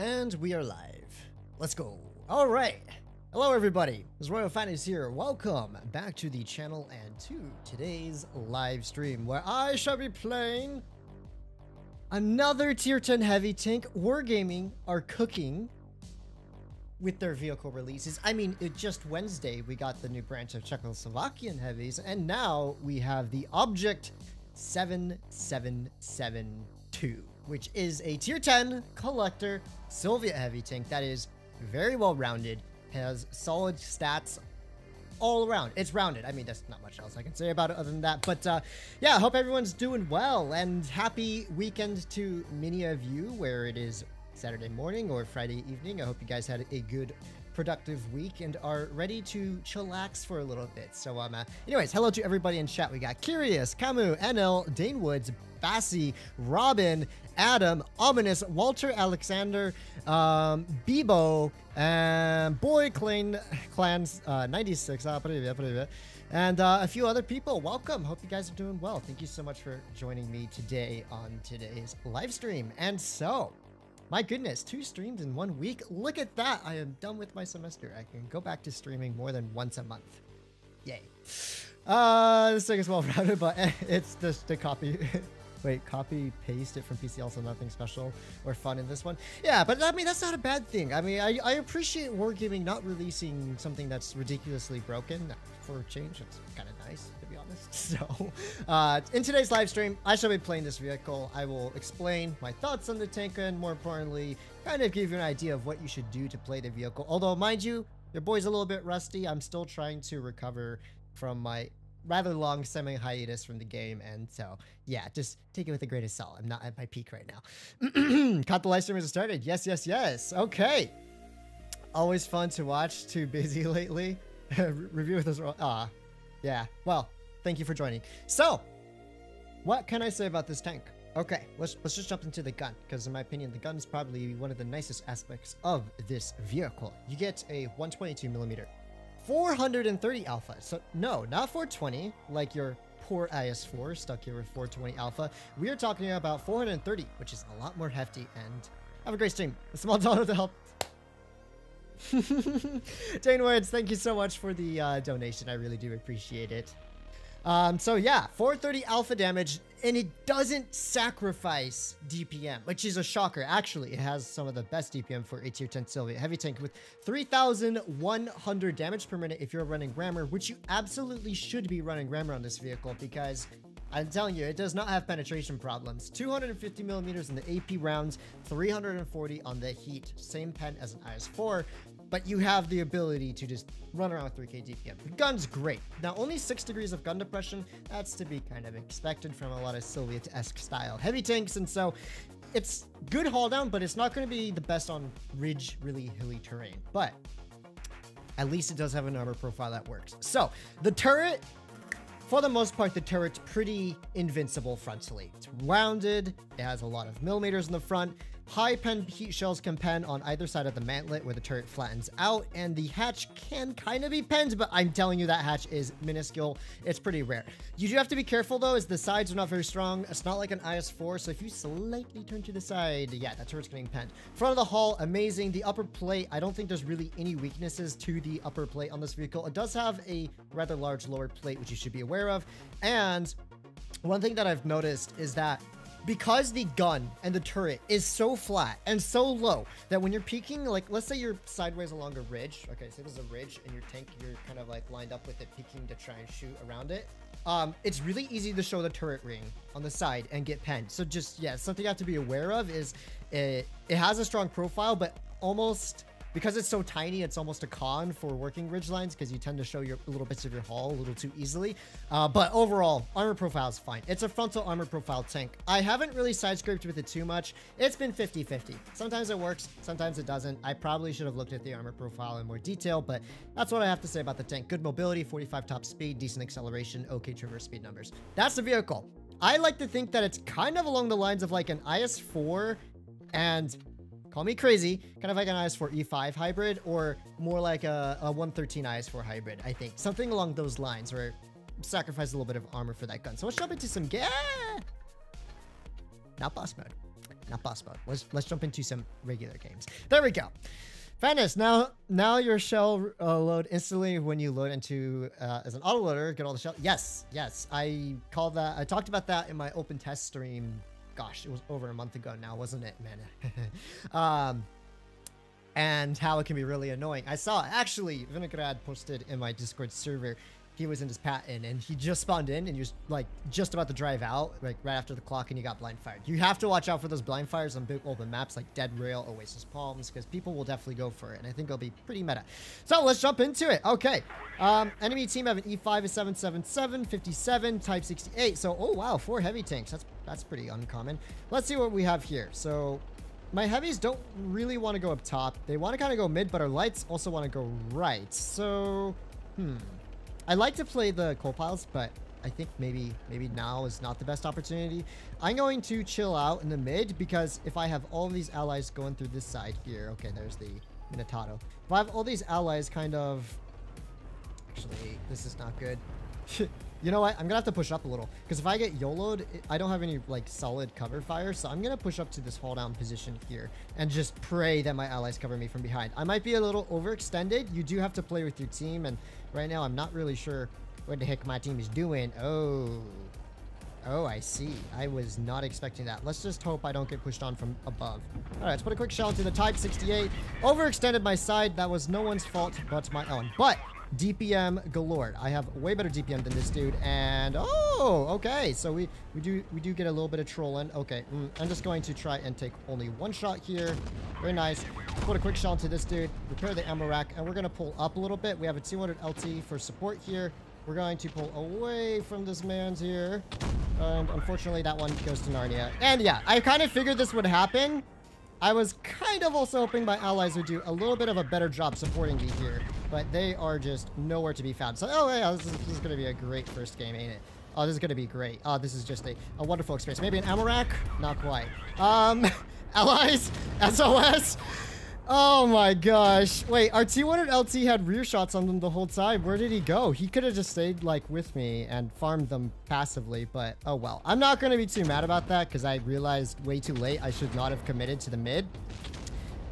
And we are live. Let's go. All right. Hello, everybody. His Royal Fatness here. Welcome back to the channel and to today's live stream where I shall be playing another tier 10 heavy tank. Wargaming are cooking with their vehicle releases. I mean, it just Wednesday we got the new branch of Czechoslovakian heavies, and now we have the Object 7772 which is a tier 10 collector Soviet heavy tank that is very well rounded, has solid stats all around. It's rounded. I mean, there's not much else I can say about it other than that. But uh, yeah, I hope everyone's doing well and happy weekend to many of you where it is Saturday morning or Friday evening. I hope you guys had a good productive week and are ready to chillax for a little bit. So, um, uh, anyways, hello to everybody in chat. We got Curious, Camu, NL, Dane Woods, Bassy, Robin, Adam, Ominous, Walter Alexander, um, Bebo, and Boy Clan, Clans uh, 96, uh, and uh, a few other people. Welcome. Hope you guys are doing well. Thank you so much for joining me today on today's live stream. And so, my goodness, two streams in one week. Look at that. I am done with my semester. I can go back to streaming more than once a month. Yay. Uh, this thing is well rounded, but it's just the copy. Wait, copy paste it from PC also nothing special or fun in this one. Yeah, but I mean that's not a bad thing. I mean I, I appreciate Wargaming not releasing something that's ridiculously broken for a change. It's kind of nice. So uh, in today's live stream, I shall be playing this vehicle. I will explain my thoughts on the tank and more importantly, kind of give you an idea of what you should do to play the vehicle. Although mind you, your boy's a little bit rusty. I'm still trying to recover from my rather long semi hiatus from the game, and so yeah, just take it with a grain of salt. I'm not at my peak right now. Caught the live stream as it started. Yes, yes, yes. Okay. Always fun to watch. Too busy lately. Review with us. Ah, yeah. Well, thank you for joining. So, what can I say about this tank? Okay, let's let's just jump into the gun because in my opinion, the gun is probably one of the nicest aspects of this vehicle. You get a 122 millimeter 430 alpha. So no, not 420 like your poor IS4 stuck here with 420 alpha. We are talking about 430, which is a lot more hefty. And have a great stream. A small dollar to help. Dane Woods, thank you so much for the uh, donation. I really do appreciate it. Um, so yeah, 430 alpha damage, and it doesn't sacrifice DPM, which is a shocker. Actually, it has some of the best DPM for a tier 10 Soviet heavy tank with 3,100 damage per minute if you're running Rammer, which you absolutely should be running Rammer on this vehicle because I'm telling you, it does not have penetration problems. 250 millimeters in the AP rounds, 340 on the heat. Same pen as an IS-4 but you have the ability to just run around with 3k DPM. The gun's great. Now, only 6 degrees of gun depression, that's to be kind of expected from a lot of Soviet-esque style heavy tanks, and so it's good hull down, but it's not going to be the best on ridge, really hilly terrain. But at least it does have an armor profile that works. So, the turret for the most part, the turret's pretty invincible frontally. It's rounded, it has a lot of millimeters in the front, High pen heat shells can pen on either side of the mantlet where the turret flattens out, and the hatch can kind of be penned, but I'm telling you that hatch is minuscule. It's pretty rare. You do have to be careful though, as the sides are not very strong. It's not like an IS-4, so if you slightly turn to the side, yeah, that turret's getting penned. Front of the hull, amazing. The upper plate, I don't think there's really any weaknesses to the upper plate on this vehicle. It does have a rather large lower plate, which you should be aware of. And one thing that I've noticed is that because the gun and the turret is so flat and so low that when you're peeking, like let's say you're sideways along a ridge. Okay, say there's a ridge and your tank, you're kind of like lined up with it, peeking to try and shoot around it. Um, it's really easy to show the turret ring on the side and get penned. So just, yeah, something you have to be aware of is it, it has a strong profile, but almost because it's so tiny, it's almost a con for working ridge lines because you tend to show your little bits of your hull a little too easily. Uh, but overall, armor profile is fine. It's a frontal armor profile tank. I haven't really side scraped with it too much. It's been 50-50. Sometimes it works, sometimes it doesn't. I probably should have looked at the armor profile in more detail, but that's what I have to say about the tank. Good mobility, 45 top speed, decent acceleration, okay traverse speed numbers. That's the vehicle. I like to think that it's kind of along the lines of like an IS-4 and Call me crazy, kind of like an IS-4 E5 hybrid or more like a, a 113 IS-4 hybrid, I think. Something along those lines where sacrifice a little bit of armor for that gun. So let's jump into some... Yeah! Not boss mode. not boss mode. Let's let's jump into some regular games. There we go. Fairness. Now, now your shell uh, load instantly when you load into uh, as an autoloader. Get all the shell. Yes, yes. I called that. I talked about that in my open test stream. Gosh, it was over a month ago now, wasn't it, man? um, and how it can be really annoying. I saw actually Vinograd posted in my Discord server he was in his Patton and he just spawned in and was like just about to drive out like right after the clock and he got blind fired. You have to watch out for those blind fires on big open maps like Dead Rail, Oasis Palms because people will definitely go for it and I think it'll be pretty meta. So let's jump into it. Okay. Um, enemy team have an E5, a 777, 57, Type 68. So, oh wow, four heavy tanks. That's, that's pretty uncommon. Let's see what we have here. So my heavies don't really want to go up top. They want to kind of go mid, but our lights also want to go right. So, hmm. I like to play the coal piles, but I think maybe maybe now is not the best opportunity. I'm going to chill out in the mid because if I have all these allies going through this side here, okay, there's the Minotauro. If I have all these allies kind of... Actually, this is not good. you know what? I'm gonna have to push up a little because if I get YOLO'd, I don't have any like solid cover fire. So I'm gonna push up to this hold down position here and just pray that my allies cover me from behind. I might be a little overextended. You do have to play with your team and Right now, I'm not really sure what the heck my team is doing. Oh. Oh, I see. I was not expecting that. Let's just hope I don't get pushed on from above. All right, let's put a quick shell into the Type 68. Overextended my side. That was no one's fault but my own. But DPM galore. I have way better DPM than this dude. And, oh, okay. So we, we do we do get a little bit of trolling. Okay, mm, I'm just going to try and take only one shot here. Very nice. Put a quick shot into this dude. Repair the ammo rack. And we're going to pull up a little bit. We have a T100 LT for support here. We're going to pull away from this man's here. And unfortunately, that one goes to Narnia. And yeah, I kind of figured this would happen. I was kind of also hoping my allies would do a little bit of a better job supporting me here, but they are just nowhere to be found. So, oh yeah, this is, is going to be a great first game, ain't it? Oh, this is going to be great. Oh, this is just a, a wonderful experience. Maybe an ammo? Not quite. Um, allies? SOS? Oh my gosh. Wait, our T100 LT had rear shots on them the whole time. Where did he go? He could have just stayed like with me and farmed them passively, but oh well. I'm not going to be too mad about that because I realized way too late I should not have committed to the mid.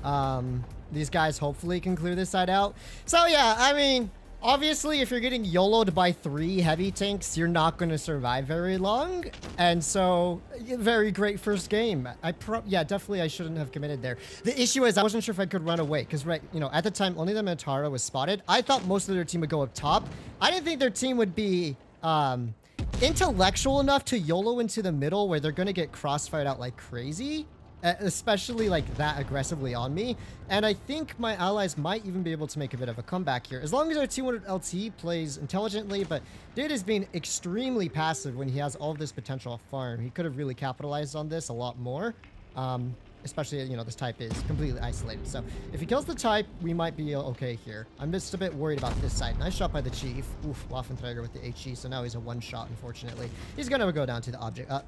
Um, these guys hopefully can clear this side out. So yeah, I mean, Obviously, if you're getting YOLO'd by three heavy tanks, you're not going to survive very long. And so, very great first game. I pro yeah, definitely I shouldn't have committed there. The issue is I wasn't sure if I could run away because, right, you know, at the time, only the Minotauro was spotted. I thought most of their team would go up top. I didn't think their team would be um, intellectual enough to YOLO into the middle where they're going to get crossfired out like crazy especially like that aggressively on me. And I think my allies might even be able to make a bit of a comeback here. As long as our T100 LT plays intelligently, but Dude is being extremely passive when he has all this potential off farm. He could have really capitalized on this a lot more. Um, especially, you know, this type is completely isolated. So if he kills the type, we might be okay here. I'm just a bit worried about this side. Nice shot by the chief. Oof, Waffenträger with the HE. So now he's a one shot, unfortunately. He's going to go down to the object. Uh,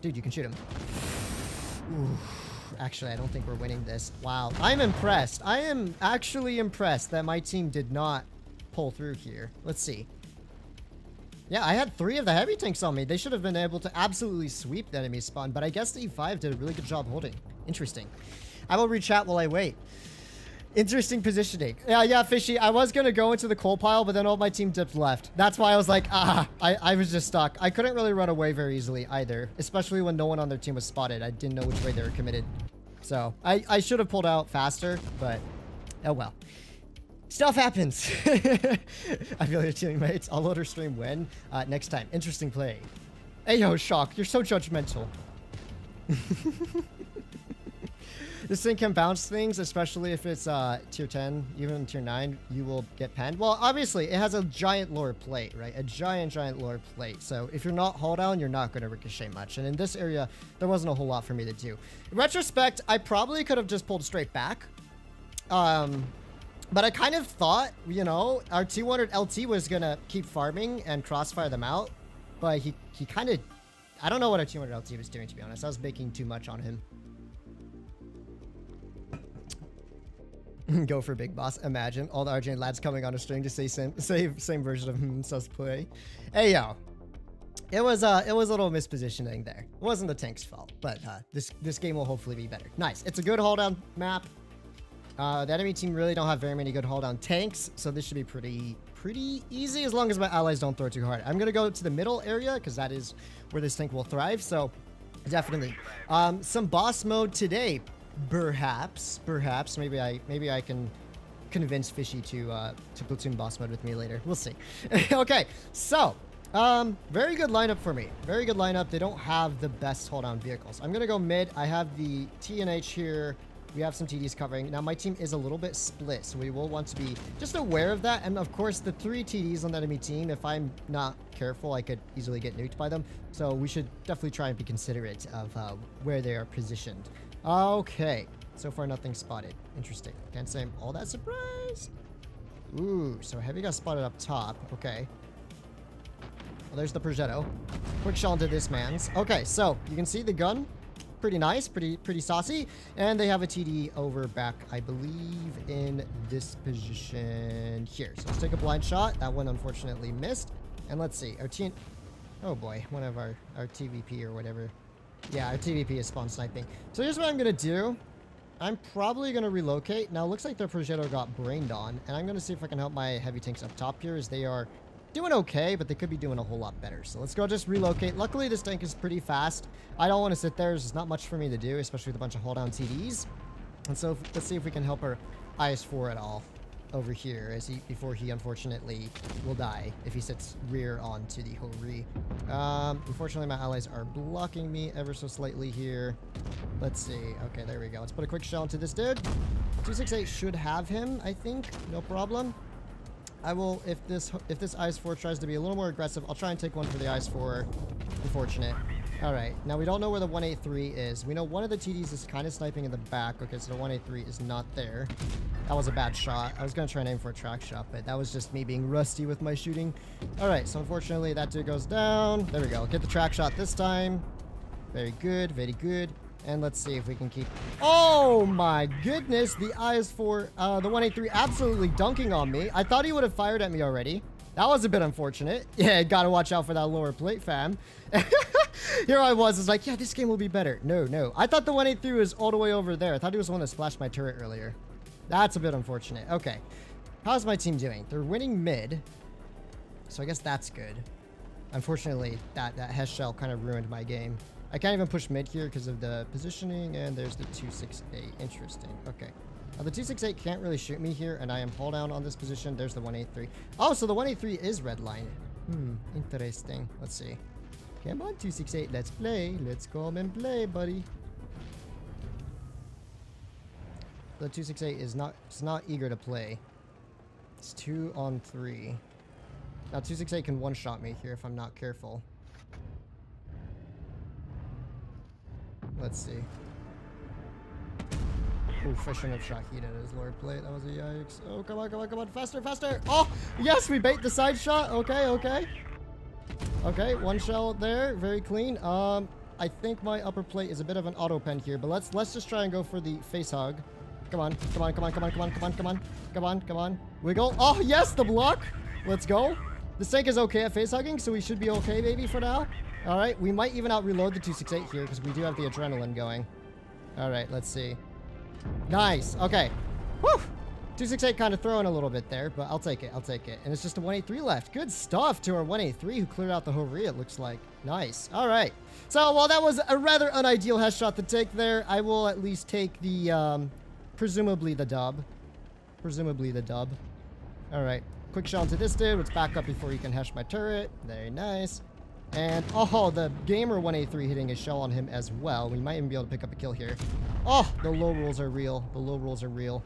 dude, you can shoot him. Oof. Actually, I don't think we're winning this. Wow. I'm impressed. I am actually impressed that my team did not pull through here. Let's see. Yeah, I had three of the heavy tanks on me. They should have been able to absolutely sweep the enemy spawn, but I guess the E5 did a really good job holding. Interesting. I will reach out while I wait. Interesting positioning. Yeah, yeah, Fishy. I was going to go into the coal pile, but then all my team dipped left. That's why I was like, ah, I, I was just stuck. I couldn't really run away very easily either, especially when no one on their team was spotted. I didn't know which way they were committed. So I, I should have pulled out faster, but oh well. Stuff happens. I feel your teammates. I'll load her stream when? Uh, next time. Interesting play. Hey, yo, Shock. You're so judgmental. This thing can bounce things, especially if it's uh, tier 10, even tier 9, you will get penned. Well, obviously, it has a giant lower plate, right? A giant, giant lower plate. So if you're not hull down, you're not going to ricochet much. And in this area, there wasn't a whole lot for me to do. In retrospect, I probably could have just pulled straight back. Um, but I kind of thought, you know, our T100 LT was going to keep farming and crossfire them out. But he, he kind of... I don't know what our T100 LT was doing, to be honest. I was making too much on him. Go for Big Boss. Imagine all the RJ lads coming on a string to say same, say, same version of themselves play. Hey, yo. It was uh it was a little mispositioning there. It wasn't the tank's fault, but uh, this this game will hopefully be better. Nice. It's a good hold down map. Uh, the enemy team really don't have very many good hold down tanks, so this should be pretty pretty easy as long as my allies don't throw too hard. I'm gonna go to the middle area because that is where this tank will thrive. So definitely, um, some boss mode today, perhaps, perhaps maybe I maybe I can convince Fishy to uh, to platoon boss mode with me later. We'll see. okay, so um, very good lineup for me. Very good lineup. They don't have the best hold down vehicles. I'm gonna go mid. I have the TNH here. We have some TDs covering. Now, my team is a little bit split, so we will want to be just aware of that. And, of course, the three TDs on the enemy team, if I'm not careful, I could easily get nuked by them. So we should definitely try and be considerate of uh, where they are positioned. Okay. So far, nothing spotted. Interesting. Can't say I'm all that surprised. Ooh, so heavy got spotted up top. Okay. Well, there's the Progetto. Quick shot into this man's. Okay, so you can see the gun pretty nice, pretty pretty saucy. And they have a TD over back, I believe, in this position here. So let's take a blind shot. That one unfortunately missed. And let's see, our team... Oh boy, one of our, our TVP or whatever. Yeah, our TVP is spawn sniping. So here's what I'm going to do. I'm probably going to relocate. Now, it looks like their Progetto got brained on. And I'm going to see if I can help my heavy tanks up top here as they are doing okay, but they could be doing a whole lot better. So let's go just relocate. Luckily, this tank is pretty fast. I don't want to sit there. There's not much for me to do, especially with a bunch of hold down TDs. And so let's see if we can help our IS-4 at all over here as he before he unfortunately will die if he sits rear onto the Ho-Ri. Um, unfortunately, my allies are blocking me ever so slightly here. Let's see. Okay, there we go. Let's put a quick shell into this dude. 268 should have him, I think. No problem. I will, if this if this IS-4 tries to be a little more aggressive, I'll try and take one for the IS-4. Unfortunate. Alright, now we don't know where the 183 is. We know one of the TDs is kind of sniping in the back. Okay, so the 183 is not there. That was a bad shot. I was going to try and aim for a track shot, but that was just me being rusty with my shooting. Alright, so unfortunately that dude goes down. There we go. Get the track shot this time. Very good, very good. And let's see if we can keep... Oh my goodness! The IS-4, uh, the 183 absolutely dunking on me. I thought he would have fired at me already. That was a bit unfortunate. Yeah, gotta watch out for that lower plate, fam. Here I was, it's like, yeah, this game will be better. No, no. I thought the 183 was all the way over there. I thought he was the one that splashed my turret earlier. That's a bit unfortunate. Okay. How's my team doing? They're winning mid. So I guess that's good. Unfortunately, that, that HESH shell kind of ruined my game. I can't even push mid here because of the positioning, and there's the 268. Interesting. Okay. Now, the 268 can't really shoot me here, and I am hull down on this position. There's the 183. Oh, so the 183 is red line. Hmm, interesting. Let's see. Come on, 268. Let's play. Let's come and play, buddy. The 268 is not, it's not eager to play. It's two on three. Now, 268 can one-shot me here if I'm not careful. Let's see. Ooh, fishing of Shahid at his lower plate. That was a yikes. Oh, come on, come on, come on. Faster, faster. Oh, yes, we bait the side shot. Okay, okay. Okay, one shell there. Very clean. Um, I think my upper plate is a bit of an auto pen here, but let's let's just try and go for the face hug. Come on, come on, come on, come on, come on, come on, come on, come on, come on. Wiggle. Oh, yes, the block. Let's go. The snake is okay at face hugging, so we should be okay, baby, for now. All right, we might even out reload the 268 here because we do have the adrenaline going. All right, let's see. Nice. Okay. Whew. 268 kind of throwing a little bit there, but I'll take it. I'll take it. And it's just a 183 left. Good stuff to our 183 who cleared out the Ho-Ri, it looks like. Nice. All right. So while that was a rather unideal headshot to take there, I will at least take the, um, presumably the dub. Presumably the dub. All right. Quick shot into this dude. Let's back up before he can hash my turret. Very nice. And, oh, the Gamer 183 hitting a shell on him as well. We might even be able to pick up a kill here. Oh, the low rolls are real. The low rolls are real.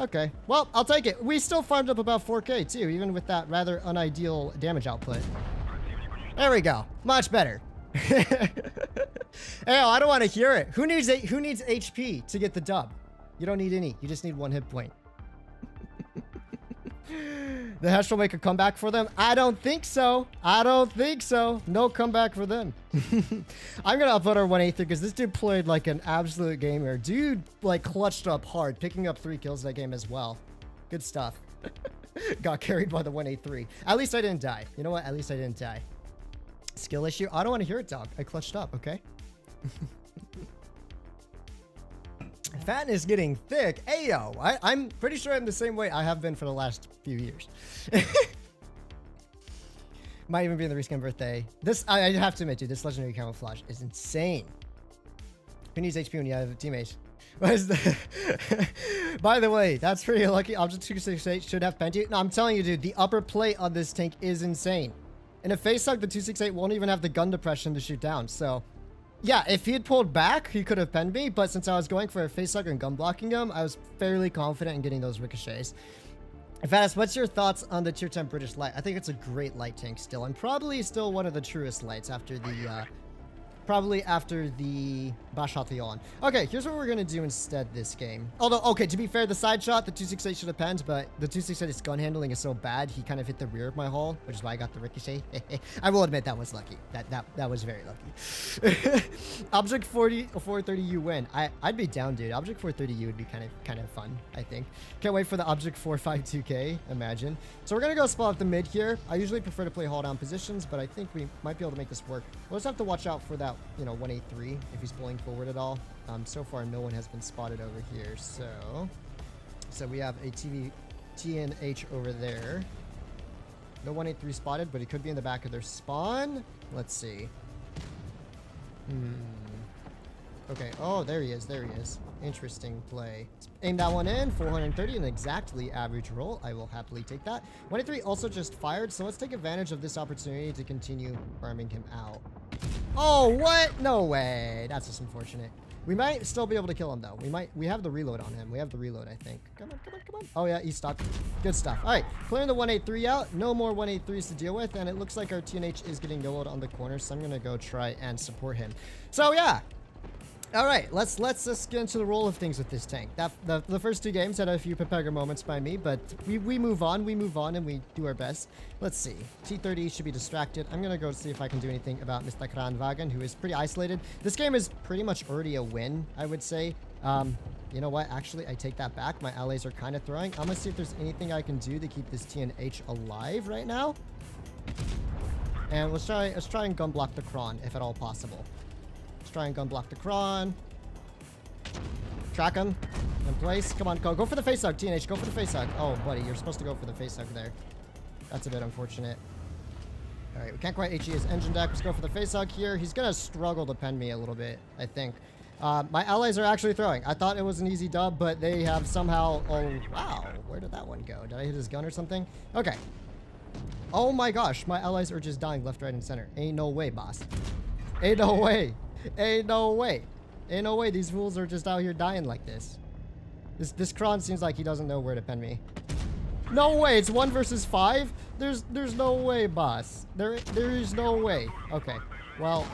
Okay, well, I'll take it. We still farmed up about 4k, too, even with that rather unideal damage output. There we go. Much better. hey, I don't want to hear it. Who needs who needs HP to get the dub? You don't need any. You just need one hit point. The HESH will make a comeback for them? I don't think so. I don't think so. No comeback for them. I'm going to upvote our 183 because this dude played like an absolute gamer. Dude like clutched up hard, picking up three kills that game as well. Good stuff. Got carried by the 183. At least I didn't die. You know what? At least I didn't die. Skill issue? I don't want to hear it, dog. I clutched up, okay? Fat is getting thick. Ayo, I, I'm pretty sure I'm the same way I have been for the last few years. Might even be in the reskin birthday. This, I, I have to admit, dude, this legendary camouflage is insane. Who needs HP when you have teammates? The By the way, that's pretty lucky. Object 268 should have plenty. No, I'm telling you, dude, the upper plate on this tank is insane. In a face hug, the 268 won't even have the gun depression to shoot down. So, yeah, if he had pulled back, he could have penned me. But since I was going for a face hug and gun blocking him, I was fairly confident in getting those ricochets. Vadas, what's your thoughts on the tier 10 British light? I think it's a great light tank still, and probably still one of the truest lights after the uh, Probably after the Bashation. Okay, here's what we're going to do instead this game. Although, okay, to be fair, the side shot, the 268 should have penned, but the 268's gun handling is so bad, he kind of hit the rear of my hull, which is why I got the ricochet. I will admit that was lucky. That that that was very lucky. Object 40 430U win. I I'd be down, dude. Object 430U would be kind of kind of fun, I think. Can't wait for the Object 452K, imagine. So we're going to go spot up the mid here. I usually prefer to play hold down positions, but I think we might be able to make this work. We'll just have to watch out for that you know, 183 if he's pulling forward at all. Um, so far, no one has been spotted over here. So, so we have a TV TNH over there. No 183 spotted, but he could be in the back of their spawn. Let's see. Hmm. Okay. Oh, there he is. There he is. Interesting play. Aim that one in. 430, an exactly average roll. I will happily take that. 183 also just fired, so let's take advantage of this opportunity to continue farming him out. Oh, what? No way. That's just unfortunate. We might still be able to kill him, though. We might. We have the reload on him. We have the reload, I think. Come on, come on, come on. Oh, yeah, he's stuck. Good stuff. All right, clearing the 183 out. No more 183s to deal with, and it looks like our TNH is getting yellowed on the corner, so I'm going to go try and support him. So, yeah, all right, let's let's just get into the roll of things with this tank. That the, the first two games had a few Pepega moments by me, but we, we move on, we move on, and we do our best. Let's see. T30 should be distracted. I'm gonna go see if I can do anything about Mr. Kranvagn, who is pretty isolated. This game is pretty much already a win, I would say. Um, you know what? Actually, I take that back. My allies are kind of throwing. I'm gonna see if there's anything I can do to keep this TNH alive right now. And let's try let's try and gun block the Kron if at all possible. Let's try and gun block the Kron. Track him. In place. Come on, go. Go for the face hug, TNH. Go for the face hug. Oh, buddy, you're supposed to go for the face hug there. That's a bit unfortunate. Alright, we can't quite HE his engine deck. Let's go for the face hug here. He's gonna struggle to pen me a little bit, I think. Uh, my allies are actually throwing. I thought it was an easy dub, but they have somehow... Oh, wow. Where did that one go? Did I hit his gun or something? Okay. Oh my gosh, my allies are just dying left, right, and center. Ain't no way, boss. Ain't no way. Ain't no way. Ain't no way these fools are just out here dying like this. This this Kron seems like he doesn't know where to pen me. No way, it's one versus five? There's there's no way, boss. There there is no way. Okay. Well.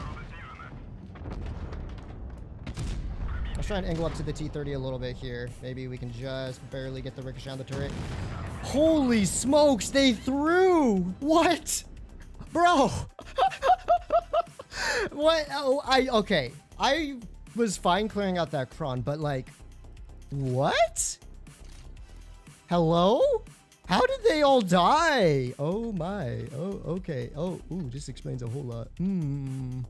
Let's try and angle up to the T30 a little bit here. Maybe we can just barely get the ricochet on the turret. Holy smokes, they threw! What? Bro! what? Oh, I, okay. I was fine clearing out that Kron, but like, what? Hello? How did they all die? Oh my. Oh, okay. Oh, ooh, this explains a whole lot. Hmm.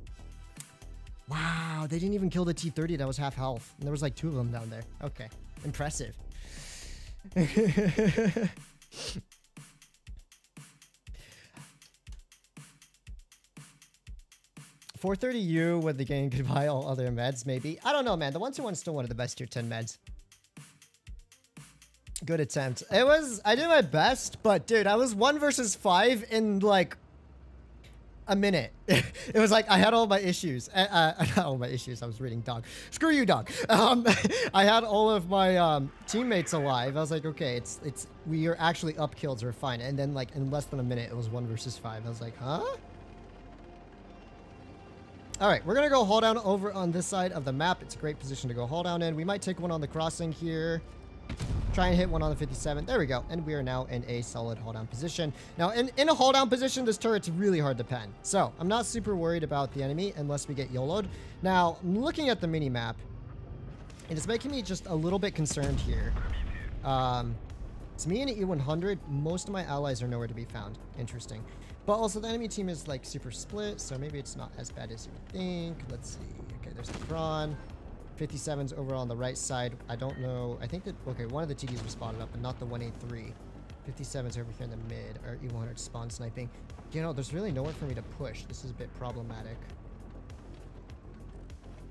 Wow, they didn't even kill the T-30 that was half health. And there was like two of them down there. Okay, impressive. 430U with the game could buy all other meds, maybe. I don't know, man. The 121's still one of the best tier 10 meds. Good attempt. It was, I did my best, but dude, I was one versus five in like a minute. it was like I had all my issues. Uh, uh, all my issues. I was reading dog. Screw you, dog. Um, I had all of my um, teammates alive. I was like, okay, it's it's we are actually up kills. We're fine. And then like in less than a minute, it was one versus five. I was like, huh? All right, we're going to go hold down over on this side of the map. It's a great position to go hold down in. We might take one on the crossing here. Try and hit one on the 57. There we go. And we are now in a solid hold down position. Now, in, in a hold down position, this turret's really hard to pen. So, I'm not super worried about the enemy unless we get YOLO'd. Now, I'm looking at the mini map. And it's making me just a little bit concerned here. Um, it's me and E100. Most of my allies are nowhere to be found. Interesting. But also the enemy team is like super split, so maybe it's not as bad as you would think. Let's see. Okay, there's the Kron. 57's over on the right side. I don't know. I think that, okay, one of the TDs were spotted up, but not the 183. 57's over here in the mid, or E100 spawn sniping. You know, there's really nowhere for me to push. This is a bit problematic.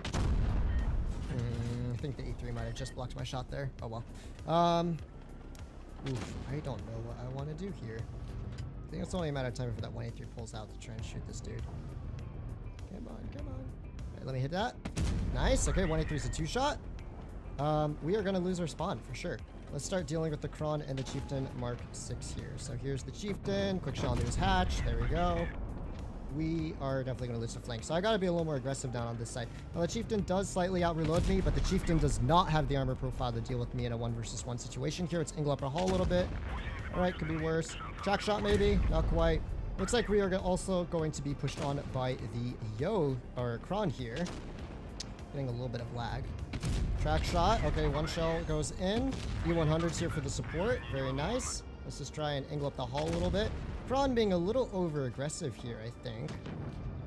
Mm, I think the E3 might have just blocked my shot there. Oh well. Um, oof, I don't know what I want to do here. I think it's only a matter of time before that 183 pulls out to try and shoot this dude. Come on, come on. Right, let me hit that. Nice. Okay, 183 is a two-shot. Um, we are going to lose our spawn for sure. Let's start dealing with the Kron and the Chieftain Mark 6 here. So here's the Chieftain. Quick shot into his hatch. There we go. We are definitely going to lose the flank. So I got to be a little more aggressive down on this side. Now the Chieftain does slightly out-reload me, but the Chieftain does not have the armor profile to deal with me in a one versus one situation here. It's angle up our hull a little bit. Alright, could be worse. Track shot maybe, not quite. Looks like we are also going to be pushed on by the Yo, or Kron here. Getting a little bit of lag. Track shot. Okay, one shell goes in. E100's here for the support. Very nice. Let's just try and angle up the hull a little bit. Kron being a little over-aggressive here, I think.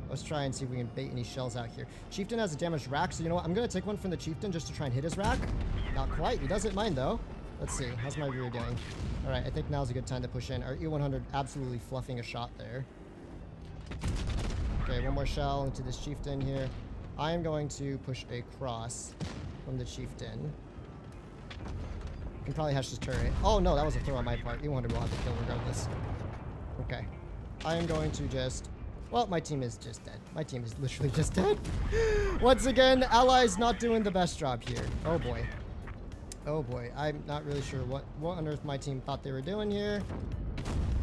Let's try and see if we can bait any shells out here. Chieftain has a damaged rack, so you know what? I'm going to take one from the Chieftain just to try and hit his rack. Not quite. He doesn't mind, though. Let's see. How's my rear doing? All right, I think now's a good time to push in. Our E100 absolutely fluffing a shot there. Okay, one more shell into this Chieftain here. I am going to push a cross from the Chieftain. Can probably hash this turret. Oh no, that was a throw on my part. E100 will have to kill regardless. Okay. I am going to just... Well, my team is just dead. My team is literally just dead. Once again, Allies not doing the best job here. Oh boy. Oh boy, I'm not really sure what, what on earth my team thought they were doing here.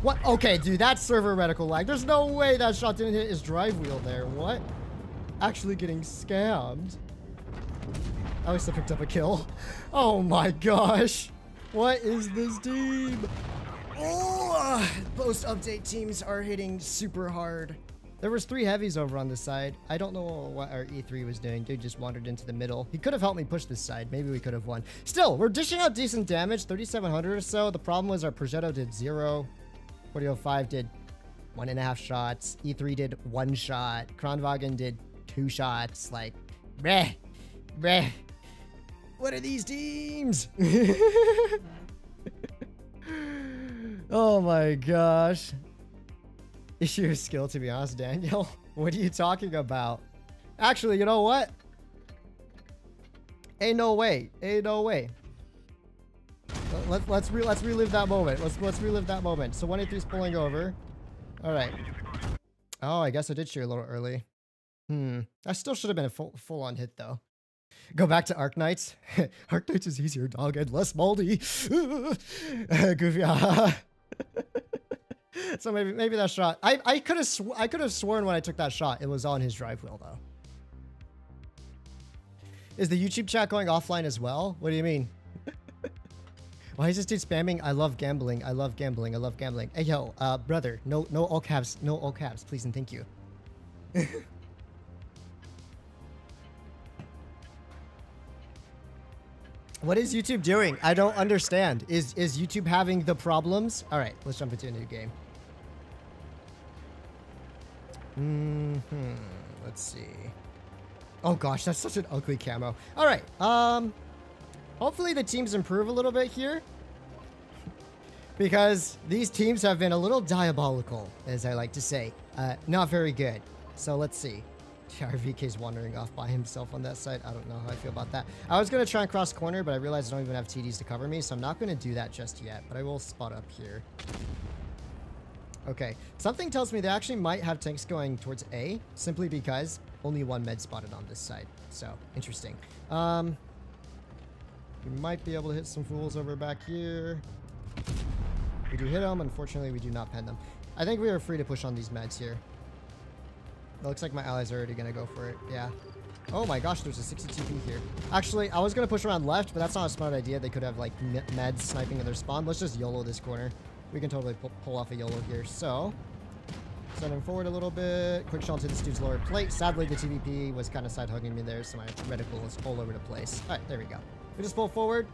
What? Okay, dude, that's server reticle lag. There's no way that shot didn't hit his drive wheel there. What? Actually getting scammed. At least I picked up a kill. Oh my gosh. What is this team? Oh, uh, post-update teams are hitting super hard. There was three heavies over on this side. I don't know what our E3 was doing. Dude just wandered into the middle. He could have helped me push this side. Maybe we could have won. Still, we're dishing out decent damage, 3,700 or so. The problem was our Progetto did zero. 4005 did one and a half shots. E3 did one shot. Kranvagn did two shots. Like, bleh, bleh. What are these teams? oh my gosh. Issue of skill, to be honest, Daniel. What are you talking about? Actually, you know what? Ain't no way. Ain't no way. Let, let's re let's relive that moment. Let's let's relive that moment. So 183 is pulling over. All right. Oh, I guess I did shoot a little early. Hmm. I still should have been a full full on hit though. Go back to Arknights. Arknights is easier, dog, and less moldy. Goofy. so maybe maybe that shot. I I could have I could have sworn when I took that shot it was on his drive wheel though. Is the YouTube chat going offline as well? What do you mean? Why is this dude spamming? I love gambling. I love gambling. I love gambling. Hey yo, uh, brother, no no all caps, no all caps, please and thank you. What is YouTube doing? I don't understand. Is is YouTube having the problems? All right, let's jump into a new game. Mm hmm. Let's see. Oh gosh, that's such an ugly camo. All right. Um. Hopefully the teams improve a little bit here. because these teams have been a little diabolical, as I like to say. Uh, not very good. So let's see. RVK's wandering off by himself on that side. I don't know how I feel about that. I was going to try and cross corner, but I realized I don't even have TDs to cover me, so I'm not going to do that just yet, but I will spot up here. Okay, something tells me they actually might have tanks going towards A, simply because only one med spotted on this side. So, interesting. Um, we might be able to hit some fools over back here. We do hit them. Unfortunately, we do not pen them. I think we are free to push on these meds here. It looks like my allies are already going to go for it. Yeah. Oh my gosh, there's a 60 TP here. Actually, I was going to push around left, but that's not a smart idea. They could have, like, meds sniping in their spawn. Let's just YOLO this corner. We can totally pull, pull off a YOLO here. So, sending forward a little bit. Quick shot to this dude's lower plate. Sadly, the TVP was kind of side-hugging me there, so my reticle is all over the place. All right, there we go. We just pull forward.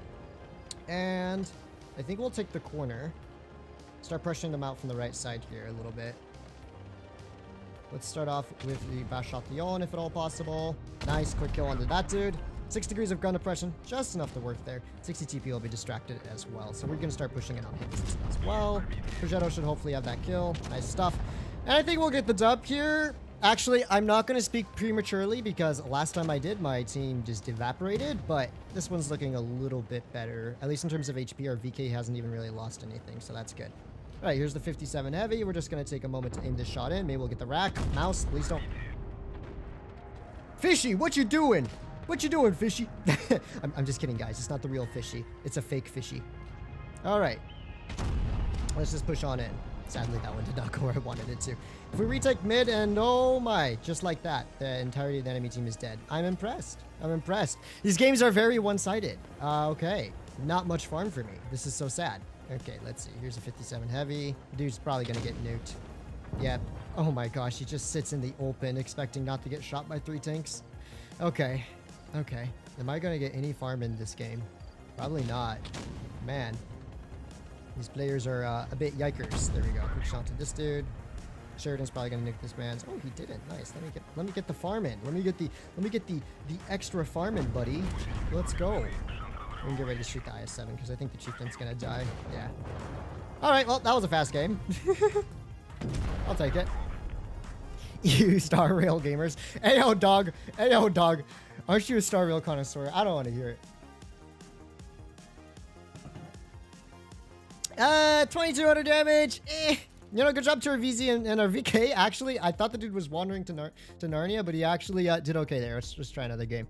And I think we'll take the corner. Start pressuring them out from the right side here a little bit. Let's start off with the bash off the Bashation if at all possible. Nice, quick kill onto that dude. 6 degrees of gun depression, just enough to work there. 60 TP will be distracted as well. So we're going to start pushing it on hits as well. Progetto should hopefully have that kill. Nice stuff. And I think we'll get the dub here. Actually, I'm not going to speak prematurely because last time I did, my team just evaporated. But this one's looking a little bit better. At least in terms of HP, our VK hasn't even really lost anything. So that's good. All right, here's the 57 heavy. We're just going to take a moment to aim this shot in. Maybe we'll get the rack. Mouse, please don't. Fishy, what you doing? What you doing, fishy? I'm, I'm, just kidding, guys. It's not the real fishy. It's a fake fishy. All right. Let's just push on in. Sadly, that one did not go where I wanted it to. If we retake mid and oh my, just like that, the entirety of the enemy team is dead. I'm impressed. I'm impressed. These games are very one-sided. Uh, okay. Not much farm for me. This is so sad. Okay, let's see. Here's a 57 heavy. Dude's probably going to get nuked. Yep. Oh my gosh, he just sits in the open expecting not to get shot by three tanks. Okay. Okay. Am I going to get any farm in this game? Probably not. Man. These players are uh, a bit yikers. There we go. Quick shot to this dude. Sheridan's probably gonna nick this man's. Oh, he didn't. Nice. Let me get. Let me get the farm in. Let me get the. Let me get the the extra farm in, buddy. Let's go. We can get ready to shoot the IS-7 because I think the chieftain's gonna die. Yeah. All right. Well, that was a fast game. I'll take it. You Star Rail gamers. Ayo, dog. Ayo, dog. Aren't you a Star Rail connoisseur? I don't want to hear it. Uh, 2200 damage. Eh. You know, good job to our VZ and, and, our VK. Actually, I thought the dude was wandering to, Nar to Narnia, but he actually uh, did okay there. Let's just try another game.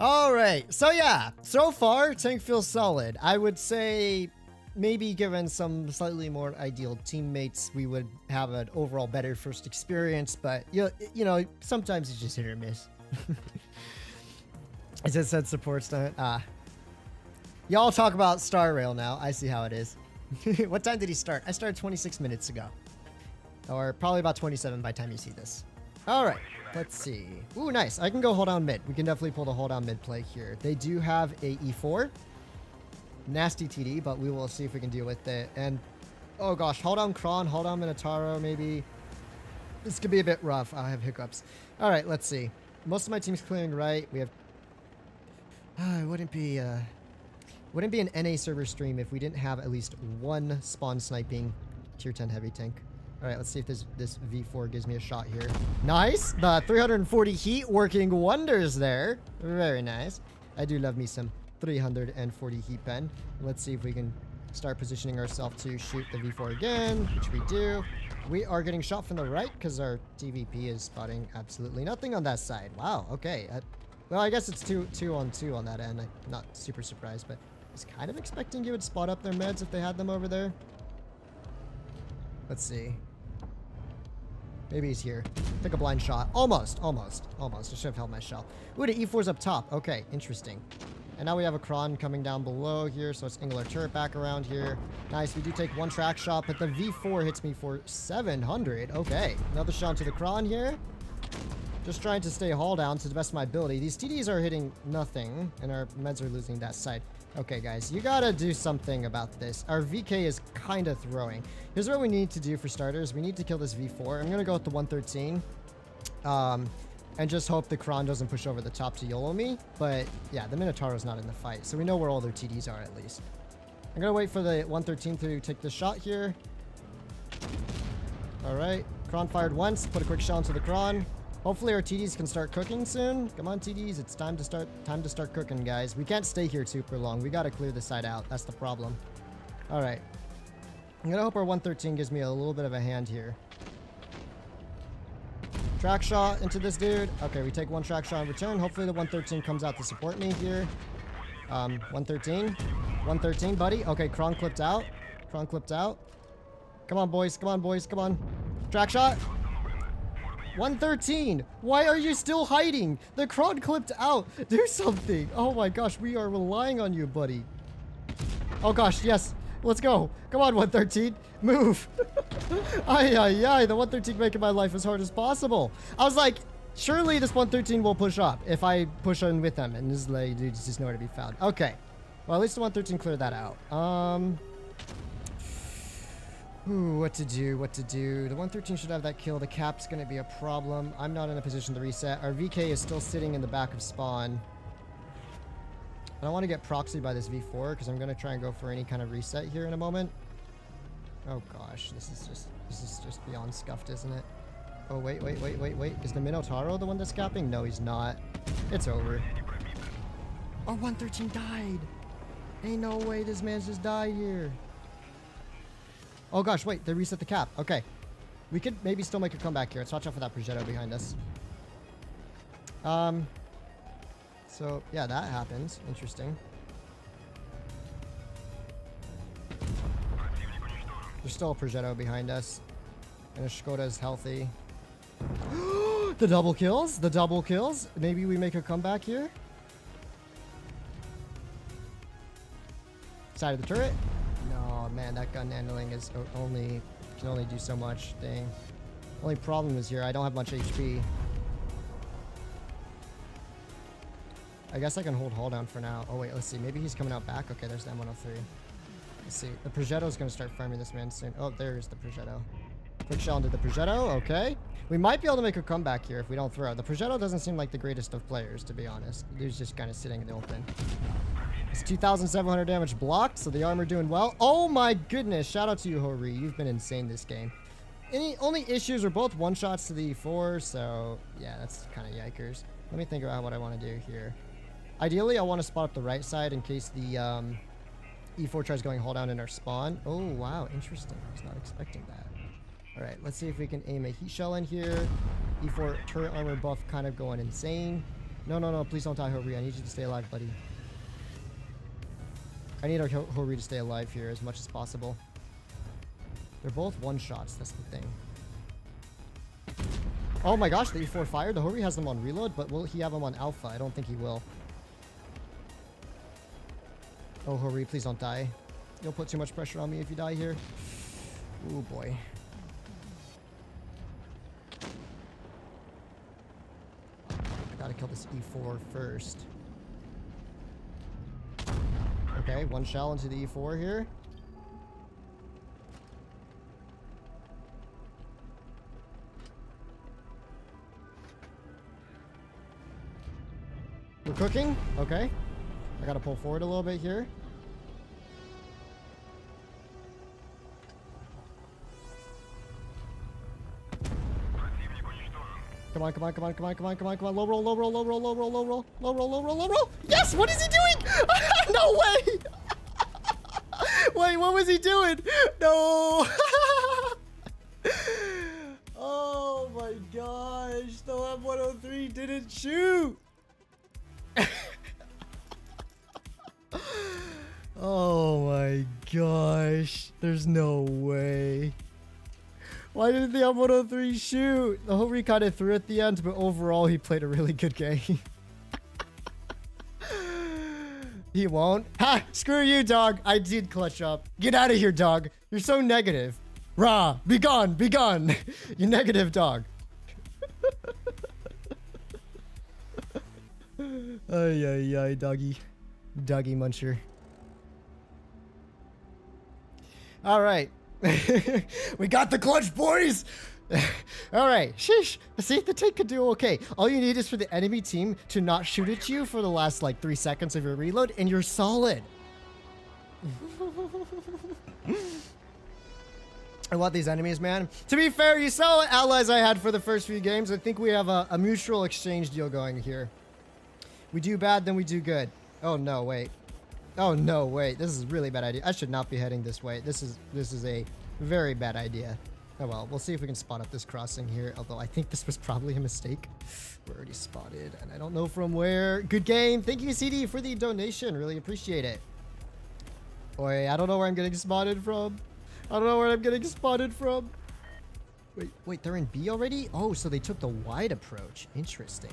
All right. So, yeah. So far, tank feels solid. I would say maybe given some slightly more ideal teammates, we would have an overall better first experience. But, you, you know, sometimes it's just hit or miss. it just said support stunt. Ah. Y'all talk about Star Rail now. I see how it is. what time did he start? I started 26 minutes ago. Or probably about 27 by time you see this. All right, let's see. Ooh, nice. I can go hold on mid. We can definitely pull the hold on mid play here. They do have a E4. Nasty TD, but we will see if we can deal with it. And, oh gosh, hold on Kron, hold on Minotauro, maybe. This could be a bit rough. I have hiccups. All right, let's see. Most of my team's clearing right. We have... Uh, it wouldn't be... Uh, wouldn't be an NA server stream if we didn't have at least one spawn sniping tier 10 heavy tank. All right, let's see if this, this V4 gives me a shot here. Nice. The 340 heat working wonders there. Very nice. I do love me some 340 heat pen. Let's see if we can start positioning ourselves to shoot the V4 again, which we do. We are getting shot from the right because our TVP is spotting absolutely nothing on that side. Wow, okay. Uh, well, I guess it's two, two on two on that end. I'm not super surprised, but I was kind of expecting you would spot up their meds if they had them over there. Let's see. Maybe he's here. Took a blind shot. Almost, almost, almost. I should have held my shell. Ooh, the E4's up top. Okay, interesting. And now we have a Kron coming down below here, so it's Angular turret back around here. Nice, we do take one track shot, but the V4 hits me for 700. Okay, another shot to the Kron here. Just trying to stay hull down to the best of my ability. These TDs are hitting nothing, and our meds are losing that side. Okay, guys, you gotta do something about this. Our VK is kind of throwing. Here's what we need to do for starters. We need to kill this V4. I'm gonna go with the 113. Um, and just hope the Kron doesn't push over the top to YOLO me. But yeah, the Minotauro's not in the fight, so we know where all their TDs are at least. I'm gonna wait for the 113 to take the shot here. All right, Kron fired once. Put a quick shot into the Kron. Hopefully our TDs can start cooking soon. Come on, TDs. It's time to start time to start cooking, guys. We can't stay here super long. We got to clear the side out. That's the problem. All right. I'm to hope our 113 gives me a little bit of a hand here. Track shot into this dude. Okay, we take one track shot in return. Hopefully the 113 comes out to support me here. Um, 113. 113, buddy. Okay, Kron clipped out. Kron clipped out. Come on, boys. Come on, boys. Come on. Track shot. 113. Why are you still hiding? The Kron clipped out. Do something. Oh my gosh, we are relying on you, buddy. Oh gosh, yes. Let's go. Come on, 113. Move. ay, ay, ay. The 113 making my life as hard as possible. I was like, surely this 113 will push up if I push in with them. And this lady is just nowhere to be found. Okay. Well, at least the 113 cleared that out. Um... Ooh, what to do, what to do. The 113 should have that kill. The cap's going to be a problem. I'm not in a position to reset. Our VK is still sitting in the back of spawn. I don't want to get proxied by this V4 because I'm going to try and go for any kind of reset here in a moment. Oh gosh, this is just this is just beyond scuffed, isn't it? Oh wait, wait, wait, wait, wait. Is the Minotauro the one that's capping? No, he's not. It's over. Oh, 113 died. Ain't no way this man's just died here. Oh gosh, wait, they reset the cap. Okay. We could maybe still make a comeback here. Let's watch out for that Progetto behind us. Um, so, yeah, that happens. Interesting. There's still a Progetto behind us. And a Skoda is healthy. the double kills? The double kills? Maybe we make a comeback here? Side of the turret? No, man, that gun handling is only... Can only do so much. Dang. Only problem is here, I don't have much HP. I guess I can hold hull down for now. Oh wait, let's see. Maybe he's coming out back. Okay, there's the M103. Let's see. The Progetto is going to start farming this man soon. Oh, there's the Progetto. Quick shell into the Progetto. Okay. We might be able to make a comeback here if we don't throw. The Progetto doesn't seem like the greatest of players, to be honest. He's just kind of sitting in the open. It's 2,700 damage blocked, so the armor doing well. Oh my goodness. Shout out to you, Hori. You've been insane this game. Any only issues are both one-shots to the E4, so yeah, that's kind of yikers. Let me think about what I want to do here. Ideally, I want to spot up the right side in case the um, E4 tries going hull down in our spawn. Oh, wow. Interesting. I was not expecting that. All right, let's see if we can aim a heat shell in here. E4 turret armor buff kind of going insane. No, no, no. Please don't die, Hori. I need you to stay alive, buddy. I need our Hori to stay alive here as much as possible. They're both one-shots. That's the thing. Oh my gosh, the E4 fired. The Hori has them on reload, but will he have them on alpha? I don't think he will. Oh, Hori, please don't die. You'll put too much pressure on me if you die here. Oh, boy. I gotta kill this E4 first. Okay, one shell into the E4 here. We're cooking? Okay. I gotta pull forward a little bit here. Come on, come on, come on, come on, come on, come on, come on. Low roll, low roll, low roll, low roll, low roll, low roll, low roll, low roll. Yes! What is he doing? no way! Wait, what was he doing? No! oh my gosh, the M103 didn't shoot! Oh my gosh, there's no way. Why didn't the M103 shoot? The Hori kind of threw at the end, but overall he played a really good game. he won't. Ha! Screw you, dog. I did clutch up. Get out of here, dog. You're so negative. Rah! Be gone! Be gone! you negative dog. ay, ay, ay, doggy. Doggy muncher. All right. we got the clutch, boys! All right, sheesh. See, the tank could do okay. All you need is for the enemy team to not shoot at you for the last like three seconds of your reload, and you're solid. I want these enemies, man. To be fair, you saw what allies I had for the first few games. I think we have a, a mutual exchange deal going here. We do bad, then we do good. Oh, no, wait. Oh no, wait. This is a really bad idea. I should not be heading this way. This is this is a very bad idea. Oh well, we'll see if we can spot up this crossing here, although I think this was probably a mistake. We're already spotted, and I don't know from where. Good game. Thank you, CD, for the donation. Really appreciate it. Boy, I don't know where I'm getting spotted from. I don't know where I'm getting spotted from. Wait, wait, they're in B already? Oh, so they took the wide approach. Interesting.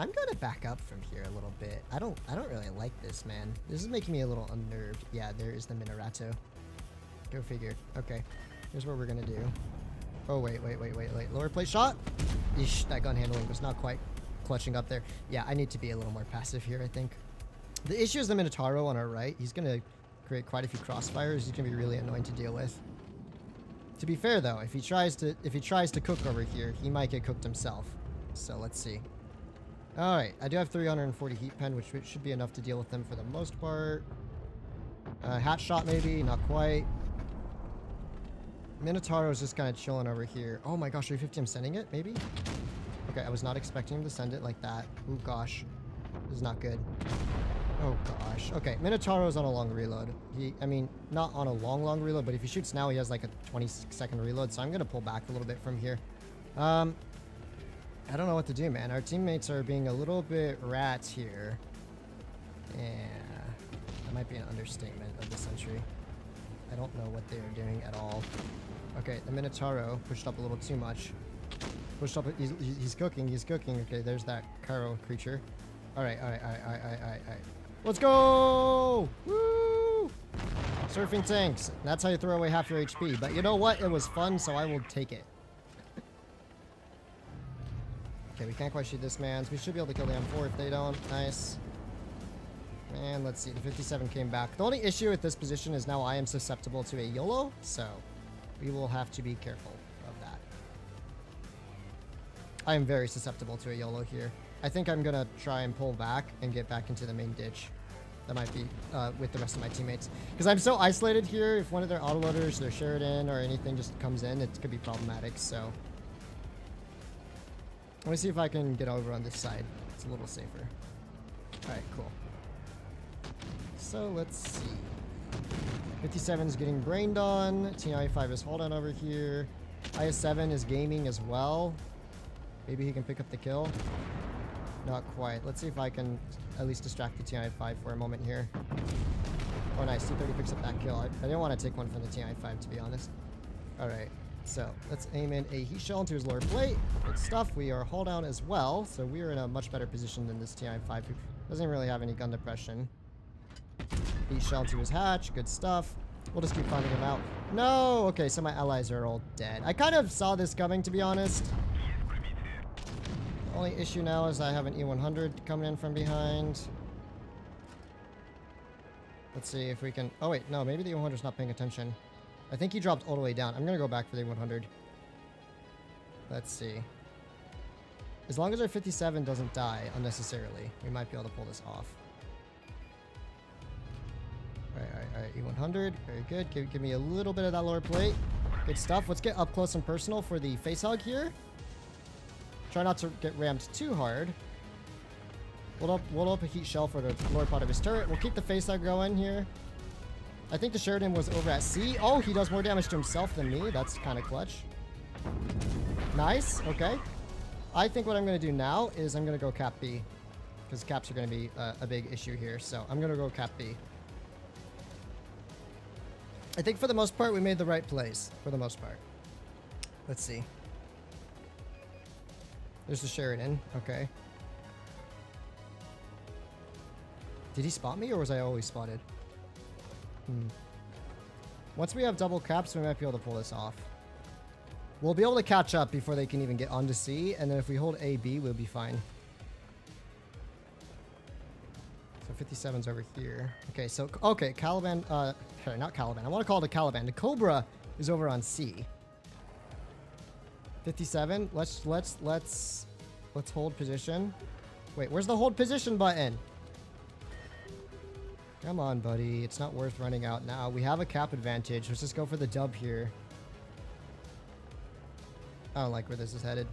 I'm gonna back up from here a little bit. I don't I don't really like this, man. This is making me a little unnerved. Yeah, there is the Minotauro. Go figure. Okay. Here's what we're gonna do. Oh wait, wait, wait, wait, wait. Lower plate shot? That gun handling was not quite clutching up there. Yeah, I need to be a little more passive here, I think. The issue is the Minotauro on our right. He's gonna create quite a few crossfires. He's gonna be really annoying to deal with. To be fair though, if he tries to if he tries to cook over here, he might get cooked himself. So let's see. Alright, I do have 340 heat pen, which should be enough to deal with them for the most part. Uh, hat shot maybe, not quite. Minotauro is just kind of chilling over here. Oh my gosh, 350 I'm sending it, maybe? Okay, I was not expecting him to send it like that. Oh gosh. This is not good. Oh gosh. Okay, Minotauro's on a long reload. He, I mean, not on a long, long reload, but if he shoots now, he has like a 20 second reload, so I'm gonna pull back a little bit from here. Um, I don't know what to do, man. Our teammates are being a little bit rats here. Yeah, that might be an understatement of the century. I don't know what they are doing at all. Okay, the Minotauro pushed up a little too much. Pushed up, he's, he's cooking, he's cooking. Okay, there's that Cairo creature. Alright, alright, alright, alright, alright, alright. Let's go! Woo! Surfing tanks. That's how you throw away half your HP. But you know what? It was fun, so I will take it. Okay, we can't quite shoot this man. So we should be able to kill the M4 if they don't. Nice. And let's see, the 57 came back. The only issue with this position is now I am susceptible to a YOLO, so we will have to be careful of that. I am very susceptible to a YOLO here. I think I'm gonna try and pull back and get back into the main ditch. That might be uh, with the rest of my teammates. Because I'm so isolated here, if one of their autoloaders, their Sheridan, or anything just comes in, it could be problematic, so... Let me see if I can get over on this side. It's a little safer. Alright, cool. So let's see. 57 is getting brained on. TI-5 is hold on over here. IS-7 is gaming as well. Maybe he can pick up the kill. Not quite. Let's see if I can at least distract the TI-5 for a moment here. Oh nice, T-30 picks up that kill. I, I didn't want to take one from the TI-5 to be honest. Alright. So let's aim in a heat shell into his lower plate. Good stuff. We are hull down as well, so we are in a much better position than this TI-5 who doesn't really have any gun depression. Heat shell into his hatch. Good stuff. We'll just keep finding him out. No! Okay, so my allies are all dead. I kind of saw this coming, to be honest. The only issue now is I have an E100 coming in from behind. Let's see if we can... Oh, wait. No, maybe the E100's not paying attention. I think he dropped all the way down. I'm going to go back for the 100. Let's see. As long as our 57 doesn't die unnecessarily, we might be able to pull this off. Alright, alright, alright. E100. Very good. Give, give me a little bit of that lower plate. Good stuff. Let's get up close and personal for the face hug here. Try not to get rammed too hard. We'll up, we'll up a heat shell for the lower part of his turret. We'll keep the face hug going here. I think the Sheridan was over at C. Oh, he does more damage to himself than me. That's kind of clutch. Nice. Okay. I think what I'm going to do now is I'm going to go cap B. Because caps are going to be uh, a big issue here. So I'm going to go cap B. I think for the most part, we made the right plays. For the most part. Let's see. There's the Sheridan. Okay. Did he spot me or was I always spotted? Hmm. Once we have double caps, we might be able to pull this off. We'll be able to catch up before they can even get onto C, and then if we hold A, B, we'll be fine. So 57's over here. Okay, so, okay, Caliban, uh, sorry, not Caliban. I want to call it a Caliban. The Cobra is over on C. 57, let's, let's, let's, let's hold position. Wait, where's the hold position button? Come on, buddy. It's not worth running out now. We have a cap advantage. Let's just go for the dub here. I don't like where this is headed.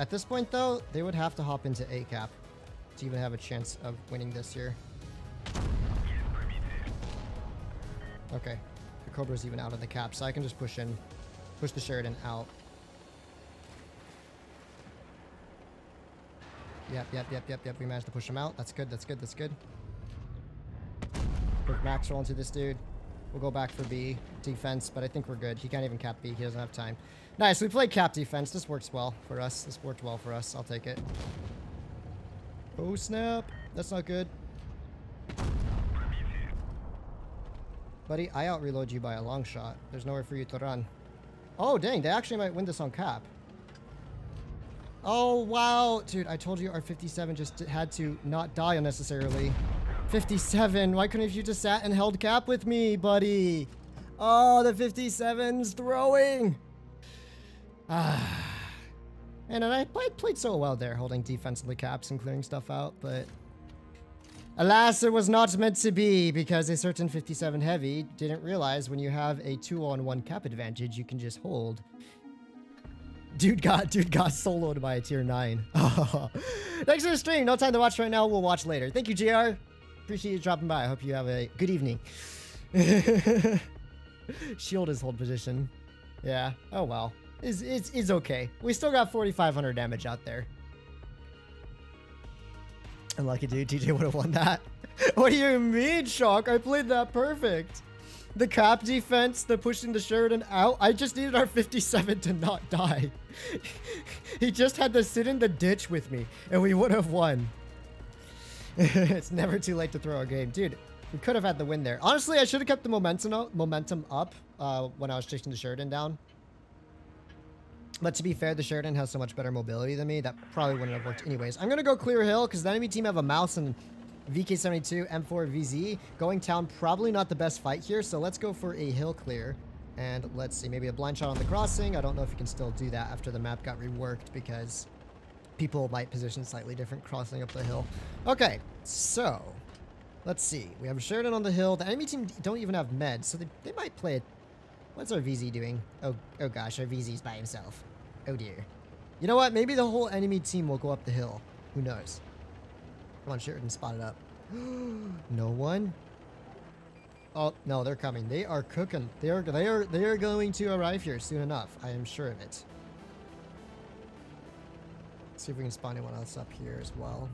At this point, though, they would have to hop into A cap to even have a chance of winning this here. Okay. The Cobra's even out of the cap, so I can just push in, push the Sheridan out. Yep, yep, yep, yep, yep. We managed to push him out. That's good, that's good, that's good. Put max roll into this dude. We'll go back for B defense, but I think we're good. He can't even cap B. He doesn't have time. Nice. We played cap defense. This works well for us. This worked well for us. I'll take it. Oh, snap. That's not good. Buddy, I out-reload you by a long shot. There's nowhere for you to run. Oh, dang. They actually might win this on cap. Oh, wow. Dude, I told you our 57 just had to not die unnecessarily. 57. Why couldn't you just sat and held cap with me, buddy? Oh, the 57's throwing. Ah. And I played, played so well there, holding defensively caps and clearing stuff out, but... Alas, it was not meant to be, because a certain 57 heavy didn't realize when you have a 2-on-1 cap advantage, you can just hold. Dude got dude got soloed by a tier 9. Thanks for the stream. No time to watch right now. We'll watch later. Thank you, JR. Appreciate you dropping by. I hope you have a good evening. Shield is hold position. Yeah. Oh well. It's, it's, it's okay. We still got 4,500 damage out there. Unlucky dude, TJ would have won that. what do you mean, Shock? I played that perfect. The cap defense, the pushing the Sheridan out. I just needed our 57 to not die. he just had to sit in the ditch with me, and we would have won. it's never too late to throw a game. Dude, we could have had the win there. Honestly, I should have kept the momentum momentum up uh, when I was chasing the Sheridan down. But to be fair, the Sheridan has so much better mobility than me, that probably wouldn't have worked anyways. I'm going to go clear hill because the enemy team have a mouse and VK72, M4, VZ. Going town, probably not the best fight here, so let's go for a hill clear. And let's see, maybe a blind shot on the crossing. I don't know if you can still do that after the map got reworked because people might position slightly different crossing up the hill. Okay, so let's see. We have Sheridan on the hill. The enemy team don't even have meds, so they, they might play it. What's our VZ doing? Oh, oh gosh, our VZ's by himself. Oh dear. You know what? Maybe the whole enemy team will go up the hill. Who knows? Come on, Sheridan, spot it up. no one? Oh, no, they're coming. They are cooking. They are, they are, they are going to arrive here soon enough. I am sure of it. Let's see if we can spawn anyone else up here as well.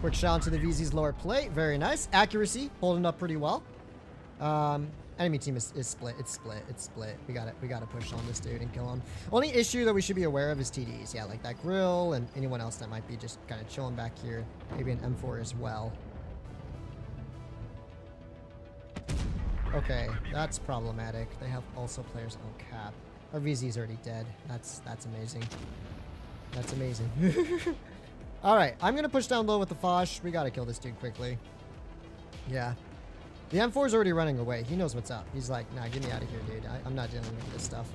Quick shot to the VZ's lower plate. Very nice. Accuracy, holding up pretty well. Um, Enemy team is, is split. It's split. It's split. We got it. We got to push on this dude and kill him. Only issue that we should be aware of is TDs. Yeah, like that Grille and anyone else that might be just kind of chilling back here. Maybe an M4 as well. Okay, that's problematic. They have also players on cap. Our VZ's already dead. That's that's amazing. That's amazing. All right, I'm gonna push down low with the Foch. We gotta kill this dude quickly. Yeah, the M4 is already running away. He knows what's up. He's like, nah, get me out of here, dude. I, am not dealing with this stuff.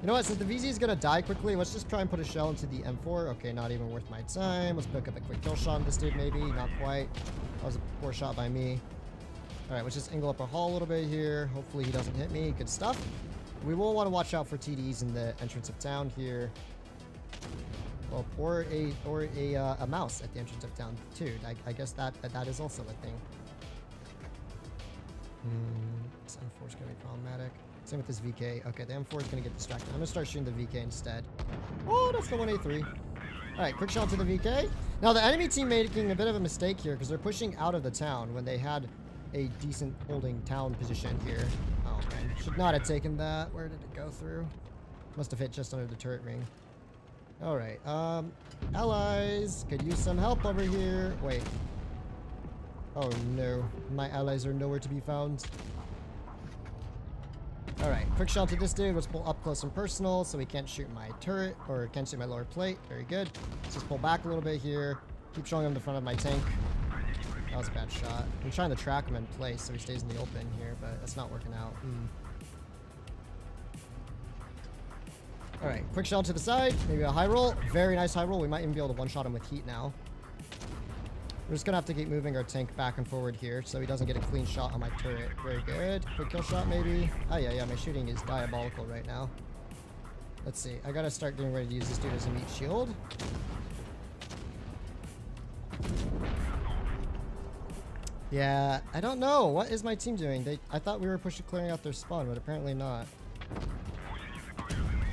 You know what? Since the VZ is going to die quickly, let's just try and put a shell into the M4. Okay, not even worth my time. Let's pick up a quick kill shot on this dude, maybe. Not quite. That was a poor shot by me. All right, let's just angle up our hull a little bit here. Hopefully he doesn't hit me. Good stuff. We will want to watch out for TDs in the entrance of town here. Well, or a or a, uh, a mouse at the entrance of town too. I, I guess that, that that is also a thing. Hmm, this M4 is going to be problematic. Same with this VK. Okay, the M4 is going to get distracted. I'm going to start shooting the VK instead. Oh, that's the 1A3. Alright, quick shot to the VK. Now, the enemy team making a bit of a mistake here because they're pushing out of the town when they had a decent holding town position here. Oh, man. Should not have taken that. Where did it go through? Must have hit just under the turret ring. Alright, um, allies, could use some help over here. Wait, Oh no, my allies are nowhere to be found. Alright, quick shot to this dude. Let's pull up close and personal so he can't shoot my turret or can't shoot my lower plate. Very good. Let's just pull back a little bit here. Keep showing him the front of my tank. That was a bad shot. I'm trying to track him in place so he stays in the open here, but that's not working out. Mm. Alright, quick shot to the side. Maybe a high roll. Very nice high roll. We might even be able to one-shot him with heat now. We're just gonna have to keep moving our tank back and forward here so he doesn't get a clean shot on my turret. Very good. Quick kill shot maybe. Oh yeah, yeah, my shooting is diabolical right now. Let's see. I gotta start getting ready to use this dude as a meat shield. Yeah, I don't know. What is my team doing? They, I thought we were pushing clearing out their spawn, but apparently not.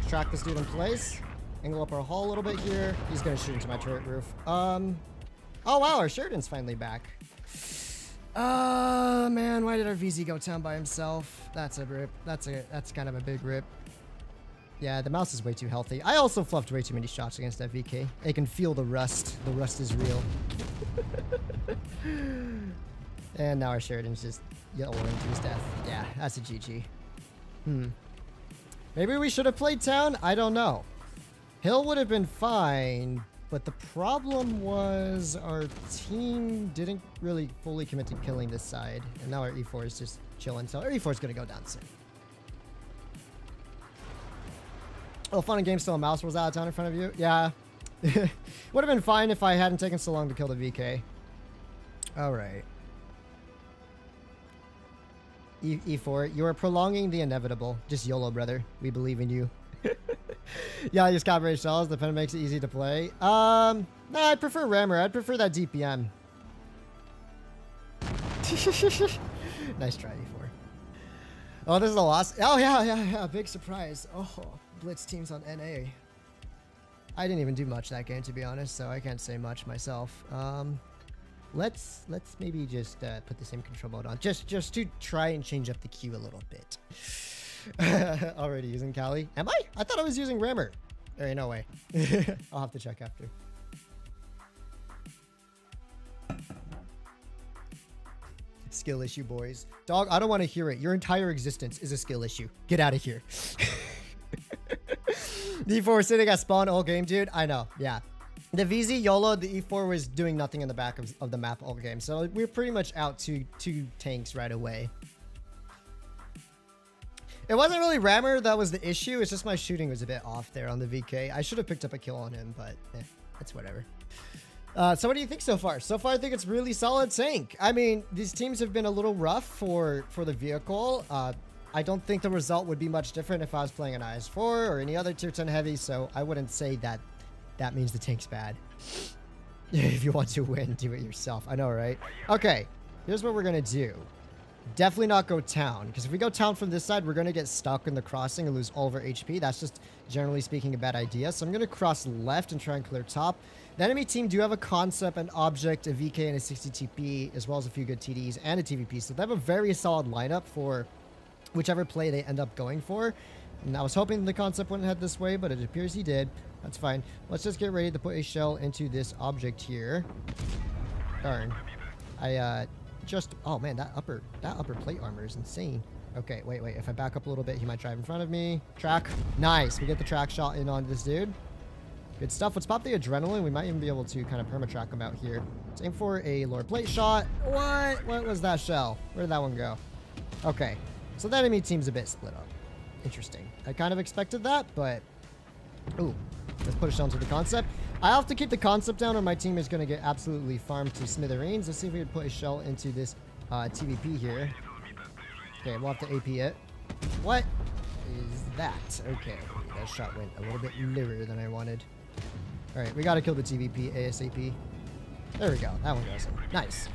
Track this dude in place. Angle up our hull a little bit here. He's gonna shoot into my turret roof. Um, Oh, wow, our Sheridan's finally back. Uh, man, why did our VZ go down by himself? That's a rip. That's a that's kind of a big rip. Yeah, the mouse is way too healthy. I also fluffed way too many shots against that VK. I can feel the rust. The rust is real. and now our Sheridan's just yelling to his death. Yeah, that's a GG. Hmm. Maybe we should have played town? I don't know. Hill would have been fine, But the problem was our team didn't really fully commit to killing this side. And now our E4 is just chilling. So our E4 is going to go down soon. Oh, fun and game still a mouse was out of town in front of you? Yeah. Would have been fine if I hadn't taken so long to kill the VK. All right. E E4, you are prolonging the inevitable. Just YOLO, brother. We believe in you. yeah, I just got very shells. The pen makes it easy to play. Um, no, I prefer Rammer. I'd prefer that DPM. nice try, E4. Oh, this is a loss. Oh, yeah, yeah, yeah. Big surprise. Oh, Blitz teams on NA. I didn't even do much that game, to be honest, so I can't say much myself. Um, let's let's maybe just uh, put the same control mode on, just just to try and change up the queue a little bit. Already using Kali? Am I? I thought I was using Rammer. There ain't no way. I'll have to check after. Skill issue, boys. Dog, I don't want to hear it. Your entire existence is a skill issue. Get out of here. D4 sitting at spawn all game, dude. I know. Yeah. The VZ YOLO, the E4 was doing nothing in the back of, of the map all game. So we're pretty much out to two tanks right away. It wasn't really Rammer that was the issue. It's just my shooting was a bit off there on the VK. I should have picked up a kill on him, but eh, it's whatever. Uh, so what do you think so far? So far, I think it's really solid tank. I mean, these teams have been a little rough for, for the vehicle. Uh, I don't think the result would be much different if I was playing an IS-4 or any other tier 10 heavy, so I wouldn't say that that means the tank's bad. if you want to win, do it yourself. I know, right? Okay, here's what we're going to do. Definitely not go town, because if we go town from this side, we're going to get stuck in the crossing and lose all of our HP. That's just, generally speaking, a bad idea. So I'm going to cross left and try and clear top. The enemy team do have a concept, an object, a VK, and a 60 TP, as well as a few good TDs and a TVP. So they have a very solid lineup for whichever play they end up going for. And I was hoping the concept wouldn't head this way, but it appears he did. That's fine. Let's just get ready to put a shell into this object here. Darn. I, uh, just... Oh, man, that upper, that upper plate armor is insane. Okay, wait, wait. If I back up a little bit, he might drive in front of me. Track. Nice. We get the track shot in on this dude. Good stuff. Let's pop the adrenaline. We might even be able to kind of perma-track him out here. Let's aim for a lower plate shot. What? What was that shell? Where did that one go? Okay. So the enemy team's a bit split up. Interesting. I kind of expected that, but... Ooh. Let's push on to the concept. I have to keep the concept down or my team is going to get absolutely farmed to smithereens. Let's see if we can put a shell into this uh, TVP here. Okay, we'll have to AP it. What is that? Okay, that shot went a little bit lower than I wanted. Alright, we got to kill the TVP ASAP. There we go. That one goes in. Nice.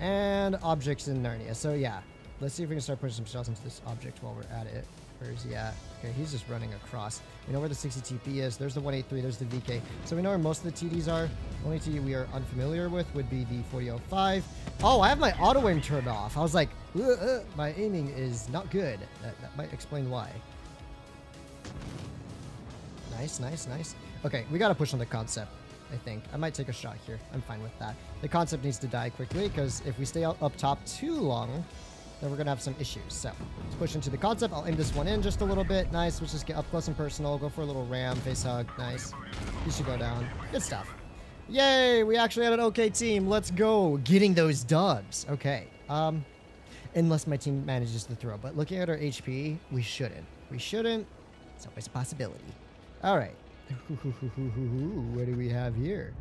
And objects in Narnia. So yeah, let's see if we can start putting some shells into this object while we're at it. Where is he at? Okay, he's just running across. We know where the 60 TP is. There's the 183. There's the VK. So we know where most of the TDs are. Only TD we are unfamiliar with would be the 4005. Oh, I have my auto aim turned off. I was like, uh, my aiming is not good. That, that might explain why. Nice, nice, nice. Okay, we got to push on the concept. I think. I might take a shot here. I'm fine with that. The concept needs to die quickly because if we stay up top too long, then we're going to have some issues. So let's push into the concept. I'll aim this one in just a little bit. Nice. Let's just get up close and personal. Go for a little ram, face hug. Nice. He should go down. Good stuff. Yay! We actually had an okay team. Let's go. Getting those dubs. Okay. Um, unless my team manages to throw. But looking at our HP, we shouldn't. We shouldn't. It's always a possibility. All right. what do we have here?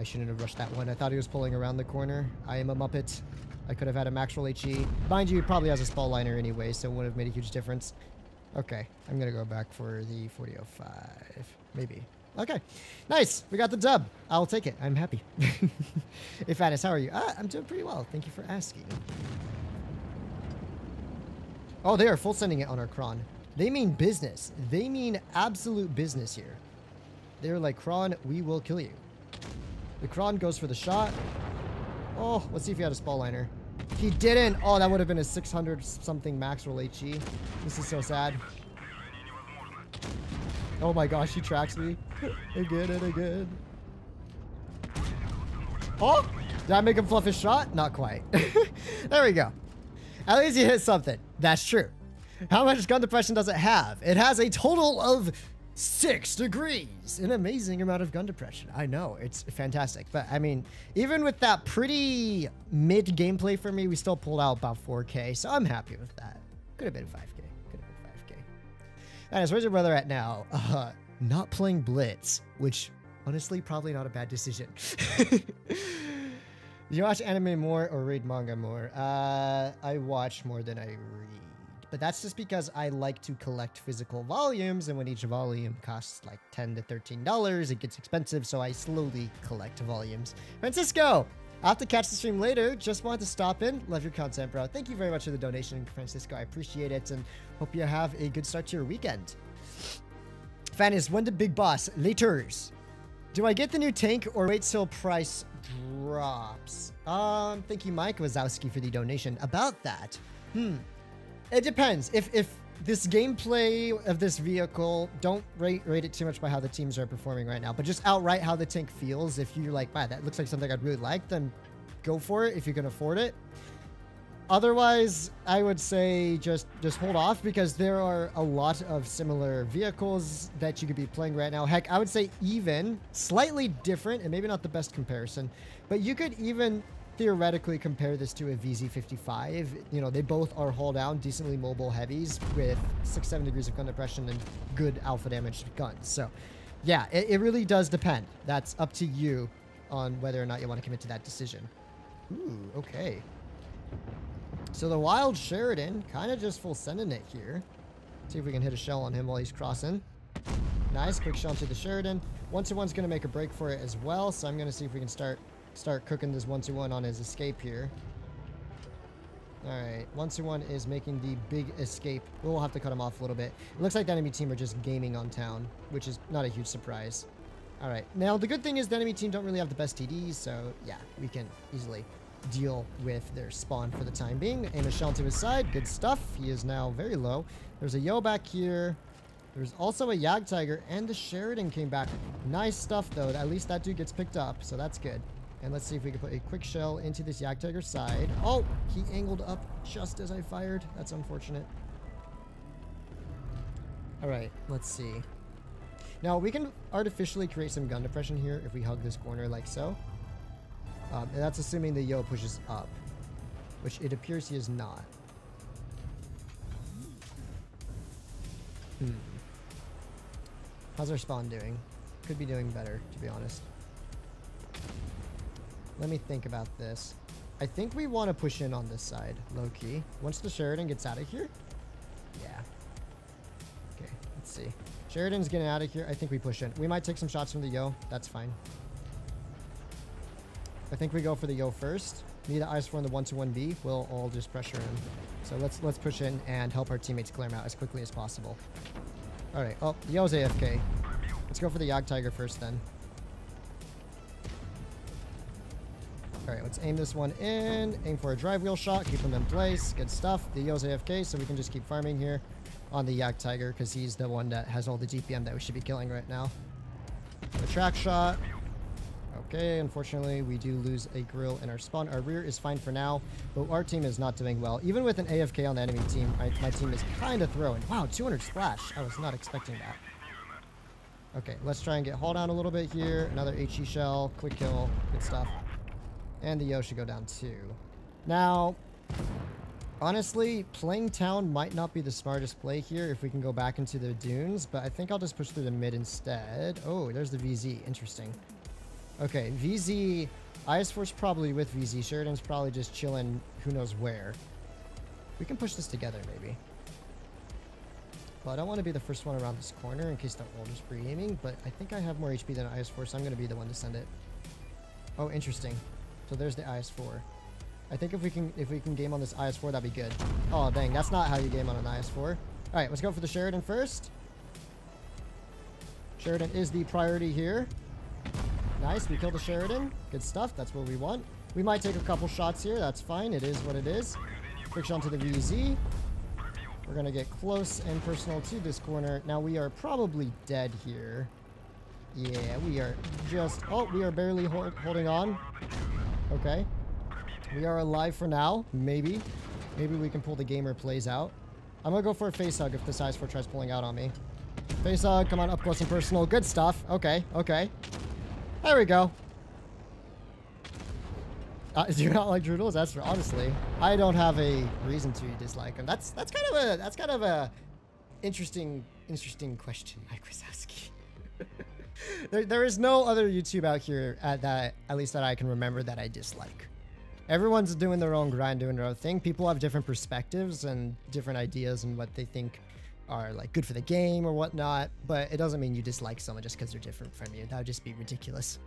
I shouldn't have rushed that one. I thought he was pulling around the corner. I am a Muppet. I could have had a max roll HE. Mind you, he probably has a spall liner anyway, so it wouldn't have made a huge difference. Okay, I'm going to go back for the 4005. Maybe. Okay, nice. We got the dub. I'll take it. I'm happy. hey, Fattest, how are you? Ah, I'm doing pretty well. Thank you for asking. Oh, they are full sending it on our Kron. They mean business. They mean absolute business here. They're like, Kron, we will kill you. The Kron goes for the shot. Oh, let's see if he had a spall liner. He didn't. Oh, that would have been a 600 something max roll HE. This is so sad. Oh my gosh, he tracks me. again and again. Oh, did I make him fluff his shot? Not quite. there we go. At least he hit something. That's true. How much gun depression does it have? It has a total of six degrees. An amazing amount of gun depression. I know, it's fantastic. But I mean, even with that pretty mid gameplay for me, we still pulled out about 4K. So I'm happy with that. Could have been 5K. Could have been 5K. Anyways, where's your brother at now? Uh, not playing Blitz, which honestly, probably not a bad decision. you watch anime more or read manga more? Uh, I watch more than I read but that's just because I like to collect physical volumes, and when each volume costs like 10 to 13 dollars, it gets expensive, so I slowly collect volumes. Francisco, I'll have to catch the stream later. Just wanted to stop in. Love your content, bro. Thank you very much for the donation, Francisco. I appreciate it, and hope you have a good start to your weekend. Fan is when the big boss laters. Do I get the new tank or wait till price drops? Um, thank you, Mike Wazowski, for the donation. About that, hmm. It depends. If if this gameplay of this vehicle, don't rate rate it too much by how the teams are performing right now, but just outright how the tank feels. If you're like, wow, that looks like something I'd really like, then go for it if you can afford it. Otherwise, I would say just just hold off because there are a lot of similar vehicles that you could be playing right now. Heck, I would say even slightly different and maybe not the best comparison, but you could even theoretically compare this to a VZ55. You know, they both are hull down, decently mobile heavies with 6 7 degrees of gun depression and good alpha damage guns. So, yeah, it, it really does depend. That's up to you on whether or not you want to commit to that decision. Ooh, okay. So the Wild Sheridan kind of just full sending it here. See if we can hit a shell on him while he's crossing. Nice, quick shell to the Sheridan. One to one's going to make a break for it as well, so I'm going to see if we can start start cooking this 1-2-1 on his escape here. Alright, 1-2-1 is making the big escape. We'll have to cut him off a little bit. It looks like the enemy team are just gaming on town, which is not a huge surprise. Alright, now the good thing is the enemy team don't really have the best TDs, so yeah, we can easily deal with their spawn for the time being. Aim a shell to his side, good stuff. He is now very low. There's a Yo back here. There's also a Yag Jagdtiger, and the Sheridan came back. Nice stuff, though. At least that dude gets picked up, so that's good. And let's see if we can put a quick shell into this Jagdtiger side. Oh, he angled up just as I fired. That's unfortunate. All right, let's see. Now, we can artificially create some gun depression here if we hug this corner like so. Um, and that's assuming the Yo pushes up, which it appears he is not. Hmm. How's our spawn doing? Could be doing better, to be honest. Let me think about this. I think we want to push in on this side, low key. Once the Sheridan gets out of here. Yeah. Okay, let's see. Sheridan's getting out of here. I think we push in. We might take some shots from the Yo. That's fine. I think we go for the Yo first. Me, the IS-4 the 1-2-1B We'll all just pressure him. So let's let's push in and help our teammates clear him out as quickly as possible. All right. Oh, Yo's AFK. Let's go for the Jagdtiger first then. Alright, let's aim this one in. Aim for a drive wheel shot. Keep him in place. Good stuff. The Yo's AFK, so we can just keep farming here on the Jagdtiger because he's the one that has all the DPM that we should be killing right now. The track shot. Okay, unfortunately, we do lose a Grille in our spawn. Our rear is fine for now, but our team is not doing well. Even with an AFK on the enemy team, my, my team is kind of throwing. Wow, 200 splash. I was not expecting that. Okay, let's try and get hauled down a little bit here. Another HE shell. Quick kill. Good stuff. And the Yo should go down too. Now, honestly, playing town might not be the smartest play here if we can go back into the dunes, but I think I'll just push through the mid instead. Oh, there's the VZ. Interesting. Okay, VZ... IS-4's probably with VZ. Sheridan's probably just chilling who knows where. We can push this together, maybe. Well, I don't want to be the first one around this corner in case they're all just pre-aiming, but I think I have more HP than IS-4, so I'm going to be the one to send it. Oh, interesting. So there's the IS-4. I think if we can if we can game on this IS-4, that'd be good. Oh, dang. That's not how you game on an IS-4. All right, let's go for the Sheridan first. Sheridan is the priority here. Nice. We killed the Sheridan. Good stuff. That's what we want. We might take a couple shots here. That's fine. It is what it is. Quick shot to the VZ. We're going to get close and personal to this corner. Now, we are probably dead here. Yeah, we are just... Oh, we are barely ho holding on. Okay. We are alive for now. Maybe. Maybe we can pull the gamer plays out. I'm gonna go for a face hug if this IS-4 tries pulling out on me. Face hug, come on, up close and personal. Good stuff. Okay, okay. There we go. Uh, do you not like Droodles? That's honestly, I don't have a reason to dislike him. That's that's kind of a that's kind of a interesting interesting question, Mike Wazowski. there, there is no other YouTube out here at that at least that I can remember that I dislike. Everyone's doing their own grind, doing their own thing. People have different perspectives and different ideas and what they think are like good for the game or whatnot. But it doesn't mean you dislike someone just because they're different from you. That would just be ridiculous.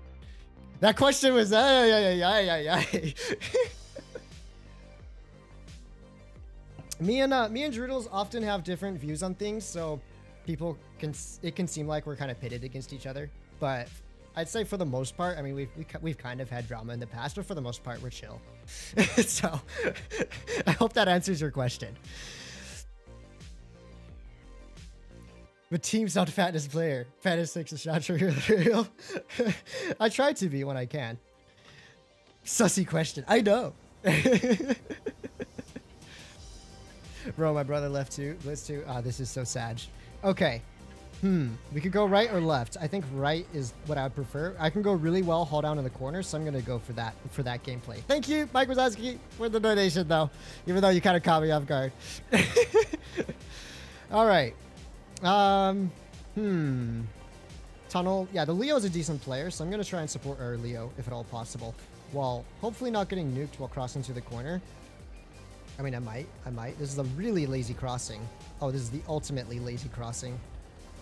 That question was ay ay ay ay ay. me and uh, me and Droodles often have different views on things, so people can it can seem like we're kind of pitted against each other. But I'd say for the most part, I mean we've we, we've kind of had drama in the past, but for the most part we're chill. so I hope that answers your question. The team's not fattest player. Fattest six is not real. I try to be when I can. Sussy question. I know. Bro, my brother left too. Let's do. Ah, this is so sad. Okay. Hmm. We could go right or left. I think right is what I would prefer. I can go really well, hull down in the corner, so I'm gonna go for that for that gameplay. Thank you, Mike Wazowski, for the donation though. Even though you kind of caught me off guard. All right. Um, hmm. Tunnel. Yeah, the Leo is a decent player, so I'm to try and support our Leo, if at all possible, while hopefully not getting nuked while crossing to the corner. I mean, I might. I might. This is a really lazy crossing. Oh, this is the ultimately lazy crossing.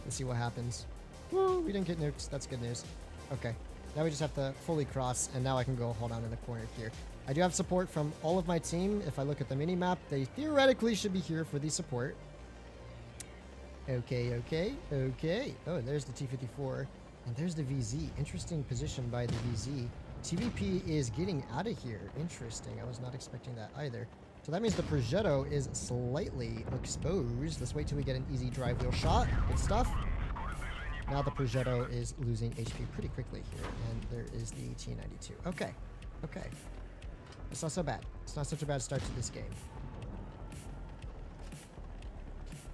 Let's see what happens. Woo, we didn't get nuked. That's good news. Okay. Now we just have to fully cross, and now I can go hold on in the corner here. I do have support from all of my team. If I look at the mini-map, they theoretically should be here for the support. Okay, okay, okay. Oh, there's the T-54. And there's the VZ. Interesting position by the VZ. TVP is getting out of here. Interesting. I was not expecting that either. That means the Progetto is slightly exposed. Let's wait till we get an easy drive wheel shot. Good stuff. Now the Progetto is losing HP pretty quickly here. And there is the T-92. Okay. Okay. It's not so bad. It's not such a bad start to this game.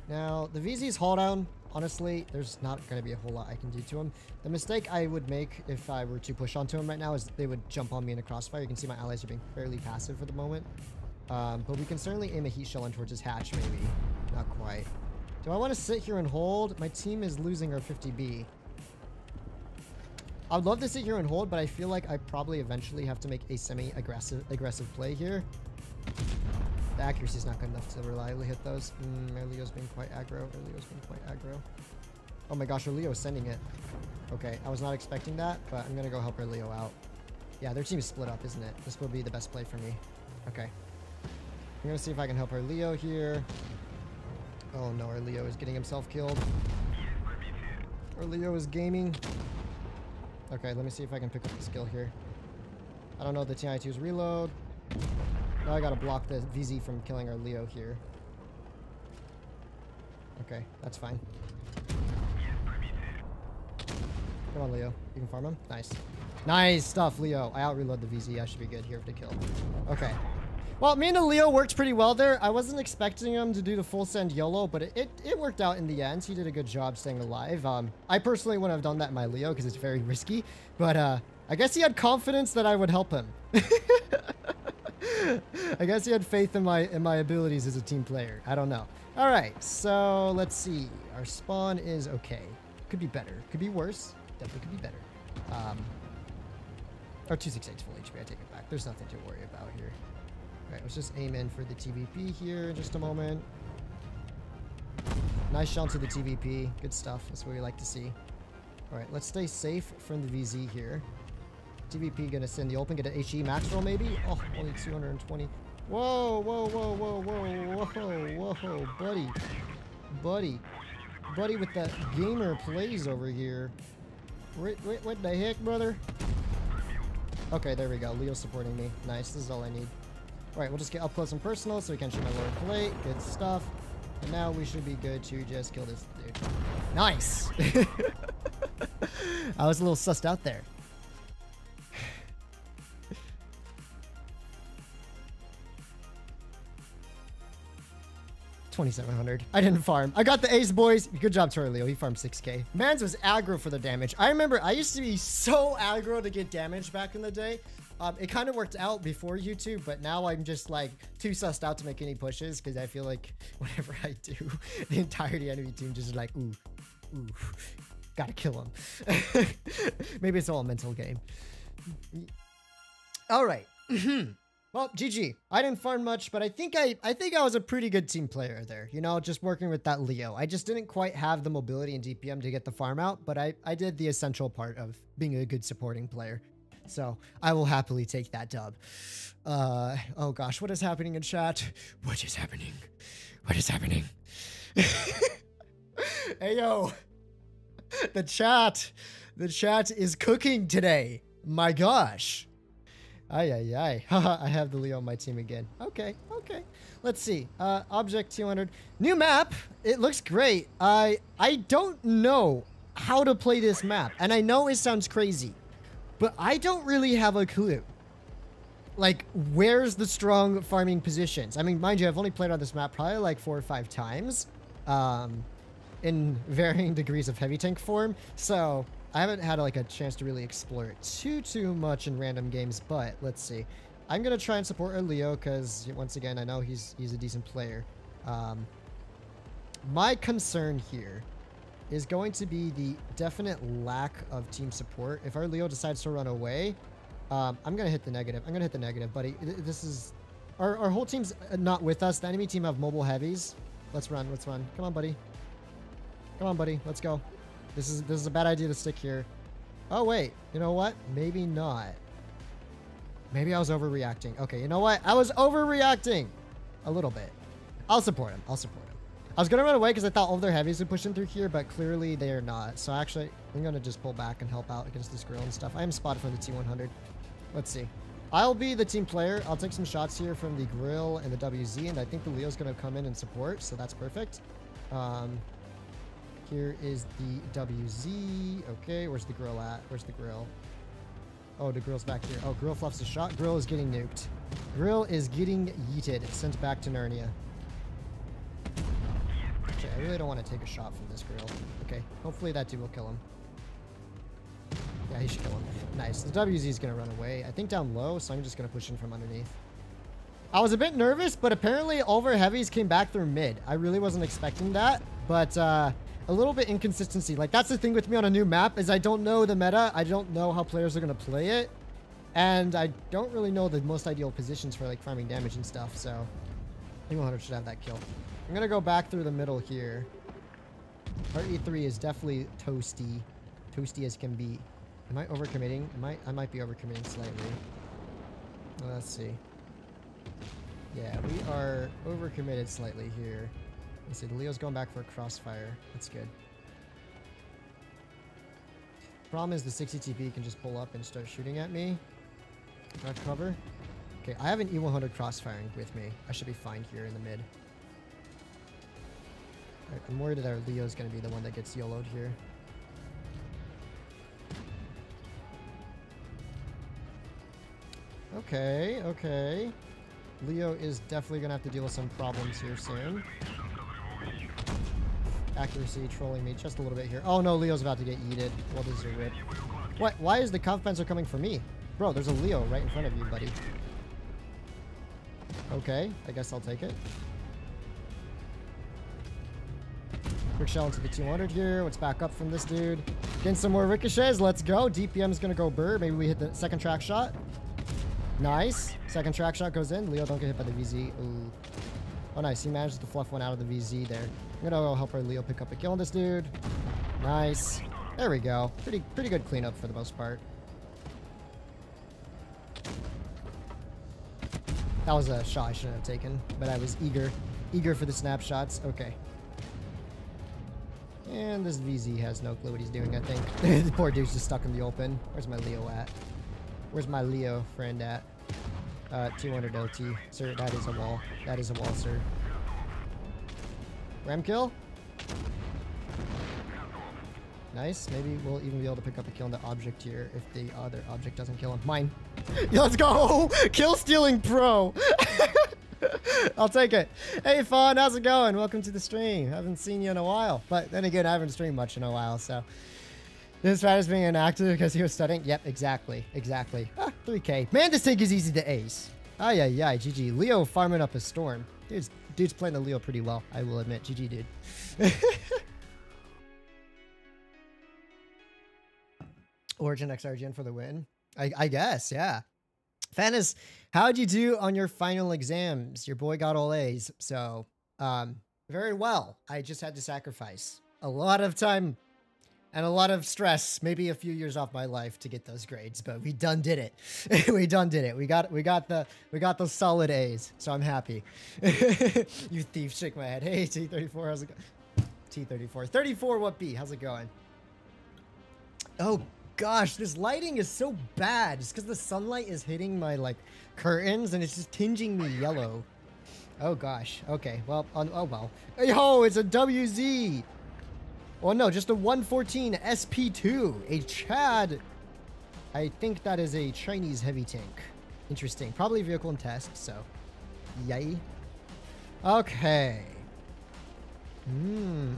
Now, the VZ's hull down, honestly, there's not going to be a whole lot I can do to him. The mistake I would make if I were to push onto him right now is they would jump on me in a crossfire. You can see my allies are being fairly passive for the moment. Um, but we can certainly aim a heat shell in towards his hatch, maybe. Not quite. Do I want to sit here and hold? My team is losing our 50B. I'd love to sit here and hold, but I feel like I probably eventually have to make a semi-aggressive aggressive play here. The accuracy is not good enough to reliably hit those. Mm, Leo's being quite aggro. Leo's being quite aggro. Oh my gosh, Leo's sending it. Okay, I was not expecting that, but I'm gonna go help Leo out. Yeah, their team is split up, isn't it? This will be the best play for me. Okay. I'm gonna see if I can help our Leo here. Oh no, our Leo is getting himself killed. Our Leo is gaming. Okay, let me see if I can pick up the skill here. I don't know the TI2's reload. Now I gotta block the VZ from killing our Leo here. Okay, that's fine. Come on, Leo. You can farm him? Nice. Nice stuff, Leo. I out-reload the VZ. I should be good here to kill. Okay. Well, me and Leo worked pretty well there. I wasn't expecting him to do the full send YOLO, but it, it, it, worked out in the end. He did a good job staying alive. Um, I personally wouldn't have done that in my Leo because it's very risky, but uh, I guess he had confidence that I would help him. I guess he had faith in my in my abilities as a team player. I don't know. All right, so let's see. Our spawn is okay. Could be better. Could be worse. Definitely could be better. Um, our 268 full HP. I take it back. There's nothing to worry let's just aim in for the TVP here in just a moment. Nice shot to the TVP. Good stuff. That's what we like to see. All right, let's stay safe from the VZ here. TVP gonna send the open, get an HE max roll maybe? Oh, only 220. Whoa, whoa, whoa, whoa, whoa, whoa, whoa, buddy. Buddy. Buddy with that gamer plays over here. Wait, wait, what the heck, brother? Okay, there we go. Leo supporting me. Nice, this is all I need. Alright, we'll just get up close and personal so we can shoot my lower plate. Good stuff. And now we should be good to just kill this dude. Nice! I was a little sussed out there. 2700. I didn't farm. I got the ace, boys. Good job, Leo. He farmed 6k. Mans was aggro for the damage. I remember I used to be so aggro to get damage back in the day. Um, it kind of worked out before YouTube, but now I'm just like too sussed out to make any pushes because I feel like whenever I do, the entirety enemy team just is like, ooh, ooh, gotta kill him. Maybe it's all a mental game. All right. well, GG. I didn't farm much, but I think I I think I was a pretty good team player there. You know, just working with that Leo. I just didn't quite have the mobility and DPM to get the farm out, but I I did the essential part of being a good supporting player. So I will happily take that dub. Uh, oh gosh, what is happening in chat? What is happening? What is happening? hey yo, the chat, the chat is cooking today. My gosh. Ay, ay, ay. I have the Leo on my team again. Okay, okay. Let's see. Uh, object 200. New map. It looks great. I I don't know how to play this map. And I know it sounds crazy. But I don't really have a clue. Like, where's the strong farming positions? I mean, mind you, I've only played on this map probably like four or five times. Um, in varying degrees of heavy tank form. So, I haven't had like a chance to really explore it too, too much in random games. But, let's see. I'm going to try and support a Leo because, once again, I know he's, he's a decent player. Um, my concern here is going to be the definite lack of team support. If our Leo decides to run away, um, I'm going to hit the negative. I'm going to hit the negative, buddy. This is... Our, our whole team's not with us. The enemy team have mobile heavies. Let's run. Let's run. Come on, buddy. Come on, buddy. Let's go. This is this is a bad idea to stick here. Oh, wait. You know what? Maybe not. Maybe I was overreacting. Okay, you know what? I was overreacting. A little bit. I'll support him. I'll support him. I was going to run away because I thought all their heavies would push in through here, but clearly they are not. So actually, I'm going to just pull back and help out against this Grille and stuff. I am spotted from the T100. Let's see. I'll be the team player. I'll take some shots here from the Grille and the WZ, and I think the Leo's going to come in and support, so that's perfect. Um, here is the WZ. Okay, where's the Grille at? Where's the Grille? Oh, the Grille's back here. Oh, Grille fluffs a shot. Grille is getting nuked. Grille is getting yeeted. Sent back to Narnia. Okay, I really don't want to take a shot from this girl. Okay, hopefully that dude will kill him. Yeah, he should kill him. Nice. The WZ is going to run away. I think down low, so I'm just going to push in from underneath. I was a bit nervous, but apparently our heavies came back through mid. I really wasn't expecting that, but uh, a little bit inconsistency. Like, that's the thing with me on a new map is I don't know the meta. I don't know how players are going to play it. And I don't really know the most ideal positions for, like, farming damage and stuff, so... I think 100 should have that kill. I'm gonna go back through the middle here. Our E3 is definitely toasty. Toasty as can be. Am I overcommitting? Am I, I might be overcommitting slightly. let's see. Yeah, we are overcommitted slightly here. Let's see, Leo's going back for a crossfire. That's good. Problem is the 60 TP can just pull up and start shooting at me. Do I have cover? Okay, I have an E100 crossfiring with me. I should be fine here in the mid. Right, I'm worried that our Leo's going to be the one that gets YOLO'd here. Okay, okay. Leo is definitely going to have to deal with some problems here soon. Accuracy trolling me just a little bit here. Oh no, Leo's about to get yeeted. What is a rip? What? Why is the Conf coming for me? Bro, there's a Leo right in front of you, buddy. Okay, I guess I'll take it. Quick shell into the 200 here. Let's back up from this dude. Getting some more ricochets. Let's go. DPM is going to go burr. Maybe we hit the second track shot. Nice. Second track shot goes in. Leo don't get hit by the VZ. Ooh. Oh, nice. He managed to fluff one out of the VZ there. I'm going to help our Leo pick up a kill on this dude. Nice. There we go. Pretty, pretty good cleanup for the most part. That was a shot I shouldn't have taken, but I was eager. Eager for the snapshots. Okay. And this VZ has no clue what he's doing, I think. the poor dude's just stuck in the open. Where's my Leo at? Where's my Leo friend at? Uh, 200 LT. Sir, that is a wall. That is a wall, sir. Ram kill? Nice. Maybe we'll even be able to pick up a kill on the object here if the other object doesn't kill him. Mine. Let's go! Kill stealing pro! I'll take it. Hey, Fawn, how's it going? Welcome to the stream. Haven't seen you in a while. But then again, I haven't streamed much in a while, so. This fan is being inactive because he was studying. Yep, exactly. Exactly. Ah, 3k. Man, this tank is easy to ace. Ah, yeah, yeah. GG. Leo farming up a storm. Dude's, dude's playing the Leo pretty well, I will admit. GG, dude. Origin XRGN for the win. I, I guess, yeah. Fanis, how'd you do on your final exams? Your boy got all A's, so um, very well. I just had to sacrifice a lot of time and a lot of stress, maybe a few years off my life to get those grades, but we done did it. we done did it. We got we got the we got those solid A's, so I'm happy. you thief, shake my head. Hey T34, how's it going? T34, 34, what B? How's it going? Oh gosh, this lighting is so bad. Just because the sunlight is hitting my like curtains and it's just tinging me yellow. Oh gosh. Okay. Well. Oh well. Yo, it's a WZ. Oh no, just a 114 SP2. A Chad. I think that is a Chinese heavy tank. Interesting. Probably vehicle and test. So, yay. Okay. Hmm.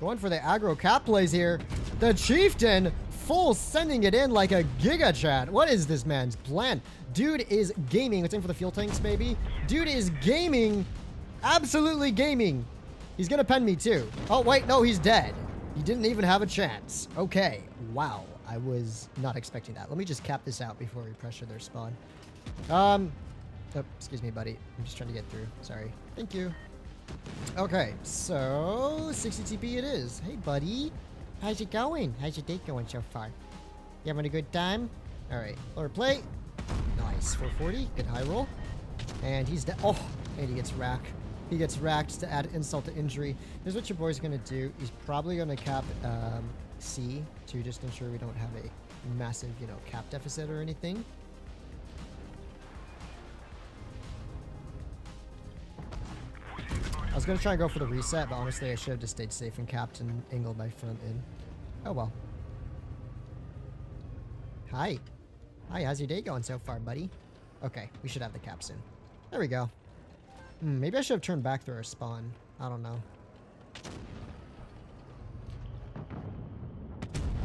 Going for the aggro cap plays here. The Chieftain full sending it in like a Giga Chat. What is this man's plan? Dude is gaming. Let's aim for the fuel tanks, maybe. Dude is gaming. Absolutely gaming. He's going to pen me too. Oh, wait. No, he's dead. He didn't even have a chance. Okay. Wow. I was not expecting that. Let me just cap this out before we pressure their spawn. Um, oh, excuse me, buddy. I'm just trying to get through. Sorry. Thank you. Okay, so 60 TP it is. Hey, buddy. How's it going? How's your day going so far? You having a good time? All right, lower plate. Nice, 440. Good high roll. And he's dead. Oh, and he gets racked. He gets racked to add insult to injury. Here's what your boy's going to do. He's probably going to cap um, C to just ensure we don't have a massive, you know, cap deficit or anything. I was going to try and go for the reset, but honestly I should have just stayed safe and capped and angled my front in. Oh well. Hi. Hi, how's your day going so far, buddy? Okay, we should have the cap soon. There we go. Hmm, maybe I should have turned back through our spawn. I don't know.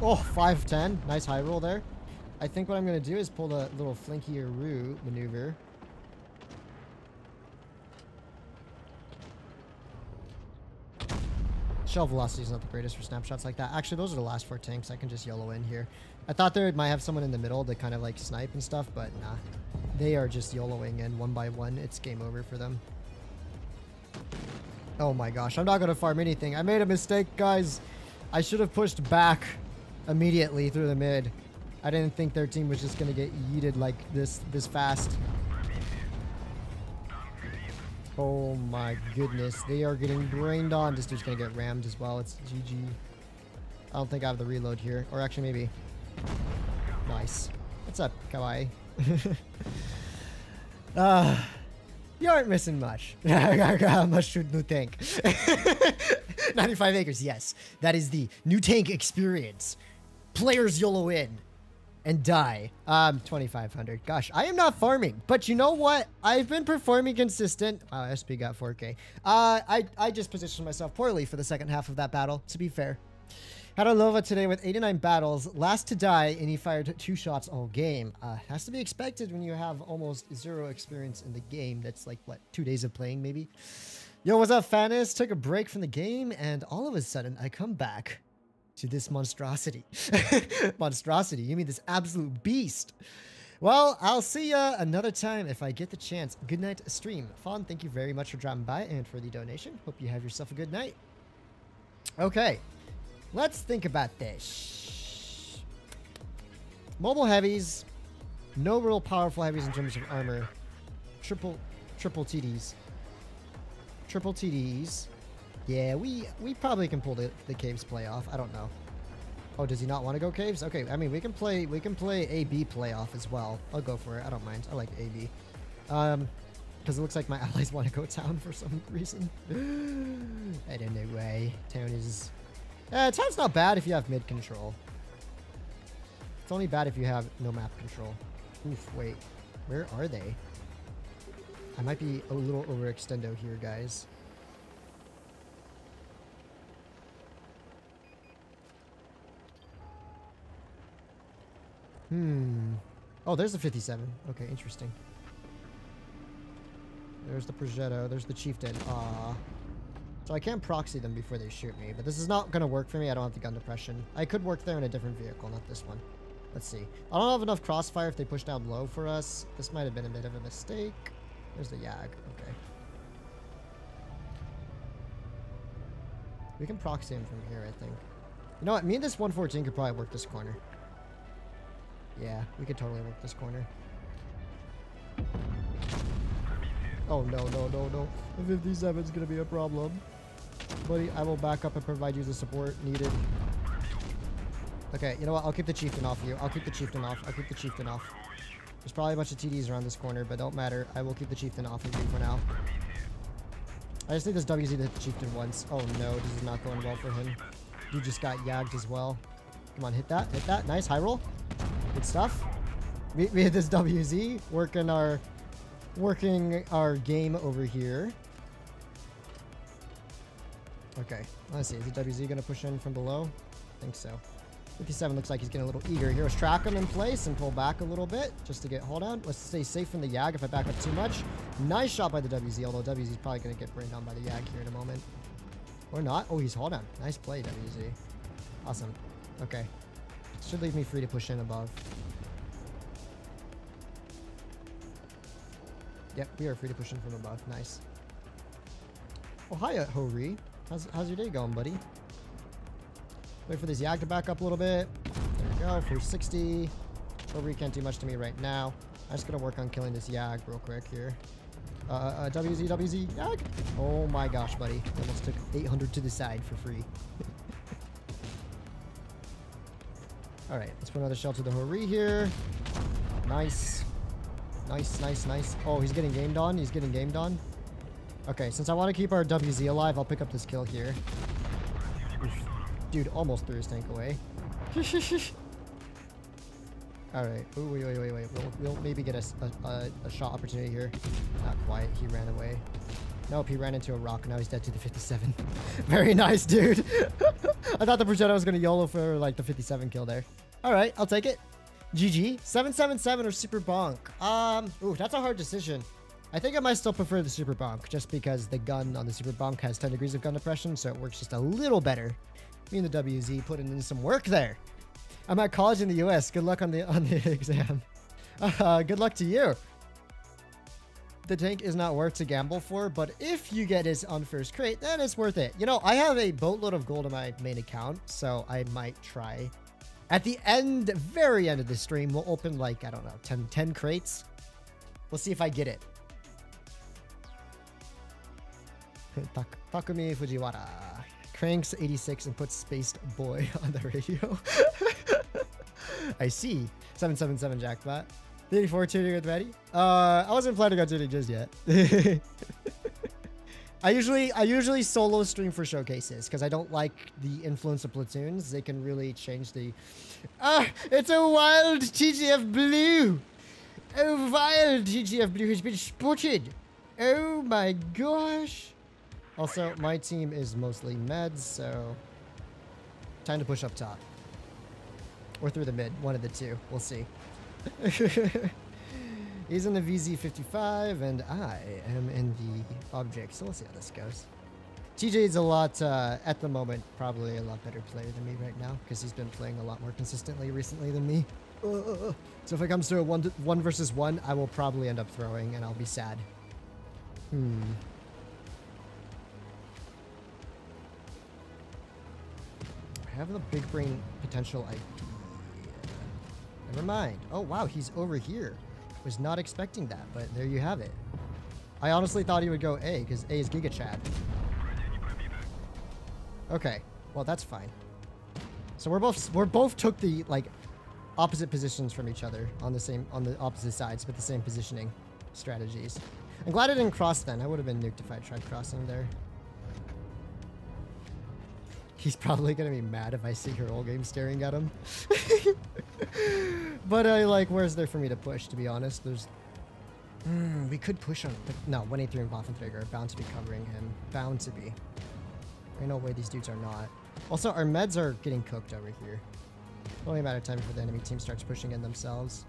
Oh, 510. Nice high roll there. I think what I'm going to do is pull the little flankier route maneuver. Shell velocity is not the greatest for snapshots like that. Actually, those are the last four tanks. I can just YOLO in here. I thought there might have someone in the middle to kind of like snipe and stuff, but nah. They are just YOLOing and one by one, it's game over for them. Oh my gosh, I'm not going to farm anything. I made a mistake, guys. I should have pushed back immediately through the mid. I didn't think their team was just going to get yeeted like this this fast. Oh my goodness. They are getting brained on. This dude's gonna get rammed as well. It's GG. I don't think I have the reload here. Or actually, maybe. Nice. What's up, Kawaii? uh, you aren't missing much. much to new tank. 95 acres, yes. That is the new tank experience. Players YOLO in and die. Um, 2,500. Gosh, I am not farming, but you know what? I've been performing consistent. Wow, SP got 4K. Uh, I, I just positioned myself poorly for the second half of that battle, to be fair. Had a Lova today with 89 battles, last to die, and he fired two shots all game. Uh, has to be expected when you have almost zero experience in the game. That's like, what, two days of playing, maybe? Yo, what's up, Fanis? Took a break from the game, and all of a sudden, I come back to this monstrosity. monstrosity, you mean this absolute beast. Well, I'll see ya another time if I get the chance. Good night, stream. Fawn, thank you very much for dropping by and for the donation. Hope you have yourself a good night. Okay, let's think about this. Mobile heavies, no real powerful heavies in terms of armor. Triple, triple TDs. Triple TDs. Yeah, we we probably can pull the, the caves playoff. I don't know. Oh, does he not want to go caves? Okay, I mean we can play we can play AB playoff as well. I'll go for it. I don't mind. I like AB. Um, because it looks like my allies want to go town for some reason. I why. Town is. Uh, town's not bad if you have mid control. It's only bad if you have no map control. Oof, wait. Where are they? I might be a little overextendo here, guys. Hmm. Oh, there's the 57. Okay, interesting. There's the Progetto. There's the Chieftain. Ah. So I can't proxy them before they shoot me, but this is not going to work for me. I don't have the gun depression. I could work there in a different vehicle, not this one. Let's see. I don't have enough crossfire if they push down low for us. This might have been a bit of a mistake. There's the Yag. Okay. We can proxy him from here, I think. You know what? Me and this 114 could probably work this corner. Yeah, we could totally work this corner. Oh, no, no, no, no. The 57 is going to be a problem. Buddy, I will back up and provide you the support needed. Okay, you know what? I'll keep the chieftain off you. I'll keep the chieftain off. I'll keep the chieftain off. There's probably a bunch of TDs around this corner, but don't matter. I will keep the chieftain off of you for now. I just need this WZ to hit the chieftain once. Oh no, this is not going well for him. He just got yagged as well. Come on, hit that. Hit that. Nice. High roll. Good stuff. We, we hit this WZ. Working our working our game over here. Okay, let's see. Is the WZ going to push in from below? I think so. 57 looks like he's getting a little eager. Here, let's track him in place and pull back a little bit just to get hold on. Let's stay safe from the Yag if I back up too much. Nice shot by the WZ, although WZ is probably going to get brained on by the Yag here in a moment. Or not. Oh, he's hold on. Nice play, WZ. Awesome. Okay. Should leave me free to push in above. Yep, we are free to push in from above. Nice. Oh, hiya, Hori. How's, how's your day going, buddy? Wait for this Yag to back up a little bit. There we go, 460. Hori can't do much to me right now. I'm just gonna work on killing this Yag real quick here. Uh, uh, uh WZ, WZ, Yag! Oh my gosh, buddy. Almost took 800 to the side for free. Alright, let's put another shell to the Hori here. Nice. Nice, nice, nice. Oh, he's getting gamed on. He's getting gamed on. Okay, since I want to keep our WZ alive, I'll pick up this kill here. Dude, almost threw his tank away. Alright. Ooh, wait, wait, wait, wait. We'll, we'll maybe get a, a, a, shot opportunity here. Not quite. He ran away. Nope, he ran into a rock. Now he's dead to the 57. Very nice, dude. I thought the Progetto was going to YOLO for, like, the 57 kill there. Alright, I'll take it. GG. 777 or Super Bonk? Um, ooh, that's a hard decision. I think I might still prefer the Super Bonk, just because the gun on the Super Bonk has 10 degrees of gun depression, so it works just a little better. Me and the WZ putting in some work there. I'm at college in the US. Good luck on the on the exam. Uh, good luck to you. The tank is not worth to gamble for, but if you get his on first crate, then it's worth it. You know, I have a boatload of gold on my main account, so I might try at the end, very end of the stream, we'll open like, I don't know, 10, 10 crates. We'll see if I get it. Tak Takumi Fujiwara. Cranks 86 and puts Spaced Boy on the radio. I see. 777 jackpot. 34 tuning with ready. Uh, I wasn't planning on tuning just yet. I usually I usually solo stream for showcases because I don't like the influence of platoons. They can really change the. Ah, it's a wild TGF blue. Oh, wild TGF blue has been spotted. Oh my gosh. Also, my team is mostly meds, so time to push up top. Or through the mid, one of the two. We'll see. He's in the VZ55, and I am in the object. So let's see how this goes. TJ is a lot, uh, at the moment, probably a lot better player than me right now, because he's been playing a lot more consistently recently than me. Uh, so if it comes to a one, one versus one, I will probably end up throwing, and I'll be sad. Hmm. I have the big brain potential idea. Never mind. Oh, wow, he's over here. Was not expecting that, but there you have it. I honestly thought he would go A, because A is Giga Chad. Okay, well that's fine. So we're both we're both took the like opposite positions from each other on the same on the opposite sides, but the same positioning strategies. I'm glad I didn't cross then. I would have been nuked if I tried crossing there. He's probably gonna be mad if I see her whole game staring at him. but I like, where's there for me to push? To be honest, there's Hmm, we could push on. No, 183 and Waffenträger are bound to be covering him. Bound to be. Ain't no way these dudes are not. Also, our meds are getting cooked over here. Only a matter of time before the enemy team starts pushing in themselves.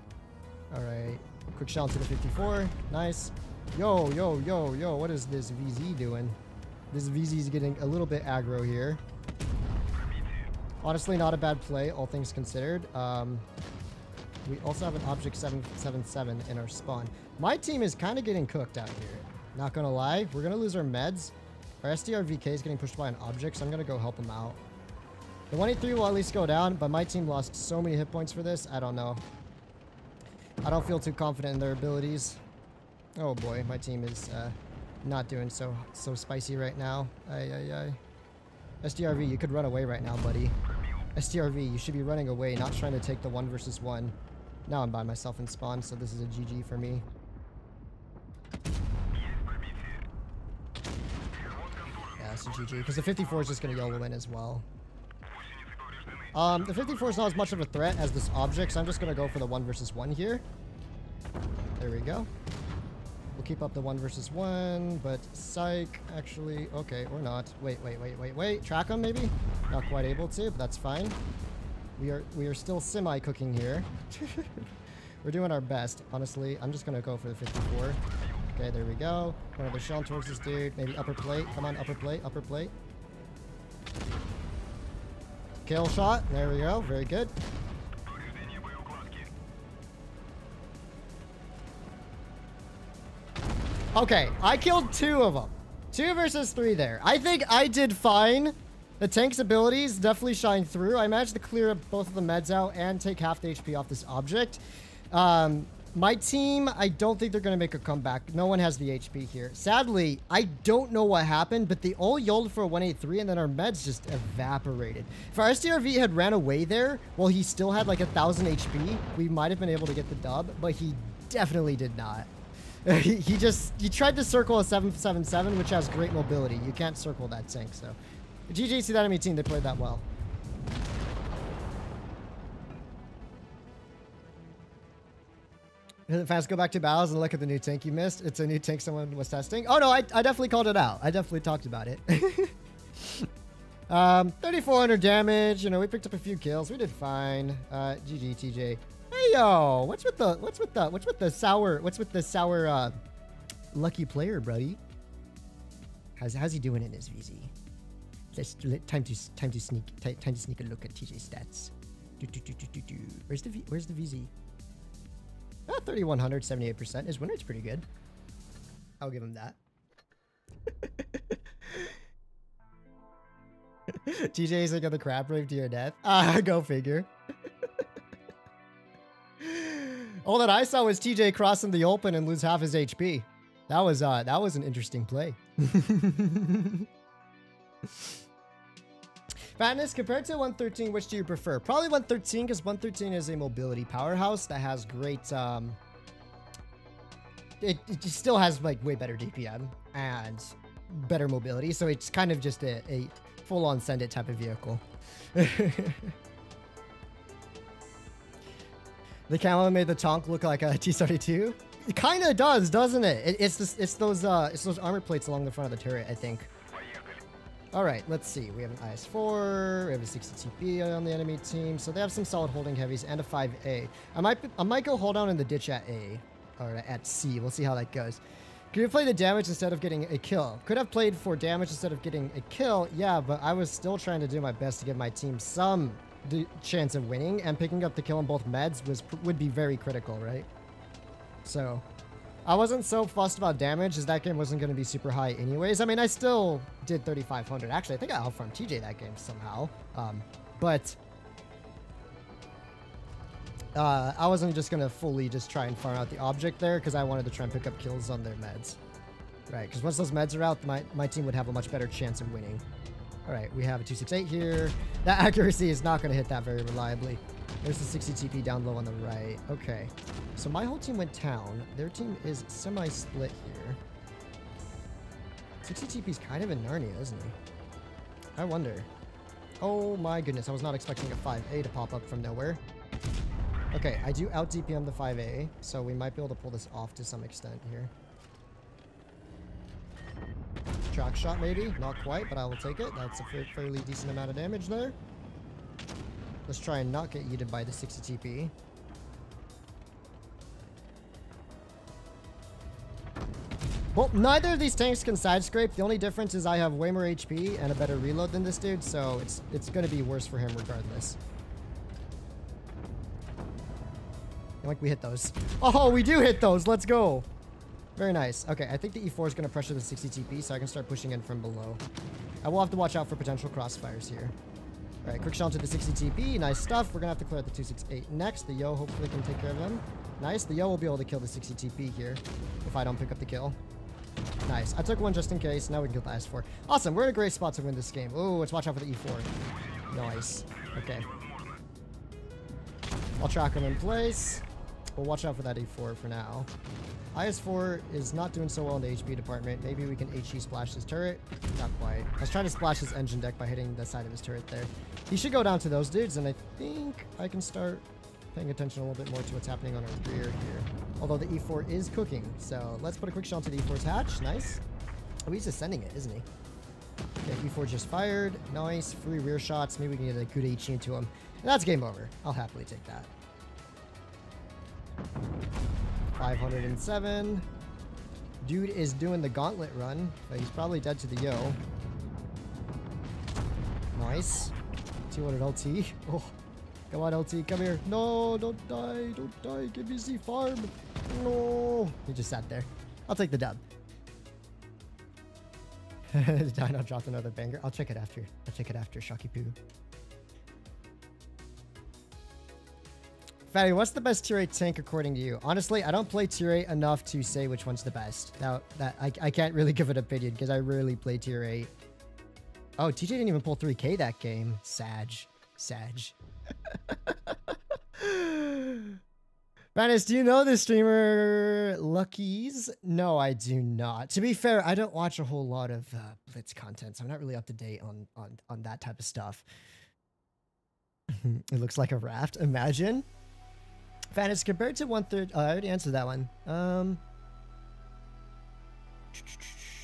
Alright. Quick shell into the 54. Nice. Yo, yo, yo, yo. What is this VZ doing? This VZ is getting a little bit aggro here. Honestly, not a bad play, all things considered. Um, we also have an Object 777 in our spawn. My team is kind of getting cooked out here. Not gonna lie. We're gonna lose our meds. Our Strv K is getting pushed by an object, so I'm gonna go help him out. The 183 will at least go down, but my team lost so many hit points for this, I don't know. I don't feel too confident in their abilities. Oh boy, my team is uh, not doing so so spicy right now. Ay, ay, ay. Strv, you could run away right now, buddy. Strv, you should be running away, not trying to take the one versus one. Now I'm by myself in spawn, so this is a GG for me. Yeah, it's a GG, because the 54 is just going to YOLO in as well. Um, the 54 is not as much of a threat as this object, so I'm just going to go for the one versus one here. There we go. We'll keep up the one versus one, but psych, actually, okay, or not. Wait, wait, wait, wait, wait. Track him, maybe? Not quite able to, but that's fine. We are we are still semi-cooking here. We're doing our best, honestly. I'm just gonna go for the 54. Okay, there we go. Another shell towards this dude. Maybe upper plate. Come on, upper plate, upper plate. Kill shot. There we go. Very good. Okay, I killed two of them. Two versus three there. I think I did fine. The tank's abilities definitely shine through. I managed to clear up both of the meds out and take half the HP off this object. Um, my team, I don't think they're going to make a comeback. No one has the HP here. Sadly, I don't know what happened, but they all yelled for a 183 and then our meds just evaporated. If our Strv had ran away there while he still had like a 1,000 HP, we might have been able to get the dub, but he definitely did not. he, just, he tried to circle a 777, which has great mobility. You can't circle that tank, so. GG to that enemy team, they played that well. Fast go back to battles and look at the new tank you missed. It's a new tank someone was testing. Oh no, I, I definitely called it out. I definitely talked about it. um, 3,400 damage. You know, we picked up a few kills. We did fine. Uh, GG, TJ. Hey yo, what's with the what's with the what's with the sour what's with the sour uh, lucky player, buddy? How's how's he doing in his VZ? Let's time to time to sneak time to sneak a look at TJ stats. Do, do, do. Where's the v, where's the VZ? Ah, 3100, 78%. His win rate's pretty good. I'll give him that. TJ's like on the crap rave to your death. Ah, go figure. All that I saw was TJ crossing the open and lose half his HP. That was uh that was an interesting play. Fatness, compared to 113, which do you prefer? Probably 113, because 113 is a mobility powerhouse that has great, um... It, it still has, like, way better DPM and better mobility, so it's kind of just a, a full-on send-it type of vehicle. the camo made the Tonk look like a T-32? It kind of does, doesn't it? it it's, this, it's, those, uh, it's those armor plates along the front of the turret, I think. All right, let's see. We have an IS-4. We have a 60 TP on the enemy team. So they have some solid holding heavies and a 5A. I might I might go hold down in the ditch at A or at C. We'll see how that goes. Could you play the damage instead of getting a kill? Could have played for damage instead of getting a kill. Yeah, but I was still trying to do my best to give my team some chance of winning, and picking up the kill on both meds was would be very critical, right? So I wasn't so fussed about damage as that game wasn't going to be super high anyways. I mean, I still did 3,500. Actually, I think I outfarmed TJ that game somehow. Um, but uh, I wasn't just going to fully just try and farm out the object there because I wanted to try and pick up kills on their meds. Right, because once those meds are out, my, my team would have a much better chance of winning. All right, we have a 268 here. That accuracy is not going to hit that very reliably. There's the 60 TP down low on the right. Okay. So my whole team went town. Their team is semi-split here. 60 TP is kind of in Narnia, isn't he? I wonder. Oh my goodness, I was not expecting a 5A to pop up from nowhere. Okay, I do out DPM the 5A, so we might be able to pull this off to some extent here. Track shot maybe, not quite, but I will take it. That's a fairly decent amount of damage there. Let's try and not get yeeted by the 60 TP. Well, neither of these tanks can side scrape. The only difference is I have way more HP and a better reload than this dude, so it's it's going to be worse for him regardless. like we hit those. Oh, we do hit those. Let's go. Very nice. Okay, I think the E4 is going to pressure the 60 TP, so I can start pushing in from below. I will have to watch out for potential crossfires here. All right, quick shot to the 60 TP. Nice stuff. We're going to have to clear out the 268 next. The Yo hopefully can take care of them. Nice. The Yo will be able to kill the 60 TP here if I don't pick up the kill. Nice. I took one just in case. Now we can kill the IS-4. Awesome. We're in a great spot to win this game. Oh, let's watch out for the E4. Nice. Okay. I'll track him in place. We'll watch out for that E4 for now. IS-4 is not doing so well in the HP department. Maybe we can HE splash his turret. Not quite. I was trying to splash his engine deck by hitting the side of his turret there. He should go down to those dudes, and I think I can start paying attention a little bit more to what's happening on our rear here. Although the E4 is cooking. So let's put a quick shot to the E4's hatch. Nice. Oh, he's ascending it, isn't he? Yeah, E4 just fired. Nice. Free rear shots. Maybe we can get a good HE into him. And that's game over. I'll happily take that. 507. Dude is doing the gauntlet run, but he's probably dead to the yo. Nice. 200 LT. Oh, come on, LT, come here. No, don't die, don't die. Give me Z farm. No. He just sat there. I'll take the dub. Dino dropped another banger. I'll check it after. I'll check it after Shocky Poo. Fatty, what's the best tier 8 tank according to you? Honestly, I don't play tier 8 enough to say which one's the best. Now, that I, I can't really give an opinion because I rarely play tier 8. Oh, TJ didn't even pull 3k that game. Sag. Sag. Vanis, do you know the streamer Luckies? No, I do not. To be fair, I don't watch a whole lot of uh, Blitz content, so I'm not really up to date on, on, on that type of stuff. it looks like a raft. Imagine. Fantasy compared to one third. Oh, I already answered that one. Um,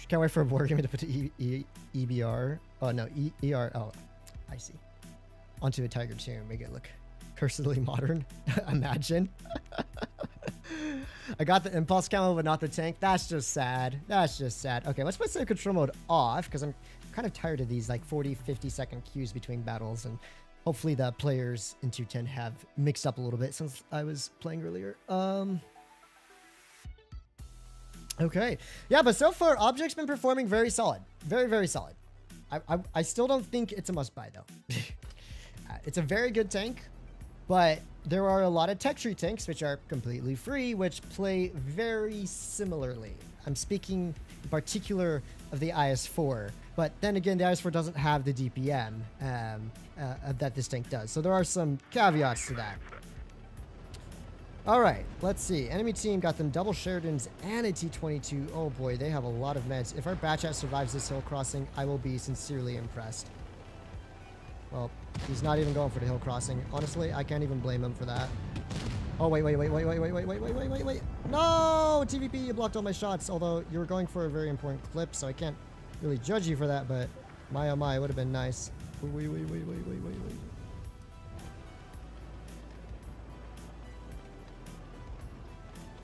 can't wait for a board game to put e, e, EBR. Oh no, e, ER. Oh, I see. Onto a Tiger Tomb, make it look cursedly modern. Imagine. I got the impulse camo, but not the tank. That's just sad. That's just sad. Okay, let's put the control mode off because I'm kind of tired of these like 40, 50 second queues between battles and Hopefully the players in 210 have mixed up a little bit since I was playing earlier. Um, okay. Yeah, but so far, Object's been performing very solid. Very, very solid. I, I, I still don't think it's a must-buy, though. It's a very good tank, but there are a lot of tech tree tanks which are completely free, which play very similarly. I'm speaking in particular of the IS-4, but then again, the IS-4 doesn't have the DPM um, uh, that this tank does. So there are some caveats to that. All right, let's see. Enemy team got them double Sheridans and a T-22. Oh boy, they have a lot of meds. If our Batchat survives this hill crossing, I will be sincerely impressed. Well, he's not even going for the hill crossing. Honestly, I can't even blame him for that. Oh, wait, wait, wait, wait, wait, wait, wait, wait, wait, wait, wait, wait. No! TVP, you blocked all my shots, although you were going for a very important clip, so I can't really judge you for that, but my oh my, it would have been nice. Wait, wait, wait, wait, wait, wait, wait.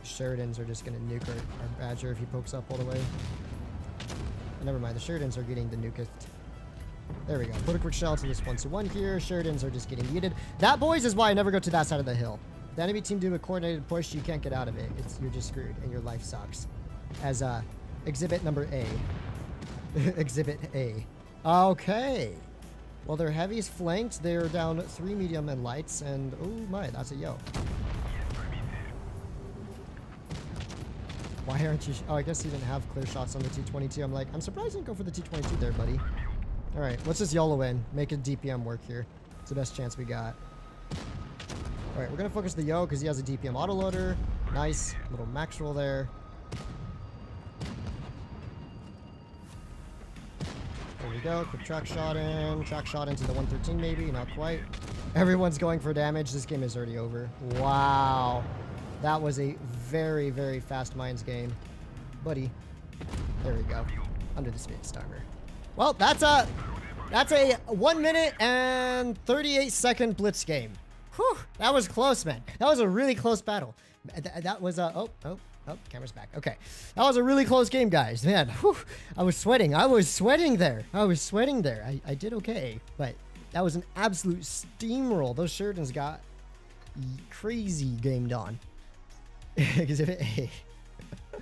Sheridans are just gonna nuke our, our Badger if he pokes up all the way. Never mind, the Sheridans are getting the nuketh. There we go. Put a quick shell to this one So one here. Sheridans are just getting yeeted. That, boys, is why I never go to that side of the hill. The enemy team do a coordinated push, you can't get out of it. It's You're just screwed, and your life sucks. As uh, exhibit number A. exhibit A. Okay. Well, their heavies flanked. They're down three medium and lights, and oh my, that's a yo. Why aren't you? Oh, I guess he didn't have clear shots on the T22. I'm like, I'm surprised you didn't go for the T22 there, buddy. All right, let's just YOLO in. Make a DPM work here. It's the best chance we got. All right, we're gonna focus the Yo because he has a DPM autoloader. Nice little max roll there. we go. Quick track shot in. Track shot into the 113 maybe. Not quite. Everyone's going for damage. This game is already over. Wow. That was a very, very fast Mines game. Buddy. There we go. Under the Space Starmer. Well, that's a that's a 1 minute and 38 second blitz game. Whew, that was close, man. That was a really close battle. Th that was a oh oh oh camera's back. Okay, that was a really close game, guys. Man, whew, I was sweating. I was sweating there. I was sweating there. I, I did okay, but that was an absolute steamroll. Those Sheridans got crazy gamed on. Exhibit A.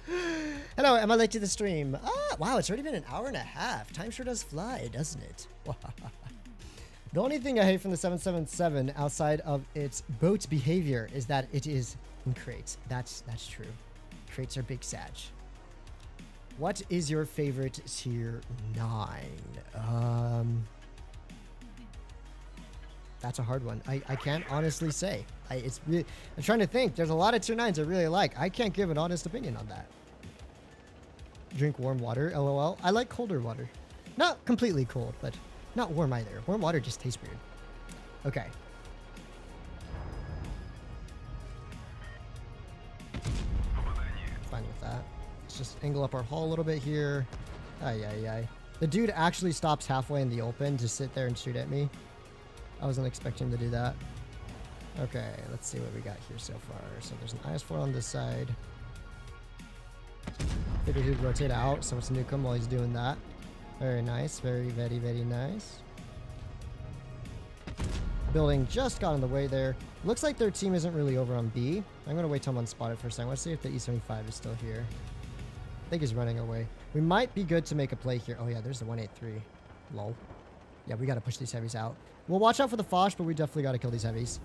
Hello, am I late to the stream? Ah, wow, it's already been an hour and a half. Time sure does fly, doesn't it? the only thing I hate from the 777 outside of its boat behavior is that it is in crates. That's that's true. Crates are big sag. What is your favorite tier 9? Um that's a hard one. I, I can't honestly say. I, it's really, I'm trying to think. There's a lot of tier 9s I really like. I can't give an honest opinion on that. Drink warm water, lol. I like colder water. Not completely cold, but not warm either. Warm water just tastes weird. Okay. That. Let's just angle up our hull a little bit here. Ay, ay, ay. The dude actually stops halfway in the open to sit there and shoot at me. I wasn't expecting to do that. Okay, let's see what we got here so far. So there's an IS-4 on this side. Figured he'd rotate out, so it's nuke him while he's doing that. Very nice, very, very, very nice. Building just got in the way there. Looks like their team isn't really over on B. I'm going to wait till I'm unspotted for a second. Let's see if the E75 is still here. I think he's running away. We might be good to make a play here. Oh yeah, there's the 183. Lol. Yeah, we got to push these heavies out. We'll watch out for the Foch, but we definitely got to kill these heavies.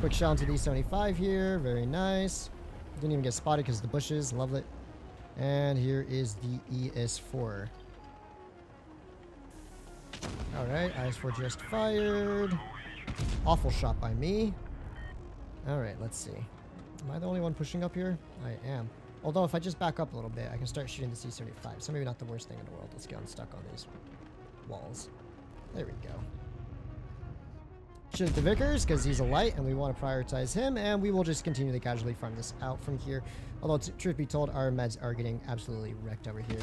Quick shot into the E75 here. Very nice. Didn't even get spotted because the bushes. Love it. And here is the IS-4. Alright, IS-4 just fired. Awful shot by me. Alright, let's see. Am I the only one pushing up here? I am. Although if I just back up a little bit, I can start shooting the E75. So maybe not the worst thing in the world. Let's get unstuck on these walls. There we go. Shoot the Vickers because he's a light and we want to prioritize him. And we will just continue to casually farm this out from here. Although, truth be told, our meds are getting absolutely wrecked over here.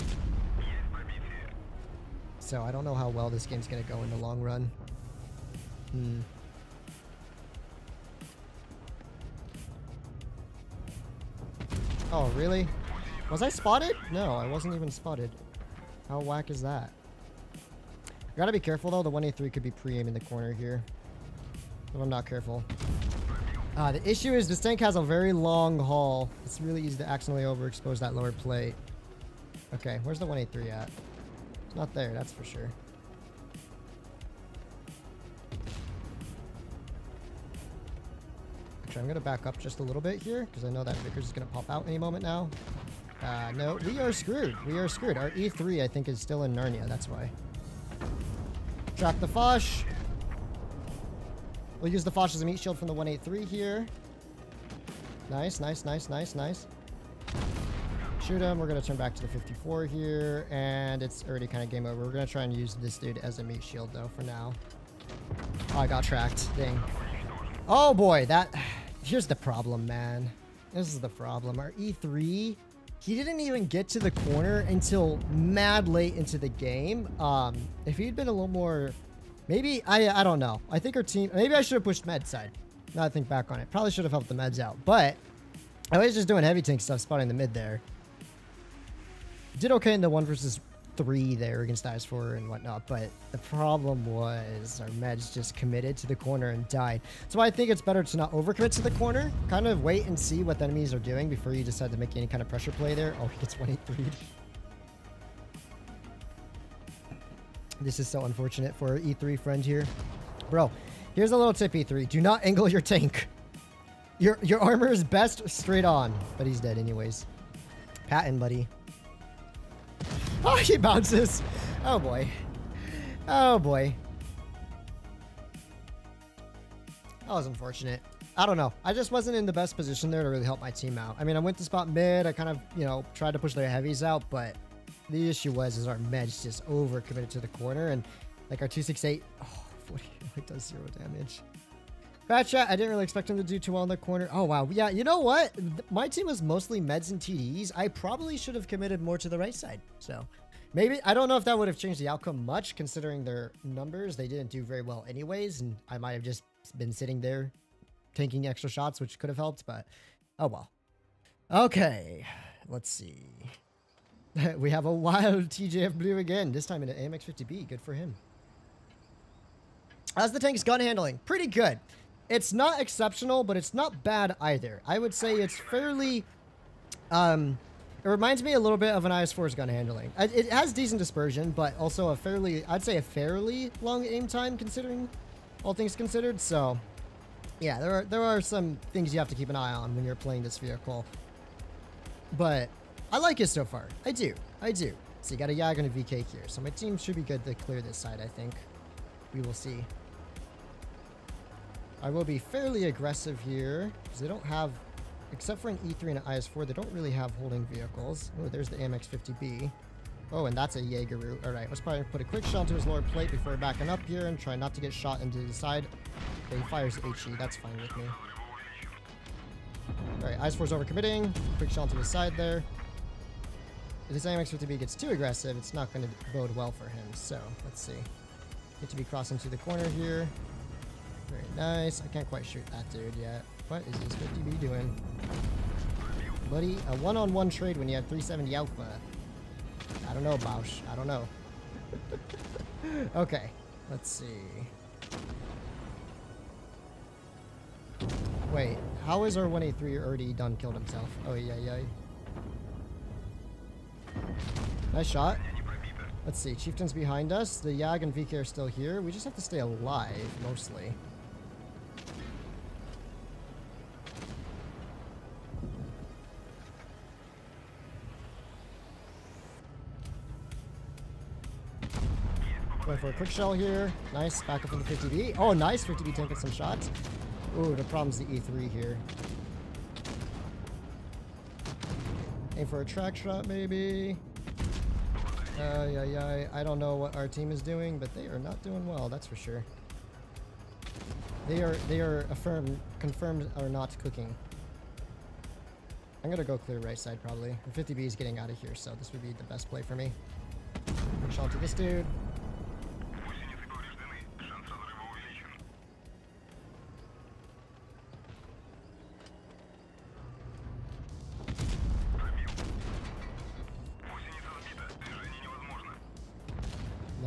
So I don't know how well this game's going to go in the long run. Hmm. Oh, really? Was I spotted? No, I wasn't even spotted. How whack is that? Gotta be careful though, the 183 could be pre-aiming the corner here. If I'm not careful. Uh, the issue is this tank has a very long hull. It's really easy to accidentally overexpose that lower plate. Okay, where's the 183 at? It's not there, that's for sure. I'm going to back up just a little bit here because I know that Vickers is going to pop out any moment now. Uh, no, we are screwed. We are screwed. Our E3, I think, is still in Narnia. That's why. Trap the Foch. We'll use the Foch as a meat shield from the 183 here. Nice, nice, nice, nice, nice. Shoot him. We're going to turn back to the 54 here. And it's already kind of game over. We're going to try and use this dude as a meat shield, though, for now. Oh, I got tracked. Dang. Oh, boy. That... Here's the problem, man. This is the problem. Our E3 he didn't even get to the corner until mad late into the game. Um, if he'd been a little more Maybe, I I don't know. I think our team, maybe I should have pushed med side. Now I think back on it. Probably should have helped the meds out. But I was just doing heavy tank stuff, spotting the mid there. Did okay in the one versus three there against IS-4 and whatnot, but the problem was our meds just committed to the corner and died. So I think it's better to not overcommit to the corner, kind of wait and see what the enemies are doing before you decide to make any kind of pressure play there. Oh, he gets 183. This is so unfortunate for our E3 friend here. Bro, here's a little tip, E3. Do not angle your tank. Your, your armor is best straight on. But he's dead anyways. Patton, buddy. Oh, he bounces. Oh, boy. Oh, boy. That was unfortunate. I don't know. I just wasn't in the best position there to really help my team out. I mean, I went to spot mid. I kind of, you know, tried to push their heavies out, but The issue was is our meds just over committed to the corner and like our 268 oh 40 it does zero damage. Batchat, I didn't really expect him to do too well in the corner. Oh wow. Yeah, you know what? My team was mostly meds and TDs. I probably should have committed more to the right side. So maybe I don't know if that would have changed the outcome much considering their numbers. They didn't do very well anyways, and I might have just been sitting there taking extra shots, which could have helped, but oh well. Okay, let's see. we have a wild TJF Blue again, this time in an AMX-50B. Good for him. As the tank's gun handling, pretty good. It's not exceptional, but it's not bad either. I would say it's fairly... Um, it reminds me a little bit of an IS-4's gun handling. It has decent dispersion, but also a fairly... I'd say a fairly long aim time, considering all things considered. So, yeah, there are, there are some things you have to keep an eye on when you're playing this vehicle. But I like it so far. I do. I do. So you got a Yag and a VK here. So my team should be good to clear this side, I think. We will see. I will be fairly aggressive here. Because they don't have... Except for an E3 and an IS-4, they don't really have holding vehicles. Oh, there's the AMX-50B. Oh, and that's a Jaeger Alright, let's probably put a quick shot to his lower plate before backing up here and try not to get shot into the side. He fires HE. That's fine with me. Alright, IS-4's overcommitting. Quick shot to his side there. If this AMX-50B gets too aggressive, it's not going to bode well for him. So, let's see. Get to be crossing to the corner here. Very nice. I can't quite shoot that dude yet. What is this 50B doing? Buddy, a one-on-one -on -one trade when you have 370 Alpha. I don't know, Bausch. I don't know. okay, let's see. Wait, how is our 183 already done killed himself? Oh, yeah, yeah. Nice shot. Let's see, Chieftain's behind us. The Yag and VK are still here. We just have to stay alive, mostly. Going for a quick shell here. Nice, back up in the 50B. Oh, nice, 50B taking some shots. Ooh, the problem's the E3 here. Aim for a track shot, maybe. Uh, yeah, yeah. I don't know what our team is doing, but they are not doing well. That's for sure. They are they are affirmed confirmed are not cooking. I'm gonna go clear right side probably. The 50B is getting out of here, so this would be the best play for me. To this dude.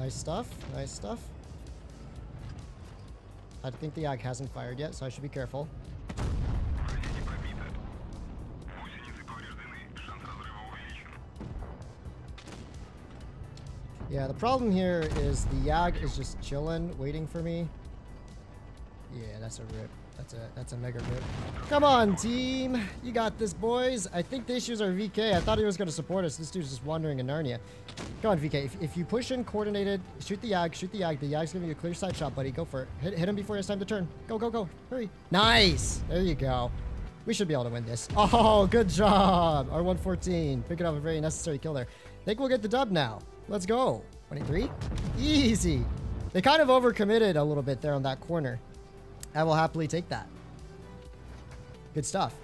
Nice stuff. Nice stuff. I think the Yag hasn't fired yet, so I should be careful. Yeah, the problem here is the Yag is just chilling, waiting for me. Yeah, that's a rip. That's a that's a mega rip. Come on, team. You got this, boys. I think the issues are VK. I thought he was going to support us. This dude's just wandering in Narnia. Come on, VK. If, if you push in coordinated, shoot the Yag, shoot the Yag. The Yag's giving you a clear side shot, buddy. Go for it. Hit, hit him before has time to turn. Go, go, go. Hurry. Nice. There you go. We should be able to win this. Oh, good job. R114. Picking up a very necessary kill there. think we'll get the dub now. Let's go. 23. Easy. They kind of overcommitted a little bit there on that corner. I will happily take that. Good stuff.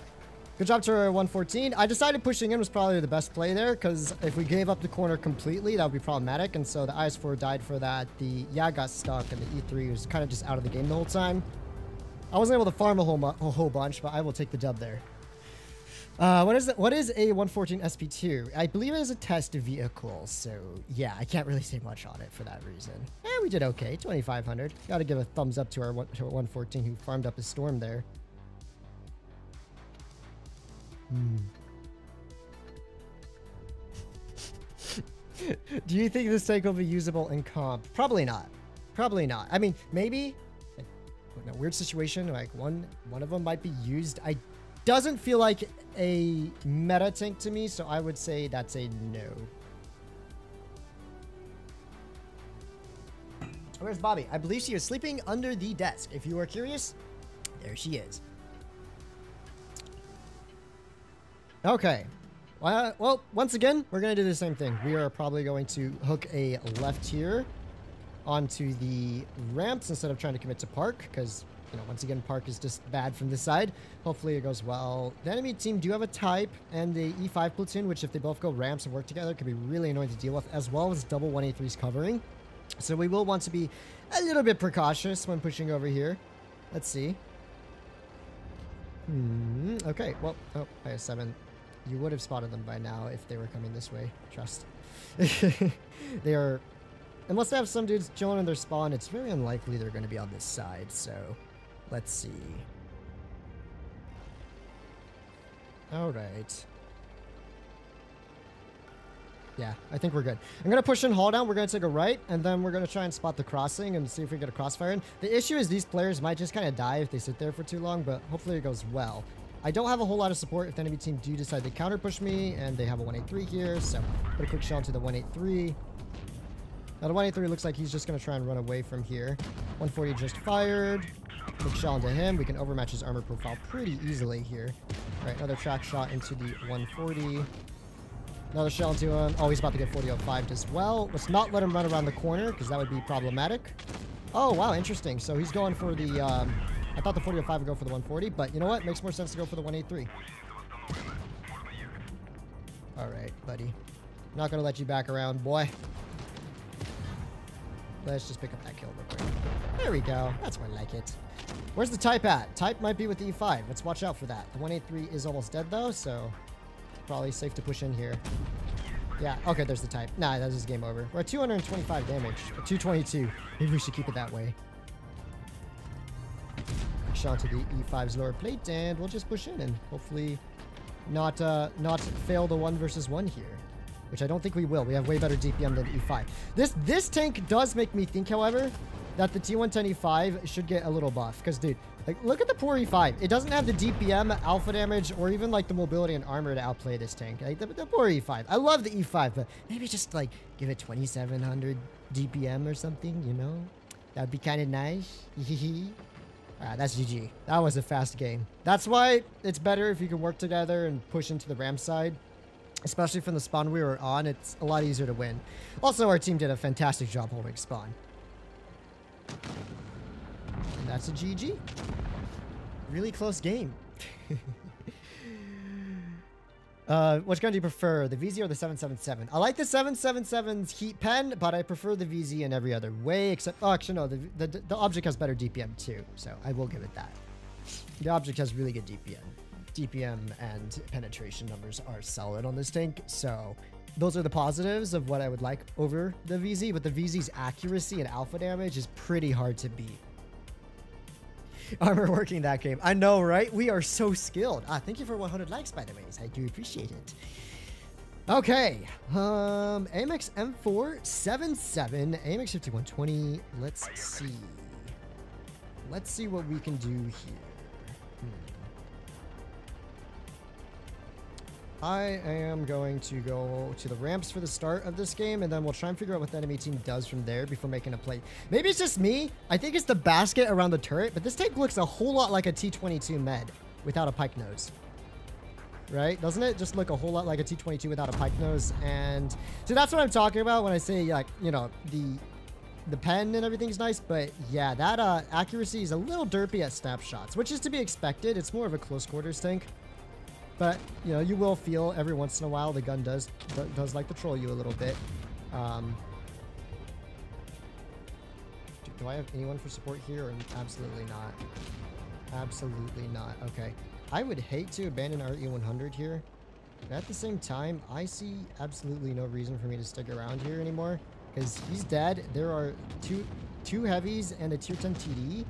Good job to 114. I decided pushing in was probably the best play there because if we gave up the corner completely, that would be problematic. And so the IS-4 died for that. The YAG got stuck and the E3 was kind of just out of the game the whole time. I wasn't able to farm a whole, a whole bunch, but I will take the dub there. Uh, what is it? What is a 114 SP2? I believe it is a test vehicle, so yeah, I can't really say much on it for that reason. Eh, we did okay, 2,500. Got to give a thumbs up to our, to our 114 who farmed up his storm there. Hmm. Do you think this tank will be usable in comp? Probably not. Probably not. I mean, maybe in a weird situation, like one one of them might be used. I doesn't feel like a meta tank to me, so I would say that's a no. Where's Bobby? I believe she is sleeping under the desk. If you are curious, there she is. Okay. Uh, well, once again, we're going to do the same thing. We are probably going to hook a left here onto the ramps instead of trying to commit to park because, you know, once again, park is just bad from this side. Hopefully it goes well. The enemy team do have a type and the E5 platoon, which if they both go ramps and work together, could be really annoying to deal with, as well as double 183's covering. So we will want to be a little bit precautious when pushing over here. Let's see. Hmm, okay, well, oh, I have seven. You would have spotted them by now if they were coming this way. Trust. they are... Unless they have some dudes chilling in their spawn, it's very unlikely they're going to be on this side, so... Let's see. Alright. Yeah, I think we're good. I'm going to push in hull down. We're going to take a right, and then we're going to try and spot the crossing and see if we get a crossfire in. The issue is these players might just kind of die if they sit there for too long, but hopefully it goes well. I don't have a whole lot of support if the enemy team do decide to counter push me, and they have a 183 here, so put a quick shell into the 183. Now the 183 looks like he's just going to try and run away from here. 140 just fired. Quick shell into him. We can overmatch his armor profile pretty easily here. All right, another track shot into the 140. Another shell into him. Oh, he's about to get 4005 as well. Let's not let him run around the corner because that would be problematic. Oh, wow, interesting. So he's going for the... Um, I thought the 4005 would go for the 140, but you know what? Makes more sense to go for the 183. All right, buddy. Not going to let you back around, boy. Let's just pick up that kill real quick. There we go. That's I like it. Where's the type at? Type might be with E5. Let's watch out for that. The 183 is almost dead, though, so probably safe to push in here. Yeah, okay, there's the type. Nah, that's just game over. We're at 225 damage. 222. Maybe we should keep it that way. Shot to the E5's lower plate, and we'll just push in and hopefully not uh, not fail the one versus one here. Which I don't think we will. We have way better DPM than E5. This this tank does make me think, however, that the T110 E5 should get a little buff. Because, dude, like, look at the poor E5. It doesn't have the DPM, alpha damage, or even, like, the mobility and armor to outplay this tank. Like, the, the poor E5. I love the E5, but maybe just, like, give it 2700 DPM or something, you know? That'd be kind of nice. Alright, that's GG. That was a fast game. That's why it's better if you can work together and push into the ramp side. Especially from the spawn we were on, it's a lot easier to win. Also, our team did a fantastic job holding spawn. And that's a GG. Really close game. uh, which gun do you prefer, the VZ or the 777? I like the 777's heat pen, but I prefer the VZ in every other way, except, oh, actually, no, the, the, the object has better DPM too, so I will give it that. The object has really good DPM. DPM and penetration numbers are solid on this tank, so those are the positives of what I would like over the VZ, but the VZ's accuracy and alpha damage is pretty hard to beat. Armor working that game. I know, right? We are so skilled. Ah, thank you for 100 likes, by the way. I do appreciate it. Okay. Um, AMX M477, AMX 5120. Let's see. Let's see what we can do here. I am going to go to the ramps for the start of this game, and then we'll try and figure out what the enemy team does from there before making a play. Maybe it's just me. I think it's the basket around the turret, but this tank looks a whole lot like a T-22 med without a pike nose. Right? Doesn't it just look a whole lot like a T-22 without a pike nose? And so that's what I'm talking about when I say, like, you know, the the pen and everything's nice, but yeah, that uh, accuracy is a little derpy at snapshots, which is to be expected. It's more of a close quarters tank. But, you know, you will feel every once in a while the gun does does like to troll you a little bit. Um, do, do I have anyone for support here? Absolutely not. Absolutely not. Okay. I would hate to abandon our E100 here. But at the same time, I see absolutely no reason for me to stick around here anymore. Because he's dead. There are two two heavies and a tier 10 TD.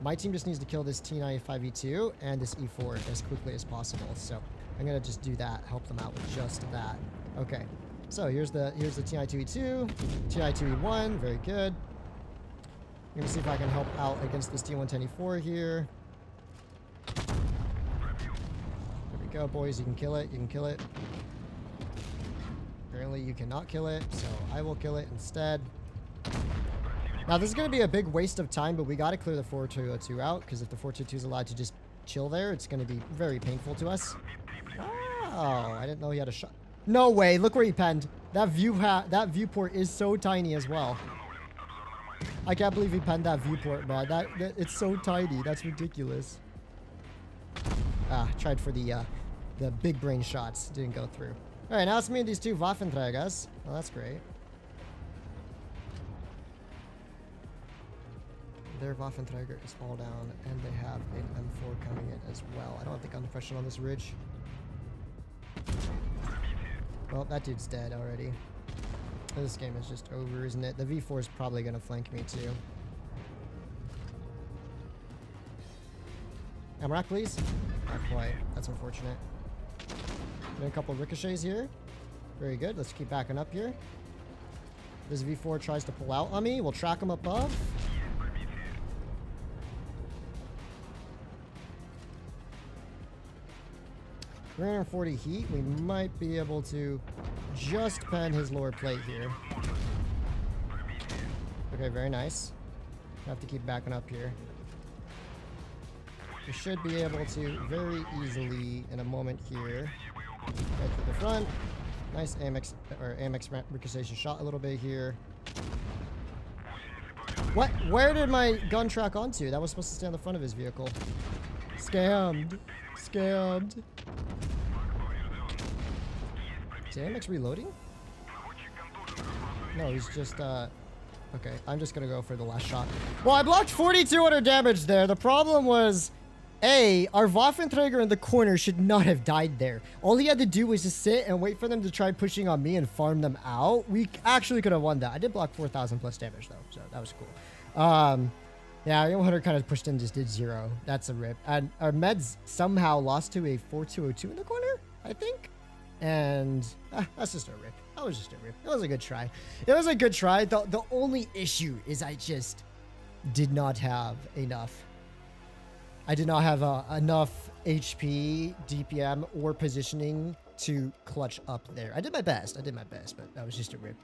My team just needs to kill this T95E2 and this E4 as quickly as possible. So I'm gonna just do that, help them out with just that. Okay. So here's the here's the TI2E2, TI2E1, very good. I'm gonna see if I can help out against this T110E4 here. There we go, boys. You can kill it. You can kill it. Apparently you cannot kill it, so I will kill it instead. Now, this is going to be a big waste of time, but we got to clear the 4202 out, because if the 422 is allowed to just chill there, it's going to be very painful to us. Wow, I didn't know he had a shot. No way, look where he penned. That view ha that viewport is so tiny as well. I can't believe he penned that viewport, man. That, that it's so tiny. That's ridiculous. Ah, tried for the uh, the big brain shots. Didn't go through. All right, now it's me and these two Waffenträgers. Well, that's great. Their Waffenträger is all down, and they have an M4 coming in as well. I don't have the gun depression on this ridge. Well, that dude's dead already. This game is just over, isn't it? The V4 is probably going to flank me too. Amrak, please? Not quite. That's unfortunate. A couple ricochets here. Very good. Let's keep backing up here. This V4 tries to pull out on me. We'll track him above. 340 heat. We might be able to just pen his lower plate here. Okay, very nice. Have to keep backing up here. We should be able to very easily, in a moment here, right to the front. Nice Amex, or Amex ricochet shot a little bit here. What? Where did my gun track onto? That was supposed to stay on the front of his vehicle. Scammed. Scammed. Amex reloading? No, he's just, uh... Okay, I'm just gonna go for the last shot. Well, I blocked 4,200 damage there. The problem was... A, our Waffenträger in the corner should not have died there. All he had to do was just sit and wait for them to try pushing on me and farm them out. We actually could have won that. I did block 4,000 plus damage though, so that was cool. Um, yeah, Iron Hunter kind of pushed in, just did zero. That's a rip. And our meds somehow lost to a 4202 in the corner, I think. And ah, that's just a rip. That was just a rip. It was a good try. It was a good try. The, the only issue is I just did not have enough. I did not have uh, enough HP, DPM, or positioning to clutch up there. I did my best. I did my best, but that was just a rip.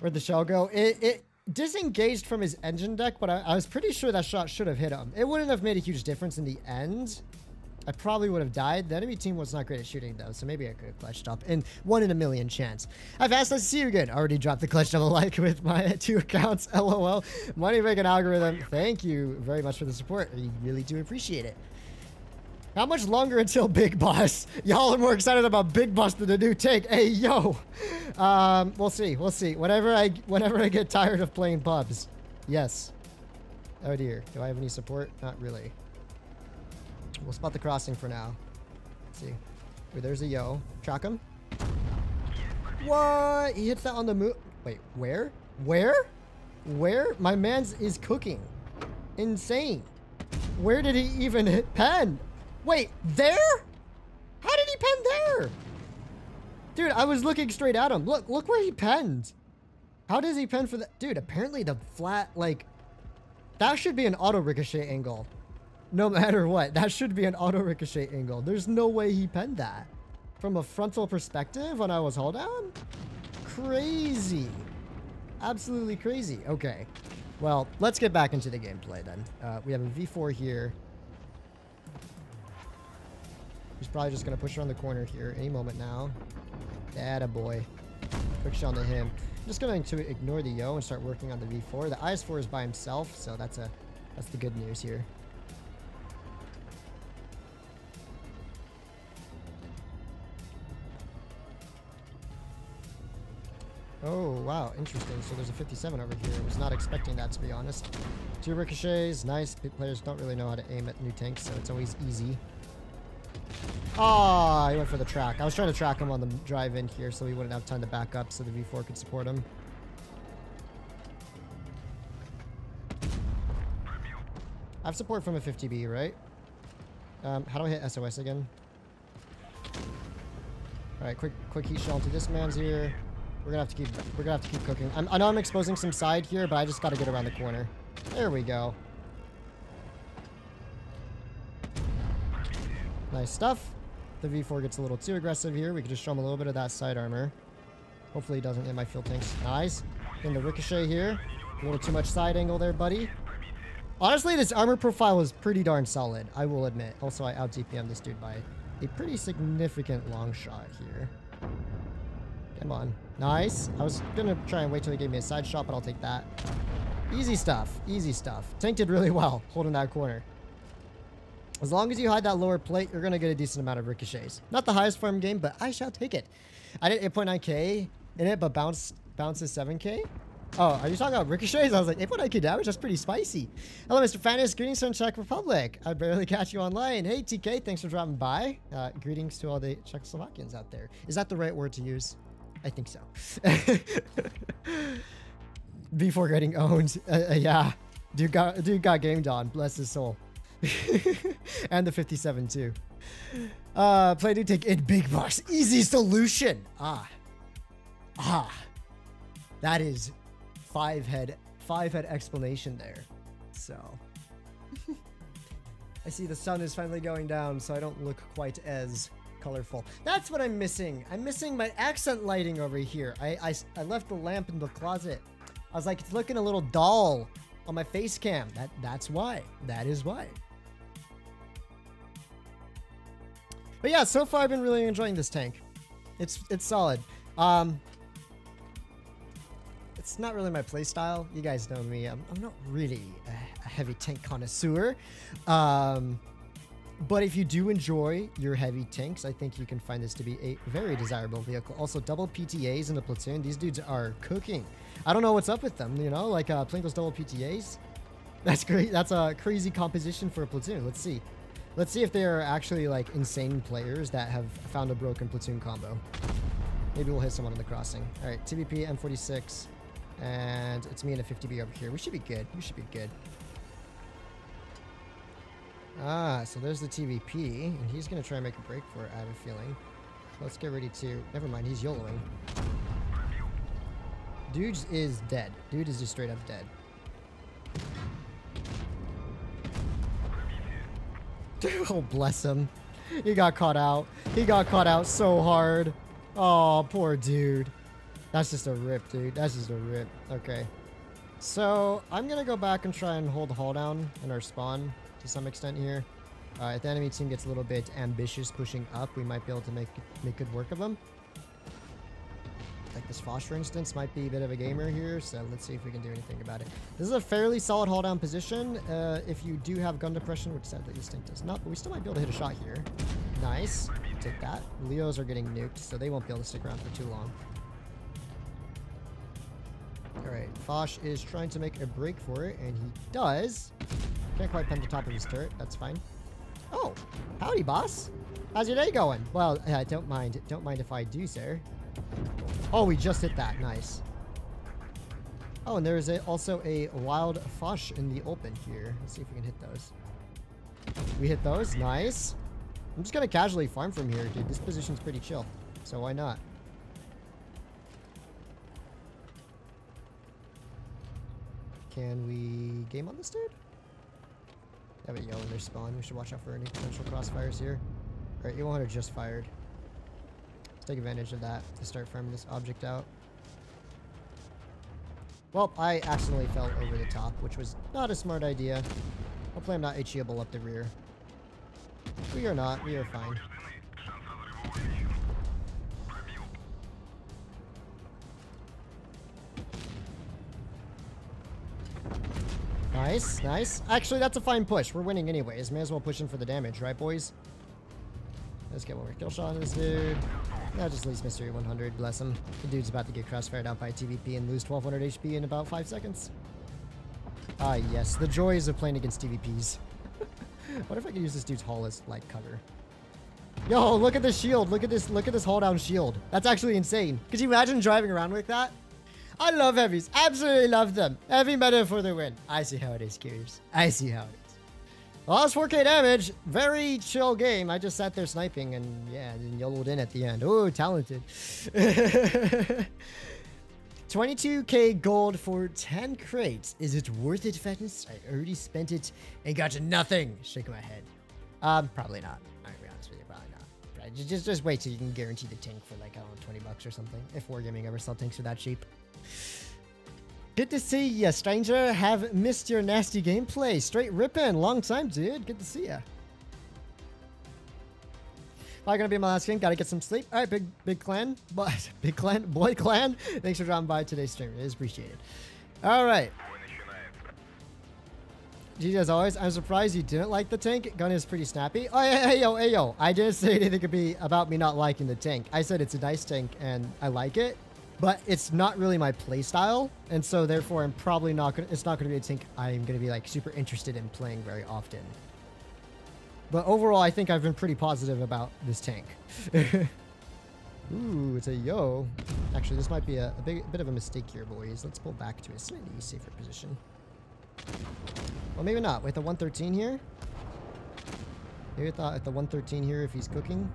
Where'd the shell go? It, it disengaged from his engine deck, but I, I was pretty sure that shot should have hit him. It wouldn't have made a huge difference in the end. I probably would have died. The enemy team was not great at shooting, though, so maybe I could have clutched up. And one in a million chance. I've asked us to see you again. Already dropped the clutch double like with my two accounts. LOL. Money making algorithm. Thank you very much for the support. I really do appreciate it. How much longer until Big Boss? Y'all are more excited about Big Boss than the new take. Hey, yo. Um, we'll see. We'll see. Whenever I, whenever I get tired of playing pubs. Yes. Oh dear. Do I have any support? Not really. We'll spot the crossing for now. Let's see. Wait, there's a yo. Track him. What? He hits that on the move. Wait, where? Where? Where? My man's is cooking. Insane. Where did he even hit pen? Wait, there? How did he pen there? Dude, I was looking straight at him. Look, look where he penned. How does he pen for that? Dude, apparently the flat, like, that should be an auto ricochet angle no matter what. That should be an auto ricochet angle. There's no way he penned that. From a frontal perspective when I was hold down? Crazy. Absolutely crazy. Okay. Well, let's get back into the gameplay then. Uh, we have a V4 here. He's probably just going to push around the corner here any moment now. That boy. Quick shot to him. I'm just going to ignore the Yo and start working on the V4. The IS-4 is by himself, so that's a that's the good news here. Oh, wow. Interesting. So there's a 57 over here. I was not expecting that, to be honest. Two ricochets. Nice. Big Players don't really know how to aim at new tanks, so it's always easy. Ah, oh, he went for the track. I was trying to track him on the drive in here so he wouldn't have time to back up so the V4 could support him. I have support from a 50B, right? Um, how do I hit SOS again? Alright, quick quick heat shell to this man's here. We're gonna have to keep we're gonna have to keep cooking. I'm, i know I'm exposing some side here, but I just gotta get around the corner. There we go. Nice stuff. The V4 gets a little too aggressive here. We could just show him a little bit of that side armor. Hopefully he doesn't hit my fuel tanks. Nice. In the ricochet here. A little too much side angle there, buddy. Honestly, this armor profile is pretty darn solid, I will admit. Also, I out DPM this dude by a pretty significant long shot here. Come on. Nice. I was going to try and wait till he gave me a side shot, but I'll take that. Easy stuff. Easy stuff. Tank did really well holding that corner. As long as you hide that lower plate, you're going to get a decent amount of ricochets. Not the highest farm game, but I shall take it. I did 8.9k in it, but bounce bounces 7k. Oh, are you talking about ricochets? I was like, 8.9k damage? That's pretty spicy. Hello, Mr. Fanis. Greetings from Czech Republic. I barely catch you online. Hey, TK. Thanks for dropping by. Uh, greetings to all the Czechoslovakians out there. Is that the right word to use? I think so. Before getting owned. Uh, uh, yeah. Dude got, dude got gamed on. Bless his soul. and the 57 too. Uh, play do take it big boss. Easy solution. Ah. Ah. That is five head, five head explanation there. So. I see the sun is finally going down, so I don't look quite as colorful. That's what I'm missing. I'm missing my accent lighting over here. I, I, I left the lamp in the closet. I was like, it's looking a little dull on my face cam. That That's why. That is why. But yeah, so far I've been really enjoying this tank. It's it's solid. Um, it's not really my playstyle. You guys know me. I'm, I'm not really a, a heavy tank connoisseur. Um, but if you do enjoy your heavy tanks, I think you can find this to be a very desirable vehicle. Also, double PTAs in the platoon. These dudes are cooking. I don't know what's up with them, you know, like uh, playing those double PTAs. That's great. That's a crazy composition for a platoon. Let's see. Let's see if they are actually like insane players that have found a broken platoon combo. Maybe we'll hit someone in the crossing. All right, TVP, M46, and it's me and a 50B over here. We should be good. We should be good. Ah, so there's the TVP, and he's gonna try and make a break for it. I have a feeling. Let's get ready to. Never mind, he's YOLOing. Dudes is dead. Dude is just straight up dead. oh, bless him. He got caught out. He got caught out so hard. Oh, poor dude. That's just a rip, dude. That's just a rip. Okay. So, I'm going to go back and try and hold the hull down in our spawn to some extent here. Uh, if the enemy team gets a little bit ambitious pushing up, we might be able to make make good work of them. Like this Foch, for instance, might be a bit of a gamer here, so let's see if we can do anything about it. This is a fairly solid hold down position uh, if you do have gun depression, which sadly tank does not, but we still might be able to hit a shot here. Nice. Take that. Leos are getting nuked, so they won't be able to stick around for too long. Alright, Foch is trying to make a break for it, and he does. Can't quite pen the top of his turret. That's fine. Oh, howdy, boss. How's your day going? Well, uh, don't mind. Don't mind if I do, sir. Oh, we just hit that. Nice. Oh, and there is a, also a wild Foch in the open here. Let's see if we can hit those. We hit those. Nice. I'm just going to casually farm from here, dude. This position's pretty chill. So why not? Can we game on this dude? Have a yellow in their spawn. We should watch out for any potential crossfires here. Alright, E100 just fired take advantage of that to start farming this object out. Well, I accidentally fell over the top, which was not a smart idea. Hopefully I'm not HEable up the rear. We are not. We are fine. Nice, nice. Actually, that's a fine push. We're winning anyways. May as well push in for the damage, right, boys? Let's get one more kill shot on this dude. That just leaves Mystery 100, bless him. The dude's about to get crossfired out by TVP and lose 1200 HP in about 5 seconds. Ah, yes, the joys of playing against TVPs. what if I could use this dude's hull as, like, cover? Yo, look at this shield. Look at this, look at this hull down shield. That's actually insane. Could you imagine driving around with that? I love heavies. Absolutely love them. Heavy meta for the win. I see how it is, Curious. I see how it is. Lost 4k damage. Very chill game. I just sat there sniping and yeah, and YOLO'd in at the end. Oh, talented. 22k gold for 10 crates. Is it worth it, Fatness? I already spent it and got nothing. Shaking my head. Um, probably not. I'm be honest with you, probably not. Right, just, just wait till you can guarantee the tank for like, I don't know, 20 bucks or something. If Wargaming ever sell tanks for that cheap. Good to see you, stranger. Have missed your nasty gameplay. Straight ripping. Long time, dude. Good to see you. Probably gonna be my last game. Gotta get some sleep. All right, big big clan, but big clan, boy clan. Thanks for dropping by today's stream. It is appreciated. All right. GG as always. I'm surprised you didn't like the tank. Gun is pretty snappy. Oh, hey, hey, yo, hey, yo. I didn't say anything could be about me not liking the tank. I said it's a nice tank and I like it, but it's not really my playstyle. And so therefore I'm probably not gonna, it's not gonna be a tank I'm gonna be like super interested in playing very often. But overall, I think I've been pretty positive about this tank. Ooh, it's a yo. Actually, this might be a, a, big, a bit of a mistake here, boys. Let's pull back to a slightly safer position. Well, maybe not. With the 113 here. Maybe thought at the 113 here if he's cooking.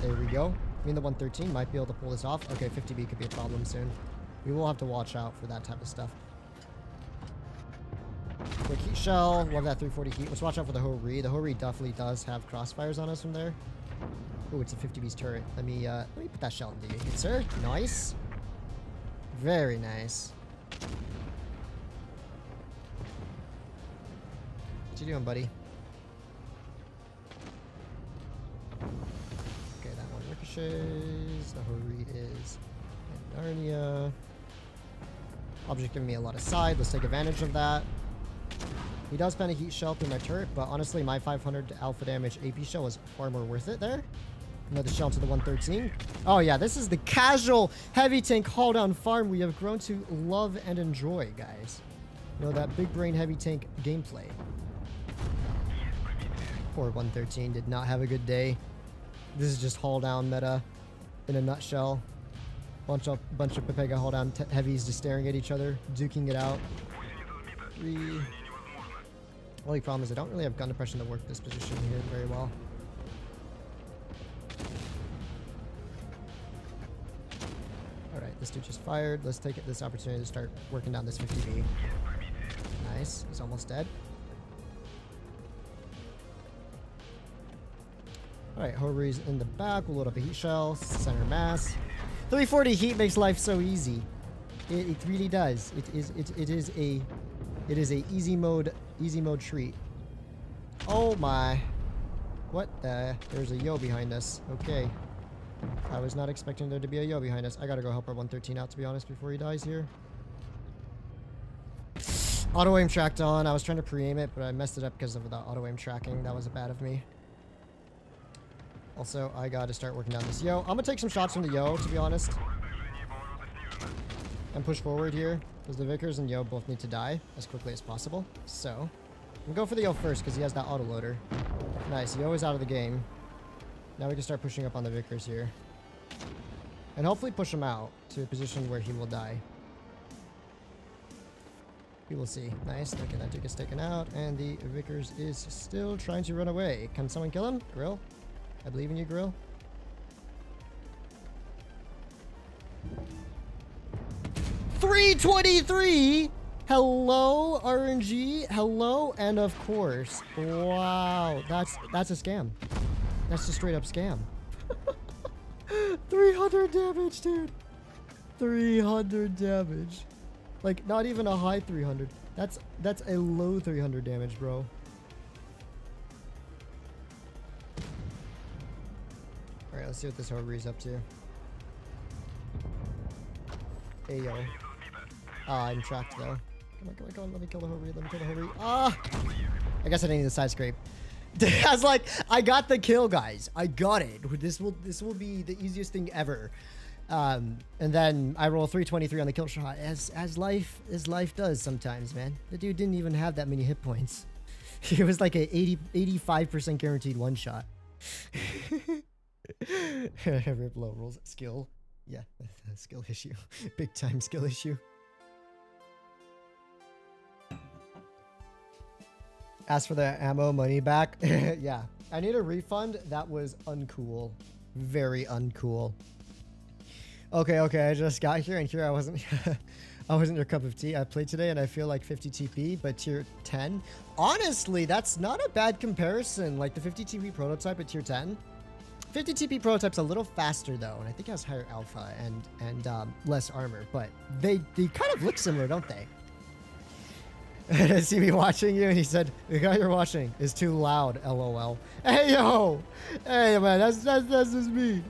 There we go. I mean, the 113 might be able to pull this off. Okay, 50B could be a problem soon. We will have to watch out for that type of stuff. Quick heat shell. Love that 340 heat. Let's watch out for the Ho-Ri. The Ho-Ri definitely does have crossfires on us from there. Oh, it's a 50B's turret. Let me, uh, let me put that shell into you. Good, sir. Nice. Very nice. What you doing, buddy? The Ho-Ri is Narnia. Object giving me a lot of side. Let's take advantage of that. He does spend a heat shell through my turret, but honestly, my 500 alpha damage AP shell is far more worth it there. Another shell to the 113. Oh yeah, this is the casual heavy tank hull down farm we have grown to love and enjoy, guys. You know, that big brain heavy tank gameplay. Poor 113 did not have a good day. This is just hull down meta in a nutshell. Bunch of bunch of Pepega hull down heavies just staring at each other, duking it out. Three. Only problem is I don't really have gun depression to work this position here very well. Alright, this dude just fired. Let's take this opportunity to start working down this 50B. Nice. He's almost dead. Alright, Ho-Ri's in the back. We'll load up a heat shell. Center mass. 340 heat makes life so easy. It, it really does. It is it, it is a it is a easy mode easy mode treat. Oh my. What the? There's a yo behind us. Okay. I was not expecting there to be a yo behind us. I gotta go help our 113 out to be honest before he dies here. Auto aim tracked on. I was trying to pre-aim it, but I messed it up because of the auto aim tracking. That was bad of me. Also, I gotta start working down this Yo. I'm gonna take some shots from the Yo, to be honest. And push forward here. Because the Vickers and Yo both need to die as quickly as possible. So, I'm gonna go for the Yo first because he has that autoloader. Nice, Yo is out of the game. Now we can start pushing up on the Vickers here. And hopefully push him out to a position where he will die. We will see. Nice. Okay, that dude gets taken out. And the Vickers is still trying to run away. Can someone kill him? Grille? I believe in you, Grille. Three twenty-three. Hello, RNG. Hello, and of course, wow, that's that's a scam. That's a straight up scam. 300 damage, dude. 300 damage. Like, not even a high 300. That's that's a low 300 damage, bro. Alright, let's see what this Ho-Ri's up to. Hey, yo. Ah, I'm trapped, though. Come on, come on, come on. Let me kill the Ho-Ri. Let me kill the Ho-Ri. Ah! I guess I didn't need the side scrape. I was like, I got the kill, guys. I got it. This will this will be the easiest thing ever. Um, and then I roll 323 on the kill shot, as as life as life does sometimes, man. The dude didn't even have that many hit points. It was like a 80 85% guaranteed one shot. Rip low rolls skill. Yeah, skill issue. Big time skill issue. Ask for the ammo money back. yeah, I need a refund. That was uncool. Very uncool. Okay, okay, I just got here and here I wasn't I wasn't your cup of tea. I played today and I feel like 50 TP, but tier 10. Honestly, that's not a bad comparison. Like the 50 TP prototype at tier 10 50 TP prototype's a little faster though, and I think it has higher alpha and and um, less armor, but they they kind of look similar, don't they? I see me watching you, and he said, "The guy you're watching is too loud." LOL. Hey yo, hey man, that's that's that's just me.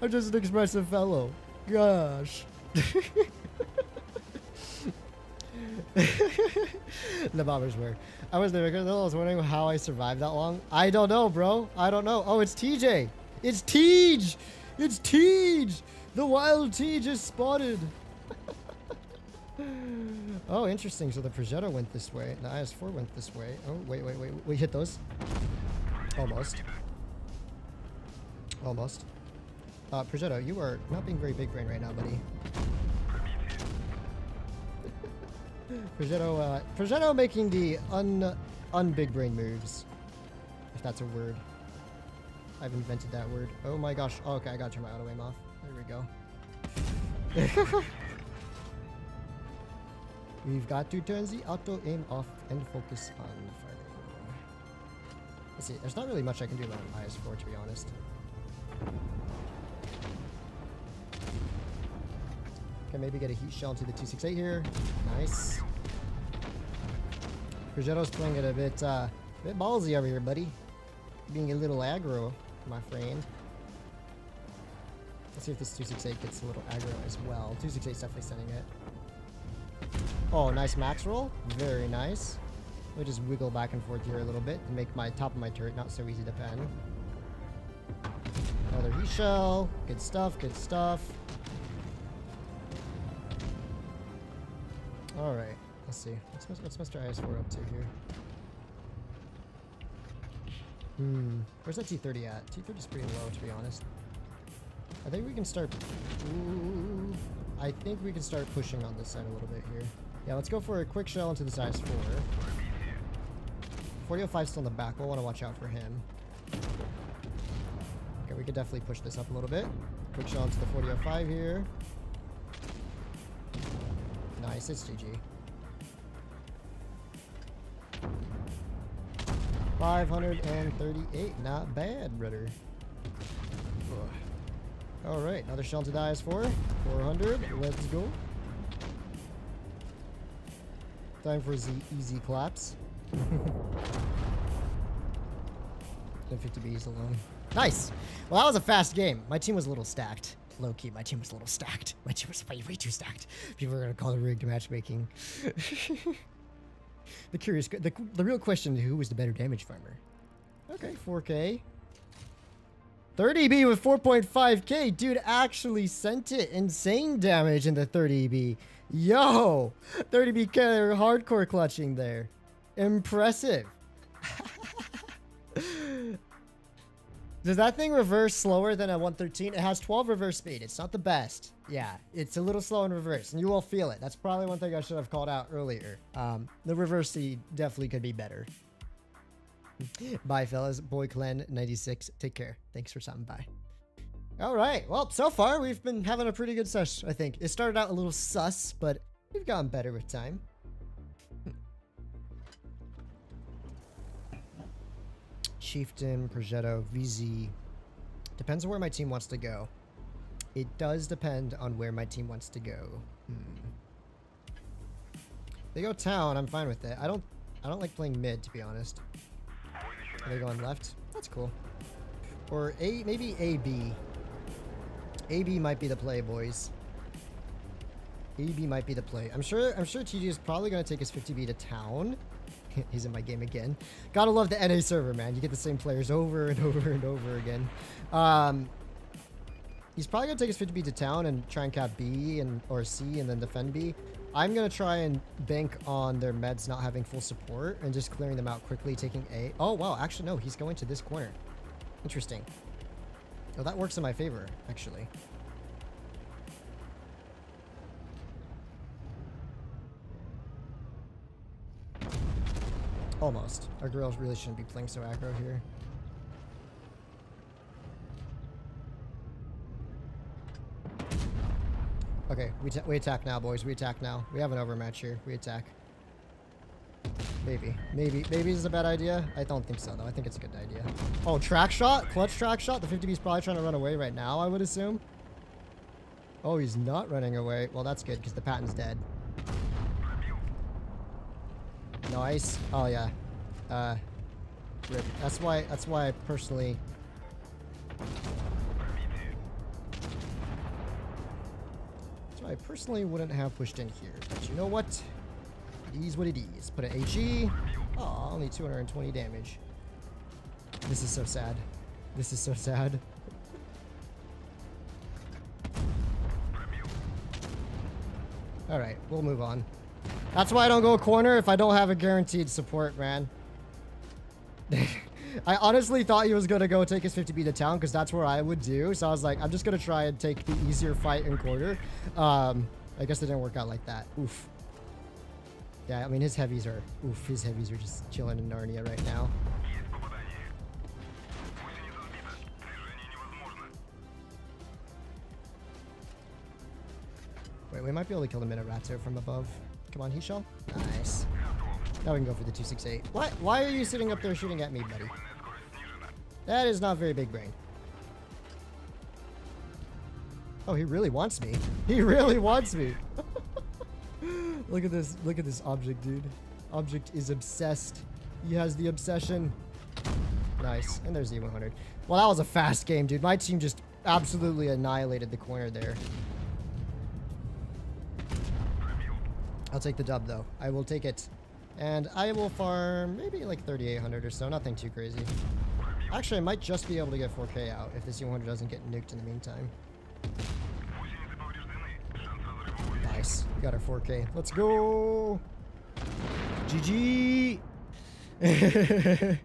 I'm just an expressive fellow. Gosh. the bombers were. I was there because I was wondering how I survived that long. I don't know, bro. I don't know. Oh, it's TJ. It's Tej. It's Tej. The wild Tej is spotted. oh, interesting. So the Progetto went this way. The IS-4 went this way. Oh, wait, wait, wait. We hit those. Almost. Almost. Uh, Progetto, you are not being very big brain right now, buddy. Progetto, uh, Progetto making the un, un-big brain moves. If that's a word. I've invented that word. Oh my gosh. Oh, okay, I got to turn my auto aim off. There we go. We've got to turn the auto aim off and focus on firing. Let's see, there's not really much I can do about IS-4 to be honest. Can maybe get a heat shell into the 268 here. Nice. Progetto's playing it a bit, uh, a bit ballsy over here, buddy. Being a little aggro, my friend. Let's see if this 268 gets a little aggro as well. 268's definitely sending it. Oh, nice max roll. Very nice. Let me just wiggle back and forth here a little bit to make my top of my turret not so easy to pen. Another heat shell. Good stuff, good stuff. Alright, let's see. What's, what's Mr. IS-4 up to here? Hmm, where's that T-30 at? T30 is pretty low, to be honest. I think we can start... Ooh, I think we can start pushing on this side a little bit here. Yeah, let's go for a quick shell into this IS-4. 4005 still in the back. We'll want to watch out for him. Okay, we could definitely push this up a little bit. Quick shell into the 4005 here. Nice, it's GG. 538, not bad, brother. Alright, another shell to die is for 400, let's go. Time for the easy claps. and 50 Bs alone. Nice! Well, that was a fast game. My team was a little stacked low key, my team was a little stacked. My team was way, way too stacked. People are gonna call it rigged matchmaking. the curious, the, the real question is who was the better damage farmer? Okay, 4K. 30B with 4.5K. Dude actually sent it. Insane damage in the 30B. Yo! 30B hardcore clutching there. Impressive. Does that thing reverse slower than a 113? It has 12 reverse speed. It's not the best. Yeah, it's a little slow in reverse, and you will feel it. That's probably one thing I should have called out earlier. Um, the reverse speed definitely could be better. Bye, fellas. Boy Clan 96. Take care. Thanks for stopping by. All right. Well, so far we've been having a pretty good sesh, I think. It started out a little sus, but we've gotten better with time. Chieftain, Progetto, VZ. Depends on where my team wants to go. It does depend on where my team wants to go. Hmm. They go town, I'm fine with it. I don't I don't like playing mid to be honest. Are they going left? That's cool. Or A maybe AB. AB might be the play, boys. AB might be the play. I'm sure I'm sure TG is probably gonna take his 50B to town. He's in my game again. Gotta love the NA server, man. You get the same players over and over and over again. Um, he's probably gonna take his 50B to town and try and cap B and or C and then defend B. I'm gonna try and bank on their meds not having full support and just clearing them out quickly, taking A. Oh wow, actually no, he's going to this corner. Interesting. Oh, that works in my favor, actually. Almost. Our girls really shouldn't be playing so aggro here. Okay, we, we attack now, boys. We attack now. We have an overmatch here. We attack. Maybe. Maybe. Maybe this is a bad idea. I don't think so, though. I think it's a good idea. Oh, track shot? Clutch track shot? The 50B is probably trying to run away right now, I would assume. Oh, he's not running away. Well, that's good, because the Patton's dead. Nice. Oh yeah. Uh, rip. That's why. That's why I personally. Why I personally wouldn't have pushed in here. But you know what? It is what it is. Put an HE. Oh, only 220 damage. This is so sad. This is so sad. Alright, we'll move on. That's why I don't go corner if I don't have a guaranteed support, man. I honestly thought he was going to go take his 50B to town because that's where I would do. So I was like, I'm just going to try and take the easier fight in quarter. Um, I guess it didn't work out like that. Oof. Yeah, I mean, his heavies are... Oof, his heavies are just chilling in Narnia right now. Wait, we might be able to kill the Minotauro from above. Come on, he shall. Nice. Now we can go for the 268. What? Why are you sitting up there shooting at me, buddy? That is not very big brain. Oh, he really wants me. He really wants me. look at this. Look at this object, dude. Object is obsessed. He has the obsession. Nice. And there's the 100. Well, that was a fast game, dude. My team just absolutely annihilated the corner there. I'll take the dub, though. I will take it. And I will farm maybe like 3,800 or so. Nothing too crazy. Actually, I might just be able to get 4k out if this U100 doesn't get nuked in the meantime. Nice. Got our 4k. Let's go! GG!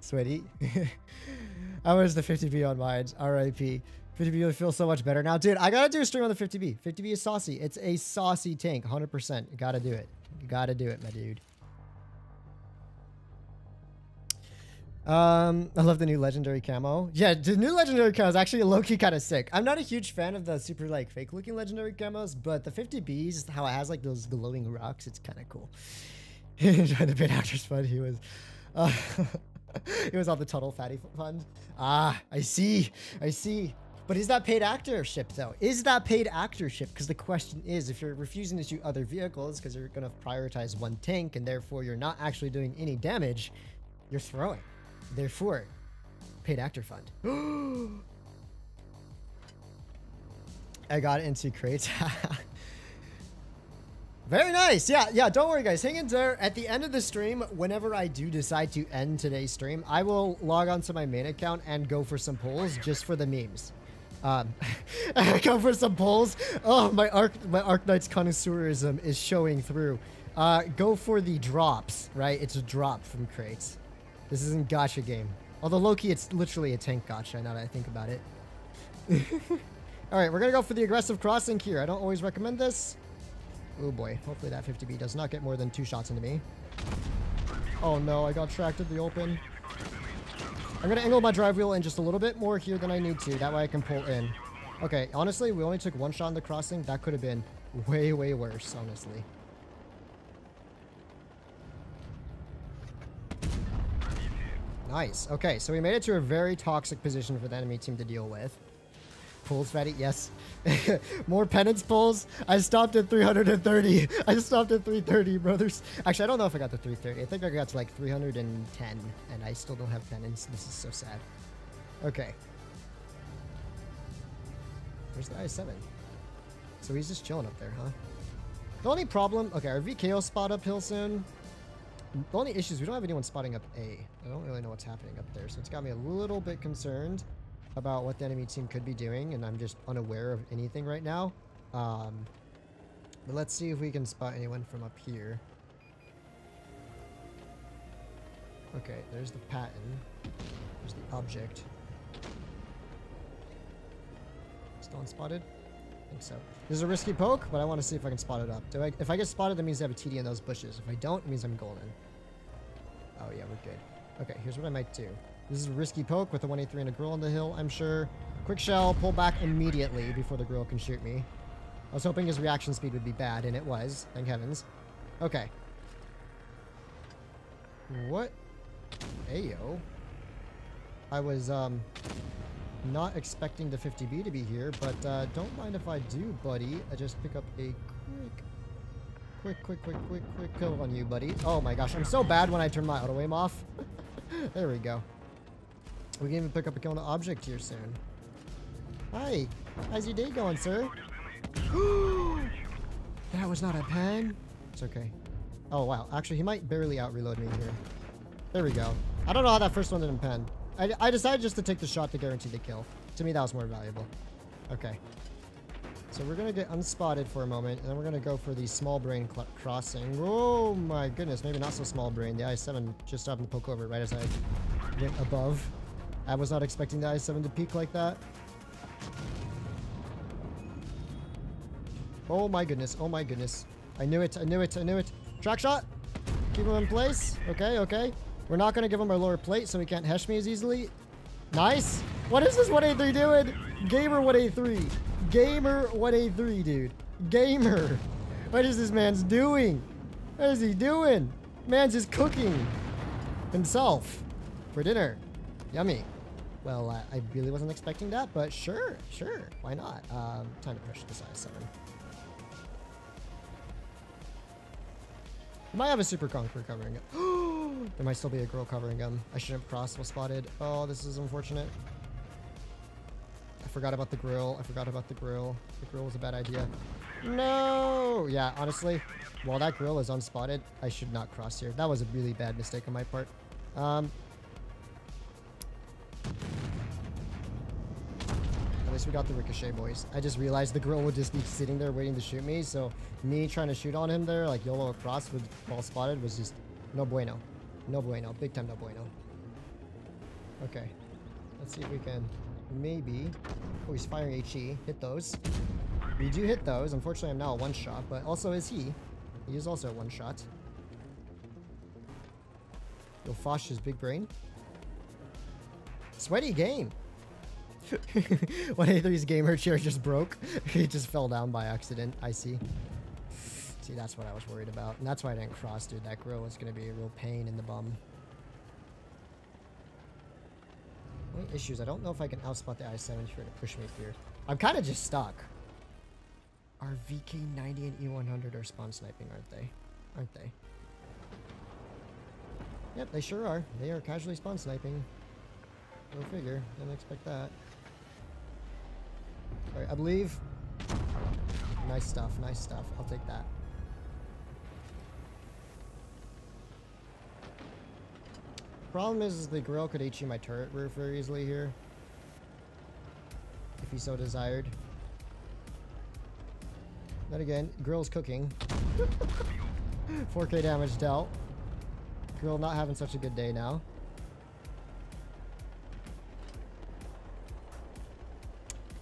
Sweaty. How was the 50B on mine? RIP. 50B would feel so much better. Now, dude, I gotta do a stream on the 50B. 50B is saucy. It's a saucy tank, 100%. You gotta do it. You gotta do it, my dude. Um, I love the new legendary camo. Yeah, the new legendary camo is actually low-key kind of sick. I'm not a huge fan of the super, like, fake-looking legendary camos, but the 50Bs, how it has, like, those glowing rocks, it's kind of cool. The bit actors fund. He was... Uh, it was on the Tunnel Fatty Fund. Ah, I see. I see. But is that paid actorship though? Is that paid actorship? Because the question is, if you're refusing to shoot other vehicles because you're going to prioritize one tank and therefore you're not actually doing any damage, you're throwing. Therefore, paid actor fund. I got into crates. Very nice. Yeah, yeah. Don't worry, guys. Hang in there. At the end of the stream, whenever I do decide to end today's stream, I will log on to my main account and go for some polls just for the memes. Um, go for some polls. Oh, my Arc, my Arknights connoisseurism is showing through. Uh, go for the drops, right? It's a drop from crates. This isn't gacha game. Although low-key, it's literally a tank gacha Now that I think about it. All right, we're gonna go for the aggressive crossing here. I don't always recommend this. Oh boy, hopefully that 50B does not get more than two shots into me. Oh no, I got tracked in the open. I'm going to angle my drive wheel in just a little bit more here than I need to. That way I can pull in. Okay, honestly, we only took one shot in the crossing. That could have been way, way worse, honestly. Nice. Okay, so we made it to a very toxic position for the enemy team to deal with. Pulls, Fatty? Yes. More penance pulls. I stopped at 330. I stopped at 330, brothers. Actually, I don't know if I got to 330. I think I got to like 310, and I still don't have penance. This is so sad. Okay. Where's the I-7? So he's just chilling up there, huh? The only problem... Okay, our VKO spot uphill soon. The only issue is we don't have anyone spotting up A. I don't really know what's happening up there, so it's got me a little bit concerned about what the enemy team could be doing, and I'm just unaware of anything right now. Um, but let's see if we can spot anyone from up here. Okay, there's the Patton. There's the object. Still unspotted? I think so. This is a risky poke, but I want to see if I can spot it up. Do I, if I get spotted, that means I have a TD in those bushes. If I don't, it means I'm golden. Oh yeah, we're good. Okay, here's what I might do. This is a risky poke with a 183 and a Grille on the hill, I'm sure. Quick shell, pull back immediately before the Grille can shoot me. I was hoping his reaction speed would be bad, and it was. Thank heavens. Okay. What? Ayo. I was, um, not expecting the 50B to be here, but uh, don't mind if I do, buddy. I just pick up a quick quick, quick, quick, quick, quick kill on you, buddy. Oh my gosh, I'm so bad when I turn my auto aim off. there we go. We can even pick up a the object here soon. Hi, how's your day going, sir? that was not a pen. It's okay. Oh wow, actually he might barely out reload me here. There we go. I don't know how that first one didn't pen. I, I decided just to take the shot to guarantee the kill. To me, that was more valuable. Okay. So we're going to get unspotted for a moment, and then we're going to go for the small brain crossing. Oh my goodness, maybe not so small brain. The I-7 just happened to poke over right as I went above. I was not expecting the I-7 to peak like that. Oh my goodness, oh my goodness. I knew it, I knew it, I knew it. Track shot! Keep him in place. Okay, okay. We're not going to give him our lower plate so he can't hesh me as easily. Nice. What is this 183 doing? Gamer 183. Gamer 183, dude. Gamer. What is this man's doing? What is he doing? Man's just cooking himself for dinner. Yummy. Well, uh, I really wasn't expecting that, but sure, sure. Why not? Um, time to push this I-7. I might have a super conqueror covering it. there might still be a Grille covering him. I shouldn't cross while spotted. Oh, this is unfortunate I forgot about the Grille. I forgot about the Grille. The Grille was a bad idea. No! Yeah, honestly, while that Grille is unspotted, I should not cross here. That was a really bad mistake on my part. Um, we got the ricochet, boys. I just realized the Grille would just be sitting there waiting to shoot me, so me trying to shoot on him there, like YOLO across with ball spotted, was just no bueno. No bueno. Big time no bueno. Okay. Let's see if we can maybe... Oh, he's firing HE. Hit those. We do hit those. Unfortunately, I'm now a one-shot, but also is he. He is also a one-shot. Yo, Foch his big brain. Sweaty game. 183's gamer chair just broke. it just fell down by accident. I see. See, that's what I was worried about. And that's why I didn't cross, dude. That Grille was going to be a real pain in the bum. Only issues, I don't know if I can outspot the I-7 here to push me here. I'm kind of just stuck. Our VK-90 and E100 are spawn sniping, aren't they? Aren't they? Yep, they sure are. They are casually spawn sniping. Go figure. Didn't expect that. I believe. Nice stuff, nice stuff. I'll take that. Problem is, is the Grille could HE my turret roof very easily here. If he so desired. Then again, Grille's cooking. 4k damage dealt. Grille not having such a good day now.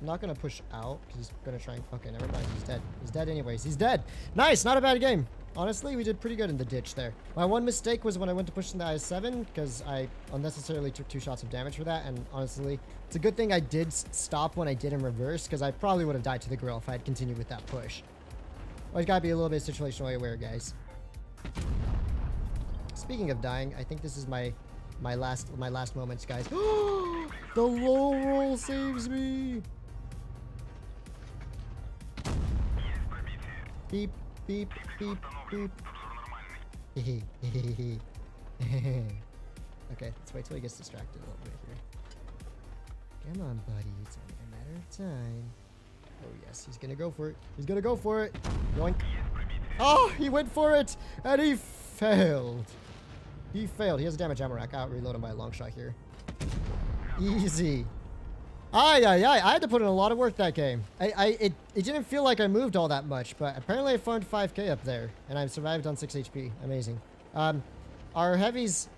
I'm not gonna push out because he's gonna try and okay, never mind. He's dead. He's dead anyways. He's dead. Nice, not a bad game. Honestly, we did pretty good in the ditch there. My one mistake was when I went to push in the I-7 because I unnecessarily took two shots of damage for that. And honestly, it's a good thing I did stop when I did in reverse because I probably would have died to the Grille if I had continued with that push. Always gotta be a little bit situationally aware, guys. Speaking of dying, I think this is my my last my last moments, guys. the low roll saves me. Beep, beep, beep, beep. okay, let's wait till he gets distracted a little bit here. Come on, buddy. It's only a matter of time. Oh, yes. He's going to go for it. He's going to go for it. Yoink. Oh, he went for it. And he failed. He failed. He has a damage ammo rack. I'll reload him by a long shot here. Easy. Ay, ay, ay. I had to put in a lot of work that game. I, I, it, it didn't feel like I moved all that much, but apparently I farmed 5k up there, and I've survived on 6 HP. Amazing. Um, our heavies...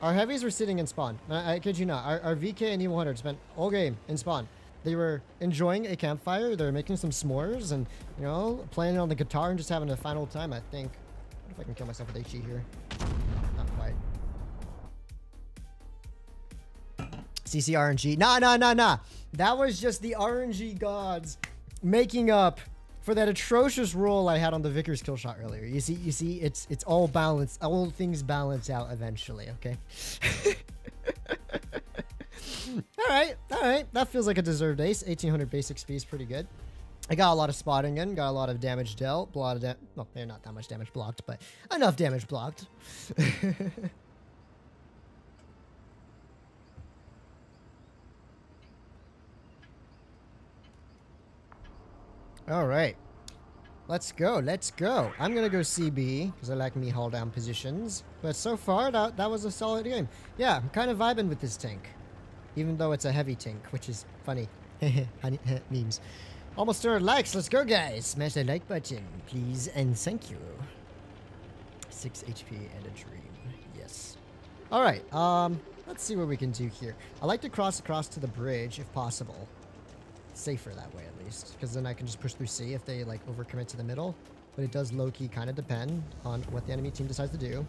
Our heavies were sitting in spawn. I, I kid you not. Our, our VK and E100 spent all game in spawn. They were enjoying a campfire. They were making some s'mores and, you know, playing on the guitar and just having a final time, I think. If I can kill myself with HE here? CC RNG. Nah, nah, nah, nah. That was just the RNG gods making up for that atrocious roll I had on the Vickers kill shot earlier. You see, you see, it's it's all balanced. All things balance out eventually. Okay. all right, all right. That feels like a deserved ace. 1800 basic speed is pretty good. I got a lot of spotting in, got a lot of damage dealt, a lot of da- well, not that much damage blocked, but enough damage blocked. All right. Let's go. Let's go. I'm going to go CB because I like me hold down positions. But so far, that, that was a solid game. Yeah, I'm kind of vibing with this tank. Even though it's a heavy tank, which is funny. Memes. Almost 200 likes. Let's go, guys. Smash that like button, please, and thank you. 6 HP and a dream. Yes. All right. Um, let's see what we can do here. I like to cross across to the bridge if possible safer that way at least because then I can just push through C if they like overcommit to the middle. But it does low-key kind of depend on what the enemy team decides to do.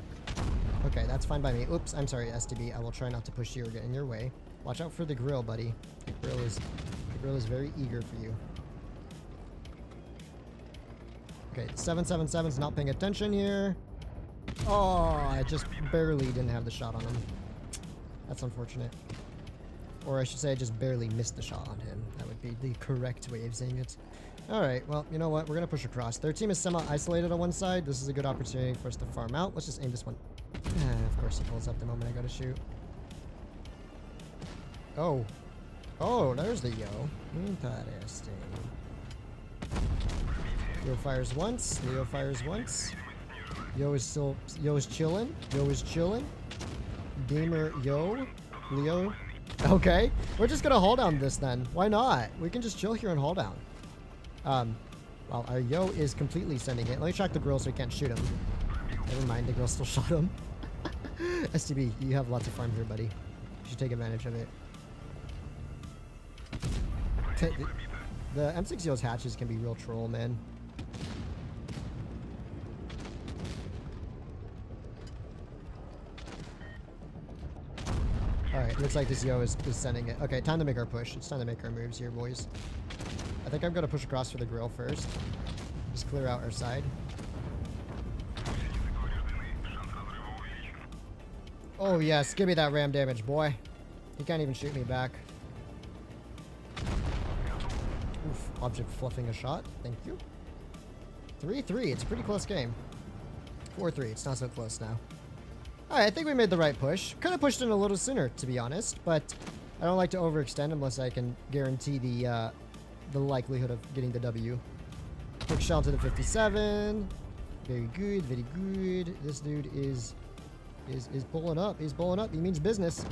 Okay that's fine by me. Oops I'm sorry STB I will try not to push you or get in your way. Watch out for the Grille buddy. The Grille is the Grille is very eager for you. Okay 777 is not paying attention here. Oh I just barely didn't have the shot on him. That's unfortunate or I should say I just barely missed the shot on him. That would be the correct way of saying it. Alright, well, you know what? We're going to push across. Their team is semi-isolated on one side. This is a good opportunity for us to farm out. Let's just aim this one. Ah, of course he pulls up the moment I go to shoot. Oh. Oh, there's the Yo. Interesting. Yo fires once. Leo fires once. Yo is still... Yo is chilling. Yo is chilling. Gamer Yo. Leo Okay, we're just gonna hold down this then. Why not? We can just chill here and hold down. Um, well, our Yo is completely sending it. Let me track the Grille so we can't shoot him. Never mind, the Grille still shot him. STB, you have lots of farm here, buddy. You should take advantage of it. T the M6 Yo's hatches can be real troll, man. Alright, looks like this Yo is, is sending it. Okay, time to make our push. It's time to make our moves here, boys. I think I'm going to push across for the Grille first. Just clear out our side. Oh yes, give me that ram damage, boy. He can't even shoot me back. Oof, object fluffing a shot. Thank you. 3-3, it's a pretty close game. 4-3, it's not so close now. Alright, I think we made the right push. Could have pushed in a little sooner, to be honest, but I don't like to overextend unless I can guarantee the uh, the likelihood of getting the W. Quick shot to the 57. Very good, very good. This dude is is is pulling up. He's pulling up. He means business.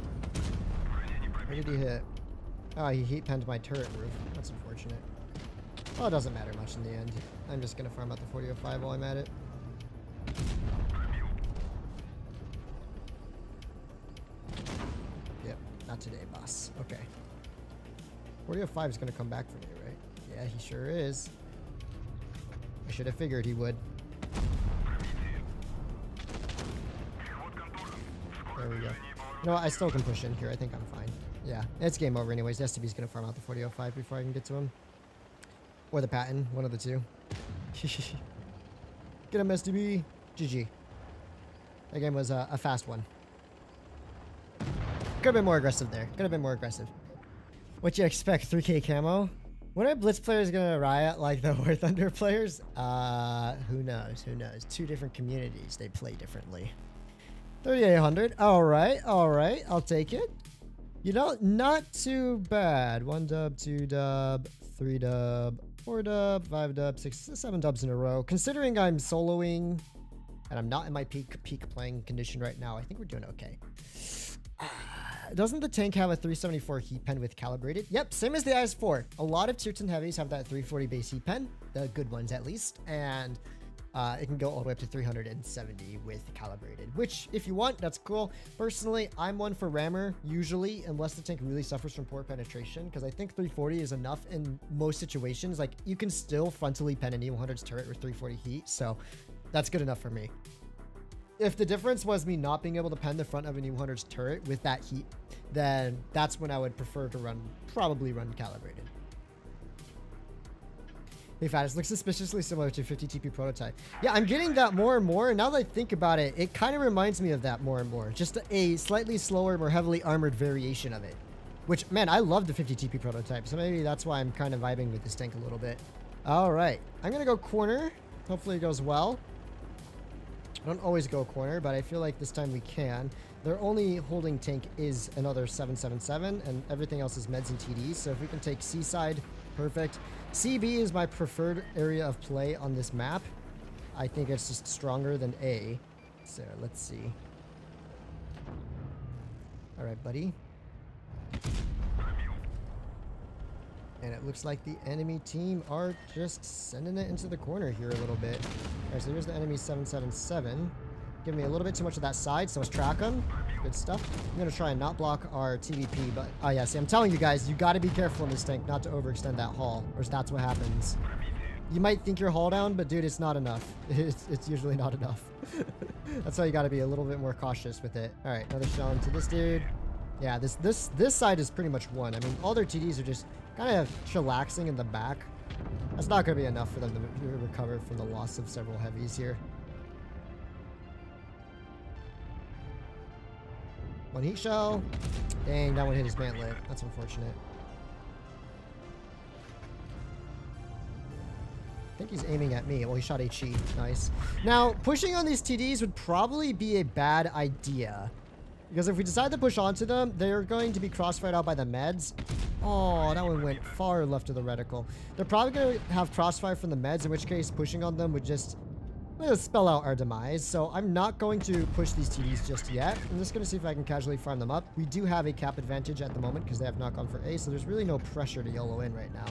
Where did he hit? Oh, he heat penned my turret roof. That's unfortunate. Well, it doesn't matter much in the end. I'm just gonna farm out the 4005 while I'm at it. Yep, not today, boss. Okay. 4005 is going to come back for me, right? Yeah, he sure is. I should have figured he would. There we go. What? I still can push in here. I think I'm fine. Yeah, it's game over anyways. STB's going to farm out the 4005 before I can get to him. Or the Patton. One of the two. get him, STB. GG. That game was uh, a fast one. Could have been more aggressive there. Could have been more aggressive. What you expect? 3k camo? When are Blitz players gonna riot like the War Thunder players? Uh, who knows? Who knows? Two different communities. They play differently. 3800. All right. All right. I'll take it. You know, not too bad. One dub, two dub, three dub, four dub, five dub, six, seven dubs in a row. Considering I'm soloing and I'm not in my peak peak playing condition right now, I think we're doing okay. Doesn't the tank have a 374 heat pen with calibrated? Yep, same as the IS-4. A lot of tier 10 heavies have that 340 base heat pen, the good ones at least, and uh, it can go all the way up to 370 with calibrated, which if you want, that's cool. Personally, I'm one for rammer, usually, unless the tank really suffers from poor penetration, because I think 340 is enough in most situations. Like, you can still frontally pen an E100's turret with 340 heat, so that's good enough for me if the difference was me not being able to pen the front of an E100's turret with that heat, then that's when I would prefer to run, probably run calibrated. Hey Fatness, looks suspiciously similar to 50 TP prototype. Yeah, I'm getting that more and more, and now that I think about it, it kind of reminds me of that more and more. Just a slightly slower, more heavily armored variation of it. Which, man, I love the 50 TP prototype, so maybe that's why I'm kind of vibing with this tank a little bit. All right. I'm going to go corner. Hopefully it goes well. I don't always go corner, but I feel like this time we can. Their only holding tank is another 777, and everything else is meds and TDs. So if we can take Seaside, perfect. CB is my preferred area of play on this map. I think it's just stronger than A. So let's see. All right, buddy. And it looks like the enemy team are just sending it into the corner here a little bit. All right, so here's the enemy 777. Give me a little bit too much of that side, so let's track them. Good stuff. I'm going to try and not block our TVP, but... Oh, yeah, see, I'm telling you guys, you got to be careful in this tank not to overextend that hull, or that's what happens. You might think you're hull down, but dude, it's not enough. It's, it's usually not enough. that's why you got to be a little bit more cautious with it. All right, another shell into this dude. Yeah, this this this side is pretty much one. I mean, all their TDs are just kind of chillaxing in the back. That's not going to be enough for them to recover from the loss of several heavies here. One heat shell. Dang, that one hit his mantlet. That's unfortunate. I think he's aiming at me. Well, he shot HE. Nice. Now, pushing on these TDs would probably be a bad idea. Because if we decide to push onto them, they're going to be crossfired out by the meds. Oh, that one went far left of the reticle. They're probably going to have crossfire from the meds, in which case pushing on them would just spell out our demise. So I'm not going to push these TDs just yet. I'm just going to see if I can casually farm them up. We do have a cap advantage at the moment because they have knock on for A, so there's really no pressure to YOLO in right now.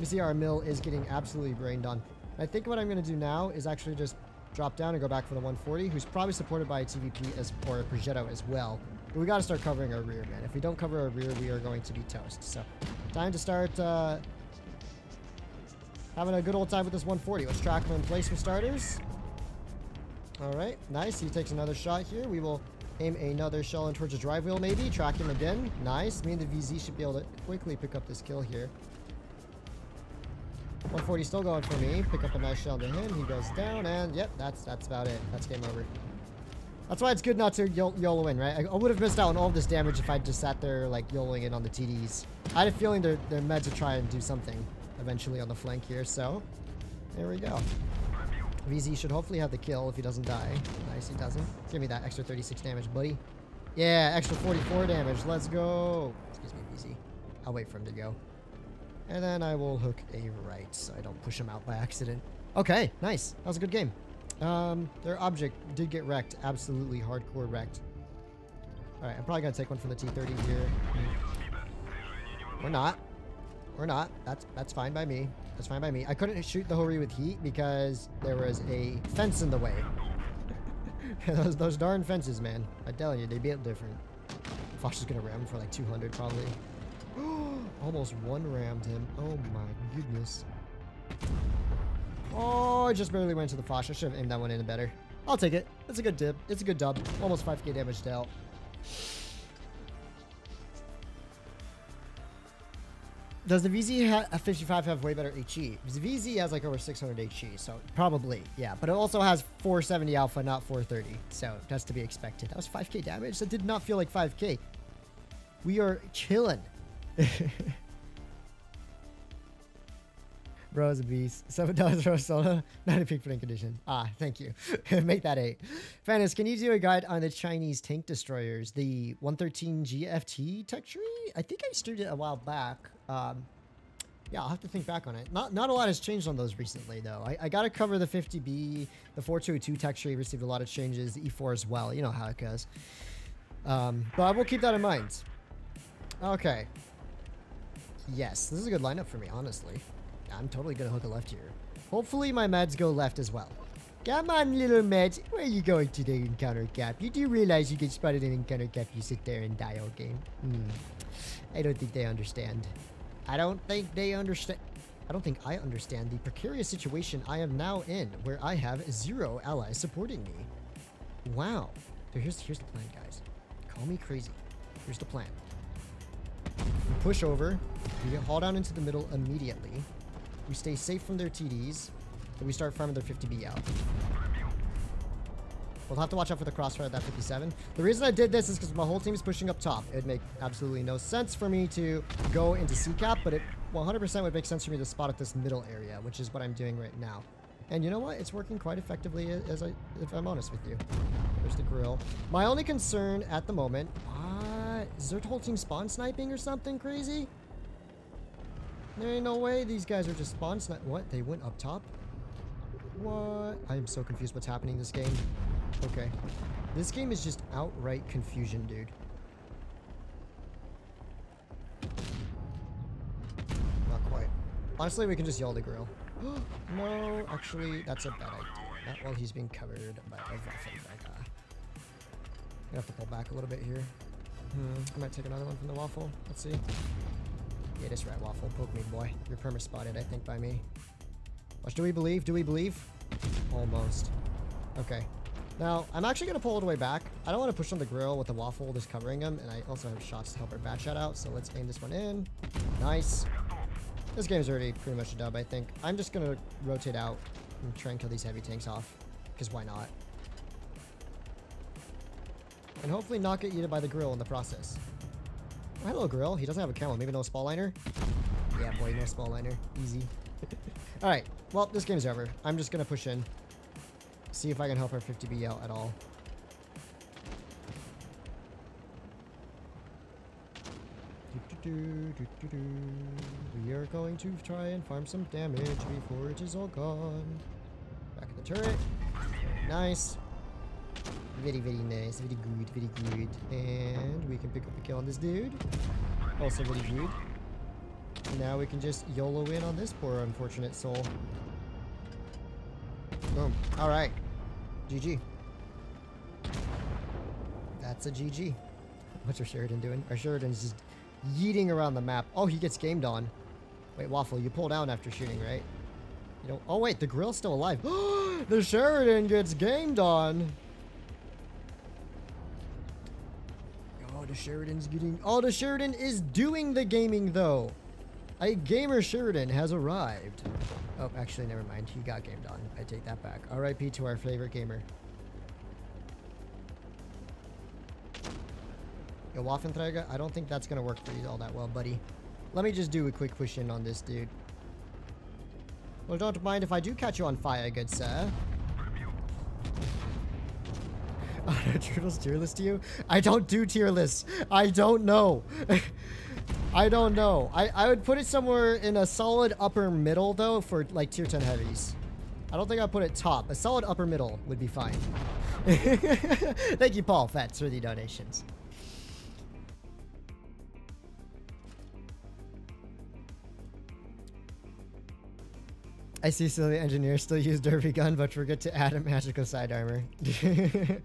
You see our mill is getting absolutely brained on. I think what I'm going to do now is actually just drop down and go back for the 140, who's probably supported by a TVP as, or a Progetto as well. But we got to start covering our rear, man. If we don't cover our rear, we are going to be toast. So, time to start uh, having a good old time with this 140. Let's track him in place for starters. All right, nice. He takes another shot here. We will aim another shell in towards the drive wheel, maybe. Track him again. Nice. Me and the VZ should be able to quickly pick up this kill here. 140 still going for me. Pick up a nice shell to him. He goes down, and yep, that's that's about it. That's game over. That's why it's good not to YOLO in, right? I, would have missed out on all this damage if I just sat there, like, YOLOing in on the TDs. I had a feeling they're, they're meant to try and do something eventually on the flank here, so there we go. VZ should hopefully have the kill if he doesn't die. Nice, he doesn't. Give me that extra 36 damage, buddy. Yeah, extra 44 damage. Let's go. Excuse me, VZ. I'll wait for him to go. And then I will hook a right so I don't push him out by accident. Okay, nice. That was a good game. Um, their object did get wrecked. Absolutely hardcore wrecked. Alright, I'm probably going to take one from the T-30 here. We're not. We're not. That's that's fine by me. That's fine by me. I couldn't shoot the Hori with heat because there was a fence in the way. those, those darn fences, man. I tell you, they built different. Fox is going to ram for like 200 probably. Almost one rammed him. Oh my goodness. Oh, I just barely went to the flash. I should have aimed that one in better. I'll take it. It's a good dip. It's a good dub. Almost 5k damage dealt. Does the VZ 55 have way better HE? The VZ has like over 600 HE, so probably, yeah. But it also has 470 alpha, not 430, so that's to be expected. That was 5k damage. That did not feel like 5k. We are chilling. Bro is a beast. Seven dollars for a solo. Not a peak putting condition. Ah, thank you. Make that eight. Fanis, can you do a guide on the Chinese tank destroyers? The 113 GFT tech tree? I think I streamed it a while back. Um, yeah, I'll have to think back on it. Not not a lot has changed on those recently, though. I, I got to cover the 50B. The 4202 tech tree received a lot of changes. The E4 as well. You know how it goes. Um, but I will keep that in mind. Okay. Yes, this is a good lineup for me, honestly. I'm totally going to hook a left here. Hopefully my meds go left as well. Come on, little meds. Where are you going today, Encounter Cap? You do realize you get spotted in Encounter Cap you sit there and die all game. Hmm. I don't think they understand. I don't think they understand. I don't think I understand the precarious situation I am now in, where I have zero allies supporting me. Wow. So here's, here's the plan, guys. Call me crazy. Here's the plan. We push over. We get hulled down into the middle immediately. We stay safe from their TDs. And we start farming their 50B out. We'll have to watch out for the crossfire at that 57. The reason I did this is because my whole team is pushing up top. It would make absolutely no sense for me to go into C-cap, but it 100% would make sense for me to spot at this middle area, which is what I'm doing right now. And you know what? It's working quite effectively as I, if I'm honest with you. There's the Grille. My only concern at the moment, is their whole team spawn sniping or something crazy? There ain't no way these guys are just spawn snipe. What? They went up top? What? I am so confused what's happening in this game. Okay. This game is just outright confusion, dude. Not quite. Honestly, we can just yell the Grille. no, actually, that's a bad idea. Not while he's being covered by a Waffenträger. I have to pull back a little bit here. Hmm, I might take another one from the waffle. Let's see. Yeah, this right waffle. Poke me, boy. You're perma spotted, I think, by me. Watch, do we believe? Do we believe? Almost. Okay. Now, I'm actually going to pull all the way back. I don't want to push on the Grille with the waffle just covering him, and I also have shots to help our bad shot out, so let's aim this one in. Nice. This game's already pretty much a dub, I think. I'm just going to rotate out and try and kill these heavy tanks off, because why not? And hopefully not get eaten by the Grille in the process. Oh, hello, Grille. He doesn't have a camel. Maybe no spall liner? Yeah, boy, no spall liner. Easy. Alright, well, this game's over. I'm just going to push in. See if I can help our 50B out at all. We are going to try and farm some damage before it is all gone. Back of the turret. Nice. Very, very nice. Very good, very good. And we can pick up a kill on this dude. Also very good. Now we can just YOLO in on this poor unfortunate soul. Boom. Alright. GG. That's a GG. What's our Sheridan doing? Our Sheridan's just yeeting around the map. Oh, he gets gamed on. Wait, Waffle, you pull down after shooting, right? You don't. Oh, wait, the Grille's still alive. the Sheridan gets gamed on. The Sheridan's getting... The Sheridan is doing the gaming, though. A gamer Sheridan has arrived. Oh, actually, never mind. He got gamed on. I take that back. RIP to our favorite gamer. Yo, Waffenträger, I don't think that's going to work for you all that well, buddy. Let me just do a quick push in on this dude. Well, don't mind if I do catch you on fire, good sir. Are turtles tier list to you? I don't do tier lists. I don't know. I don't know. I, I would put it somewhere in a solid upper middle, though, for, like, tier 10 heavies. I don't think I'd put it top. A solid upper middle would be fine. Thank you, Paul Fats, for the donations. I see of engineers still use Derby gun, but forget to add a magical side armor.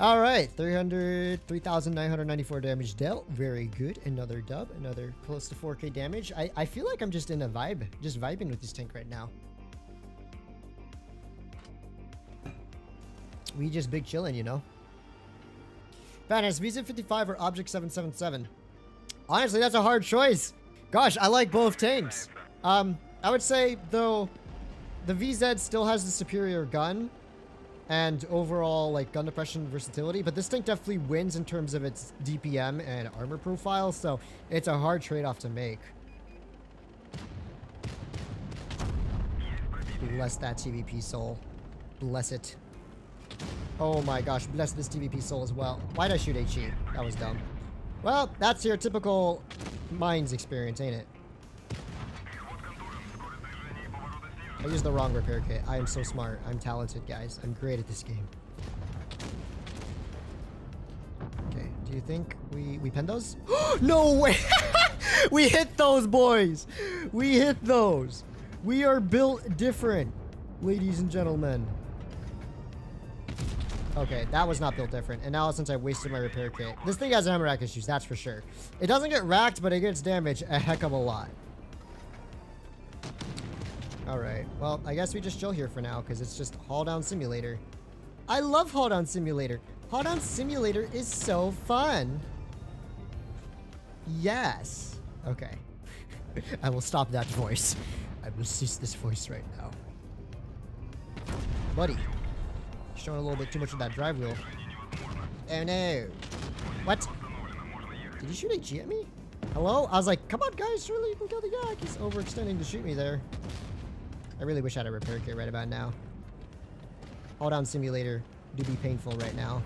All right, 300, 3,994 damage dealt. Very good. Another dub, another close to 4k damage. I, I feel like I'm just in a vibe, just vibing with this tank right now. We just big chilling, you know. Badass, VZ55 or Object 777? Honestly, that's a hard choice. Gosh, I like both tanks. Um, I would say, though, the VZ still has the superior gun and overall like gun depression versatility, but this tank definitely wins in terms of its DPM and armor profile, so it's a hard trade-off to make. Bless that TVP soul. Bless it. Oh my gosh, bless this TVP soul as well. Why'd I shoot HE? That was dumb. Well, that's your typical mines experience, ain't it? I used the wrong repair kit. I am so smart. I'm talented, guys. I'm great at this game. Okay, do you think we, we pen those? no way! we hit those, boys! We hit those! We are built different, ladies and gentlemen. Okay, that was not built different. And now since I wasted my repair kit. This thing has hammer rack issues, that's for sure. It doesn't get racked, but it gets damaged a heck of a lot. Alright, well, I guess we just chill here for now, because it's just Hull Down Simulator. I love Hull Down Simulator. Hull Down Simulator is so fun. Yes. Okay. I will stop that voice. I will cease this voice right now. Buddy. You're showing a little bit too much of that drive wheel. Oh no. What? Did you shoot a G at me? Hello? I was like, come on guys, surely you can kill the Yag. He's overextending to shoot me there. I really wish I had a repair kit right about now. Hold on simulator do be painful right now.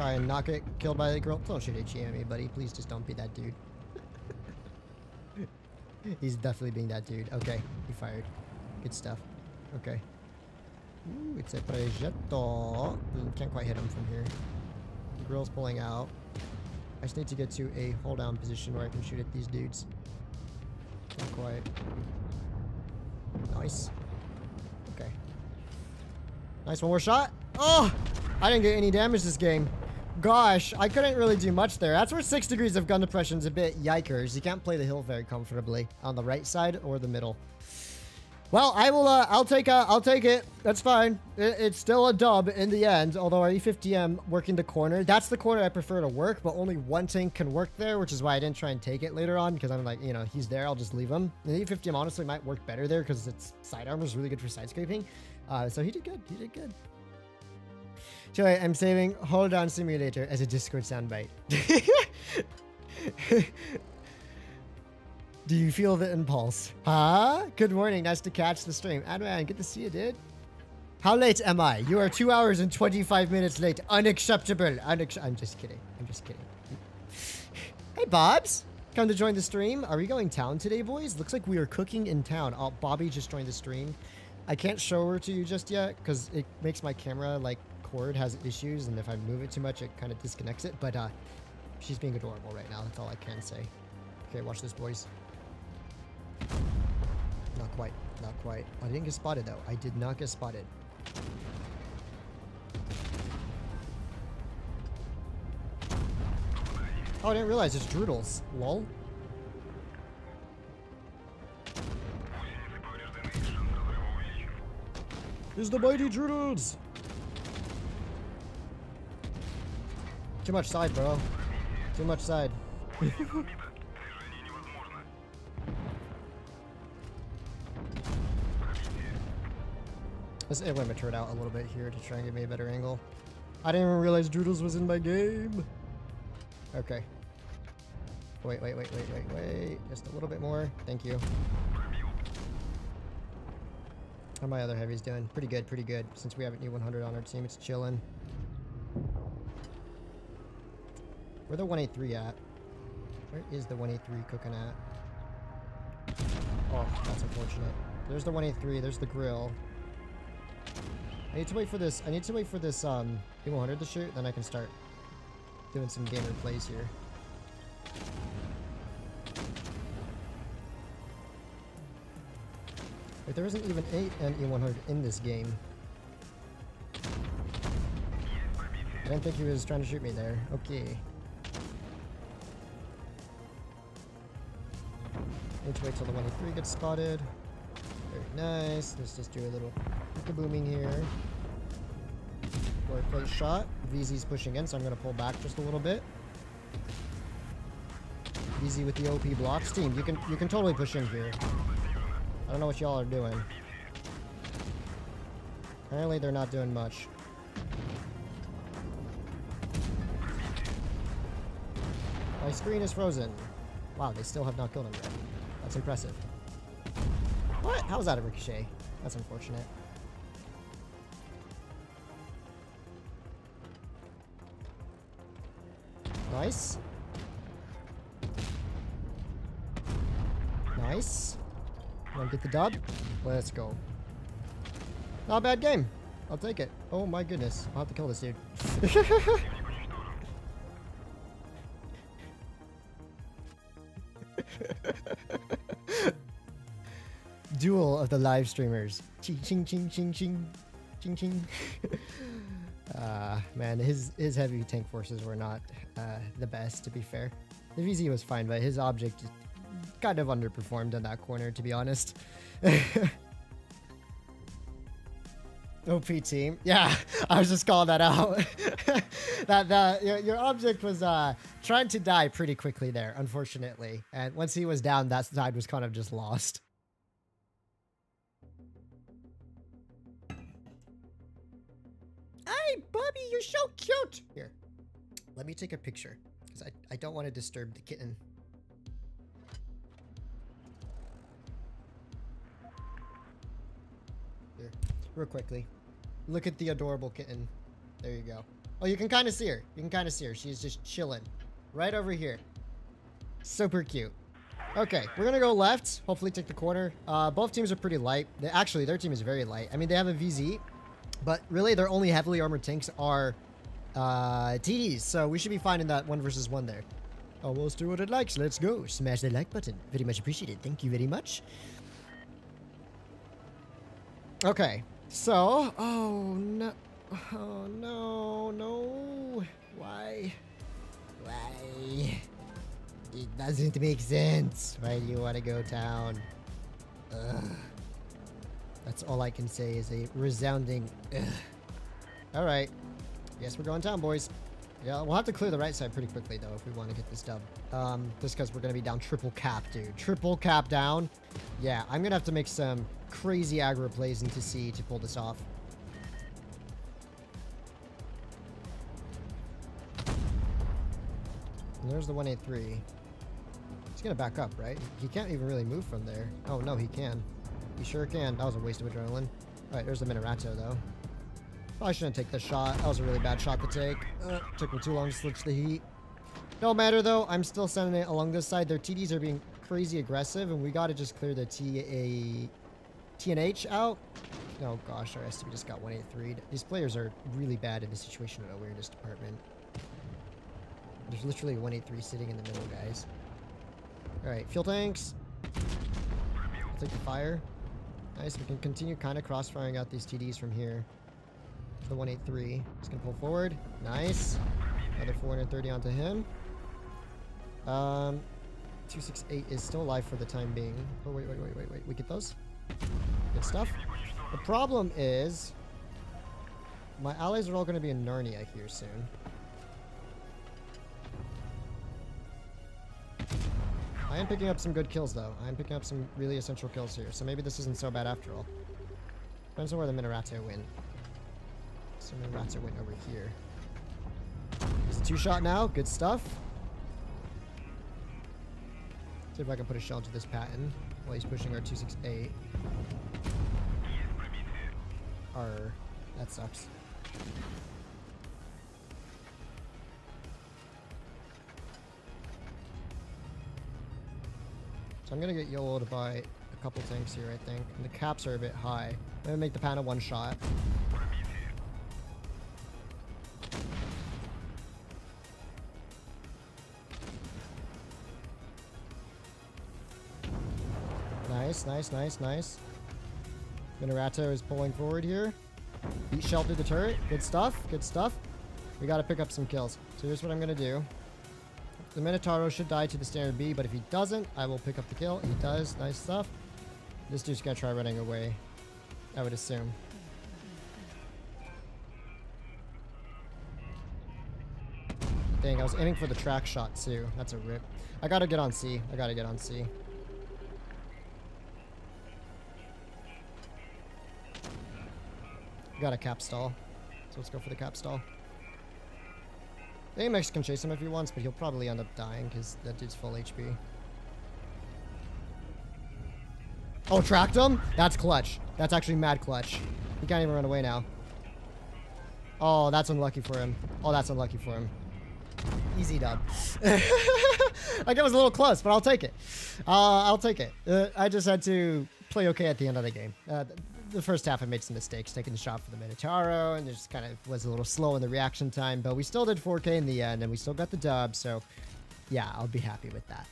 try and not get killed by the Grille. Don't shoot HE at me, buddy. Please just don't be that dude. He's definitely being that dude. Okay, he fired. Good stuff. Okay. Ooh, it's a progetto. Mm, can't quite hit him from here. The Grille's pulling out. I just need to get to a hold down position where I can shoot at these dudes. Not quite. Nice. Okay. Nice one more shot. Oh! I didn't get any damage this game. Gosh, I couldn't really do much there. That's where 6 degrees of gun depression is a bit yikers. You can't play the hill very comfortably on the right side or the middle. Well, I will, uh, I'll take, uh, I'll take it. That's fine. It, it's still a dub in the end, although our E50M working the corner. That's the corner I prefer to work, but only one tank can work there, which is why I didn't try and take it later on, because I'm like, you know, he's there, I'll just leave him. The E50M honestly might work better there, because its side armor is really good for side scraping. Uh, so he did good. He did good. Joy, I'm saving Hold On Simulator as a Discord soundbite. Do you feel the impulse? Huh? Good morning. Nice to catch the stream. Adman, good to see you, dude. How late am I? You are two hours and 25 minutes late. Unacceptable. Unac I'm just kidding. I'm just kidding. hey, Bobs. Come to join the stream. Are we going town today, boys? Looks like we are cooking in town. Oh, Bobby just joined the stream. I can't show her to you just yet because it makes my camera like cord has issues, and if I move it too much, it kind of disconnects it. But uh, she's being adorable right now. That's all I can say. Okay, watch this, boys. Not quite. Not quite. I didn't get spotted, though. I did not get spotted. Oh, I didn't realize it's Droodles. Lol. Is the mighty Droodles! Too much side, bro. Too much side. Let's limiter it out a little bit here to try and give me a better angle. I didn't even realize Droodles was in my game. Okay. Wait, wait, wait, wait, wait, wait. Just a little bit more. Thank you. How my other heavies doing? Pretty good, pretty good. Since we have an E100 on our team, it's chilling. Where the 183 at? Where is the 183 cooking at? Oh, that's unfortunate. There's the 183. There's the Grille. I need to wait for this. I need to wait for this um E100 to shoot, then I can start doing some gamer plays here. Wait, there isn't even an E100 in this game. I didn't think he was trying to shoot me there. Okay. Need to wait till the 183 gets spotted. Very nice. Let's just do a little booming here. Forward plate shot. VZ's pushing in, so I'm going to pull back just a little bit. VZ with the OP blocks. Team, you can you can totally push in here. I don't know what y'all are doing. Apparently they're not doing much. My screen is frozen. Wow, they still have not killed him yet. That's impressive. What? How was that a ricochet? That's unfortunate. Nice. Nice. Wanna get the dub? Let's go. Not a bad game. I'll take it. Oh my goodness. I'll have to kill this dude. Duel of the live streamers. Ching ching ching ching ching ching ching. uh, man, his his heavy tank forces were not uh, the best, to be fair. The VZ was fine, but his object kind of underperformed in that corner, to be honest. OP team. Yeah, I was just calling that out. that that your, your object was uh, trying to die pretty quickly there, unfortunately. And once he was down, that side was kind of just lost. Hey, Bubby, you're so cute. Here, let me take a picture because I, I don't want to disturb the kitten. Here, real quickly. Look at the adorable kitten. There you go. Oh, you can kind of see her. You can kind of see her. She's just chilling right over here. Super cute. Okay, we're gonna go left. Hopefully take the corner. Uh, both teams are pretty light. They, actually, their team is very light. I mean, they have a VZ, but really their only heavily armored tanks are uh, TDs. So we should be fine in that one versus one there. Almost do what it likes. Let's go. Smash the like button. Very much appreciated. Thank you very much. Okay, so, oh no, oh no, no, why, why? It doesn't make sense. Why do you want to go down? Ugh. That's all I can say is a resounding ugh. All right, Yes, we're going down, boys. Yeah, we'll have to clear the right side pretty quickly though if we want to get this dub. Um, just because we're gonna be down triple cap, dude. Triple cap down. Yeah, I'm gonna have to make some crazy aggro plays into C to pull this off. And there's the 183. He's gonna back up, right? He can't even really move from there. Oh, no, he can. He sure can. That was a waste of adrenaline. Alright, there's the Minato, though. Probably shouldn't take this shot. That was a really bad shot to take. Uh, took me too long to switch the heat. No matter, though. I'm still sending it along this side. Their TDs are being crazy aggressive, and we gotta just clear the TA... TNH out. Oh gosh, our STB just got 183. These players are really bad in the situation in awareness department. There's literally 183 sitting in the middle, guys. Alright, fuel tanks. I'll take the fire. Nice, we can continue kind of cross-firing out these TDs from here. The 183. Just gonna pull forward. Nice. Another 430 onto him. Um, 268 is still alive for the time being. Oh, wait, wait, wait, wait, wait. We get those? Good stuff. The problem is... My allies are all to be in Narnia here soon. I am picking up some good kills, though. I am picking up some really essential kills here, so maybe this isn't so bad after all. Depends on where the Minato win. So Minato went over here. He's a two-shot now. Good stuff. See if I can put a shell into this Patton while he's pushing our 268. R. That sucks. So I'm gonna get YOLO to buy a couple tanks here, I think. And the caps are a bit high. I'm gonna make the Panda one shot. Nice, nice, nice, nice. Minato is pulling forward here. Beat shell through the turret. Good stuff, good stuff. We gotta pick up some kills. So here's what I'm gonna do. The Minotauro should die to the standard B, but if he doesn't, I will pick up the kill. He does. Nice stuff. This dude's gonna try running away. I would assume. Dang, I was aiming for the track shot too. That's a rip. I gotta get on C. I gotta get on C. Got a cap stall. So let's go for the cap stall. AMX can chase him if he wants, but he'll probably end up dying because that dude's full HP. Oh, tracked him? That's clutch. That's actually mad clutch. He can't even run away now. Oh, that's unlucky for him. Oh, that's unlucky for him. Easy dub. like it was a little close, but I'll take it. Uh, I'll take it. Uh, I just had to play okay at the end of the game. Uh, the first half I made some mistakes, taking the shot for the Minotauro, and just kind of was a little slow in the reaction time, but we still did 4K in the end, and we still got the dub, so yeah, I'll be happy with that.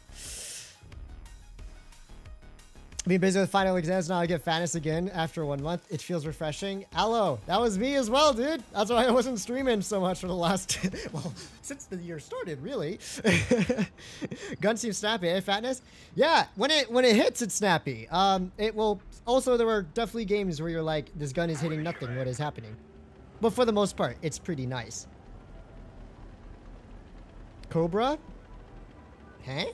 Being busy with final exams now, I get Fatness again after one month. It feels refreshing. Allo, that was me as well, dude. That's why I wasn't streaming so much for the last, well, since the year started, really. Gun seems snappy, eh, Fatness? Yeah, when it when it hits, it's snappy. Um, it will. Also, there were definitely games where you're like, this gun is hitting nothing. What is happening? But for the most part, it's pretty nice. Cobra? Huh?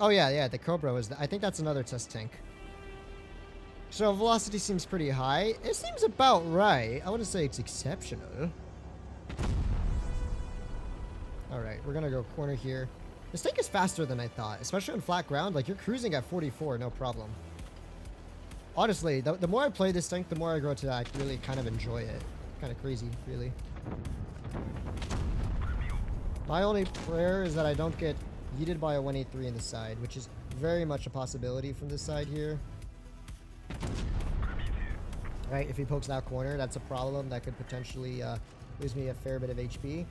Oh yeah, yeah. The Cobra was. The, I think that's another test tank. So velocity seems pretty high. It seems about right. I wouldn't say it's exceptional. Alright, we're gonna go corner here. This tank is faster than I thought, especially on flat ground. Like, you're cruising at 44, no problem. Honestly, the, the more I play this tank, the more I grow to like, really kind of enjoy it. Kind of crazy, really. My only prayer is that I don't get yeeted by a 183 in the side, which is very much a possibility from this side here. Right, if he pokes that corner, that's a problem. That could potentially uh, lose me a fair bit of HP.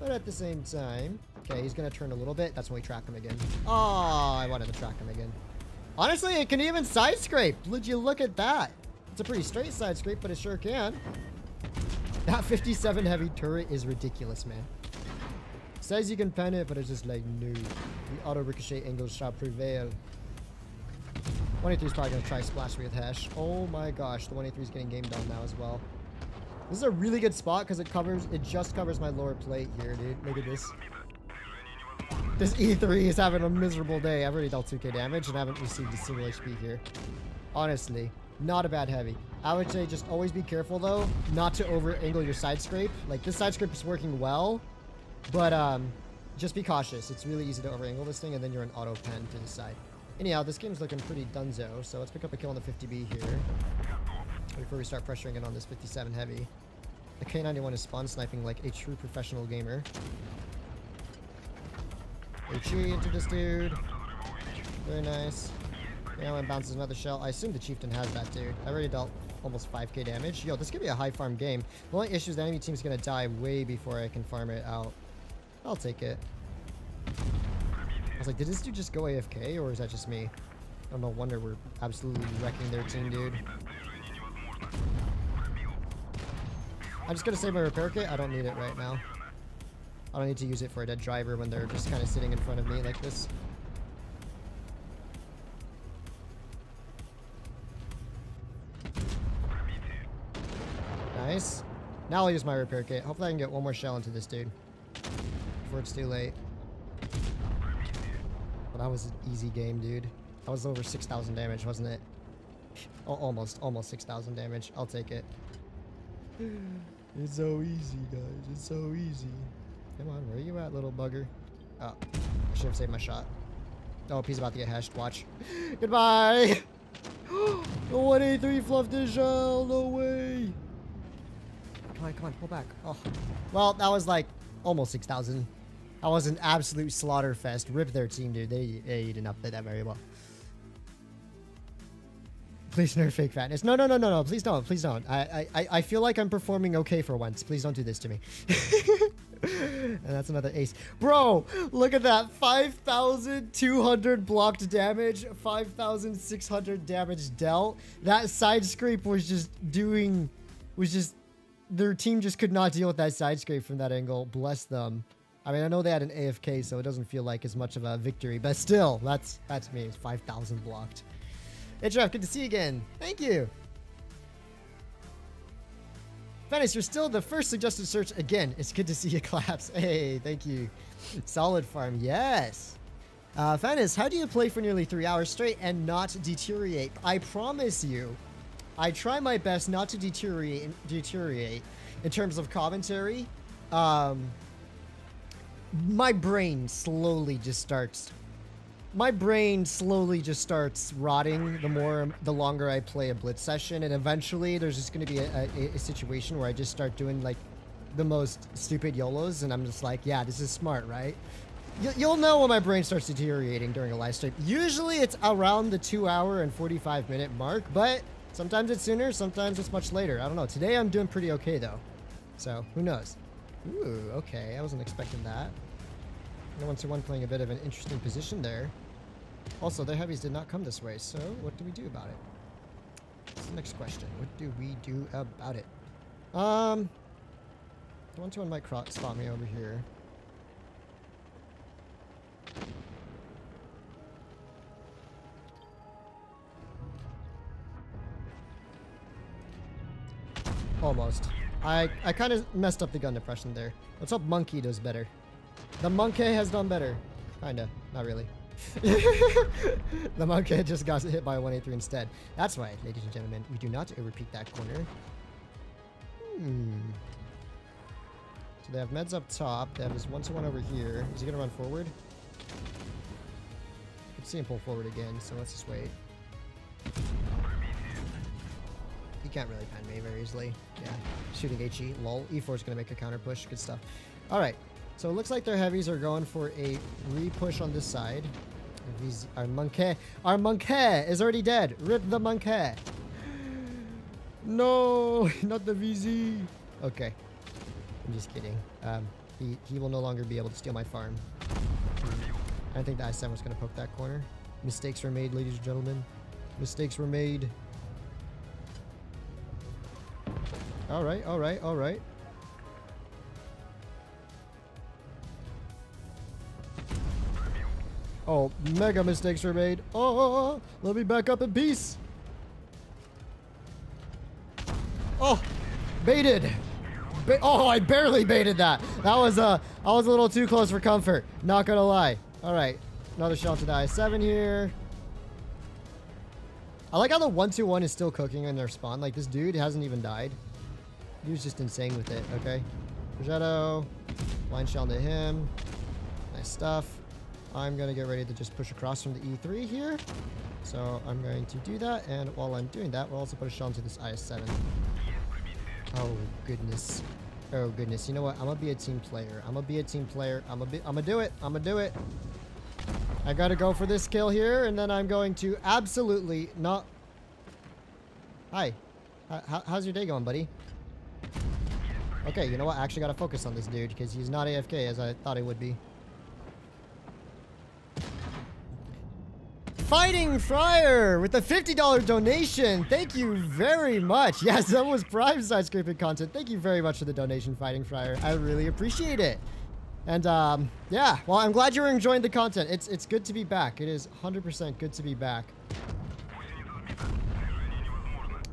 But at the same time, okay, he's going to turn a little bit. That's when we track him again. Oh, I wanted to track him again. Honestly, it can even side scrape. Would you look at that? It's a pretty straight side scrape, but it sure can. That 57 heavy turret is ridiculous, man. Says you can pen it, but it's just like, no. The auto ricochet angle shall prevail. 183 is probably going to try splash me with Hesh. Oh my gosh, the 183 is getting gamed on now as well. This is a really good spot because it covers, it just covers my lower plate here, dude. Look at this. This E3 is having a miserable day. I've already dealt 2k damage and haven't received a single HP here. Honestly, not a bad heavy. I would say just always be careful though, not to over angle your side scrape. Like this side scrape is working well, but um, just be cautious. It's really easy to over angle this thing and then you're an auto pen to the side. Anyhow, this game's looking pretty dunzo, so let's pick up a kill on the 50B here. Before we start pressuring it on this 57 heavy. The K91 is spawn sniping like a true professional gamer. HE into this dude. Very nice. Now it bounces another shell. I assume the chieftain has that dude. I already dealt almost 5k damage. Yo, this could be a high farm game. The only issue is the enemy team's gonna die way before I can farm it out. I'll take it. I was like, did this dude just go AFK or is that just me? I don't know, wonder we're absolutely wrecking their team, dude. I'm just gonna save my repair kit. I don't need it right now. I don't need to use it for a dead driver when they're just kind of sitting in front of me like this. Nice. Now I'll use my repair kit. Hopefully I can get one more shell into this dude. Before it's too late. That was an easy game, dude. That was over 6,000 damage, wasn't it? Oh, almost, almost 6,000 damage. I'll take it. It's so easy, guys. It's so easy. Come on, where are you at, little bugger? Oh, I should have saved my shot. Oh, he's about to get hashed. Watch. Goodbye! the 183 fluffed his shell. No way. Come on, come on, pull back. Oh. Well, that was like almost 6,000. That was an absolute slaughter fest. Rip their team, dude. They, they did not play that very well. Please nerf fake fatness. No, no, no, no, no. Please don't. Please don't. I, I, I feel like I'm performing okay for once. Please don't do this to me. and that's another ace. Bro, look at that. 5,200 blocked damage. 5,600 damage dealt. That side scrape was just doing... Was just... Their team just could not deal with that side scrape from that angle. Bless them. I mean, I know they had an AFK, so it doesn't feel like as much of a victory. But still, that's that's me. It's 5,000 blocked. Jeff, good to see you again. Thank you. Venice, you're still the first suggested search again. It's good to see you claps. Hey, thank you. Solid farm, yes. Uh, how do you play for nearly three hours straight and not deteriorate? I promise you, I try my best not to deteriorate, deteriorate in terms of commentary. Um, my brain slowly just starts my brain slowly just starts rotting the more the longer I play a blitz session. And eventually there's just going to be a, a, a, situation where I just start doing like the most stupid YOLOs. And I'm just like yeah this is smart right? You, you'll know when my brain starts deteriorating during a live stream. Usually it's around the two hour and 45 minute mark but sometimes it's sooner sometimes it's much later. I don't know. Today I'm doing pretty okay though. So who knows Ooh okay I wasn't expecting that no one to one playing a bit of an interesting position there. Also, their heavies did not come this way, so what do we do about it? That's the next question. What do we do about it? Um, the one to one might spot me over here. Almost. I, I kind of messed up the gun depression there. Let's hope Monkey does better. The monkey has done better. Kinda. Not really. the monkey just got hit by a 183 instead. That's why, ladies and gentlemen, we do not repeat that corner. Hmm. So they have meds up top. They have this one-to-one over here. Is he going to run forward? I can see him pull forward again, so let's just wait. He can't really pen me very easily. Yeah, shooting HE. Lol. E4 is going to make a counter push. Good stuff. All right. So it looks like their heavies are going for a re-push on this side. Our monkey, our monkey is already dead. Rip the monkey. No, not the VZ. Okay. I'm just kidding. Um, he, he will no longer be able to steal my farm. I think the ISM was going to poke that corner. Mistakes were made, ladies and gentlemen. Mistakes were made. All right, all right, all right. Oh, mega mistakes were made. Oh, let me back up in peace. Oh, baited. Ba oh, I barely baited that. That was uh, I was a little too close for comfort. Not gonna lie. All right, another shell to the I-7 here. I like how the 1-2-1 is still cooking in their spawn. Like, this dude hasn't even died. Dude's just insane with it, okay? Progetto. Line shell to him. Nice stuff. I'm going to get ready to just push across from the E3 here. So I'm going to do that, and while I'm doing that, we'll also put a shell into this IS-7. Oh, goodness. Oh, goodness. You know what? I'm going to be a team player. I'm going to be a team player. I'm going to I'm to do it. I'm going to do it. I got to go for this kill here, and then I'm going to absolutely not... Hi. H how's your day going, buddy? Okay, you know what? I actually got to focus on this dude, because he's not AFK as I thought he would be. Fighting Friar with a $50 donation. Thank you very much. Yes, that was prime side scraping content. Thank you very much for the donation, Fighting Friar. I really appreciate it. And um, yeah, well, I'm glad you're enjoying the content. It's it's good to be back. It is 100% good to be back.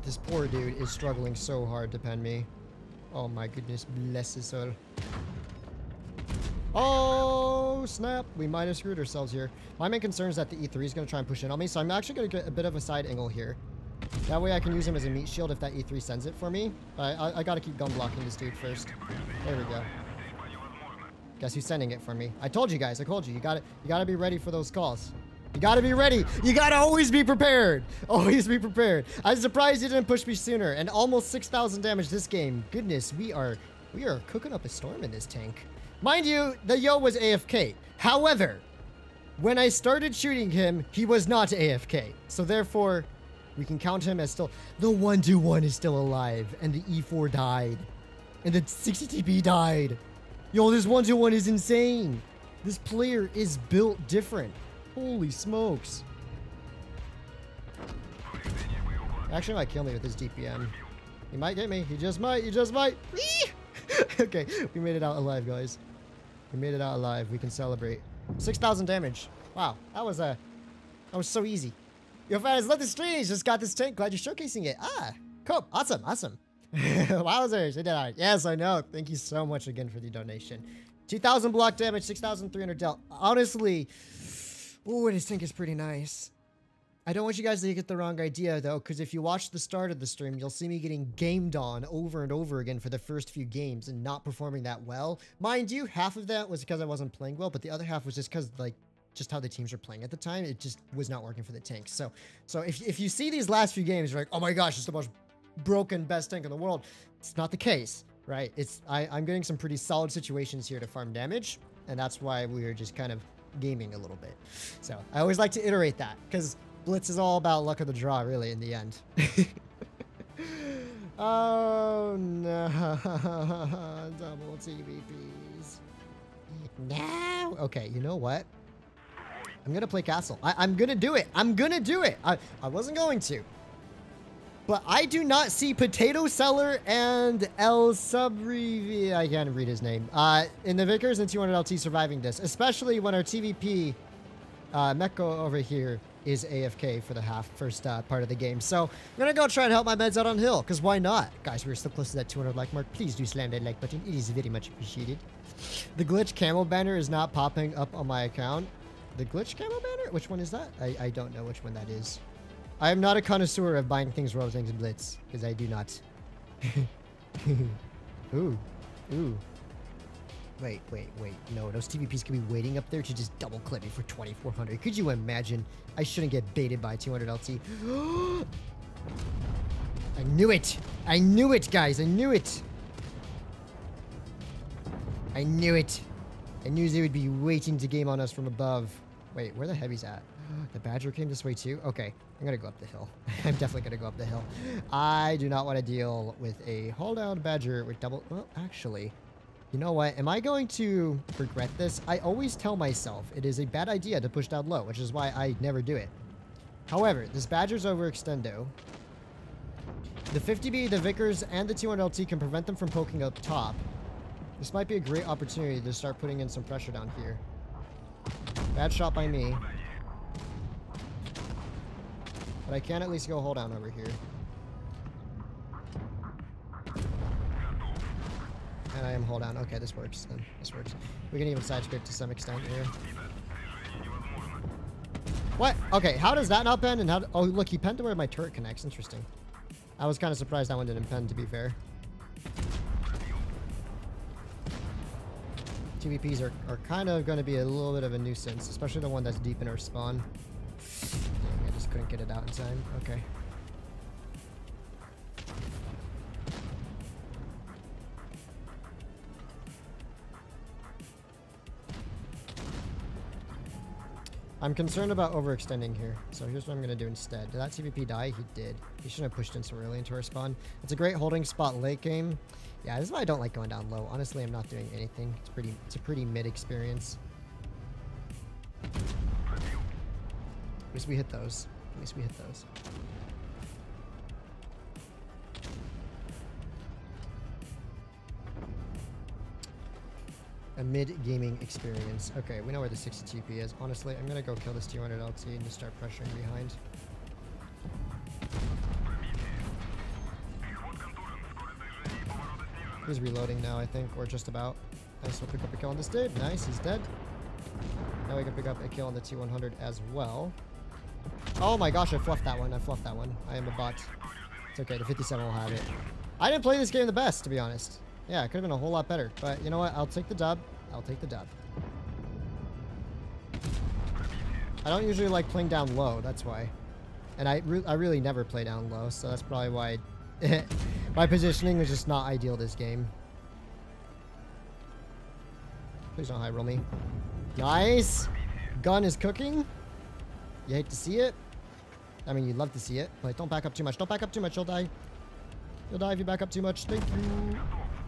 This poor dude is struggling so hard to pen me. Oh my goodness, bless his soul. Oh, snap. We might have screwed ourselves here. My main concern is that the E3 is going to try and push in on me, so I'm actually going to get a bit of a side angle here. That way I can use him as a meat shield if that E3 sends it for me. But I, I, I got to keep gun blocking this dude first. There we go. Guess who's sending it for me? I told you guys. I told you. You got to You got to be ready for those calls. You got to be ready. You got to always be prepared. Always be prepared. I'm surprised you didn't push me sooner. And almost 6,000 damage this game. Goodness, we are we are cooking up a storm in this tank. Mind you, the Yo was AFK. However, when I started shooting him, he was not AFK. So therefore, we can count him as still... The 1-2-1 is still alive, and the E4 died. And the 60TP died. Yo, this 1-2-1 is insane. This player is built different. Holy smokes. Actually, might kill me with his DPM. He might get me. He just might. He just might. okay, we made it out alive, guys. We made it out alive. We can celebrate. 6,000 damage. Wow, that was a, uh, that was so easy. Yo, fans, love the stream. Just got this tank. Glad you're showcasing it. Ah, cool. Awesome, awesome. Wowzers, you did all right. Yes, I know. Thank you so much again for the donation. 2,000 block damage, 6,300 dealt. Honestly, ooh, this tank is pretty nice. I don't want you guys to get the wrong idea though, because if you watch the start of the stream, you'll see me getting gamed on over and over again for the first few games and not performing that well. Mind you, half of that was because I wasn't playing well, but the other half was just because like just how the teams were playing at the time. It just was not working for the tanks. So, so if, if you see these last few games, you're like, oh my gosh, it's the most broken best tank in the world. It's not the case, right? It's I, I'm getting some pretty solid situations here to farm damage, and that's why we are just kind of gaming a little bit. So I always like to iterate that because Blitz is all about luck of the draw, really, in the end. oh, no. Double TVPs. No. Okay, you know what? I'm going to play Castle. I am going to do it. I'm going to do it. I, I wasn't going to. But I do not see Potato Seller and El Subri... I can't read his name. Uh, in the Vickers and 200 LT surviving this. Especially when our TVP, uh, Meko over here, is AFK for the half first uh, part of the game. So I'm gonna go try and help my meds out on hill, because why not? Guys, we're still close to that 200 like mark. Please do slam that like button. It is very much appreciated. The glitch camo banner is not popping up on my account. The glitch camo banner? Which one is that? I, I don't know which one that is. I am not a connoisseur of buying things Royal Things Blitz, because I do not. ooh. Ooh. Wait, wait, wait. No, those TVPs could be waiting up there to just double clip me for 2400. Could you imagine? I shouldn't get baited by 200 LT. I knew it. I knew it, guys. I knew it. I knew it. I knew they would be waiting to game on us from above. Wait, where the heavy's at? The Badger came this way too? Okay, I'm gonna go up the hill. I'm definitely gonna go up the hill. I do not want to deal with a hull down Badger with double... Well, actually, you know what? Am I going to regret this? I always tell myself it is a bad idea to push down low, which is why I never do it. However, this Badger's overextendo. The 50B, the Vickers, and the T1LT can prevent them from poking up top. This might be a great opportunity to start putting in some pressure down here. Bad shot by me. But I can at least go hull down over here. And I am hull down. Okay, this works then. This works. We can even side scrape to some extent here. What? Okay, how does that not bend? And how... Oh, look, he penned to where my turret connects. Interesting. I was kind of surprised that one didn't pen, to be fair. TVPs are, are kind of going to be a little bit of a nuisance, especially the one that's deep in our spawn. Get it out in time. Okay. I'm concerned about overextending here, so here's what I'm going to do instead. Did that TVP die? He did. He shouldn't have pushed in so early into our spawn. It's a great holding spot late game. Yeah, this is why I don't like going down low. Honestly, I'm not doing anything. It's pretty. It's a pretty mid experience. At least we hit those. At least we hit those. a mid-gaming experience. Okay, we know where the 60 TP is. Honestly, I'm gonna go kill this 200 LT and just start pressuring behind. He's reloading now, I think, or just about. Nice, we'll pick up a kill on this dude. Nice, he's dead. Now we can pick up a kill on the T100 as well. Oh my gosh, I fluffed that one. I fluffed that one. I am a bot. It's okay, the 57 will have it. I didn't play this game the best, to be honest. Yeah, it could have been a whole lot better. But you know what? I'll take the dub. I'll take the dub. I don't usually like playing down low. That's why. And I, re I really never play down low. So that's probably why my positioning was just not ideal this game. Please don't high roll me. Nice. Gun is cooking. You hate to see it. I mean, you'd love to see it, but don't back up too much. Don't back up too much. You'll die. You'll die if you back up too much. Thank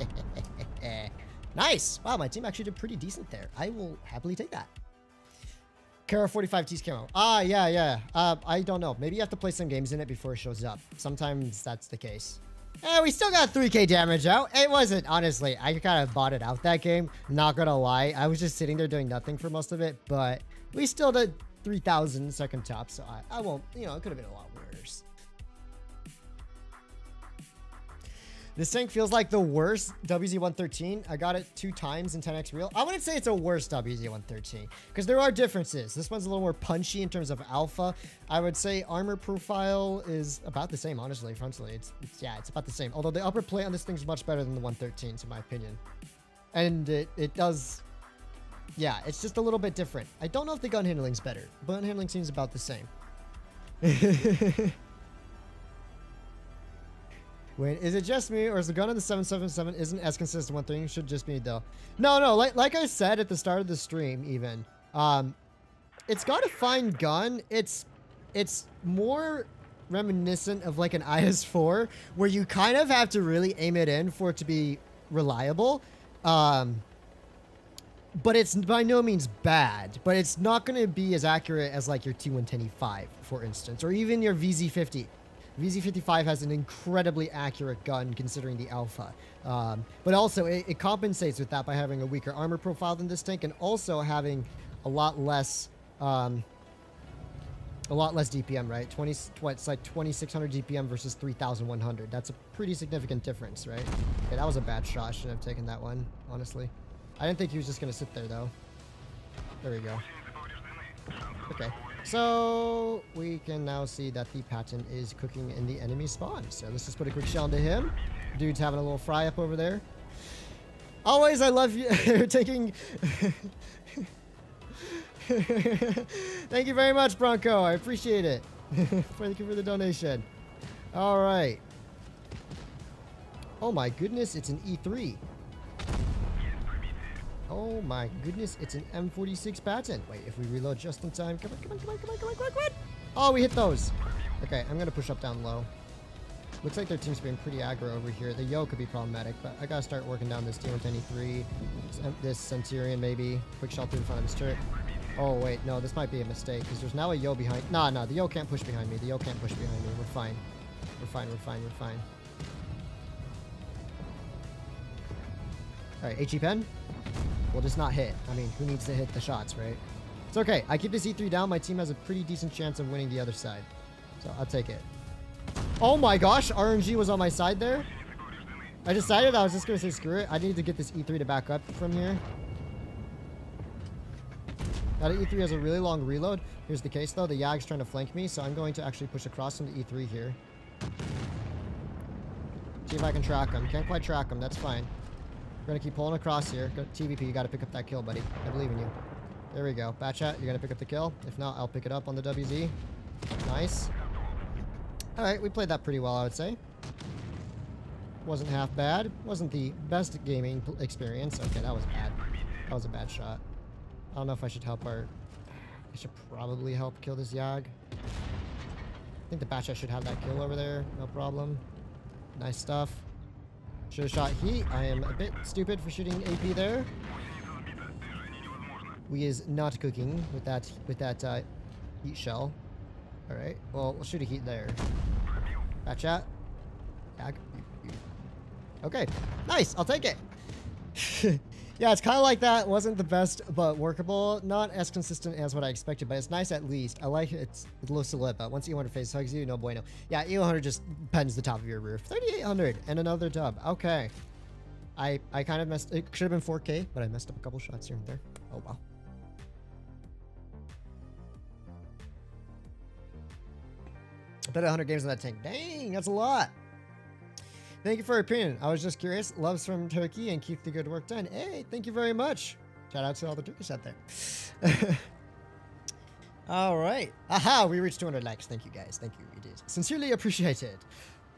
you. nice. Wow, my team actually did pretty decent there. I will happily take that. Kara 45 T's camo. Ah, yeah, yeah. Uh, I don't know. Maybe you have to play some games in it before it shows up. Sometimes that's the case. Eh, we still got 3k damage out. It wasn't, honestly. I kind of bought it out that game. Not gonna lie. I was just sitting there doing nothing for most of it, but we still did 3,000 second top, so I, I won't, you know, it could have been a lot worse. This tank feels like the worst WZ-113. I got it two times in 10x real. I wouldn't say it's a worse WZ-113 because there are differences. This one's a little more punchy in terms of alpha. I would say armor profile is about the same, honestly, frontally. It's, it's yeah, it's about the same. Although the upper plate on this thing is much better than the 113s, in my opinion. And it, it does yeah, it's just a little bit different. I don't know if the gun handling's better. Gun handling seems about the same. Wait, is it just me, or is the gun on the 777 isn't as consistent one thing? Should just be though. No, no, like like I said at the start of the stream, even, um, it's got a fine gun. It's it's more reminiscent of like an IS-4, where you kind of have to really aim it in for it to be reliable. Um, but it's by no means bad. But it's not going to be as accurate as like your T110E5, for instance, or even your VZ50. VZ55 has an incredibly accurate gun considering the alpha. Um, but also, it, it, compensates with that by having a weaker armor profile than this tank and also having a lot less... Um, a lot less DPM, right? 20, what, it's like 2600 DPM versus 3100. That's a pretty significant difference, right? That was a bad shot. I shouldn't have taken that one, honestly. I didn't think he was just going to sit there, though. There we go. Okay. So we can now see that the Patton is cooking in the enemy spawn. So let's just put a quick shell into him. Dude's having a little fry up over there. Always, I love you taking. Thank you very much, Bronco. I appreciate it. Thank you for the donation. All right. Oh my goodness, it's an E3. Oh my goodness, it's an M46 Patton. Wait, if we reload just in time. Come on, come on, come on, come on, come on, come on, come on. Oh, we hit those. Okay, I'm gonna push up down low. Looks like their team's being pretty aggro over here. The Yo could be problematic, but I gotta start working down this team with any three. This Centurion maybe. Quick shot through in front of this turret. Oh wait, no, this might be a mistake because there's now a Yo behind. Nah, nah, the Yo can't push behind me. The Yo can't push behind me. We're fine. We're fine. We're fine. We're fine. All right, HE pen. We'll just not hit. I mean, who needs to hit the shots, right? It's okay. I keep this E3 down. My team has a pretty decent chance of winning the other side. So I'll take it. Oh my gosh, RNG was on my side there. I decided I was just going to say screw it. I need to get this E3 to back up from here. That E3 has a really long reload. Here's the case though. The Yag's trying to flank me, so I'm going to actually push across into E3 here. See if I can track him. Can't quite track him. That's fine. We're to keep pulling across here. Go, TVP, you got to pick up that kill, buddy. I believe in you. There we go. Batchat, you're to pick up the kill. If not, I'll pick it up on the WZ. Nice. Alright, we played that pretty well, I would say. Wasn't half bad. Wasn't the best gaming experience. Okay, that was bad. That was a bad shot. I don't know if I should help our... I should probably help kill this Yag. I think the Batchat should have that kill over there. No problem. Nice stuff. Should have shot heat. I am a bit stupid for shooting AP there. We is not cooking with that with that uh, heat shell. All right. Well, we'll shoot a heat there. Yag. Okay. Nice. I'll take it. yeah, it's kind of like that. Wasn't the best, but workable. Not as consistent as what I expected, but it's nice at least. I like it. It's low silhouette, but once E100 face hugs you, no bueno. Yeah, E100 just pens the top of your roof. 3800 and another dub. Okay. I I kind of messed. It should have been 4K, but I messed up a couple shots here and there. Oh wow. I bet 100 games in that tank. Dang, that's a lot. Thank you for your opinion. I was just curious. Loves from Turkey and keep the good work done. Hey, thank you very much. Shout out to all the Turkish out there. all right. Aha, we reached 200 likes. Thank you guys. Thank you. It is sincerely appreciated.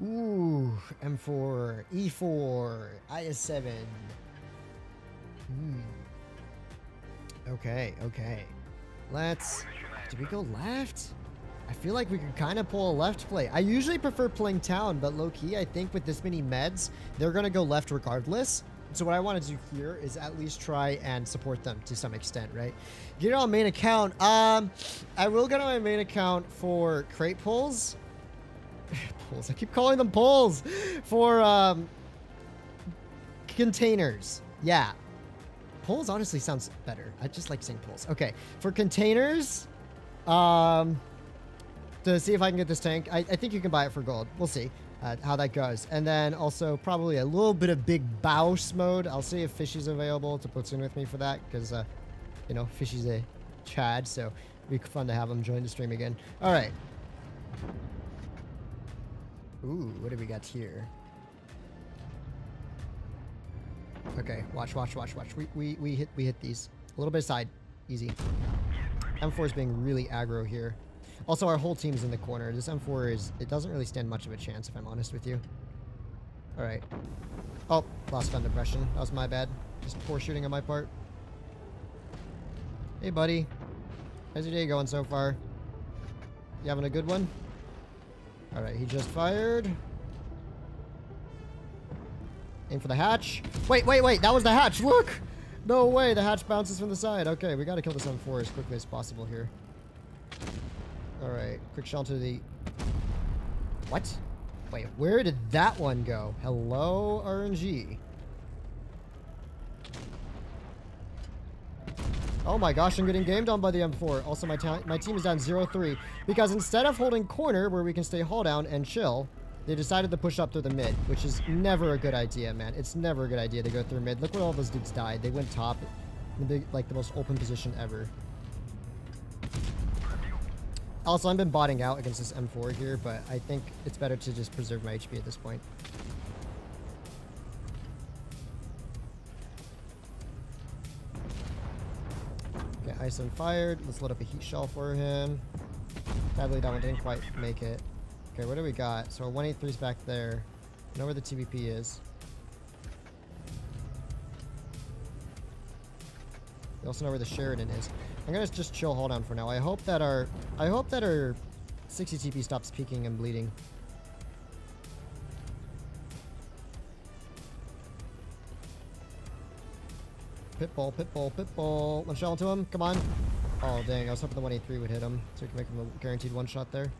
Ooh, M4, E4, IS7. Hmm. Okay, okay. Let's... Did we go left? I feel like we could kind of pull a left play. I usually prefer playing town, but low-key, I think with this many meds, they're going to go left regardless. So what I want to do here is at least try and support them to some extent, right? Get on main account. Um, I will get on my main account for crate pulls. pulls. I keep calling them pulls. For um, containers. Yeah. Pulls honestly sounds better. I just like saying pulls. Okay. For containers, um, to see if I can get this tank. I, I think you can buy it for gold. We'll see uh, how that goes. And then also probably a little bit of big Boss mode. I'll see if Fishy's available to platoon with me for that because, uh, you know, Fishy's a Chad, so it'd be fun to have him join the stream again. All right. Ooh, what do we got here? Okay, watch, watch, watch, watch. We, we, we hit we hit these. A little bit aside. Easy. M4 is being really aggro here. Also, our whole team's in the corner. This M4 is... It doesn't really stand much of a chance, if I'm honest with you. Alright. Oh, lost gun depression. That was my bad. Just poor shooting on my part. Hey, buddy. How's your day going so far? You having a good one? Alright, he just fired. Aim for the hatch. Wait, wait, wait. That was the hatch. Look! No way. The hatch bounces from the side. Okay, we got to kill this M4 as quickly as possible here. Alright, quick shot to the... What? Wait, where did that one go? Hello, RNG. Oh my gosh, I'm getting gamed on by the M4. Also, my, my team is down 0-3. Because instead of holding corner, where we can stay hull down and chill, they decided to push up through the mid, which is never a good idea, man. It's never a good idea to go through mid. Look where all those dudes died. They went top, in the, like the most open position ever. Also, I've been botting out against this M4 here, but I think it's better to just preserve my HP at this point. Okay, Iceland fired. Let's load up a heat shell for him. Sadly, that one didn't quite make it. Okay, what do we got? So our 183's back there. I know where the TVP is. We also know where the Sheridan is. I'm gonna just chill hold on for now. I hope that our I hope that our 60 TP stops peeking and bleeding. Pitbull, pitbull, pitbull. One shell into him. Come on. Oh, dang. I was hoping the 183 would hit him. So we can make him a guaranteed one shot there.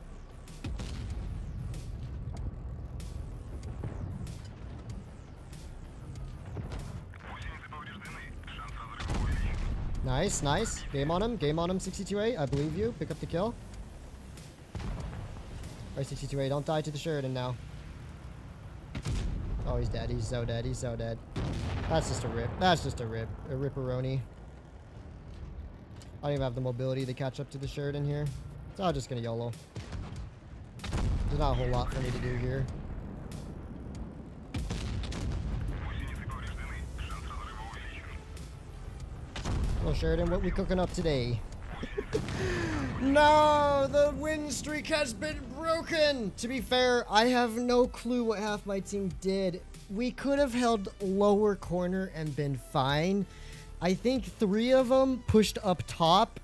Nice, nice. Game on him. Game on him, 62A. I believe you. Pick up the kill. Alright, 62A. Don't die to the Sheridan now. Oh, he's dead. He's so dead. He's so dead. That's just a rip. That's just a rip. A ripperoni. I don't even have the mobility to catch up to the Sheridan here. So I'm just gonna YOLO. There's not a whole lot for me to do here. Well, Sheridan, what we cooking up today? no, the win streak has been broken. To be fair, I have no clue what half my team did. We could have held lower corner and been fine. I think three of them pushed up top.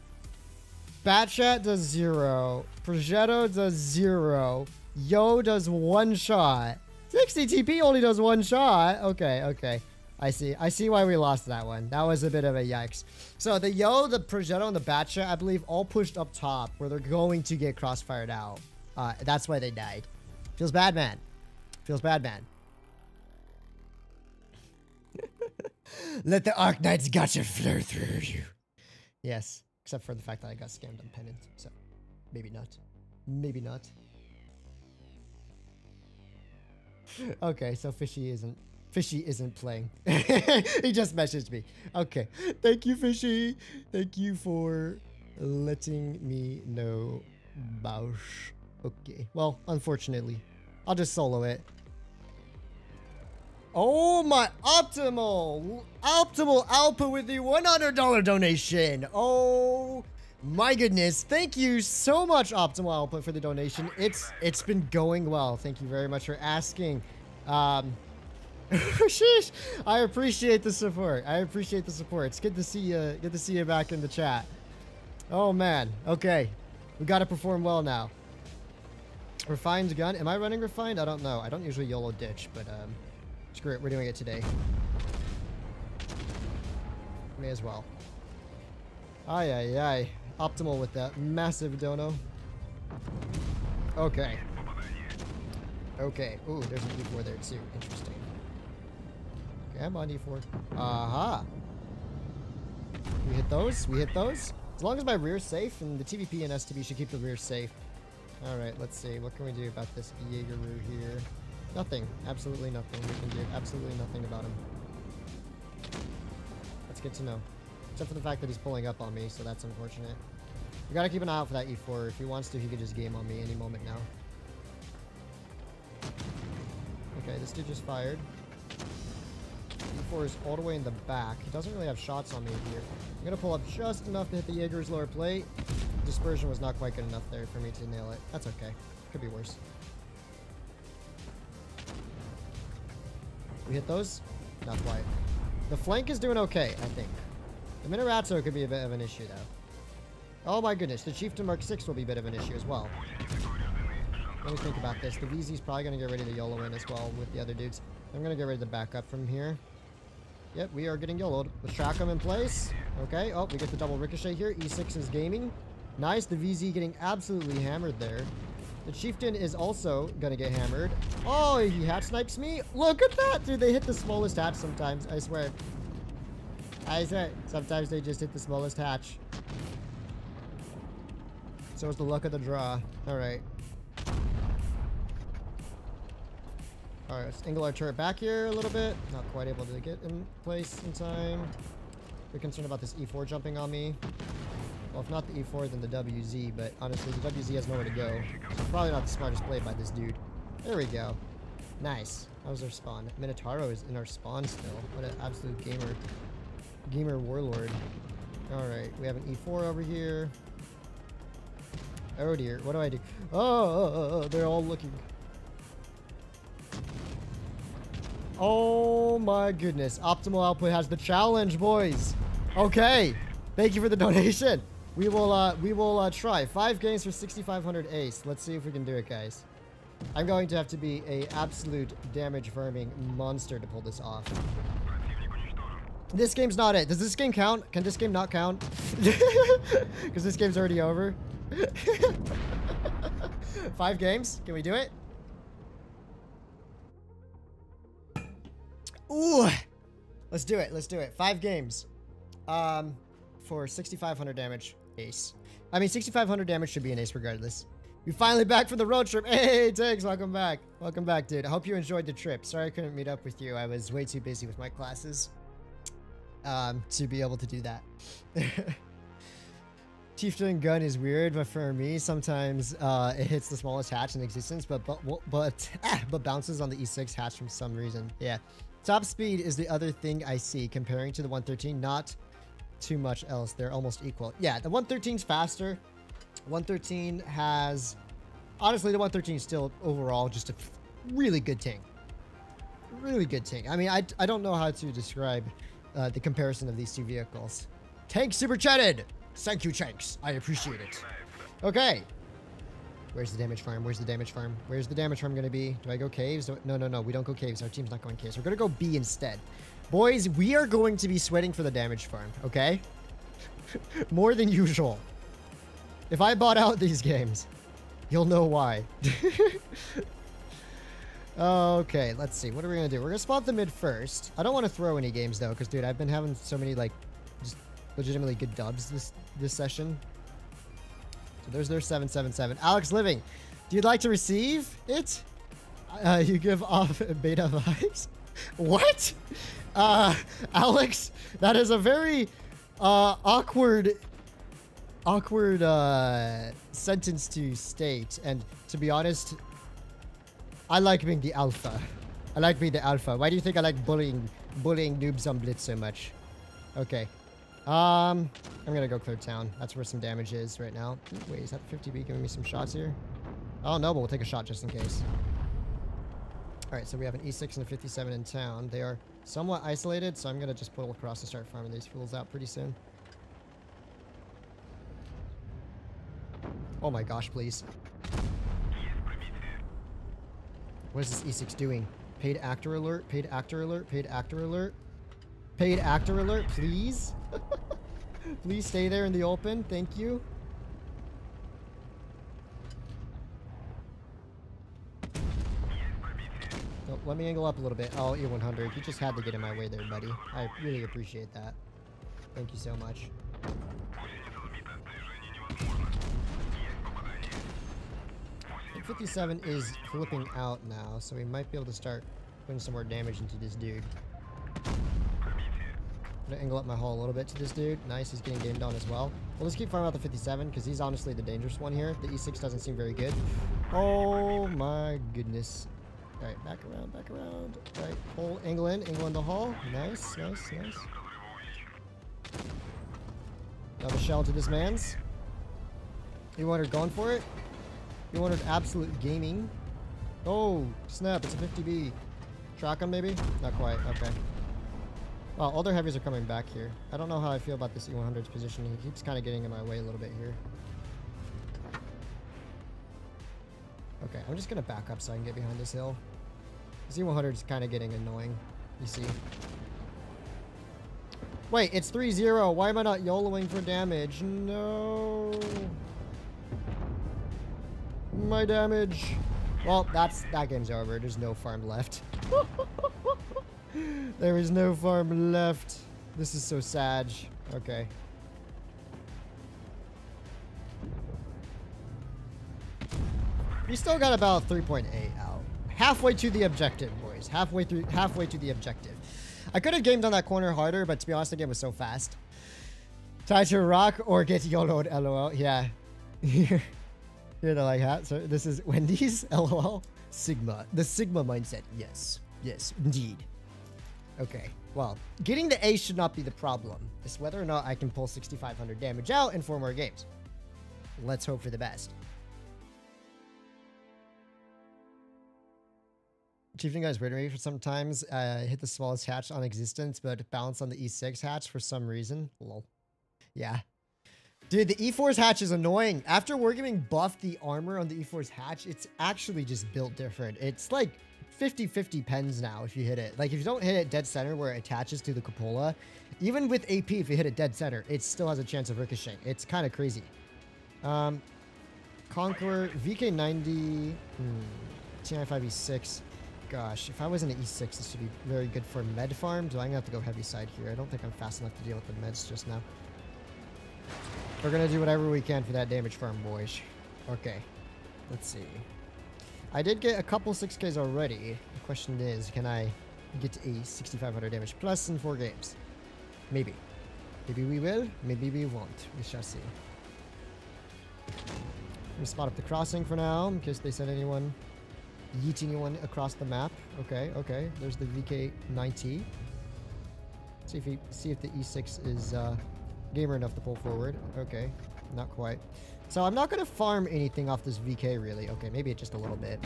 Batchat does zero. Progetto does zero. Yo does one shot. 60 TP only does one shot. Okay, okay. I see. I see why we lost that one. That was a bit of a yikes. So the Yo, the Progetto, and the Batchat, I believe, all pushed up top where they're going to get crossfired out. Uh, that's why they died. Feels bad, man. Feels bad, man. Let the Arc Knight's gacha flow through you. Yes, except for the fact that I got scammed on Penance. So, maybe not. Maybe not. okay, so Fishy isn't Fishy isn't playing. he just messaged me. Okay. Thank you, Fishy. Thank you for letting me know. Bausch. Okay. Well, unfortunately, I'll just solo it. Oh my optimal optimal Alpa with the $100 donation. Oh my goodness. Thank you so much optimal Alpa for the donation. It's it's been going well. Thank you very much for asking. Um Sheesh. I appreciate the support. I appreciate the support. It's good to see you. Good to see you back in the chat. Oh man. Okay. We got to perform well now. Refined gun. Am I running refined? I don't know. I don't usually YOLO ditch, but um, screw it. We're doing it today. May as well. Aye, aye, aye. Optimal with that massive dono. Okay. Okay. Ooh, there's an E4 there too. Interesting. I'm on E4. Aha. We hit those. We hit those. As long as my rear's safe, and the TVP and STB should keep the rear safe. Alright, let's see. What can we do about this Jaegeru here? Nothing. Absolutely nothing. We can do absolutely nothing about him. That's good to know. Except for the fact that he's pulling up on me, so that's unfortunate. We gotta keep an eye out for that E4. If he wants to, he could just game on me any moment now. Okay, this dude just fired. E4 is all the way in the back. He doesn't really have shots on me here. I'm gonna pull up just enough to hit the Jaeger's lower plate. Dispersion was not quite good enough there for me to nail it. That's okay. Could be worse. We hit those? Not quite. The flank is doing okay, I think. The Minotauro could be a bit of an issue, though. Oh my goodness, the Chieftain Mark 6 will be a bit of an issue as well. Let me think about this. The VZ's probably going to get ready to YOLO in as well with the other dudes. I'm going to get ready to back up from here. Yep, we are getting YOLO'd. Let's track him in place. Okay, oh, we get the double ricochet here. E6 is gaming. Nice, the VZ getting absolutely hammered there. The Chieftain is also gonna get hammered. Oh, he hat snipes me? Look at that! Dude, they hit the smallest hatch sometimes, I swear. I swear, sometimes they just hit the smallest hatch. So it's the luck of the draw. Alright. Alright, let's angle our turret back here a little bit. Not quite able to get in place in time. We're concerned about this E4 jumping on me. Well, if not the E4, then the WZ, but honestly, the WZ has nowhere to go. So probably not the smartest play by this dude. There we go. Nice. That was our spawn. Minotauro is in our spawn still. What an absolute gamer. Gamer warlord. Alright, we have an E4 over here. Oh dear, what do I do? Oh, oh, oh, oh, they're all looking. Oh my goodness. Optimal output has the challenge, boys. Okay. Thank you for the donation. We will uh we will uh try. Five games for 6500 ace. Let's see if we can do it, guys. I'm going to have to be a absolute damage farming monster to pull this off. This game's not it. Does this game count? Can this game not count? Because this game's already over. Five games? Can we do it? Ooh. Let's do it. Let's do it. Five games. Um, for 6,500 damage. Ace. I mean, 6,500 damage should be an ace regardless. You finally back from the road trip. Hey, Tiggs, welcome back. Welcome back, dude. I hope you enjoyed the trip. Sorry I couldn't meet up with you. I was way too busy with my classes um, to be able to do that. Chieftain gun is weird, but for me, sometimes uh, it hits the smallest hatch in existence, but but but but bounces on the E6 hatch for some reason. Yeah, top speed is the other thing I see comparing to the 113. Not too much else. They're almost equal. Yeah, the 113 is faster. 113 has honestly the 113 is still overall just a really good tank. Really good tank. I mean, I I don't know how to describe uh, the comparison of these two vehicles. Tank super chatted. Thank you, Chanks. I appreciate it. Okay. Where's the damage farm? Where's the damage farm? Where's the damage farm going to be? Do I go caves? No, no, no. We don't go caves. Our team's not going caves. We're going to go B instead. Boys, we are going to be sweating for the damage farm, okay? More than usual. If I bought out these games, you'll know why. okay, let's see. What are we going to do? We're going to spot the mid first. I don't want to throw any games, though, because, dude, I've been having so many, like, just legitimately good dubs this this session. So there's their 777. Alex Living, do you like to receive it? Uh, you give off beta vibes? what? Uh, Alex, that is a very uh, awkward awkward uh, sentence to state. And to be honest, I like being the alpha. I like being the alpha. Why do you think I like bullying bullying noobs on Blitz so much? Okay. Um, I'm gonna go clear town. That's where some damage is right now. Wait, is that 50B giving me some shots here? Oh no, but we'll take a shot just in case. Alright, so we have an E6 and a 57 in town. They are somewhat isolated, so I'm gonna just pull across and start farming these fools out pretty soon. Oh my gosh, please. What is this E6 doing? Paid actor alert, paid actor alert, paid actor alert. Paid actor alert, please. please stay there in the open. Thank you. Oh, let me angle up a little bit. Oh, E100. You just had to get in my way there, buddy. I really appreciate that. Thank you so much. 57 is flipping out now, so we might be able to start putting some more damage into this dude. I'm gonna angle up my hull a little bit to this dude. Nice, he's getting gamed on as well. We'll just keep farming out the 57, because he's honestly the dangerous one here. The E6 doesn't seem very good. Oh my goodness. Alright, back around, back around. Alright, pull angle in, angle in the hull. Nice, nice, nice. Another shell to this man's. You wanted going for it? You wanted absolute gaming. Oh, snap, it's a 50B. Track him maybe? Not quite, okay. Well, all heavies are coming back here. I don't know how I feel about this E100's positioning. He keeps kind of getting in my way a little bit here. Okay, I'm just going to back up so I can get behind this hill. This E100 is kind of getting annoying, you see. Wait, it's 3-0. Why am I not YOLOing for damage? No my damage. Well, that's that game's over. There's no farm left. there is no farm left. This is so sad. Okay. We still got about 3.8 out. Halfway to the objective, boys. Halfway through halfway to the objective. I could have gamed on that corner harder, but to be honest, the game was so fast. Try to rock or get YOLO'd, lol. Yeah. You're the like hat. So this is Wendy's. LOL. Sigma. The Sigma mindset. Yes. Yes, indeed. Okay. well, getting the A should not be the problem. It's whether or not I can pull 6,500 damage out in four more games. Let's hope for the best. Chieftain guys me for sometimes. Uh, hit the smallest hatch on existence, but bounce on the E6 hatch for some reason. Lol. Yeah. Dude, the E4's hatch is annoying. After Wargaming buffed the armor on the E4's hatch, it's actually just built different. It's like 50-50 pens now if you hit it. Like if you don't hit it dead center where it attaches to the cupola, even with AP, if you hit it dead center, it still has a chance of ricocheting. It's kind of crazy. Um, Conqueror, VK90, hmm, T95E6. Gosh, if I was in an E6, this would be very good for med farm. Do gonna have to go heavy side here. I don't think I'm fast enough to deal with the meds just now. We're gonna do whatever we can for that damage farm, boys. Okay, let's see. I did get a couple 6Ks already. The question is, can I get a 6,500 damage plus in four games? Maybe. Maybe we will, maybe we won't. We shall see. Me spot up the crossing for now, in case they send anyone yeet anyone across the map. Okay, okay. There's the VK90. See if he, see if the E6 is uh, gamer enough to pull forward. Okay, not quite. So I'm not going to farm anything off this VK, really. Okay, maybe just a little bit.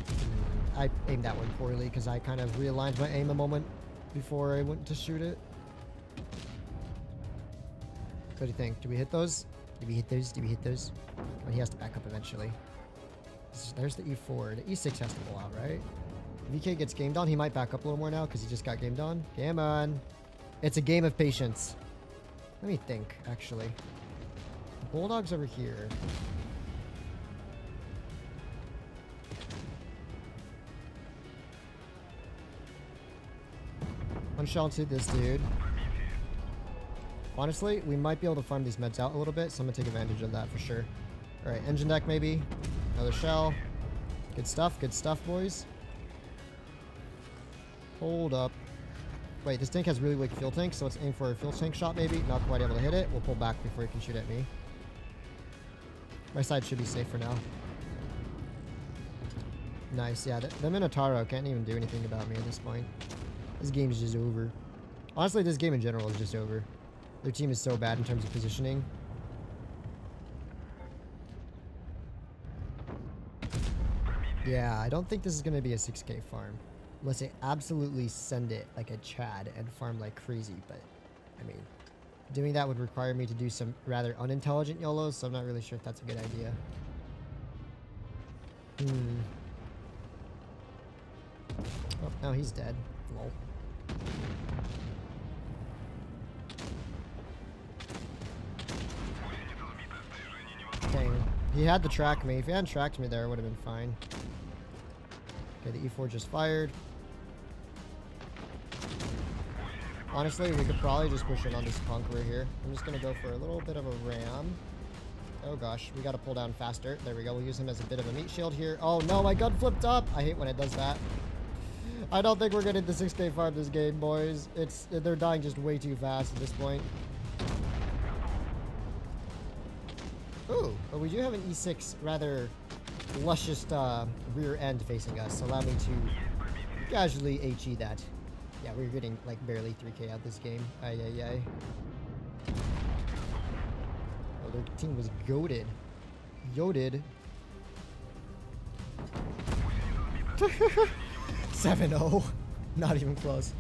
I aimed that one poorly because I kind of realigned my aim a moment before I went to shoot it. What do you think? Do we hit those? Do we hit those? Do we hit those? Oh, he has to back up eventually. There's the E4. The E6 has to pull out, right? VK gets gamed on. He might back up a little more now because he just got gamed on. Game on. It's a game of patience. Let me think, actually. Bulldog's over here. One shell to this dude. Honestly, we might be able to farm these meds out a little bit, so I'm gonna take advantage of that for sure. Alright, engine deck maybe. Another shell. Good stuff, good stuff, boys. Hold up. Wait, this tank has really weak fuel tank, so let's aim for a fuel tank shot maybe. Not quite able to hit it. We'll pull back before he can shoot at me. My side should be safe for now. Nice, yeah. The, the Minotauro can't even do anything about me at this point. This game's just over. Honestly, this game in general is just over. Their team is so bad in terms of positioning. Yeah, I don't think this is going to be a 6k farm. Unless they absolutely send it like a Chad and farm like crazy, but I mean, doing that would require me to do some rather unintelligent YOLOs, so I'm not really sure if that's a good idea. Hmm. Oh, no, he's dead. Lol. Dang. He had to track me. If he hadn't tracked me there, it would have been fine. Okay, the E4 just fired. Honestly, we could probably just push in on this Conqueror here. I'm just going to go for a little bit of a ram. Oh gosh, we got to pull down faster. There we go. We'll use him as a bit of a meat shield here. Oh no, my gun flipped up. I hate when it does that. I don't think we're getting the 6k farm this game, boys. It's They're dying just way too fast at this point. Ooh, but we do have an E6 rather luscious uh, rear end facing us. Allow me to casually HE that. Yeah, we're getting like barely 3k out this game. Ay, ay, ay. Oh, their team was goaded. Yoded. 7-0. Not even close.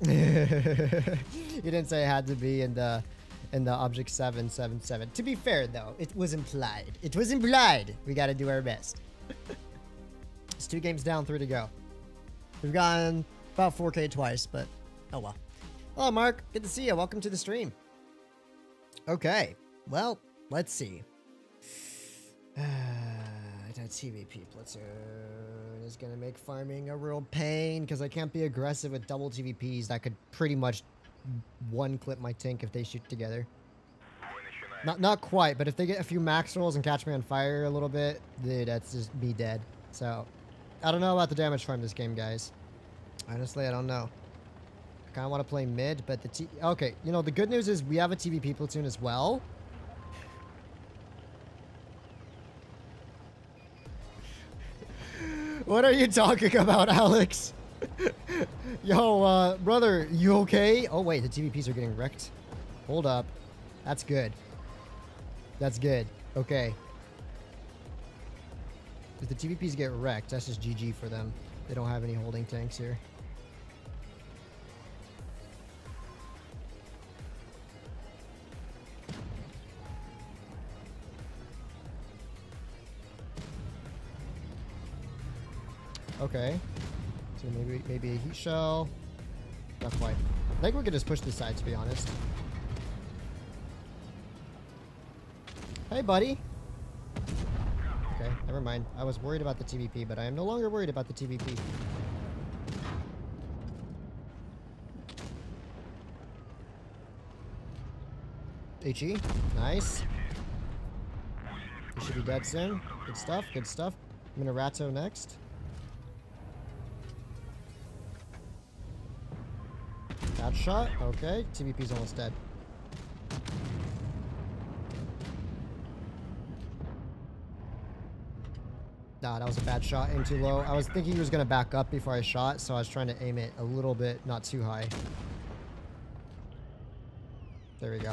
you didn't say it had to be and the in the object 777. To be fair though, it was implied. It was implied. We got to do our best. it's two games down, three to go. We've gotten about 4k twice, but oh well. Hello Mark, good to see you. Welcome to the stream. Okay, well, let's see. that TVP platoon is going to make farming a real pain because I can't be aggressive with double TVPs that could pretty much one clip my tank if they shoot together. Not not quite, but if they get a few max rolls and catch me on fire a little bit, dude, that's just be dead. So, I don't know about the damage farm this game, guys. Honestly, I don't know. I kind of want to play mid, but the T... Okay, you know, the good news is we have a TVP platoon as well. what are you talking about, Alex? Yo, uh, brother, you okay? Oh, wait, the TVPs are getting wrecked. Hold up. That's good. That's good. Okay. If the TVPs get wrecked, that's just GG for them. They don't have any holding tanks here. Okay. So maybe maybe a heat shell. Not quite. I think we could just push this side to be honest. Hey buddy. Okay, never mind. I was worried about the TVP, but I am no longer worried about the TVP. HE, nice. He should be dead soon. Good stuff, good stuff. I'm gonna Ratto next. Bad shot. Okay. TVP's almost dead. Nah, that was a bad shot. Aim too low. I was thinking he was going to back up before I shot, so I was trying to aim it a little bit, not too high. There we go.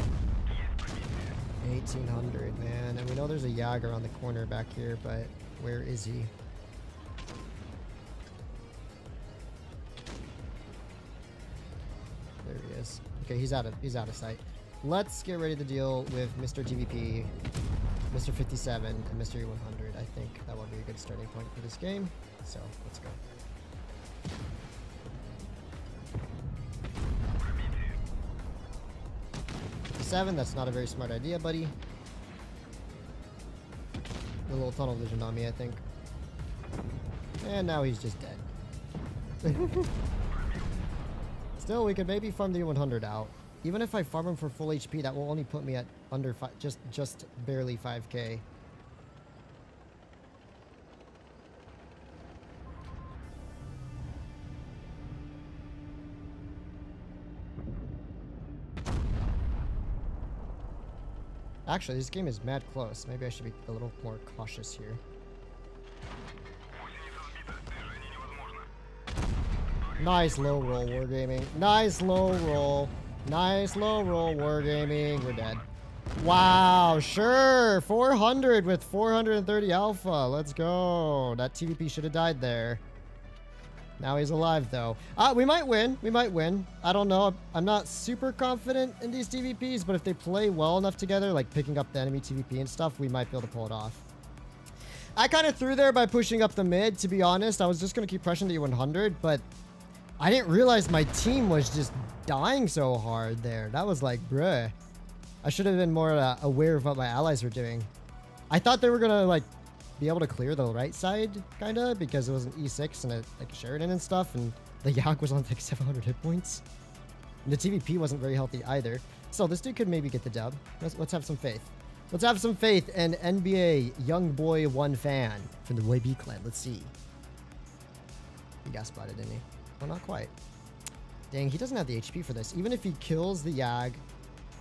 1800, man. And we know there's a Yag around the corner back here, but where is he? Is. Okay, he's out of he's out of sight. Let's get ready to deal with Mr. TVP, Mr. 57, and Mr. 100. I think that will be a good starting point for this game. So let's go. Seven, that's not a very smart idea, buddy. A little tunnel vision on me, I think. And now he's just dead. Still, we could maybe farm the 100 out. Even if I farm him for full HP, that will only put me at under five, just just barely 5k. Actually, this game is mad close. Maybe I should be a little more cautious here. Nice low roll, Wargaming. Nice low roll. Nice low roll, Wargaming. We're dead. Wow, sure. 400 with 430 alpha. Let's go. That TVP should have died there. Now he's alive, though. Uh, we might win. We might win. I don't know. I'm not super confident in these TVPs, but if they play well enough together, like picking up the enemy TVP and stuff, we might be able to pull it off. I kind of threw there by pushing up the mid, to be honest. I was just going to keep pressing the 100, but I didn't realize my team was just dying so hard there. That was like, bruh. I should have been more uh, aware of what my allies were doing. I thought they were going to like be able to clear the right side, kind of, because it was an E6 and a, like Sheridan and stuff, and the Yag was on like 700 hit points. And the TVP wasn't very healthy either. So this dude could maybe get the dub. Let's, let's have some faith. Let's have some faith in NBA Young Boy One fan from the YB clan. Let's see. He got spotted, didn't he? Well, not quite. Dang, he doesn't have the HP for this. Even if he kills the Yag.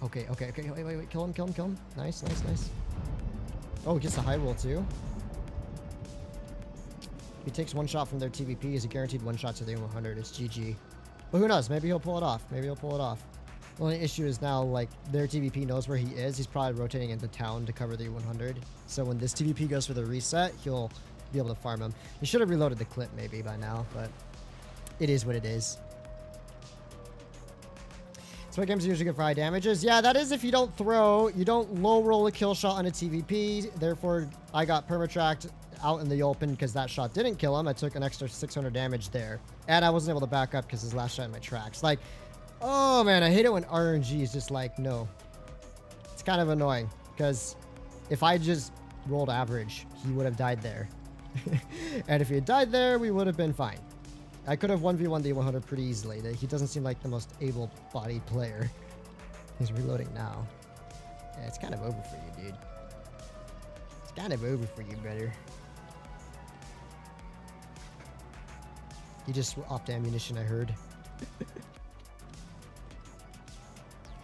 Okay, okay, okay. Wait, wait, wait. Kill him, kill him, kill him. Nice, nice, nice. Oh, gets a high roll too. He takes one shot from their TVP, he's a guaranteed one shot to the 100. It's GG. But who knows? Maybe he'll pull it off. Maybe he'll pull it off. The only issue is now, like, their TVP knows where he is. He's probably rotating into town to cover the 100. So when this TVP goes for the reset, he'll be able to farm him. He should have reloaded the clip maybe by now, but it is what it is. Spike games are usually good for high damages. Yeah, that is if you don't throw, you don't low roll a kill shot on a TVP. Therefore, I got permatracked out in the open because that shot didn't kill him. I took an extra 600 damage there. And I wasn't able to back up because his last shot in my tracks. Like, oh man, I hate it when RNG is just like, no. It's kind of annoying because if I just rolled average, he would have died there. and if he had died there, we would have been fine. I could have 1v1 the 100 pretty easily. He doesn't seem like the most able-bodied player. He's reloading now. Yeah, it's kind of over for you, dude. It's kind of over for you, brother. He just upped ammunition, I heard.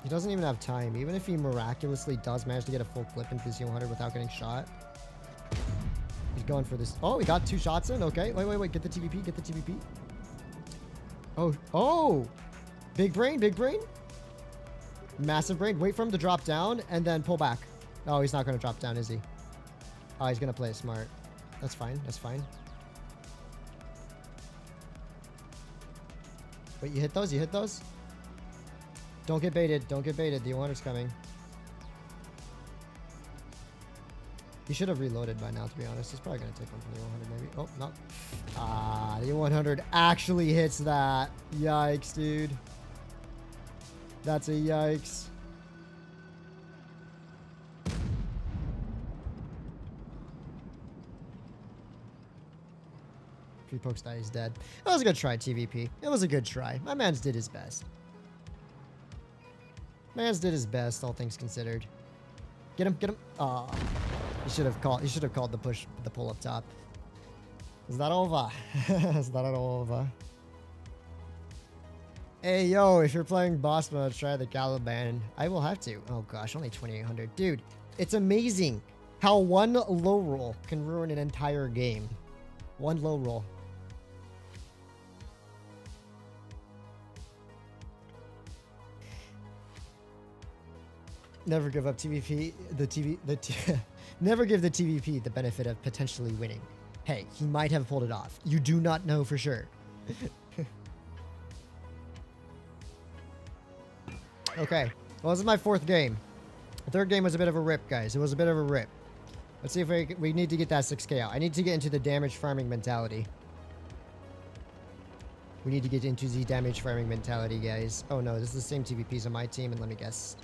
he doesn't even have time. Even if he miraculously does manage to get a full clip into the 100 without getting shot, He's going for this. Oh, he got two shots in. Okay. Wait, wait, wait. Get the TVP. Get the TVP. Oh, oh. Big brain, big brain. Massive brain. Wait for him to drop down and then pull back. Oh, he's not going to drop down, is he? Oh, he's going to play it smart. That's fine. That's fine. Wait, you hit those? You hit those? Don't get baited. Don't get baited. The 100's coming. He should have reloaded by now, to be honest. He's probably going to take one from the 100, maybe. Oh, no. Ah, the 100 actually hits that. Yikes, dude. That's a yikes. Three pokes die, he's dead. It was a good try, TVP. It was a good try. My man's did his best. Man's did his best, all things considered. Get him, get him. Ah. Oh. You should have called. You should have called the push, the pull up top. Is that over? Is that over? Hey yo, if you're playing boss mode, try the Caliban. I will have to. Oh gosh, only 2800. Dude, it's amazing how one low roll can ruin an entire game. One low roll. Never give up TVP. The TV. The t never give the TVP the benefit of potentially winning. Hey, he might have pulled it off. You do not know for sure. okay. Well, this is my fourth game. The third game was a bit of a rip, guys. It was a bit of a rip. Let's see if we, we need to get that 6k out. I need to get into the damage farming mentality. We need to get into the damage farming mentality, guys. Oh no, this is the same TVPs on my team, and let me guess.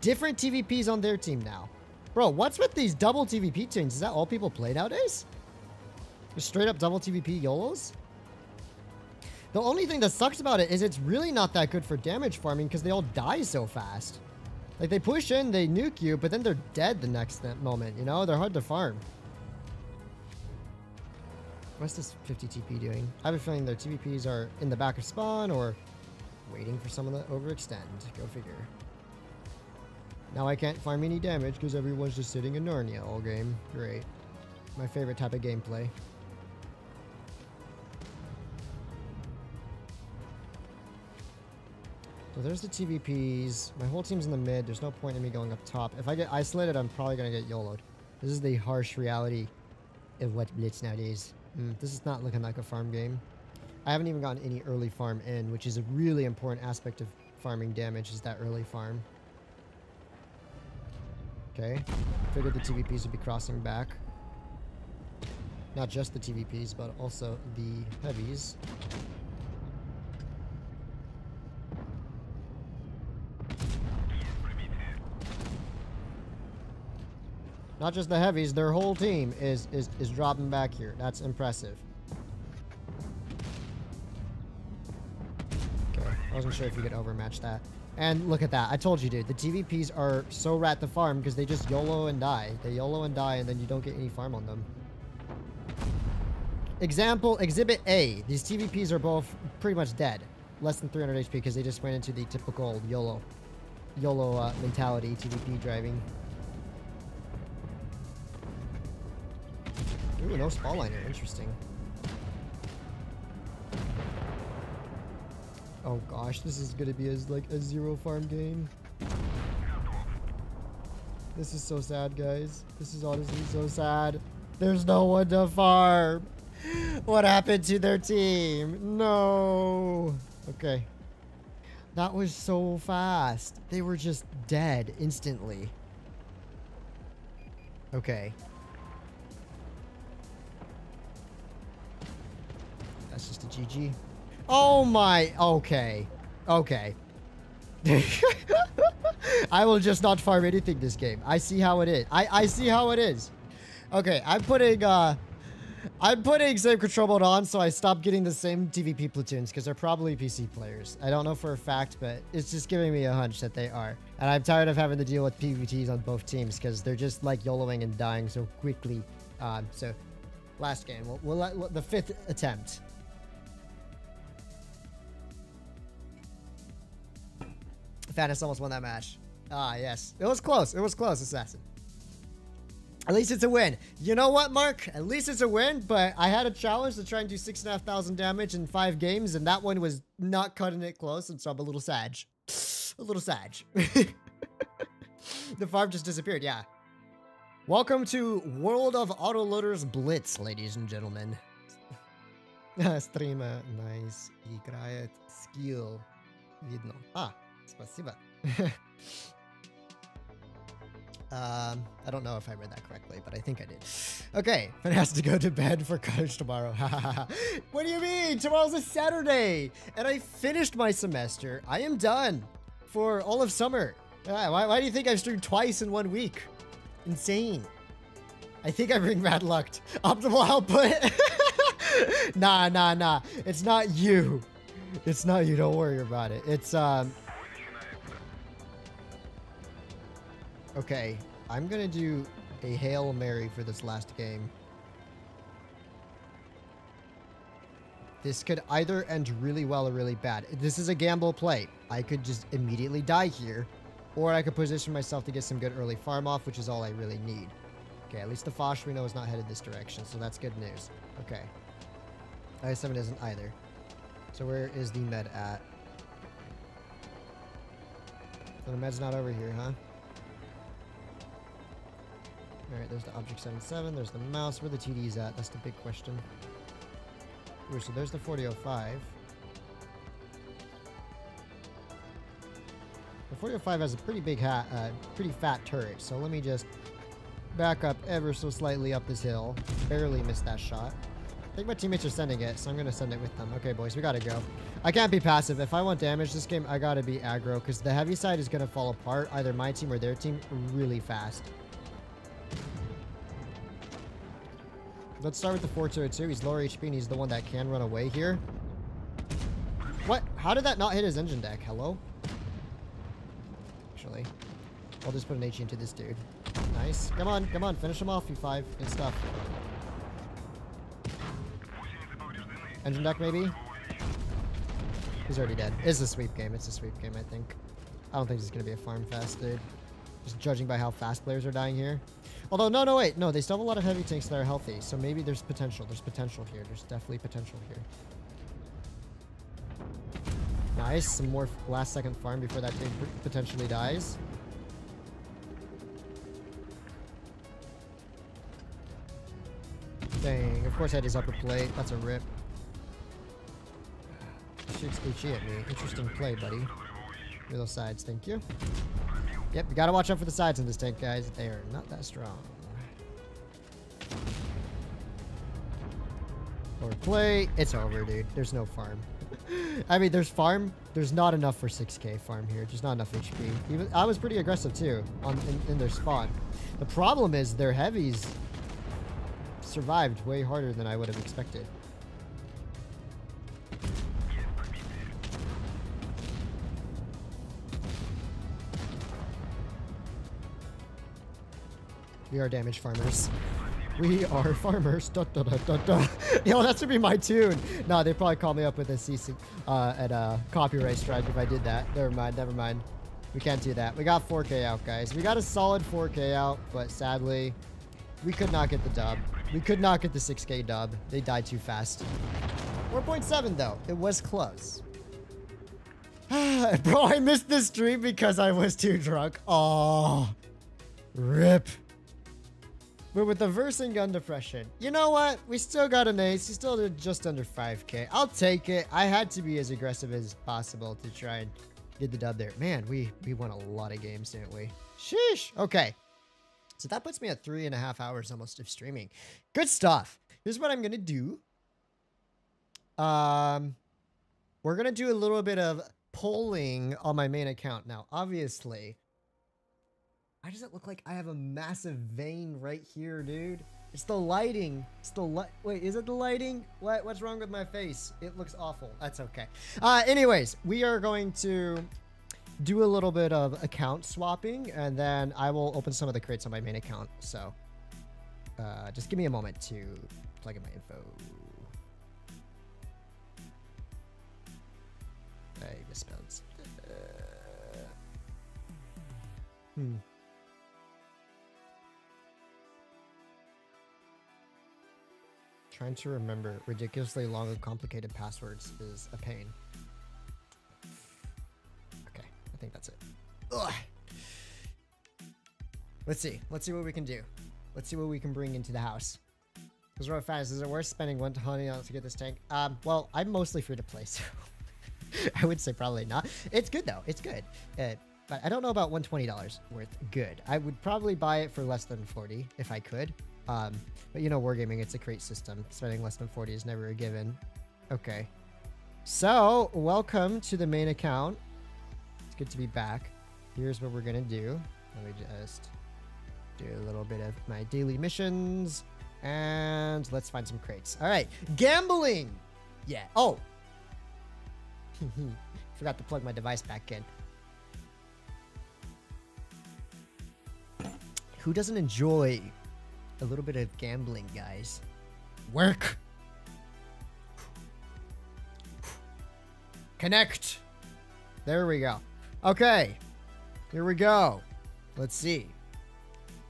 Different TVPs on their team now. Bro, what's with these double TVP tunes? Is that all people play nowadays? Just straight up double TVP YOLOs? The only thing that sucks about it is it's really not that good for damage farming because they all die so fast. Like, they push in, they nuke you, but then they're dead the next moment, you know? They're hard to farm. What's this 50 TP doing? I have a feeling their TVPs are in the back of spawn or waiting for someone to overextend. Go figure. Now I can't farm any damage because everyone's just sitting in Narnia all game. Great. My favorite type of gameplay. So there's the TVPs. My whole team's in the mid. There's no point in me going up top. If I get isolated, I'm probably going to get YOLO'd. This is the harsh reality of what Blitz nowadays. Mm, this is not looking like a farm game. I haven't even gotten any early farm in, which is a really important aspect of farming damage, is that early farm. Okay. Figured the TVPs would be crossing back. Not just the TVPs, but also the heavies. Not just the heavies, their whole team is, is, is dropping back here. That's impressive. Okay, I wasn't sure if you could overmatch that. And look at that. I told you, dude. The TVPs are so rat the farm because they just YOLO and die. They YOLO and die and then you don't get any farm on them. Example, Exhibit A. These TVPs are both pretty much dead. Less than 300 HP because they just went into the typical YOLO. YOLO uh, mentality, TVP driving. Ooh, no liner. Interesting. Oh gosh, this is gonna be as like a zero farm game. This is so sad, guys. This is honestly so sad. There's no one to farm. What happened to their team? No. Okay. That was so fast. They were just dead instantly. Okay. That's just a GG. Oh my. Okay. Okay. I will just not farm anything this game. I see how it is. I, I see how it is. Okay, I'm putting, uh... I'm putting same control mode on so I stop getting the same TVP platoons because they're probably PC players. I don't know for a fact, but it's just giving me a hunch that they are. And I'm tired of having to deal with PVTs on both teams because they're just like YOLOing and dying so quickly. Um, so, last game. We'll, we'll, the fifth attempt. Fattness almost won that match. Ah, yes. It was close. It was close, Assassin. At least it's a win. You know what, Mark? At least it's a win, but I had a challenge to try and do 6,500 damage in five games, and that one was not cutting it close, and so I'm a little sag. A little sag. the farm just disappeared, yeah. Welcome to World of Autoloaders Blitz, ladies and gentlemen. Стрима nice играет skill. Видно. А, спасибо. Um, I don't know if I read that correctly, but I think I did. Okay, but has to go to bed for college tomorrow. what do you mean? Tomorrow's a Saturday, and I finished my semester. I am done for all of summer. Uh, why, why do you think I've streamed twice in one week? Insane. I think I bring bad luck. Optimal output. nah, nah, nah. It's not you. It's not you. Don't worry about it. It's um. Okay, I'm gonna do a Hail Mary for this last game. This could either end really well or really bad. This is a gamble play. I could just immediately die here, or I could position myself to get some good early farm off, which is all I really need. Okay, at least the Foch we know is not headed this direction, so that's good news. Okay. IS-7 isn't either. So where is the med at? So the med's not over here, huh? Alright, there's the Object 77, there's the Maus. Where the TD's at? That's the big question. Ooh, so there's the 4005. The 4005 has a pretty big hat, uh, pretty fat turret, so let me just back up ever so slightly up this hill. Barely missed that shot. I think my teammates are sending it, so I'm going to send it with them. Okay, boys, we got to go. I can't be passive. If I want damage this game, I got to be aggro, because the heavy side is going to fall apart, either my team or their team, really fast. Let's start with the 402. He's lower HP and he's the one that can run away here. What? How did that not hit his engine deck? Hello? Actually, I'll just put an HE into this dude. Nice. Come on, come on. Finish him off, you five. Good stuff. Engine deck, maybe? He's already dead. It's a sweep game. It's a sweep game, I think. I don't think this is going to be a farm fast, dude. Just judging by how fast players are dying here. Although, no, no, wait. No, they still have a lot of heavy tanks that are healthy. So maybe there's potential. There's potential here. There's definitely potential here. Nice. Some more last second farm before that thing potentially dies. Dang. Of course I had his upper plate. That's a rip. Shoots HE at me. Interesting play, buddy. Real sides. Thank you. Yep, you gotta watch out for the sides in this tank, guys. They are not that strong. Or play. It's over, dude. There's no farm. I mean, there's farm. There's not enough for 6k farm here. Just not enough HP. Even I was pretty aggressive, too, on in, in their spawn. The problem is their heavies survived way harder than I would have expected. We are damage farmers. We are farmers. Da, da, da, da, da. Yo, that should be my tune. No, they probably call me up with a CC uh, at a copyright strike if I did that. Never mind. Never mind. We can't do that. We got 4K out, guys. We got a solid 4K out, but sadly, we could not get the dub. We could not get the 6K dub. They died too fast. 4.7 though. It was close. Bro, I missed this stream because I was too drunk. Oh, rip. But with the versing gun depression, you know what? We still got an ace. We still did just under 5k. I'll take it. I had to be as aggressive as possible to try and get the dub there. Man, we, we won a lot of games, didn't we? Sheesh. Okay. So that puts me at three and a half hours almost of streaming. Good stuff. Here's what I'm going to do. Um, we're going to do a little bit of polling on my main account. Now, obviously, why does it look like I have a massive vein right here, dude? It's the lighting. It's the light. Wait, is it the lighting? What? What's wrong with my face? It looks awful. That's okay. Uh, anyways, we are going to do a little bit of account swapping, and then I will open some of the crates on my main account. So, uh, just give me a moment to plug in my info. I misspelled. Uh, hmm. Trying to remember ridiculously long and complicated passwords is a pain. Okay, I think that's it. Ugh. Let's see. Let's see what we can do. Let's see what we can bring into the house. Because real fast, is it worth spending one honey on to get this tank? Um, well, I'm mostly free to play, so I would say probably not. It's good though. It's good. Uh, but I don't know about $120 worth good. I would probably buy it for less than 40 if I could. Um, but you know, Wargaming, it's a crate system. Spending less than 40 is never a given. Okay. So, welcome to the main account. It's good to be back. Here's what we're going to do. Let me just do a little bit of my daily missions. And let's find some crates. All right. Gambling. Yeah. Oh. Forgot to plug my device back in. Who doesn't enjoy a little bit of gambling, guys? Work. Connect. There we go. Okay. Here we go. Let's see.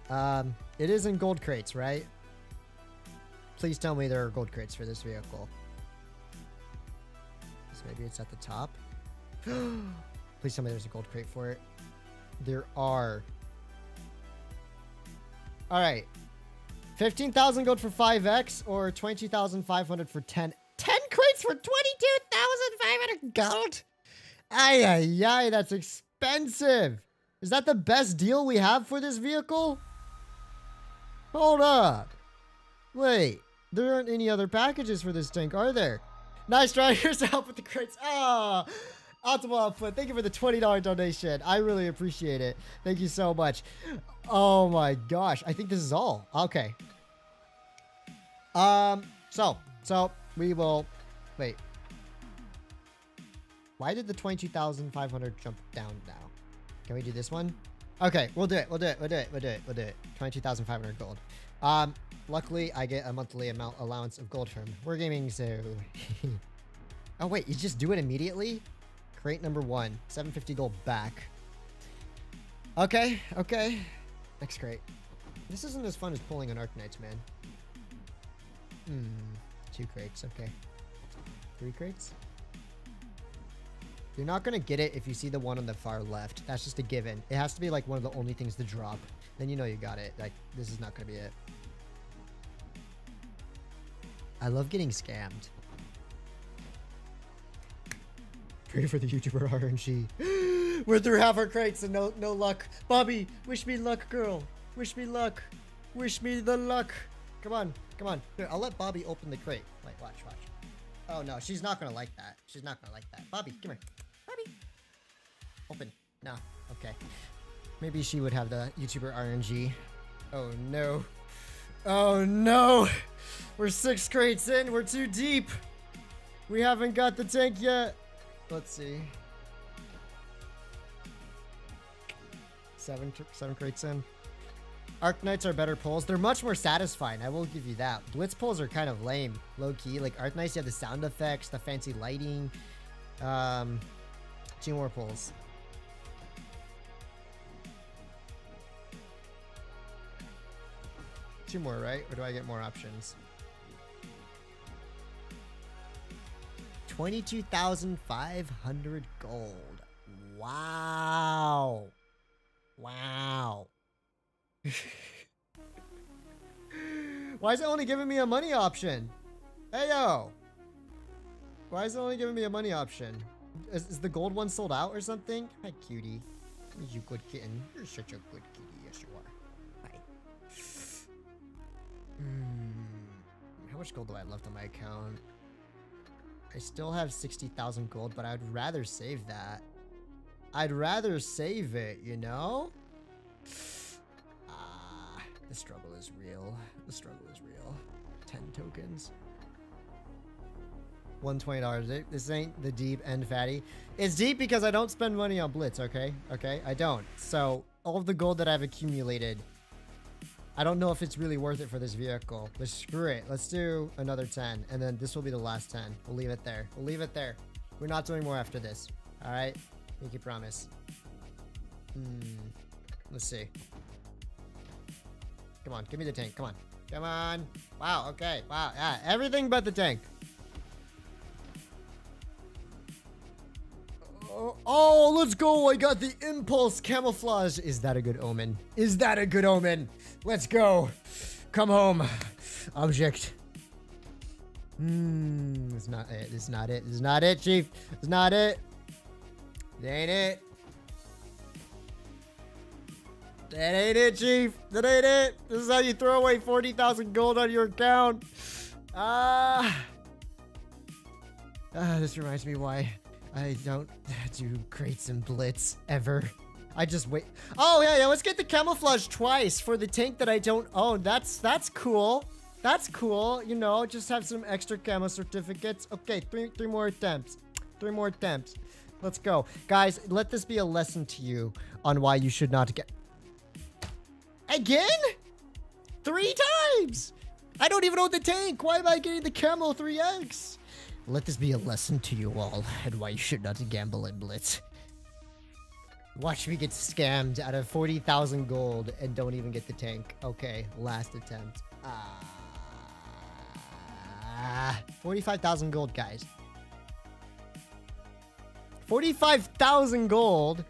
Um, it is in gold crates, right? Please tell me there are gold crates for this vehicle. So maybe it's at the top. Please tell me there's a gold crate for it. There are. All right. 15,000 gold for 5x or 22,500 for 10. 10 crates for 22,500 gold? Ay, ay, ay, that's expensive. Is that the best deal we have for this vehicle? Hold up. Wait, there aren't any other packages for this tank, are there? Nice try. Here's to help with the crates. Ah, oh, Optimal Output. Thank you for the $20 donation. I really appreciate it. Thank you so much. Oh my gosh. I think this is all. Okay. Um, so, so we will, wait. Why did the 22,500 jump down now? Can we do this one? Okay, we'll do it. We'll do it. We'll do it. We'll do it. We'll do it. 22,500 gold. Um, luckily, I get a monthly amount allowance of gold from Wargaming, so... oh, wait, you just do it immediately? Crate number one. 750 gold back. Okay, okay. Next crate. This isn't as fun as pulling an Arknights, man. Hmm. Two crates, okay. Three crates? You're not going to get it if you see the one on the far left. That's just a given. It has to be like one of the only things to drop. Then you know you got it. Like, this is not going to be it. I love getting scammed. Pray for the YouTuber RNG. We're through half our crates and no no luck. Bobby, wish me luck, girl. Wish me luck. Wish me the luck. Come on, come on. Here, I'll let Bobby open the crate. Wait, watch, watch. Oh no, she's not gonna like that. She's not gonna like that. Bobby, come here. Bobby. Open. No. Okay. Maybe she would have the YouTuber RNG. Oh no. Oh no. We're six crates in. We're too deep. We haven't got the tank yet. Let's see. Seven, seven crates in. Arknights are better pulls. They're much more satisfying. I will give you that. Blitz pulls are kind of lame, low key. Like Arknights, you have the sound effects, the fancy lighting. Um, two more pulls. Two more, right? Or do I get more options? 22,500 gold. Wow. Wow. Why is it only giving me a money option? Hey, yo. Why is it only giving me a money option? Is, is the gold one sold out or something? Hi, cutie. You good kitten. You're such a good kitty. Yes, you are. Hi. Hmm. How much gold do I have left on my account? I still have 60,000 gold, but I'd rather save that. I'd rather save it, you know? The struggle is real. The struggle is real. 10 tokens. $120. This ain't the deep and fatty. It's deep because I don't spend money on Blitz, okay? Okay? I don't. So, all of the gold that I've accumulated I don't know if it's really worth it for this vehicle, but screw it. Let's do another 10, and then this will be the last 10. We'll leave it there. We'll leave it there. We're not doing more after this. All right? You promise. Hmm. Let's see. Come on, give me the tank. Come on. Come on. Wow, okay. Wow, yeah. Everything but the tank. Oh, oh, let's go. I got the impulse camouflage. Is that a good omen? Is that a good omen? Let's go. Come home. Object. Hmm, it's not it. It's not it. It's not it, Chief. It's not it. It ain't it. That ain't it, Chief. That ain't it. This is how you throw away 40,000 gold on your account. Ah. Ah, this reminds me why I don't do crates and blitz ever. I just wait. Oh yeah, yeah. Let's get the camouflage twice for the tank that I don't own. That's that's cool. That's cool. You know, just have some extra camo certificates. Okay, three three more attempts. Three more attempts. Let's go, guys. Let this be a lesson to you on why you should not get. Again? Three times. I don't even own the tank. Why am I getting the camo 3x? Let this be a lesson to you all and why you should not gamble in Blitz. Watch me get scammed out of 40,000 gold and don't even get the tank. Okay, last attempt. Ah, 45,000 gold, guys. 45,000 gold.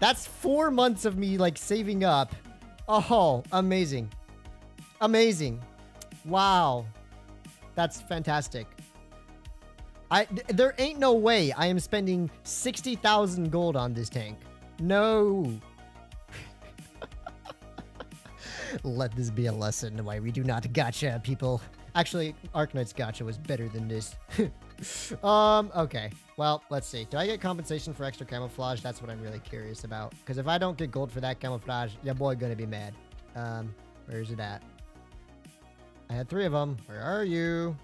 That's four months of me, like, saving up. Oh, amazing. Amazing. Wow. That's fantastic. I there ain't no way I am spending 60,000 gold on this tank. No. Let this be a lesson why we do not gacha, people. Actually, Arknights' gacha was better than this. um, okay. Well, let's see. Do I get compensation for extra camouflage? That's what I'm really curious about. Because if I don't get gold for that camouflage, your boy gonna be mad. Um, where's it at? I had three of them. Where are you?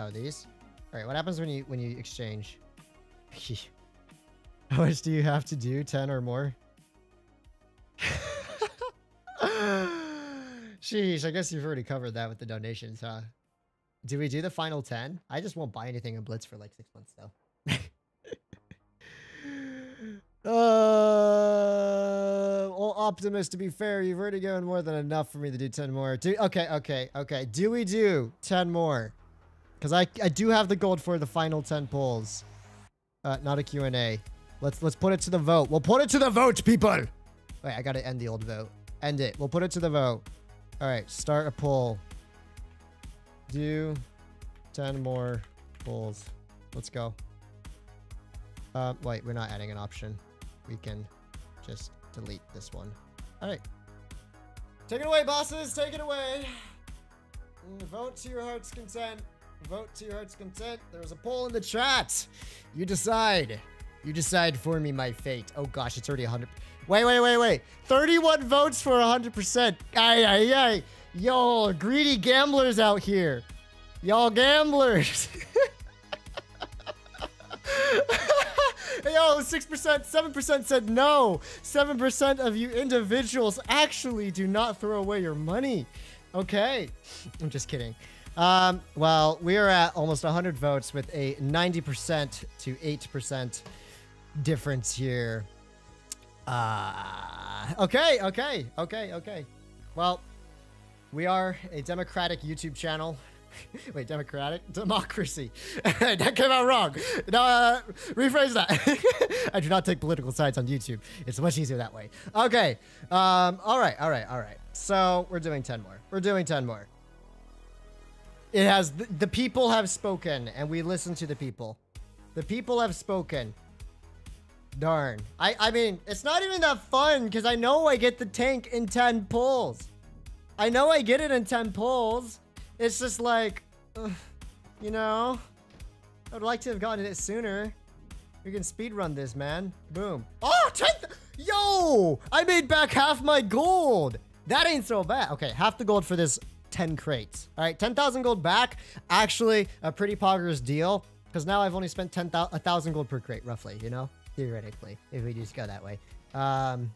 Oh, these? All right, what happens when you when you exchange? How much do you have to do? 10 or more? Sheesh, I guess you've already covered that with the donations, huh? Do we do the final 10? I just won't buy anything in Blitz for like six months, though. uh, well, Optimus, to be fair, you've already given more than enough for me to do 10 more. Do, okay, okay, okay. Do we do 10 more? Because I, I do have the gold for the final 10 polls. Uh, not a Q&A. Let's, let's put it to the vote. We'll put it to the vote, people! Wait, I gotta end the old vote. End it. We'll put it to the vote. Alright, start a poll. Do 10 more polls. Let's go. Uh, wait, we're not adding an option. We can just delete this one. Alright. Take it away, bosses! Take it away! Mm, vote to your heart's content. Vote to your heart's content. There was a poll in the chat. You decide. You decide for me my fate. Oh gosh, it's already 100. Wait, wait, wait, wait. 31 votes for 100%. Aye, aye, aye. Yo, greedy gamblers out here. Y'all gamblers. Yo, 6%, 7% said no. 7% of you individuals actually do not throw away your money. Okay. I'm just kidding. Um, well, we are at almost 100 votes with a 90% to 8% difference here. Uh, okay, okay, okay, okay. Well, we are a democratic YouTube channel. Wait, democratic? Democracy. that came out wrong. No, uh, rephrase that. I do not take political sides on YouTube. It's much easier that way. Okay. Um, all right, all right, all right. So we're doing 10 more. We're doing 10 more. It has the, the people have spoken, and we listen to the people. The people have spoken. Darn. I, I mean, it's not even that fun because I know I get the tank in 10 pulls. I know I get it in 10 pulls. It's just like, you know, I would like to have gotten it sooner. We can speed run this, man. Boom. Oh, 10 Yo, I made back half my gold. That ain't so bad. Okay, half the gold for this 10 crates. All right, 10,000 gold back. Actually, a pretty poggers deal because now I've only spent 10,000 1,000 gold per crate, roughly, you know? Theoretically, if we just go that way. Um,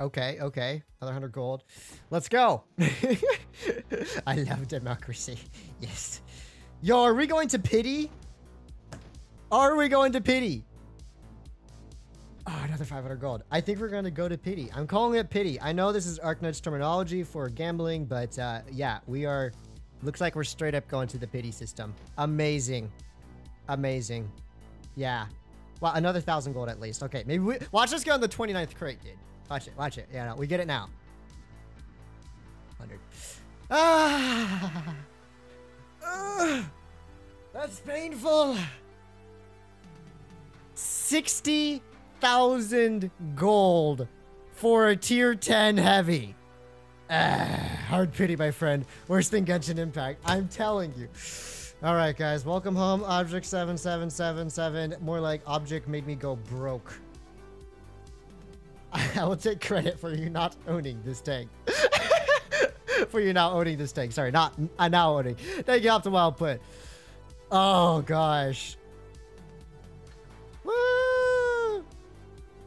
okay, okay. Another 100 gold. Let's go. I love democracy. Yes. Yo, are we going to pity? Are we going to pity? Oh, another 500 gold. I think we're going to go to pity. I'm calling it pity. I know this is Arknights' terminology for gambling, but uh, yeah, we are... Looks like we're straight up going to the pity system. Amazing. Amazing. Yeah. Well, another 1,000 gold at least. Okay, maybe we... Watch us go on the 29th crate, dude. Watch it. Watch it. Yeah, no, we get it now. 100. Ah! ah! That's painful. 60,000 gold for a tier 10 heavy. Ah, hard pity, my friend. Worse than Genshin Impact. I'm telling you. All right, guys. Welcome home, Object 7777. More like Object made me go broke. I will take credit for you not owning this tank. for you now owning this tank. Sorry, not uh, now owning. Thank you, Optimal Output. Oh, gosh. Woo!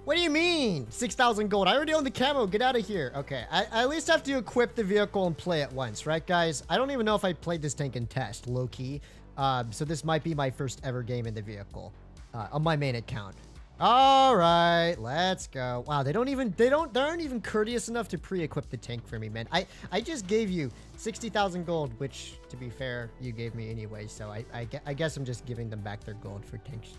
What do you mean? 6,000 gold. I already own the camo. Get out of here. Okay, I, I, at least have to equip the vehicle and play it once, right, guys? I don't even know if I played this tank in test, low-key. Um, so this might be my first ever game in the vehicle uh, on my main account. All right, let's go. Wow, they don't even, they don't, they aren't even courteous enough to pre-equip the tank for me, man. I, I just gave you 60,000 gold, which, to be fair, you gave me anyway, so I, I, I guess I'm just giving them back their gold for tanks.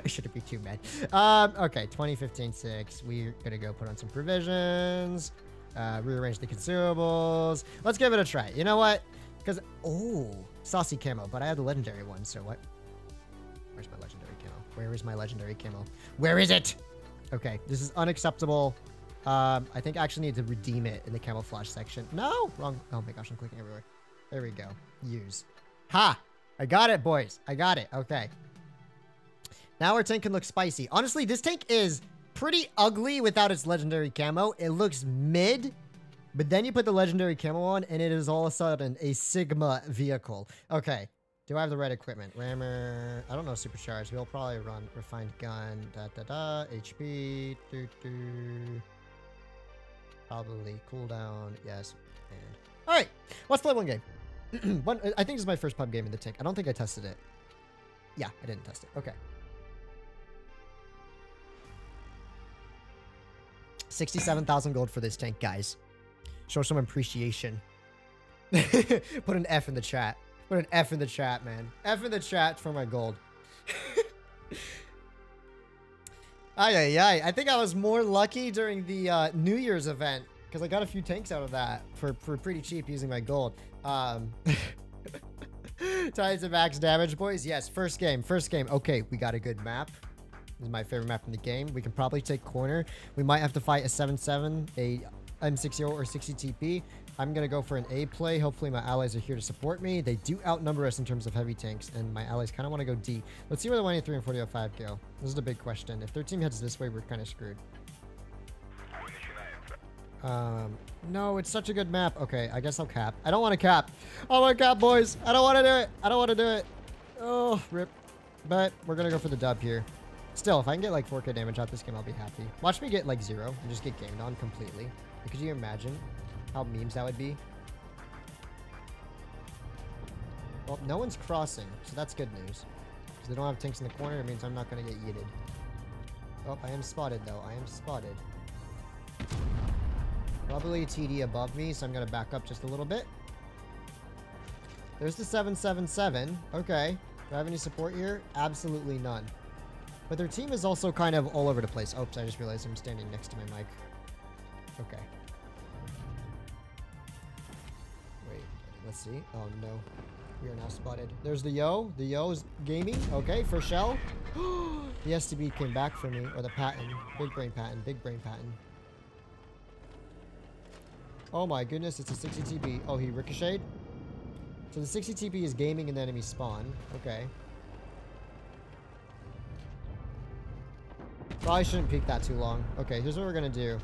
I shouldn't be too mad. Um, okay, 2015 6. We're gonna go put on some provisions, uh, rearrange the consumables. Let's give it a try. You know what? Because, oh, saucy camo, but I have the legendary one, so what? Where's my legendary? Where is my legendary camo? Where is it? Okay, this is unacceptable. Um, I think I actually need to redeem it in the camouflage section. No, wrong. Oh my gosh, I'm clicking everywhere. There we go. Use. Ha! I got it, boys. I got it. Okay. Now our tank can look spicy. Honestly, this tank is pretty ugly without its legendary camo. It looks mid, but then you put the legendary camo on, and it is all of a sudden a Sigma vehicle. Okay. Do I have the right equipment? Rammer. Uh, I don't know supercharged. We'll probably run refined gun. Da da da. HP. Doo doo. Probably cooldown. Yes. And all right. Let's play one game. one. I think this is my first pub game in the tank. I don't think I tested it. Yeah, I didn't test it. Okay. 67,000 gold for this tank, guys. Show some appreciation. Put an F in the chat. Put an F in the chat, man. F in the chat for my gold. ay, ay, ay. I think I was more lucky during the uh, New Year's event because I got a few tanks out of that for, for pretty cheap using my gold. Um, Tied to max damage, boys. Yes, first game. First game. Okay, we got a good map. This is my favorite map in the game. We can probably take corner. We might have to fight a 7-7, a M60 or 60 TP. I'm going to go for an A play. Hopefully my allies are here to support me. They do outnumber us in terms of heavy tanks, and my allies kind of want to go D. Let's see where the 183 and 4005 go. This is the big question. If their team heads this way, we're kind of screwed. Um, no, it's such a good map. Okay, I guess I'll cap. I don't want to cap. Oh my cap, boys. I don't want to do it. I don't want to do it. Oh, rip. But we're going to go for the dub here. Still, if I can get like 4k damage out this game, I'll be happy. Watch me get like zero and just get gamed on completely. Could you imagine how memes that would be? Well, no one's crossing, so that's good news. Because they don't have tanks in the corner, it means I'm not going to get yeeted. Oh, I am spotted, though. I am spotted. Probably TD above me, so I'm going to back up just a little bit. There's the 777. Okay. Do I have any support here? Absolutely none. But their team is also kind of all over the place. Oops, I just realized I'm standing next to my mic. Okay. Let's see. Oh no. We are now spotted. There's the Yo. The Yo is gaming. Okay, for Shell. the STB came back for me. Or the Patton. Big brain Patton. Big brain Patton. Oh my goodness, it's a 60 TP. Oh, he ricocheted? So the 60 TP is gaming in the enemy spawn. Okay. Probably shouldn't peek that too long. Okay, here's what we're gonna do.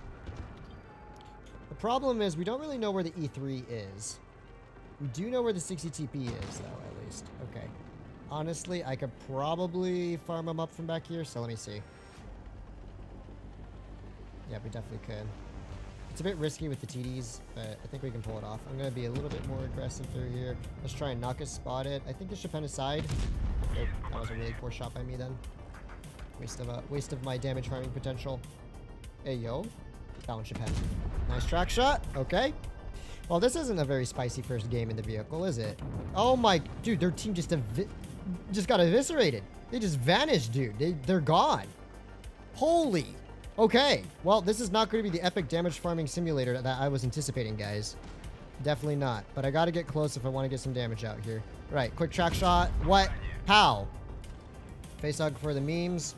The problem is we don't really know where the E3 is. We do know where the 60 TP is, though, at least. Okay. Honestly, I could probably farm them up from back here, so let me see. Yeah, we definitely could. It's a bit risky with the TDs, but I think we can pull it off. I'm going to be a little bit more aggressive through here. Let's try and knock us spot it. I think this should pen aside. Oh, that was a really poor shot by me then. Waste of, uh, waste of my damage farming potential. Hey, yo. That one should have. Nice track shot. Okay. Well, this isn't a very spicy first game in the vehicle, is it? Oh my... Dude, their team just just got eviscerated. They just vanished, dude. They, they're gone. Holy. Okay. Well, this is not going to be the epic damage farming simulator that I was anticipating, guys. Definitely not. But I got to get close if I want to get some damage out here. Right. Quick track shot. What? How? Face hug for the memes.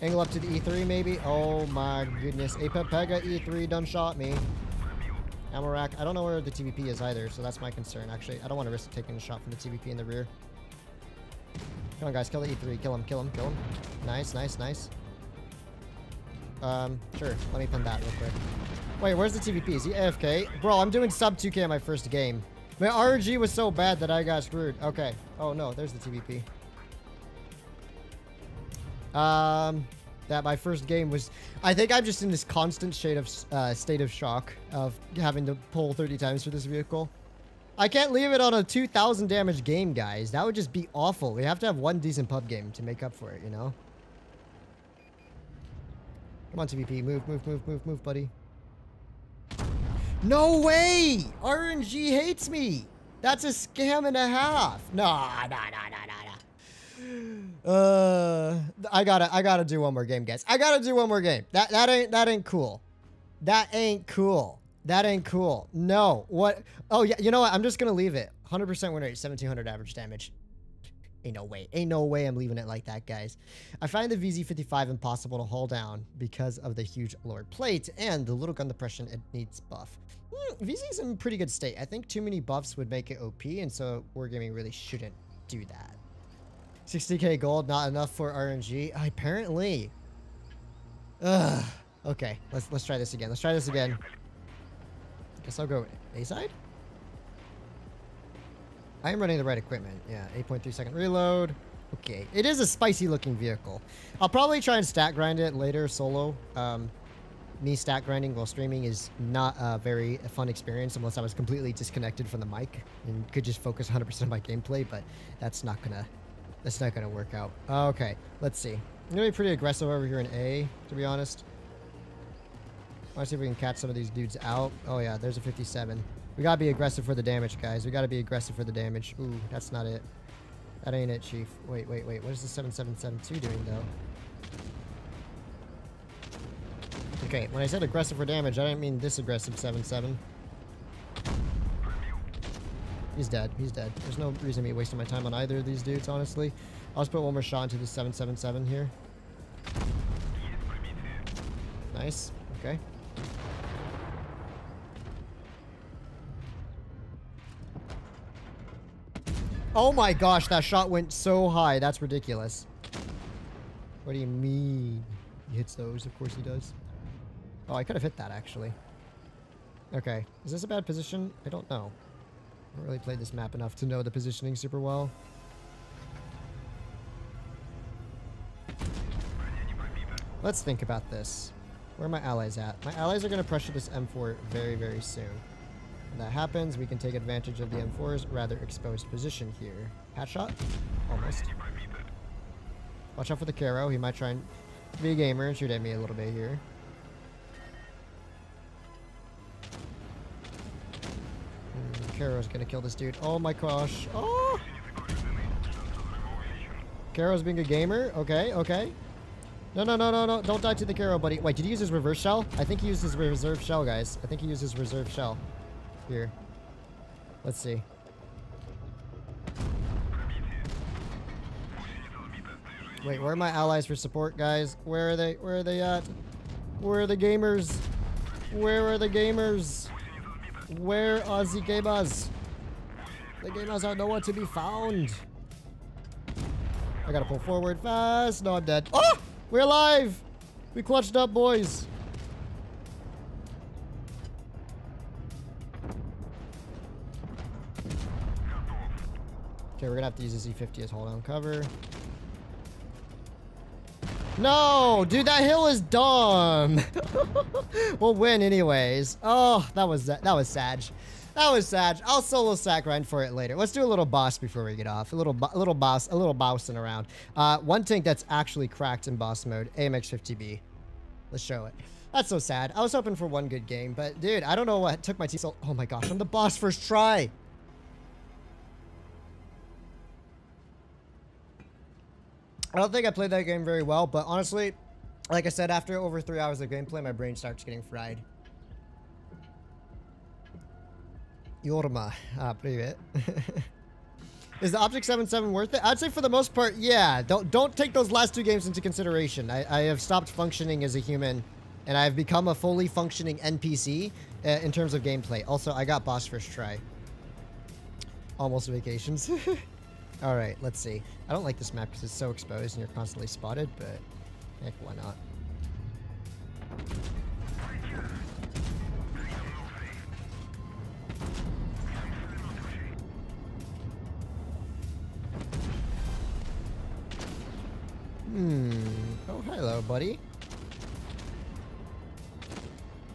Angle up to the E3, maybe? Oh my goodness. Apep Pega E3 done shot me. Ammo rack. I don't know where the TVP is either, so that's my concern. Actually, I don't want to risk taking a shot from the TVP in the rear. Come on, guys. Kill the E3. Kill him, kill him, kill him. Nice, nice, nice. Um, sure. Let me pin that real quick. Wait, where's the TVP? Is he AFK? Bro, I'm doing sub 2k in my first game. My RNG was so bad that I got screwed. Okay. Oh, no. There's the TVP. Um, that my first game was... I think I'm just in this constant state of, uh, state of shock of having to pull 30 times for this vehicle. I can't leave it on a 2,000 damage game, guys. That would just be awful. We have to have one decent pub game to make up for it, you know? Come on, TVP. Move, move, move, move, move, buddy. No way! RNG hates me! That's a scam and a half. Nah, nah, nah, nah, nah. Uh, I gotta, I gotta do one more game, guys. I gotta do one more game. That, that ain't, that ain't cool. That ain't cool. That ain't cool. No. What? Oh, yeah. You know what? I'm just gonna leave it. 100% win rate, 1700 average damage. Ain't no way. Ain't no way I'm leaving it like that, guys. I find the VZ55 impossible to hold down because of the huge lower plate and the little gun depression it needs buff. Mm, VZ's in pretty good state. I think too many buffs would make it OP, and so Wargaming really shouldn't do that. 60k gold, not enough for RNG? Apparently. Ugh. Okay, let's let's try this again. Let's try this again. Guess I'll go A side. I am running the right equipment. Yeah, 8.3 second reload. Okay, it is a spicy looking vehicle. I'll probably try and stat grind it later solo. Um, me stat grinding while streaming is not a very fun experience unless I was completely disconnected from the mic and could just focus 100% on my gameplay, but that's not gonna that's not gonna work out. Okay, let's see. I'm gonna be pretty aggressive over here in A, to be honest. I want to see if we can catch some of these dudes out. Oh yeah, there's a 57. We gotta be aggressive for the damage, guys. We gotta be aggressive for the damage. Ooh, that's not it. That ain't it, Chief. Wait, wait, wait. What is the 7772 doing, though? Okay, when I said aggressive for damage, I didn't mean this aggressive 7-7. He's dead. He's dead. There's no reason me wasting my time on either of these dudes, honestly. I'll just put one more shot into the 777 here. Nice. Okay. Oh my gosh, that shot went so high. That's ridiculous. What do you mean? He hits those. Of course he does. Oh, I could have hit that, actually. Okay. Is this a bad position? I don't know. I haven't really played this map enough to know the positioning super well. Let's think about this. Where are my allies at? My allies are going to pressure this M4 very, very soon. When that happens, we can take advantage of the M4's rather exposed position here. Hat shot? Almost. Watch out for the Carro. He might try and be a gamer and shoot at me a little bit here. Mm, Carro's gonna kill this dude. Oh my gosh. Oh! Carro's being a gamer? Okay, okay. No, no, no, no, no. Don't die to the Carro, buddy. Wait, did he use his reverse shell? I think he used his reserve shell, guys. I think he used his reserve shell. Here. Let's see. Wait, where are my allies for support, guys? Where are they? Where are they at? Where are the gamers? Where are the gamers? Where are the gamers? The gamers are nowhere to be found. I gotta pull forward fast. No, I'm dead. Oh! We're alive! We clutched up, boys. Okay, we're gonna have to use the Z50 as hold on cover. No, dude, that hill is dumb. we'll win anyways. Oh, that was that was sad. That was sad. I'll solo sack grind for it later. Let's do a little boss before we get off. A little, little boss, a little bouncing around. Uh, one tank that's actually cracked in boss mode. AMX50B. Let's show it. That's so sad. I was hoping for one good game, but dude, I don't know what took my team so. Oh my gosh, I'm the boss first try. I don't think I played that game very well, but honestly, like I said, after over three hours of gameplay, my brain starts getting fried. Yorma. Ah, привет. Is the Object 77 worth it? I'd say for the most part, yeah. Don't don't take those last two games into consideration. I, I have stopped functioning as a human, and I've become a fully functioning NPC uh, in terms of gameplay. Also, I got boss first try. Almost vacations. All right, let's see. I don't like this map because it's so exposed and you're constantly spotted, but heck, why not? Hmm. Oh, hello, buddy.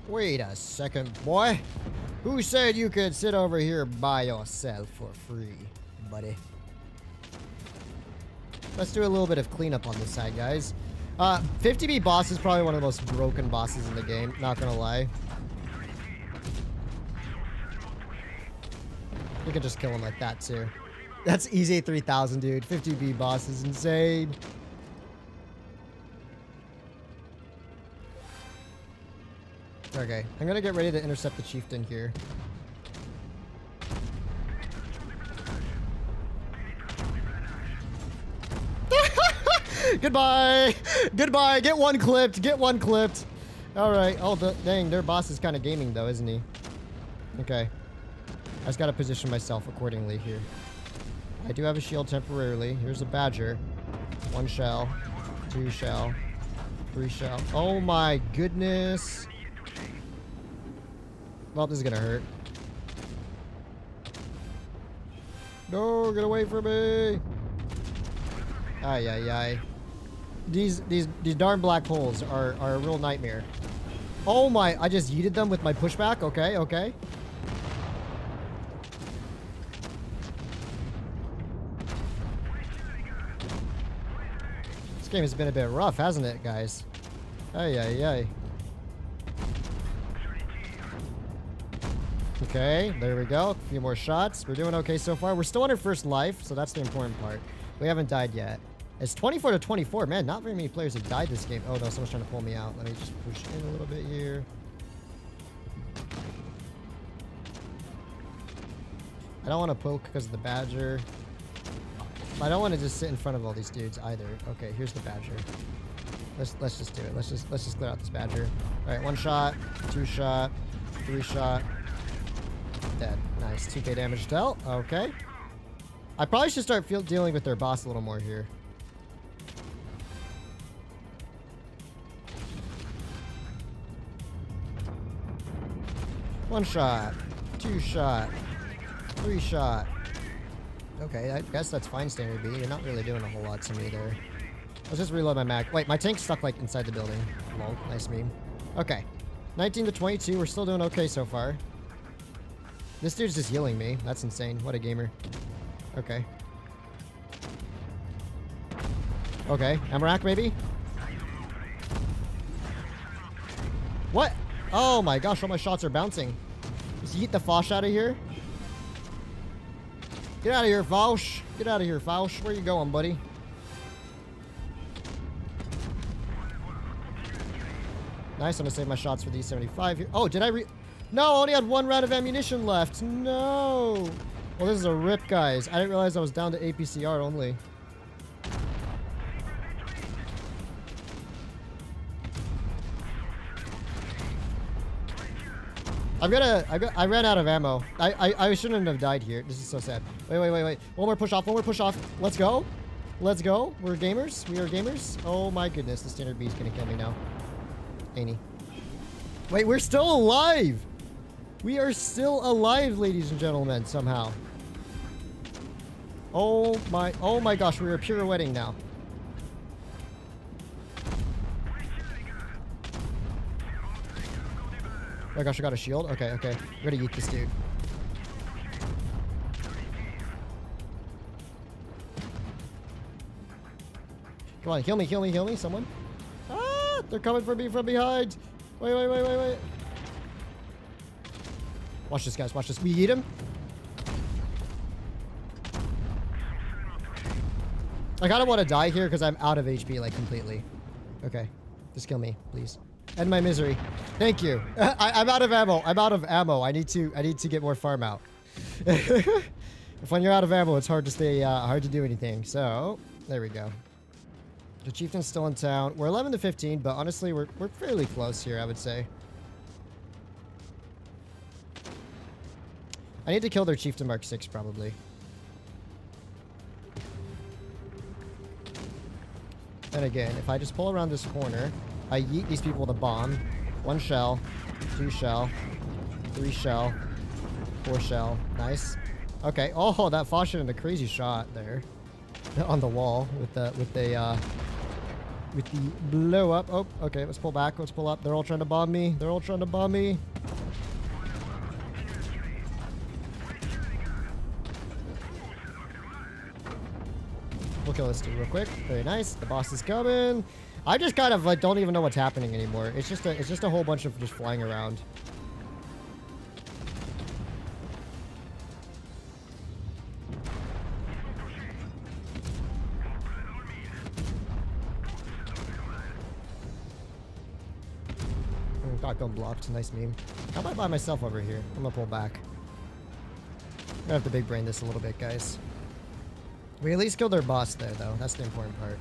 Wait a second, boy. Who said you could sit over here by yourself for free, buddy? Let's do a little bit of cleanup on this side, guys. Uh, 50B boss is probably one of the most broken bosses in the game, not gonna lie. You can just kill him like that, too. That's easy 3000, dude. 50B boss is insane. Okay, I'm gonna get ready to intercept the chieftain here. Goodbye. Goodbye. Get one clipped. Get one clipped. All right. Oh, the, dang. Their boss is kind of gaming, though, isn't he? Okay. I just got to position myself accordingly here. I do have a shield temporarily. Here's a badger. One shell. Two shell. Three shell. Oh, my goodness. Well, this is going to hurt. No, get away from me. Ay, ay, ay. These these these darn black holes are, are a real nightmare. Oh my, I just yeeted them with my pushback. Okay, okay. This game has been a bit rough, hasn't it, guys? Ay, ay, ay. Okay, there we go. A few more shots. We're doing okay so far. We're still on our first life, so that's the important part. We haven't died yet. It's 24 to 24. Man, not very many players have died this game. Oh, no, someone's trying to pull me out. Let me just push in a little bit here. I don't want to poke because of the badger. I don't want to just sit in front of all these dudes either. Okay, here's the badger. Let's let's just do it. Let's just let's just clear out this badger. All right, one shot, two shot, three shot. Dead. Nice. 2k damage dealt. Okay. I probably should start dealing with their boss a little more here. One shot. Two shot. Three shot. Okay, I guess that's fine, Standard B. You're not really doing a whole lot to me there. Let's just reload my mag. Wait, my tank's stuck, like, inside the building. Lol, nice meme. Okay. 19 to 22. We're still doing okay so far. This dude's just healing me. That's insane. What a gamer. Okay. Okay. Amarak, maybe? What? Oh my gosh, all my shots are bouncing. Just yeet the Foch out of here. Get out of here, Foch. Get out of here, Foch. Where you going, buddy? Nice, I'm gonna save my shots for these 75 here. Oh, did I re- No, I only had one round of ammunition left. No. Well, this is a rip, guys. I didn't realize I was down to APCR only. I'm gonna, I, I ran out of ammo. I, I, I shouldn't have died here. This is so sad. Wait, wait, wait, wait. One more push off, one more push off. Let's go. Let's go. We're gamers. We are gamers. Oh my goodness, the standard B is gonna kill me now. Ain't he? Wait, we're still alive. We are still alive, ladies and gentlemen, somehow. Oh my, oh my gosh, we are pirouetting now. My gosh, I got a shield. Okay, okay. We're gonna eat this dude. Come on, heal me, heal me, heal me, someone. Ah, they're coming for me from behind. Wait, wait, wait, wait, wait. Watch this, guys. Watch this. We eat him. I kind of want to die here because I'm out of HP, like, completely. Okay. Just kill me, please. End my misery. Thank you. I, am out of ammo. I'm out of ammo. I need to I need to get more farm out. if when you're out of ammo, it's hard to stay uh, hard to do anything. So, there we go. The chieftain's still in town. We're 11 to 15, but honestly, we're, we're fairly close here, I would say. I need to kill their chieftain mark 6, probably. And again, if I just pull around this corner, I yeet these people with a bomb. One shell, two shell, three shell, four shell. Nice. Okay. Oh, that Foch in a crazy shot there on the wall with the with the uh, with the blow up. Oh, okay. Let's pull back. Let's pull up. They're all trying to bomb me. They're all trying to bomb me. We'll kill this dude real quick. Very nice. The boss is coming. I just kind of like don't even know what's happening anymore. It's just a it's just a whole bunch of just flying around. Oh, got gun blocked. Nice meme. How about by myself over here? I'm gonna pull back. I'm gonna have to big brain this a little bit, guys. We at least killed their boss there, though. That's the important part.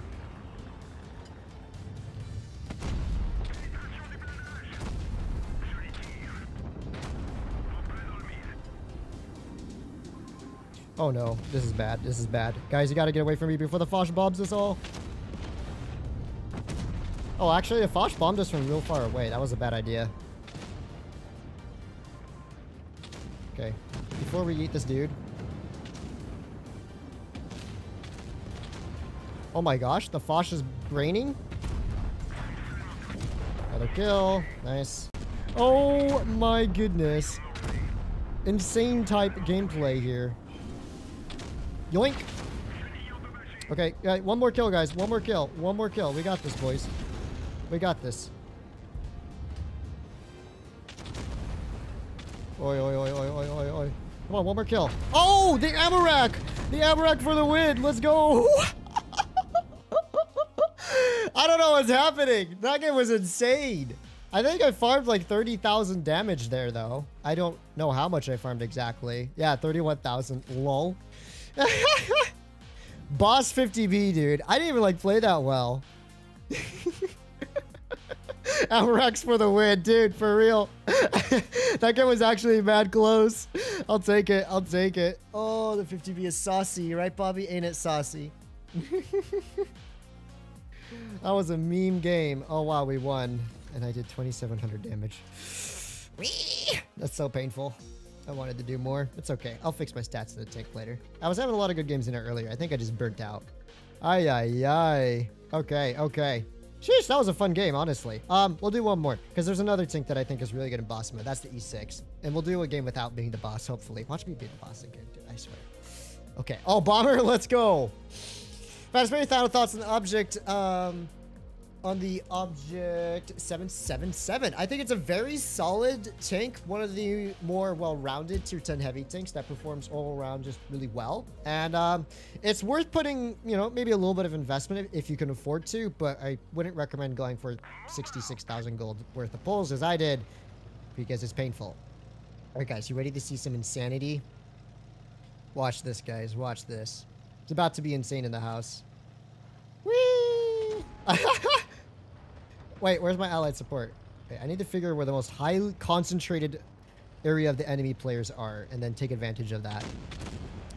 Oh no, this is bad. This is bad. Guys, you gotta get away from me before the Foch bombs us all. Oh, actually, the Foch bombed us from real far away. That was a bad idea. Okay. Before we eat this dude. Oh my gosh, the Foch is braining. Another kill. Nice. Oh my goodness. Insane type gameplay here. Yoink. Okay, uh, one more kill, guys. One more kill. One more kill. We got this, boys. We got this. Oi, oi, oi, oi, oi, oi, oi. Come on, one more kill. Oh, the Amarak! The Amarak for the win! Let's go! I don't know what's happening. That game was insane. I think I farmed like 30,000 damage there, though. I don't know how much I farmed exactly. Yeah, 31,000. Lol. Boss 50B, dude. I didn't even like play that well. Alrex for the win, dude, for real. that game was actually mad close. I'll take it. I'll take it. Oh, the 50B is saucy, right, Bobby? Ain't it saucy? that was a meme game. Oh, wow, we won. And I did 2,700 damage. That's so painful. I wanted to do more. It's okay. I'll fix my stats to the tank later. I was having a lot of good games in it earlier. I think I just burnt out. Ay, ay, ay. Okay, okay. Sheesh, that was a fun game, honestly. Um, we'll do one more, because there's another tank that I think is really good in boss mode. That's the E6. And we'll do a game without being the boss, hopefully. Watch me be the boss again, dude. I swear. Okay. Oh, Bomber, let's go. Fast maybe final thoughts on the object. Um, on the Object 777. I think it's a very solid tank, one of the more well-rounded tier 10 heavy tanks that performs all around just really well. And um, it's worth putting, you know, maybe a little bit of investment if you can afford to, but I wouldn't recommend going for 66,000 gold worth of pulls as I did because it's painful. All right, guys, you ready to see some insanity? Watch this, guys. Watch this. It's about to be insane in the house. Whee! Wait, where's my allied support? Okay, I need to figure where the most highly concentrated area of the enemy players are and then take advantage of that.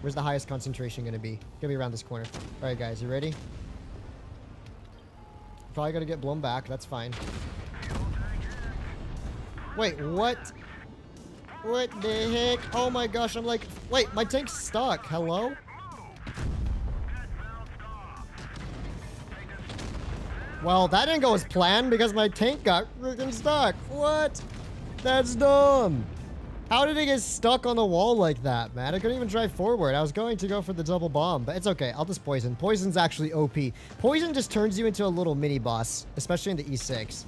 Where's the highest concentration going to be? Gonna be around this corner. All right, guys, you ready? Probably gonna get blown back. That's fine. Wait, what? What the heck? Oh my gosh, I'm like... Wait, my tank's stuck. Hello? Well, that didn't go as planned because my tank got freaking stuck. What? That's dumb. How did it get stuck on the wall like that, man? I couldn't even drive forward. I was going to go for the double bomb, but it's okay. I'll just poison. Poison's actually OP. Poison just turns you into a little mini boss, especially in the E6.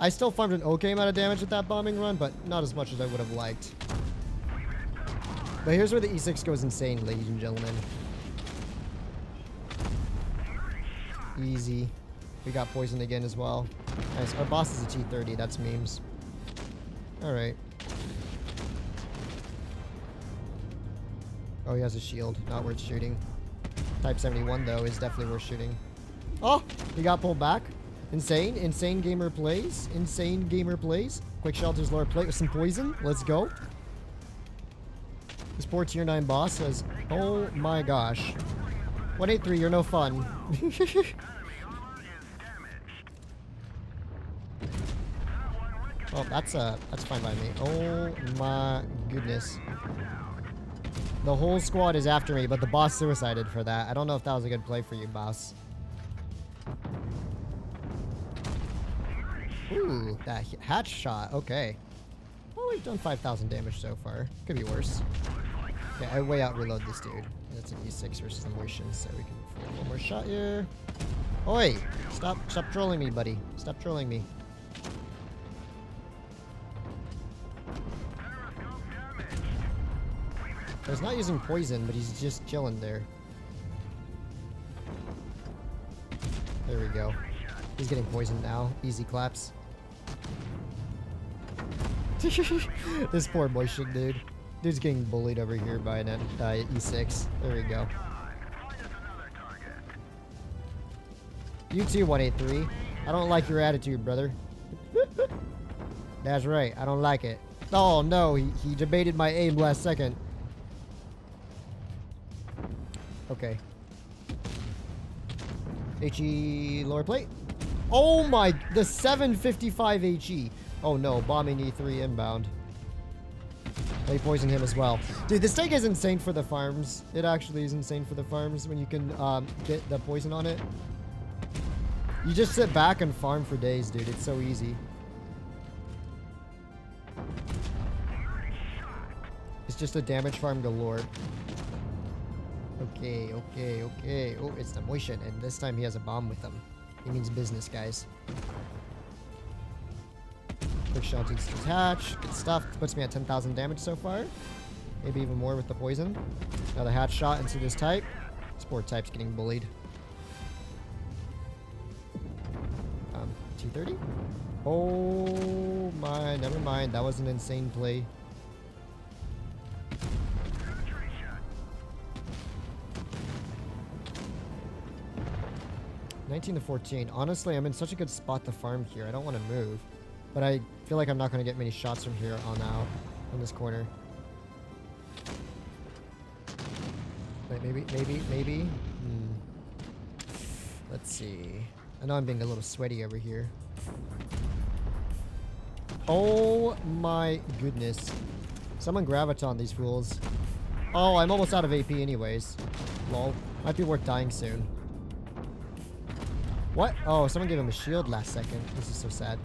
I still farmed an okay amount of damage with that bombing run, but not as much as I would have liked. But here's where the E6 goes insane, ladies and gentlemen. Easy. We got poisoned again as well. Nice. Our boss is a T30. That's memes. Alright. Oh, he has a shield. Not worth shooting. Type 71, though, is definitely worth shooting. Oh! He got pulled back. Insane. Insane gamer plays. Insane gamer plays. Quick shelters lower plate with some poison. Let's go. This poor tier 9 boss says, Oh my gosh. 183, you're no fun. oh, that's uh that's fine by me. Oh my goodness. The whole squad is after me, but the boss suicided for that. I don't know if that was a good play for you, boss. Ooh, that hatch shot. Okay. Well, we've done 5,000 damage so far. Could be worse. Okay, I way out reload this dude. That's an E6 versus the motion, so we can one more shot here. Oi! Stop, stop trolling me, buddy. Stop trolling me. He's not using poison, but he's just chilling there. There we go. He's getting poisoned now. Easy claps. this poor motion dude. Dude's getting bullied over here by an uh, E6. There we go. You too, 183. I don't like your attitude, brother. That's right. I don't like it. Oh, no. He, he debated my aim last second. Okay. HE lower plate. Oh my, the 755 HE. Oh no, bombing E3 inbound. They poison him as well. Dude, this tank is insane for the farms. It actually is insane for the farms when you can um, get the poison on it. You just sit back and farm for days, dude. It's so easy. It's just a damage farm galore. Okay, okay, okay. Oh, it's the motion, and this time he has a bomb with him. He means business, guys. Quick shot to hatch. Good stuff. Puts me at 10,000 damage so far. Maybe even more with the poison. Another hatch shot into this type. Sport type's getting bullied. Um, 230? Oh my, never mind. That was an insane play. 19 to 14. Honestly, I'm in such a good spot to farm here. I don't want to move. But I feel like I'm not going to get many shots from here on out. In this corner. Wait, maybe, maybe, maybe? Hmm. Let's see. I know I'm being a little sweaty over here. Oh my goodness. Someone graviton these fools. Oh, I'm almost out of AP anyways. Lol. Might be worth dying soon. What? Oh, someone gave him a shield last second. This is so sad.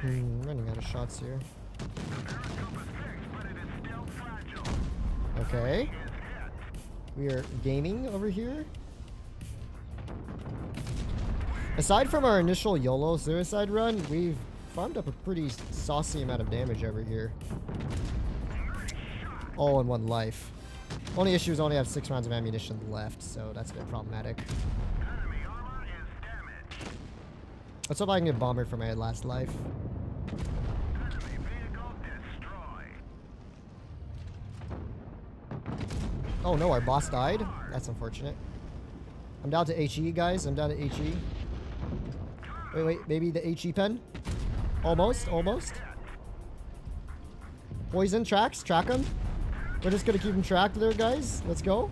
Hmm, running out of shots here. Okay. We are gaming over here. Aside from our initial YOLO suicide run, we've farmed up a pretty saucy amount of damage over here all in one life. Only issue is only have six rounds of ammunition left, so that's a bit problematic. Let's hope I can get bomber for my last life. Oh no, our boss died? That's unfortunate. I'm down to HE, guys. I'm down to HE. Wait, wait, maybe the HE pen? Almost, almost. Poison tracks, track him. We're just gonna keep him tracked there, guys. Let's go.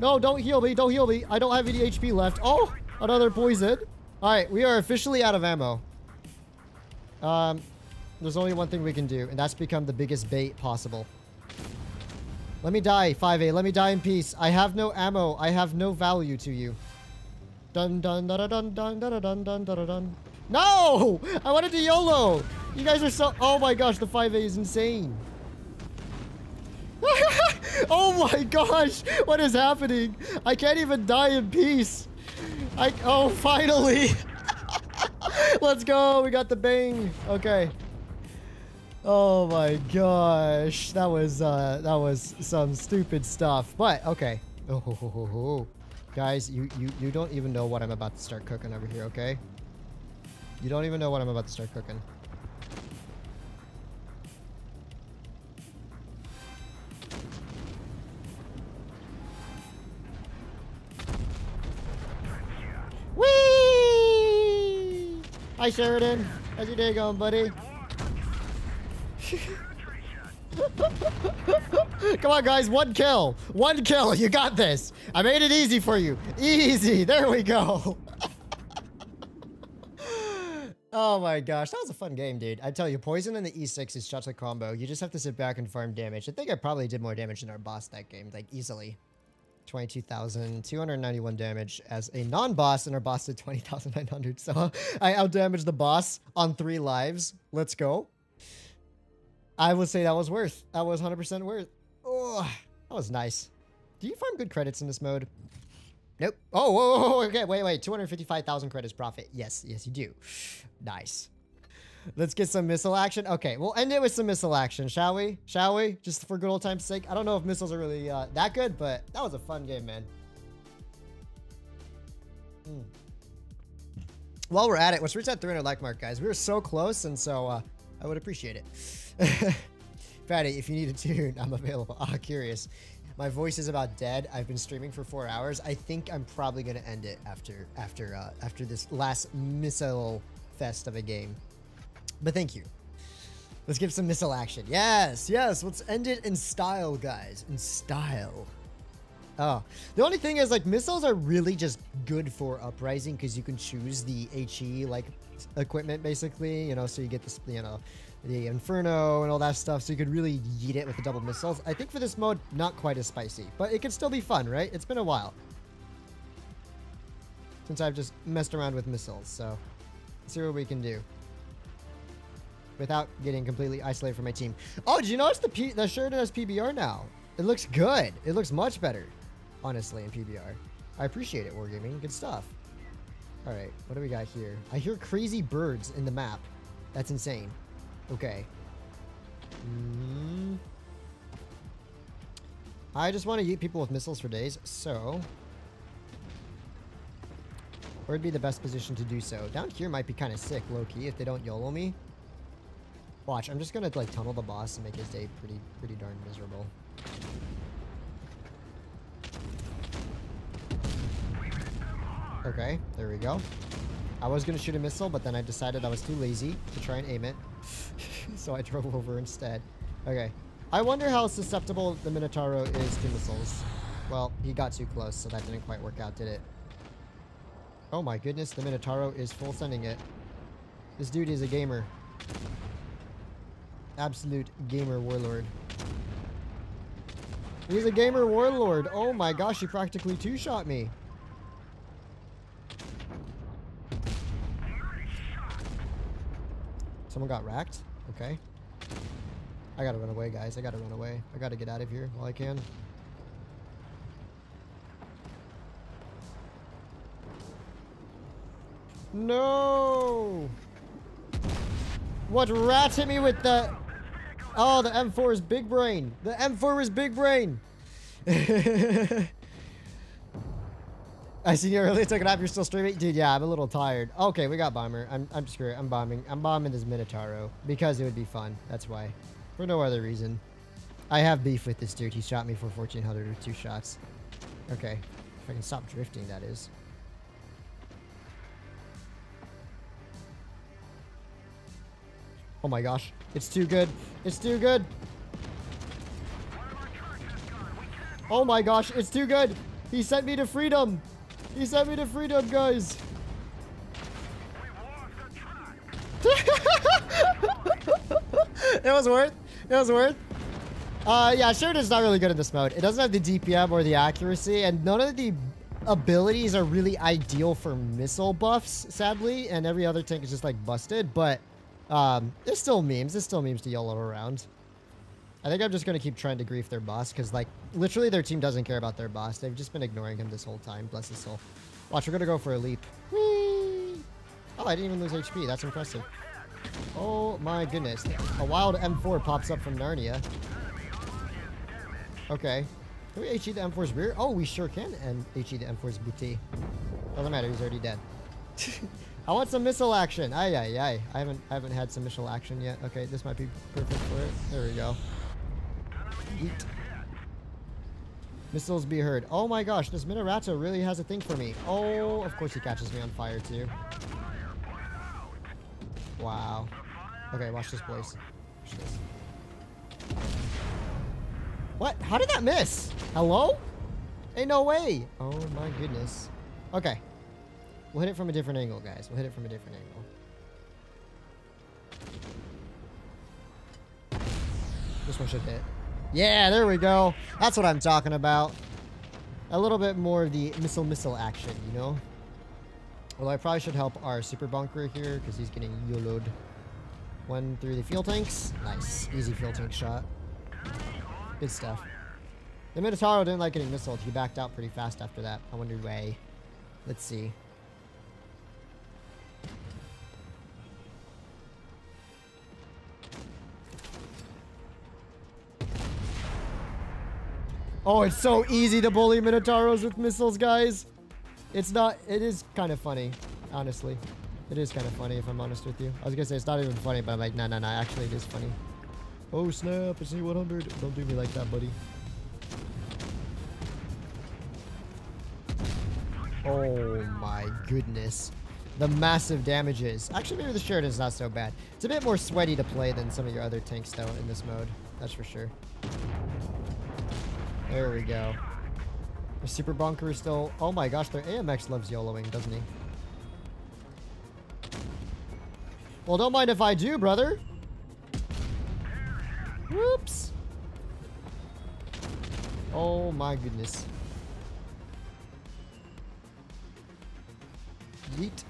No, don't heal me. Don't heal me. I don't have any HP left. Oh, another poison. All right, we are officially out of ammo. Um, there's only one thing we can do, and that's become the biggest bait possible. Let me die, 5A. Let me die in peace. I have no ammo. I have no value to you. Dun dun da da dun dun da da dun dun da da dun. No! I wanted to YOLO! You guys are so- Oh my gosh, the 5A is insane. oh my gosh! What is happening? I can't even die in peace. I- Oh, finally! Let's go! We got the bang! Okay. Oh my gosh. That was, uh, that was some stupid stuff. But, okay. Oh, ho, ho, ho. Guys, you, you, you don't even know what I'm about to start cooking over here, okay? You don't even know what I'm about to start cooking. Whee! Hi, Sheridan. How's your day going, buddy? Come on, guys. One kill. One kill. You got this. I made it easy for you. Easy. There we go. oh my gosh. That was a fun game, dude. I tell you, Poison and the E6 is such a combo. You just have to sit back and farm damage. I think I probably did more damage than our boss that game, like easily. 22,291 damage as a non-boss, and our boss did 20,900. So I outdamaged the boss on three lives. Let's go. I would say that was worth. That was 100% worth. Oh, that was nice. Do you farm good credits in this mode? Nope. Oh, whoa, whoa, whoa, okay, wait, wait. 255,000 credits profit. Yes, yes, you do. Nice. Let's get some missile action. Okay, we'll end it with some missile action, shall we? Shall we? Just for good old time's sake. I don't know if missiles are really uh, that good, but that was a fun game, man. Mm. While we're at it, let's reach that 300 like mark, guys. We were so close, and so uh, I would appreciate it. Patty, if you need a tune, I'm available. Ah, curious. My voice is about dead. I've been streaming for four hours. I think I'm probably gonna end it after after uh, after this last missile fest of a game. But thank you. Let's give some missile action. Yes, yes. Let's end it in style, guys. In style. Oh, the only thing is like missiles are really just good for uprising because you can choose the HE like equipment basically, you know, so you get this, you know, the Inferno and all that stuff, so you could really yeet it with the double missiles. I think for this mode, not quite as spicy, but it can still be fun, right? It's been a while since I've just messed around with missiles, so let's see what we can do without getting completely isolated from my team. Oh, did you notice the P the shirt has PBR now? It looks good. It looks much better, honestly, in PBR. I appreciate it, Wargaming. Good stuff. All right, what do we got here? I hear crazy birds in the map. That's insane. Okay. Mm. I just want to eat people with missiles for days, so... Where'd be the best position to do so? Down here might be kind of sick, low-key, if they don't YOLO me. Watch, I'm just gonna, like, tunnel the boss and make his day pretty, pretty darn miserable. Okay, there we go. I was gonna shoot a missile, but then I decided I was too lazy to try and aim it. so I drove over instead. Okay. I wonder how susceptible the Minotauro is to missiles. Well, he got too close, so that didn't quite work out, did it? Oh my goodness, the Minotauro is full sending it. This dude is a gamer. Absolute gamer warlord. He's a gamer warlord. Oh my gosh, he practically two-shot me. Someone got racked? Okay. I gotta run away, guys. I gotta run away. I gotta get out of here while I can. No! What rat hit me with the... Oh, the M4 is big brain. The M4 is big brain. I seen you earlier. Took a nap. You're still streaming, dude. Yeah, I'm a little tired. Okay, we got bomber. I'm I'm screwed. I'm bombing. I'm bombing this Minotauro because it would be fun. That's why. For no other reason. I have beef with this dude. He shot me for 1400 with two shots. Okay, if I can stop drifting, that is. Oh my gosh, it's too good. It's too good. Oh my gosh, it's too good. He sent me to freedom. He sent me to freedom, guys. it was worth. It was worth. Uh, yeah, Sheridan's not really good in this mode. It doesn't have the DPM or the accuracy, and none of the abilities are really ideal for missile buffs, sadly, and every other tank is just like busted, but um, there's still memes. There's still memes to yellow around. I think I'm just going to keep trying to grief their boss because, like, literally their team doesn't care about their boss. They've just been ignoring him this whole time. Bless his soul. Watch, we're going to go for a leap. Whee! Oh, I didn't even lose HP. That's impressive. Oh my goodness. A wild M4 pops up from Narnia. Okay. Can we HE the M4's rear? Oh, we sure can and HE the M4's booty. Doesn't matter, he's already dead. I want some missile action. Aye, aye, aye. I haven't, I haven't had some missile action yet. Okay, this might be perfect for it. There we go. Missiles be heard. Oh my gosh, this Minotauro really has a thing for me. Oh, of course he catches me on fire too. Wow. Okay, watch this, boys. Watch this. What? How did that miss? Hello? Ain't no way. Oh my goodness. Okay. We'll hit it from a different angle, guys. We'll hit it from a different angle. This one should hit. Yeah, there we go. That's what I'm talking about. A little bit more of the missile-missile action, you know? Although I probably should help our super bunker here because he's getting YOLO'd. One through the fuel tanks. Nice. Easy fuel tank shot. Good stuff. The Minotauro didn't like getting missiled. He backed out pretty fast after that. I wonder why. Let's see. Oh, it's so easy to bully Minotauros with missiles, guys. It's not, it is kind of funny, honestly. It is kind of funny, if I'm honest with you. I was gonna say it's not even funny, but I'm like, nah, nah, nah, actually it is funny. Oh, snap, it's C100. Don't do me like that, buddy. Oh my goodness. The massive damages. Actually, maybe the Sheridan's not so bad. It's a bit more sweaty to play than some of your other tanks, though, in this mode. That's for sure. There we go. The Super Bunker is still... Oh my gosh, their AMX loves YOLOing, doesn't he? Well, don't mind if I do, brother. Whoops. Oh my goodness. Yeet.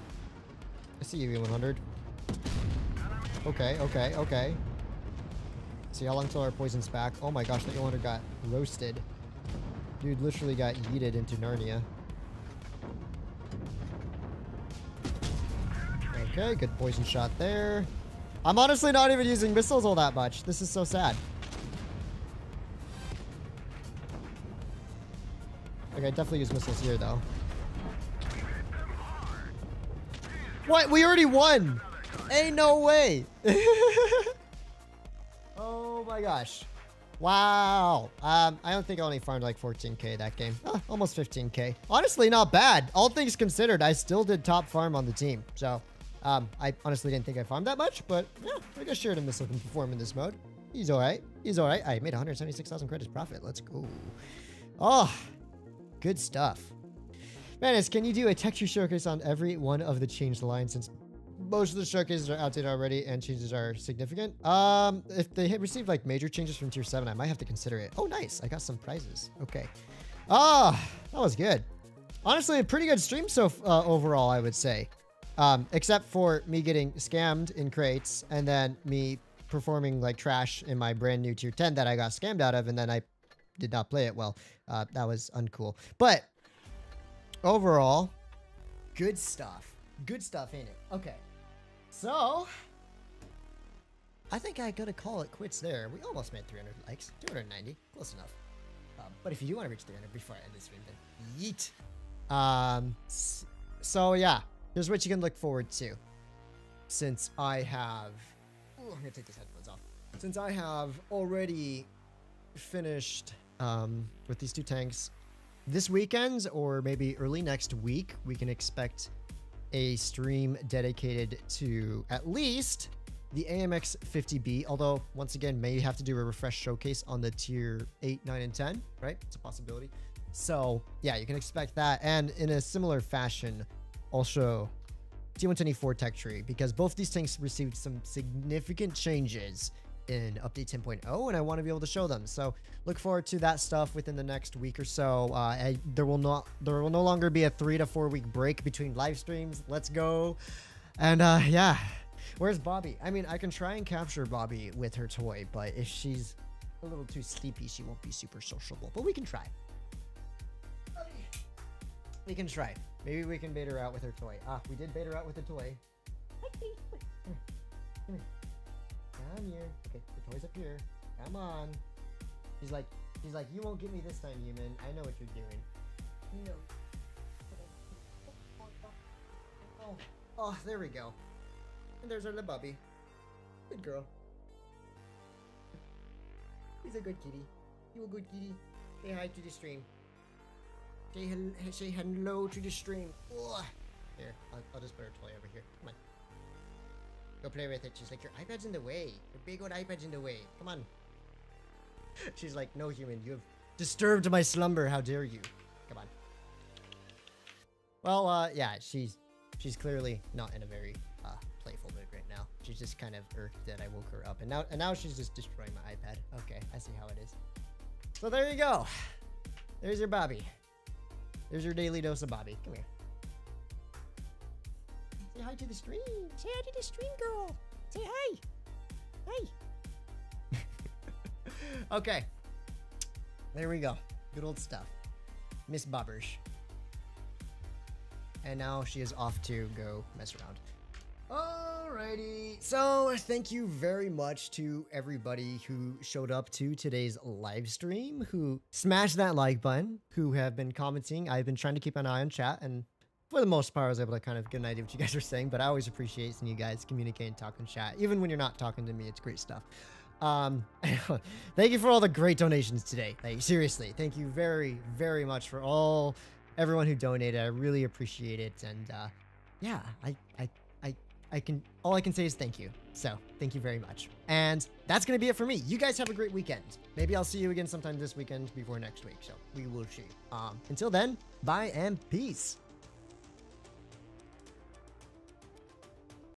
I see you, 100 Okay, okay, okay. See how long till our poison's back. Oh my gosh, that 100 got roasted. Dude literally got yeeted into Narnia. Okay, good poison shot there. I'm honestly not even using missiles all that much. This is so sad. Okay, definitely use missiles here, though. What? We already won! Ain't no way! oh my gosh. Wow. Um, I don't think I only farmed like 14k that game. Oh, almost 15k. Honestly, not bad. All things considered, I still did top farm on the team. So, um, I honestly didn't think I farmed that much, but yeah, I guess Sheridan Missile can perform in this mode. He's all right. He's all right. I made 176,000 credits profit. Let's go. Oh, good stuff. Manus, can you do a texture showcase on every one of the changed lines since most of the showcases are outdated already and changes are significant. Um, if they received like major changes from tier 7, I might have to consider it. Oh, nice. I got some prizes. Okay. Ah, oh, that was good. Honestly, a pretty good stream so uh, overall, I would say. Um, except for me getting scammed in crates and then me performing like trash in my brand new tier 10 that I got scammed out of and then I did not play it well. Uh, that was uncool. But overall, good stuff. Good stuff, ain't it? Okay. So, I think I gotta call it quits there. We almost made 300 likes. 290. Close enough. Um, but if you do want to reach 300 before I end this stream, then yeet. Um, so yeah, here's what you can look forward to. Since I have... Ooh, I'm gonna take these headphones off. Since I have already finished um, with these two tanks, this weekend or maybe early next week, we can expect a stream dedicated to at least the AMX 50B, although once again, may have to do a refresh showcase on the tier 8, 9, and 10, right? It's a possibility. So yeah, you can expect that. And in a similar fashion, also T124 Tech Tree, because both these tanks received some significant changes in update 10.0 and I want to be able to show them. So look forward to that stuff within the next week or so. Uh, I, there will not there will no longer be a three to four week break between live streams. Let's go. And uh, yeah, where's Bobby? I mean, I can try and capture Bobby with her toy, but if she's a little too sleepy, she won't be super sociable. But we can try. We can try. Maybe we can bait her out with her toy. Ah, we did bait her out with a toy. Come here. Come here. Okay, the toy's up here. Come on. He's like, he's like, you won't get me this time, human. I know what you're doing. Know. Oh, oh, there we go. And there's our little Bobby. Good girl. He's a good kitty. You a good kitty. Say hi to the stream. Say, hel- say hello to the stream. Ugh. Here, I'll, I'll just put her toy over here. Come on. Go play with it. She's like, your iPad's in the way. Your big old iPad's in the way. Come on. She's like, no human, you have disturbed my slumber. How dare you? Come on. Well, uh, yeah, she's she's clearly not in a very uh, playful mood right now. She's just kind of irked that I woke her up, and now and now she's just destroying my iPad. Okay, I see how it is. So there you go. There's your Bobby. There's your daily dose of Bobby. Come here. Say hi to the stream. Say hi to the stream, girl. Say hi. Hi. okay. There we go. Good old stuff. Miss Bobbers. And now she is off to go mess around. Alrighty. So, thank you very much to everybody who showed up to today's live stream, who smashed that like button, who have been commenting. I've been trying to keep an eye on chat, and for the most part, I was able to kind of get an idea what you guys are saying, but I always appreciate seeing you guys communicate and talk in chat. Even when you're not talking to me, it's great stuff. Um, thank you for all the great donations today. Like, seriously, thank you very, very much for all everyone who donated. I really appreciate it. And uh, yeah, I, I, I, I can all I can say is thank you. So thank you very much. And that's gonna be it for me. You guys have a great weekend. Maybe I'll see you again sometime this weekend before next week. So we will see. Um, until then, bye and peace.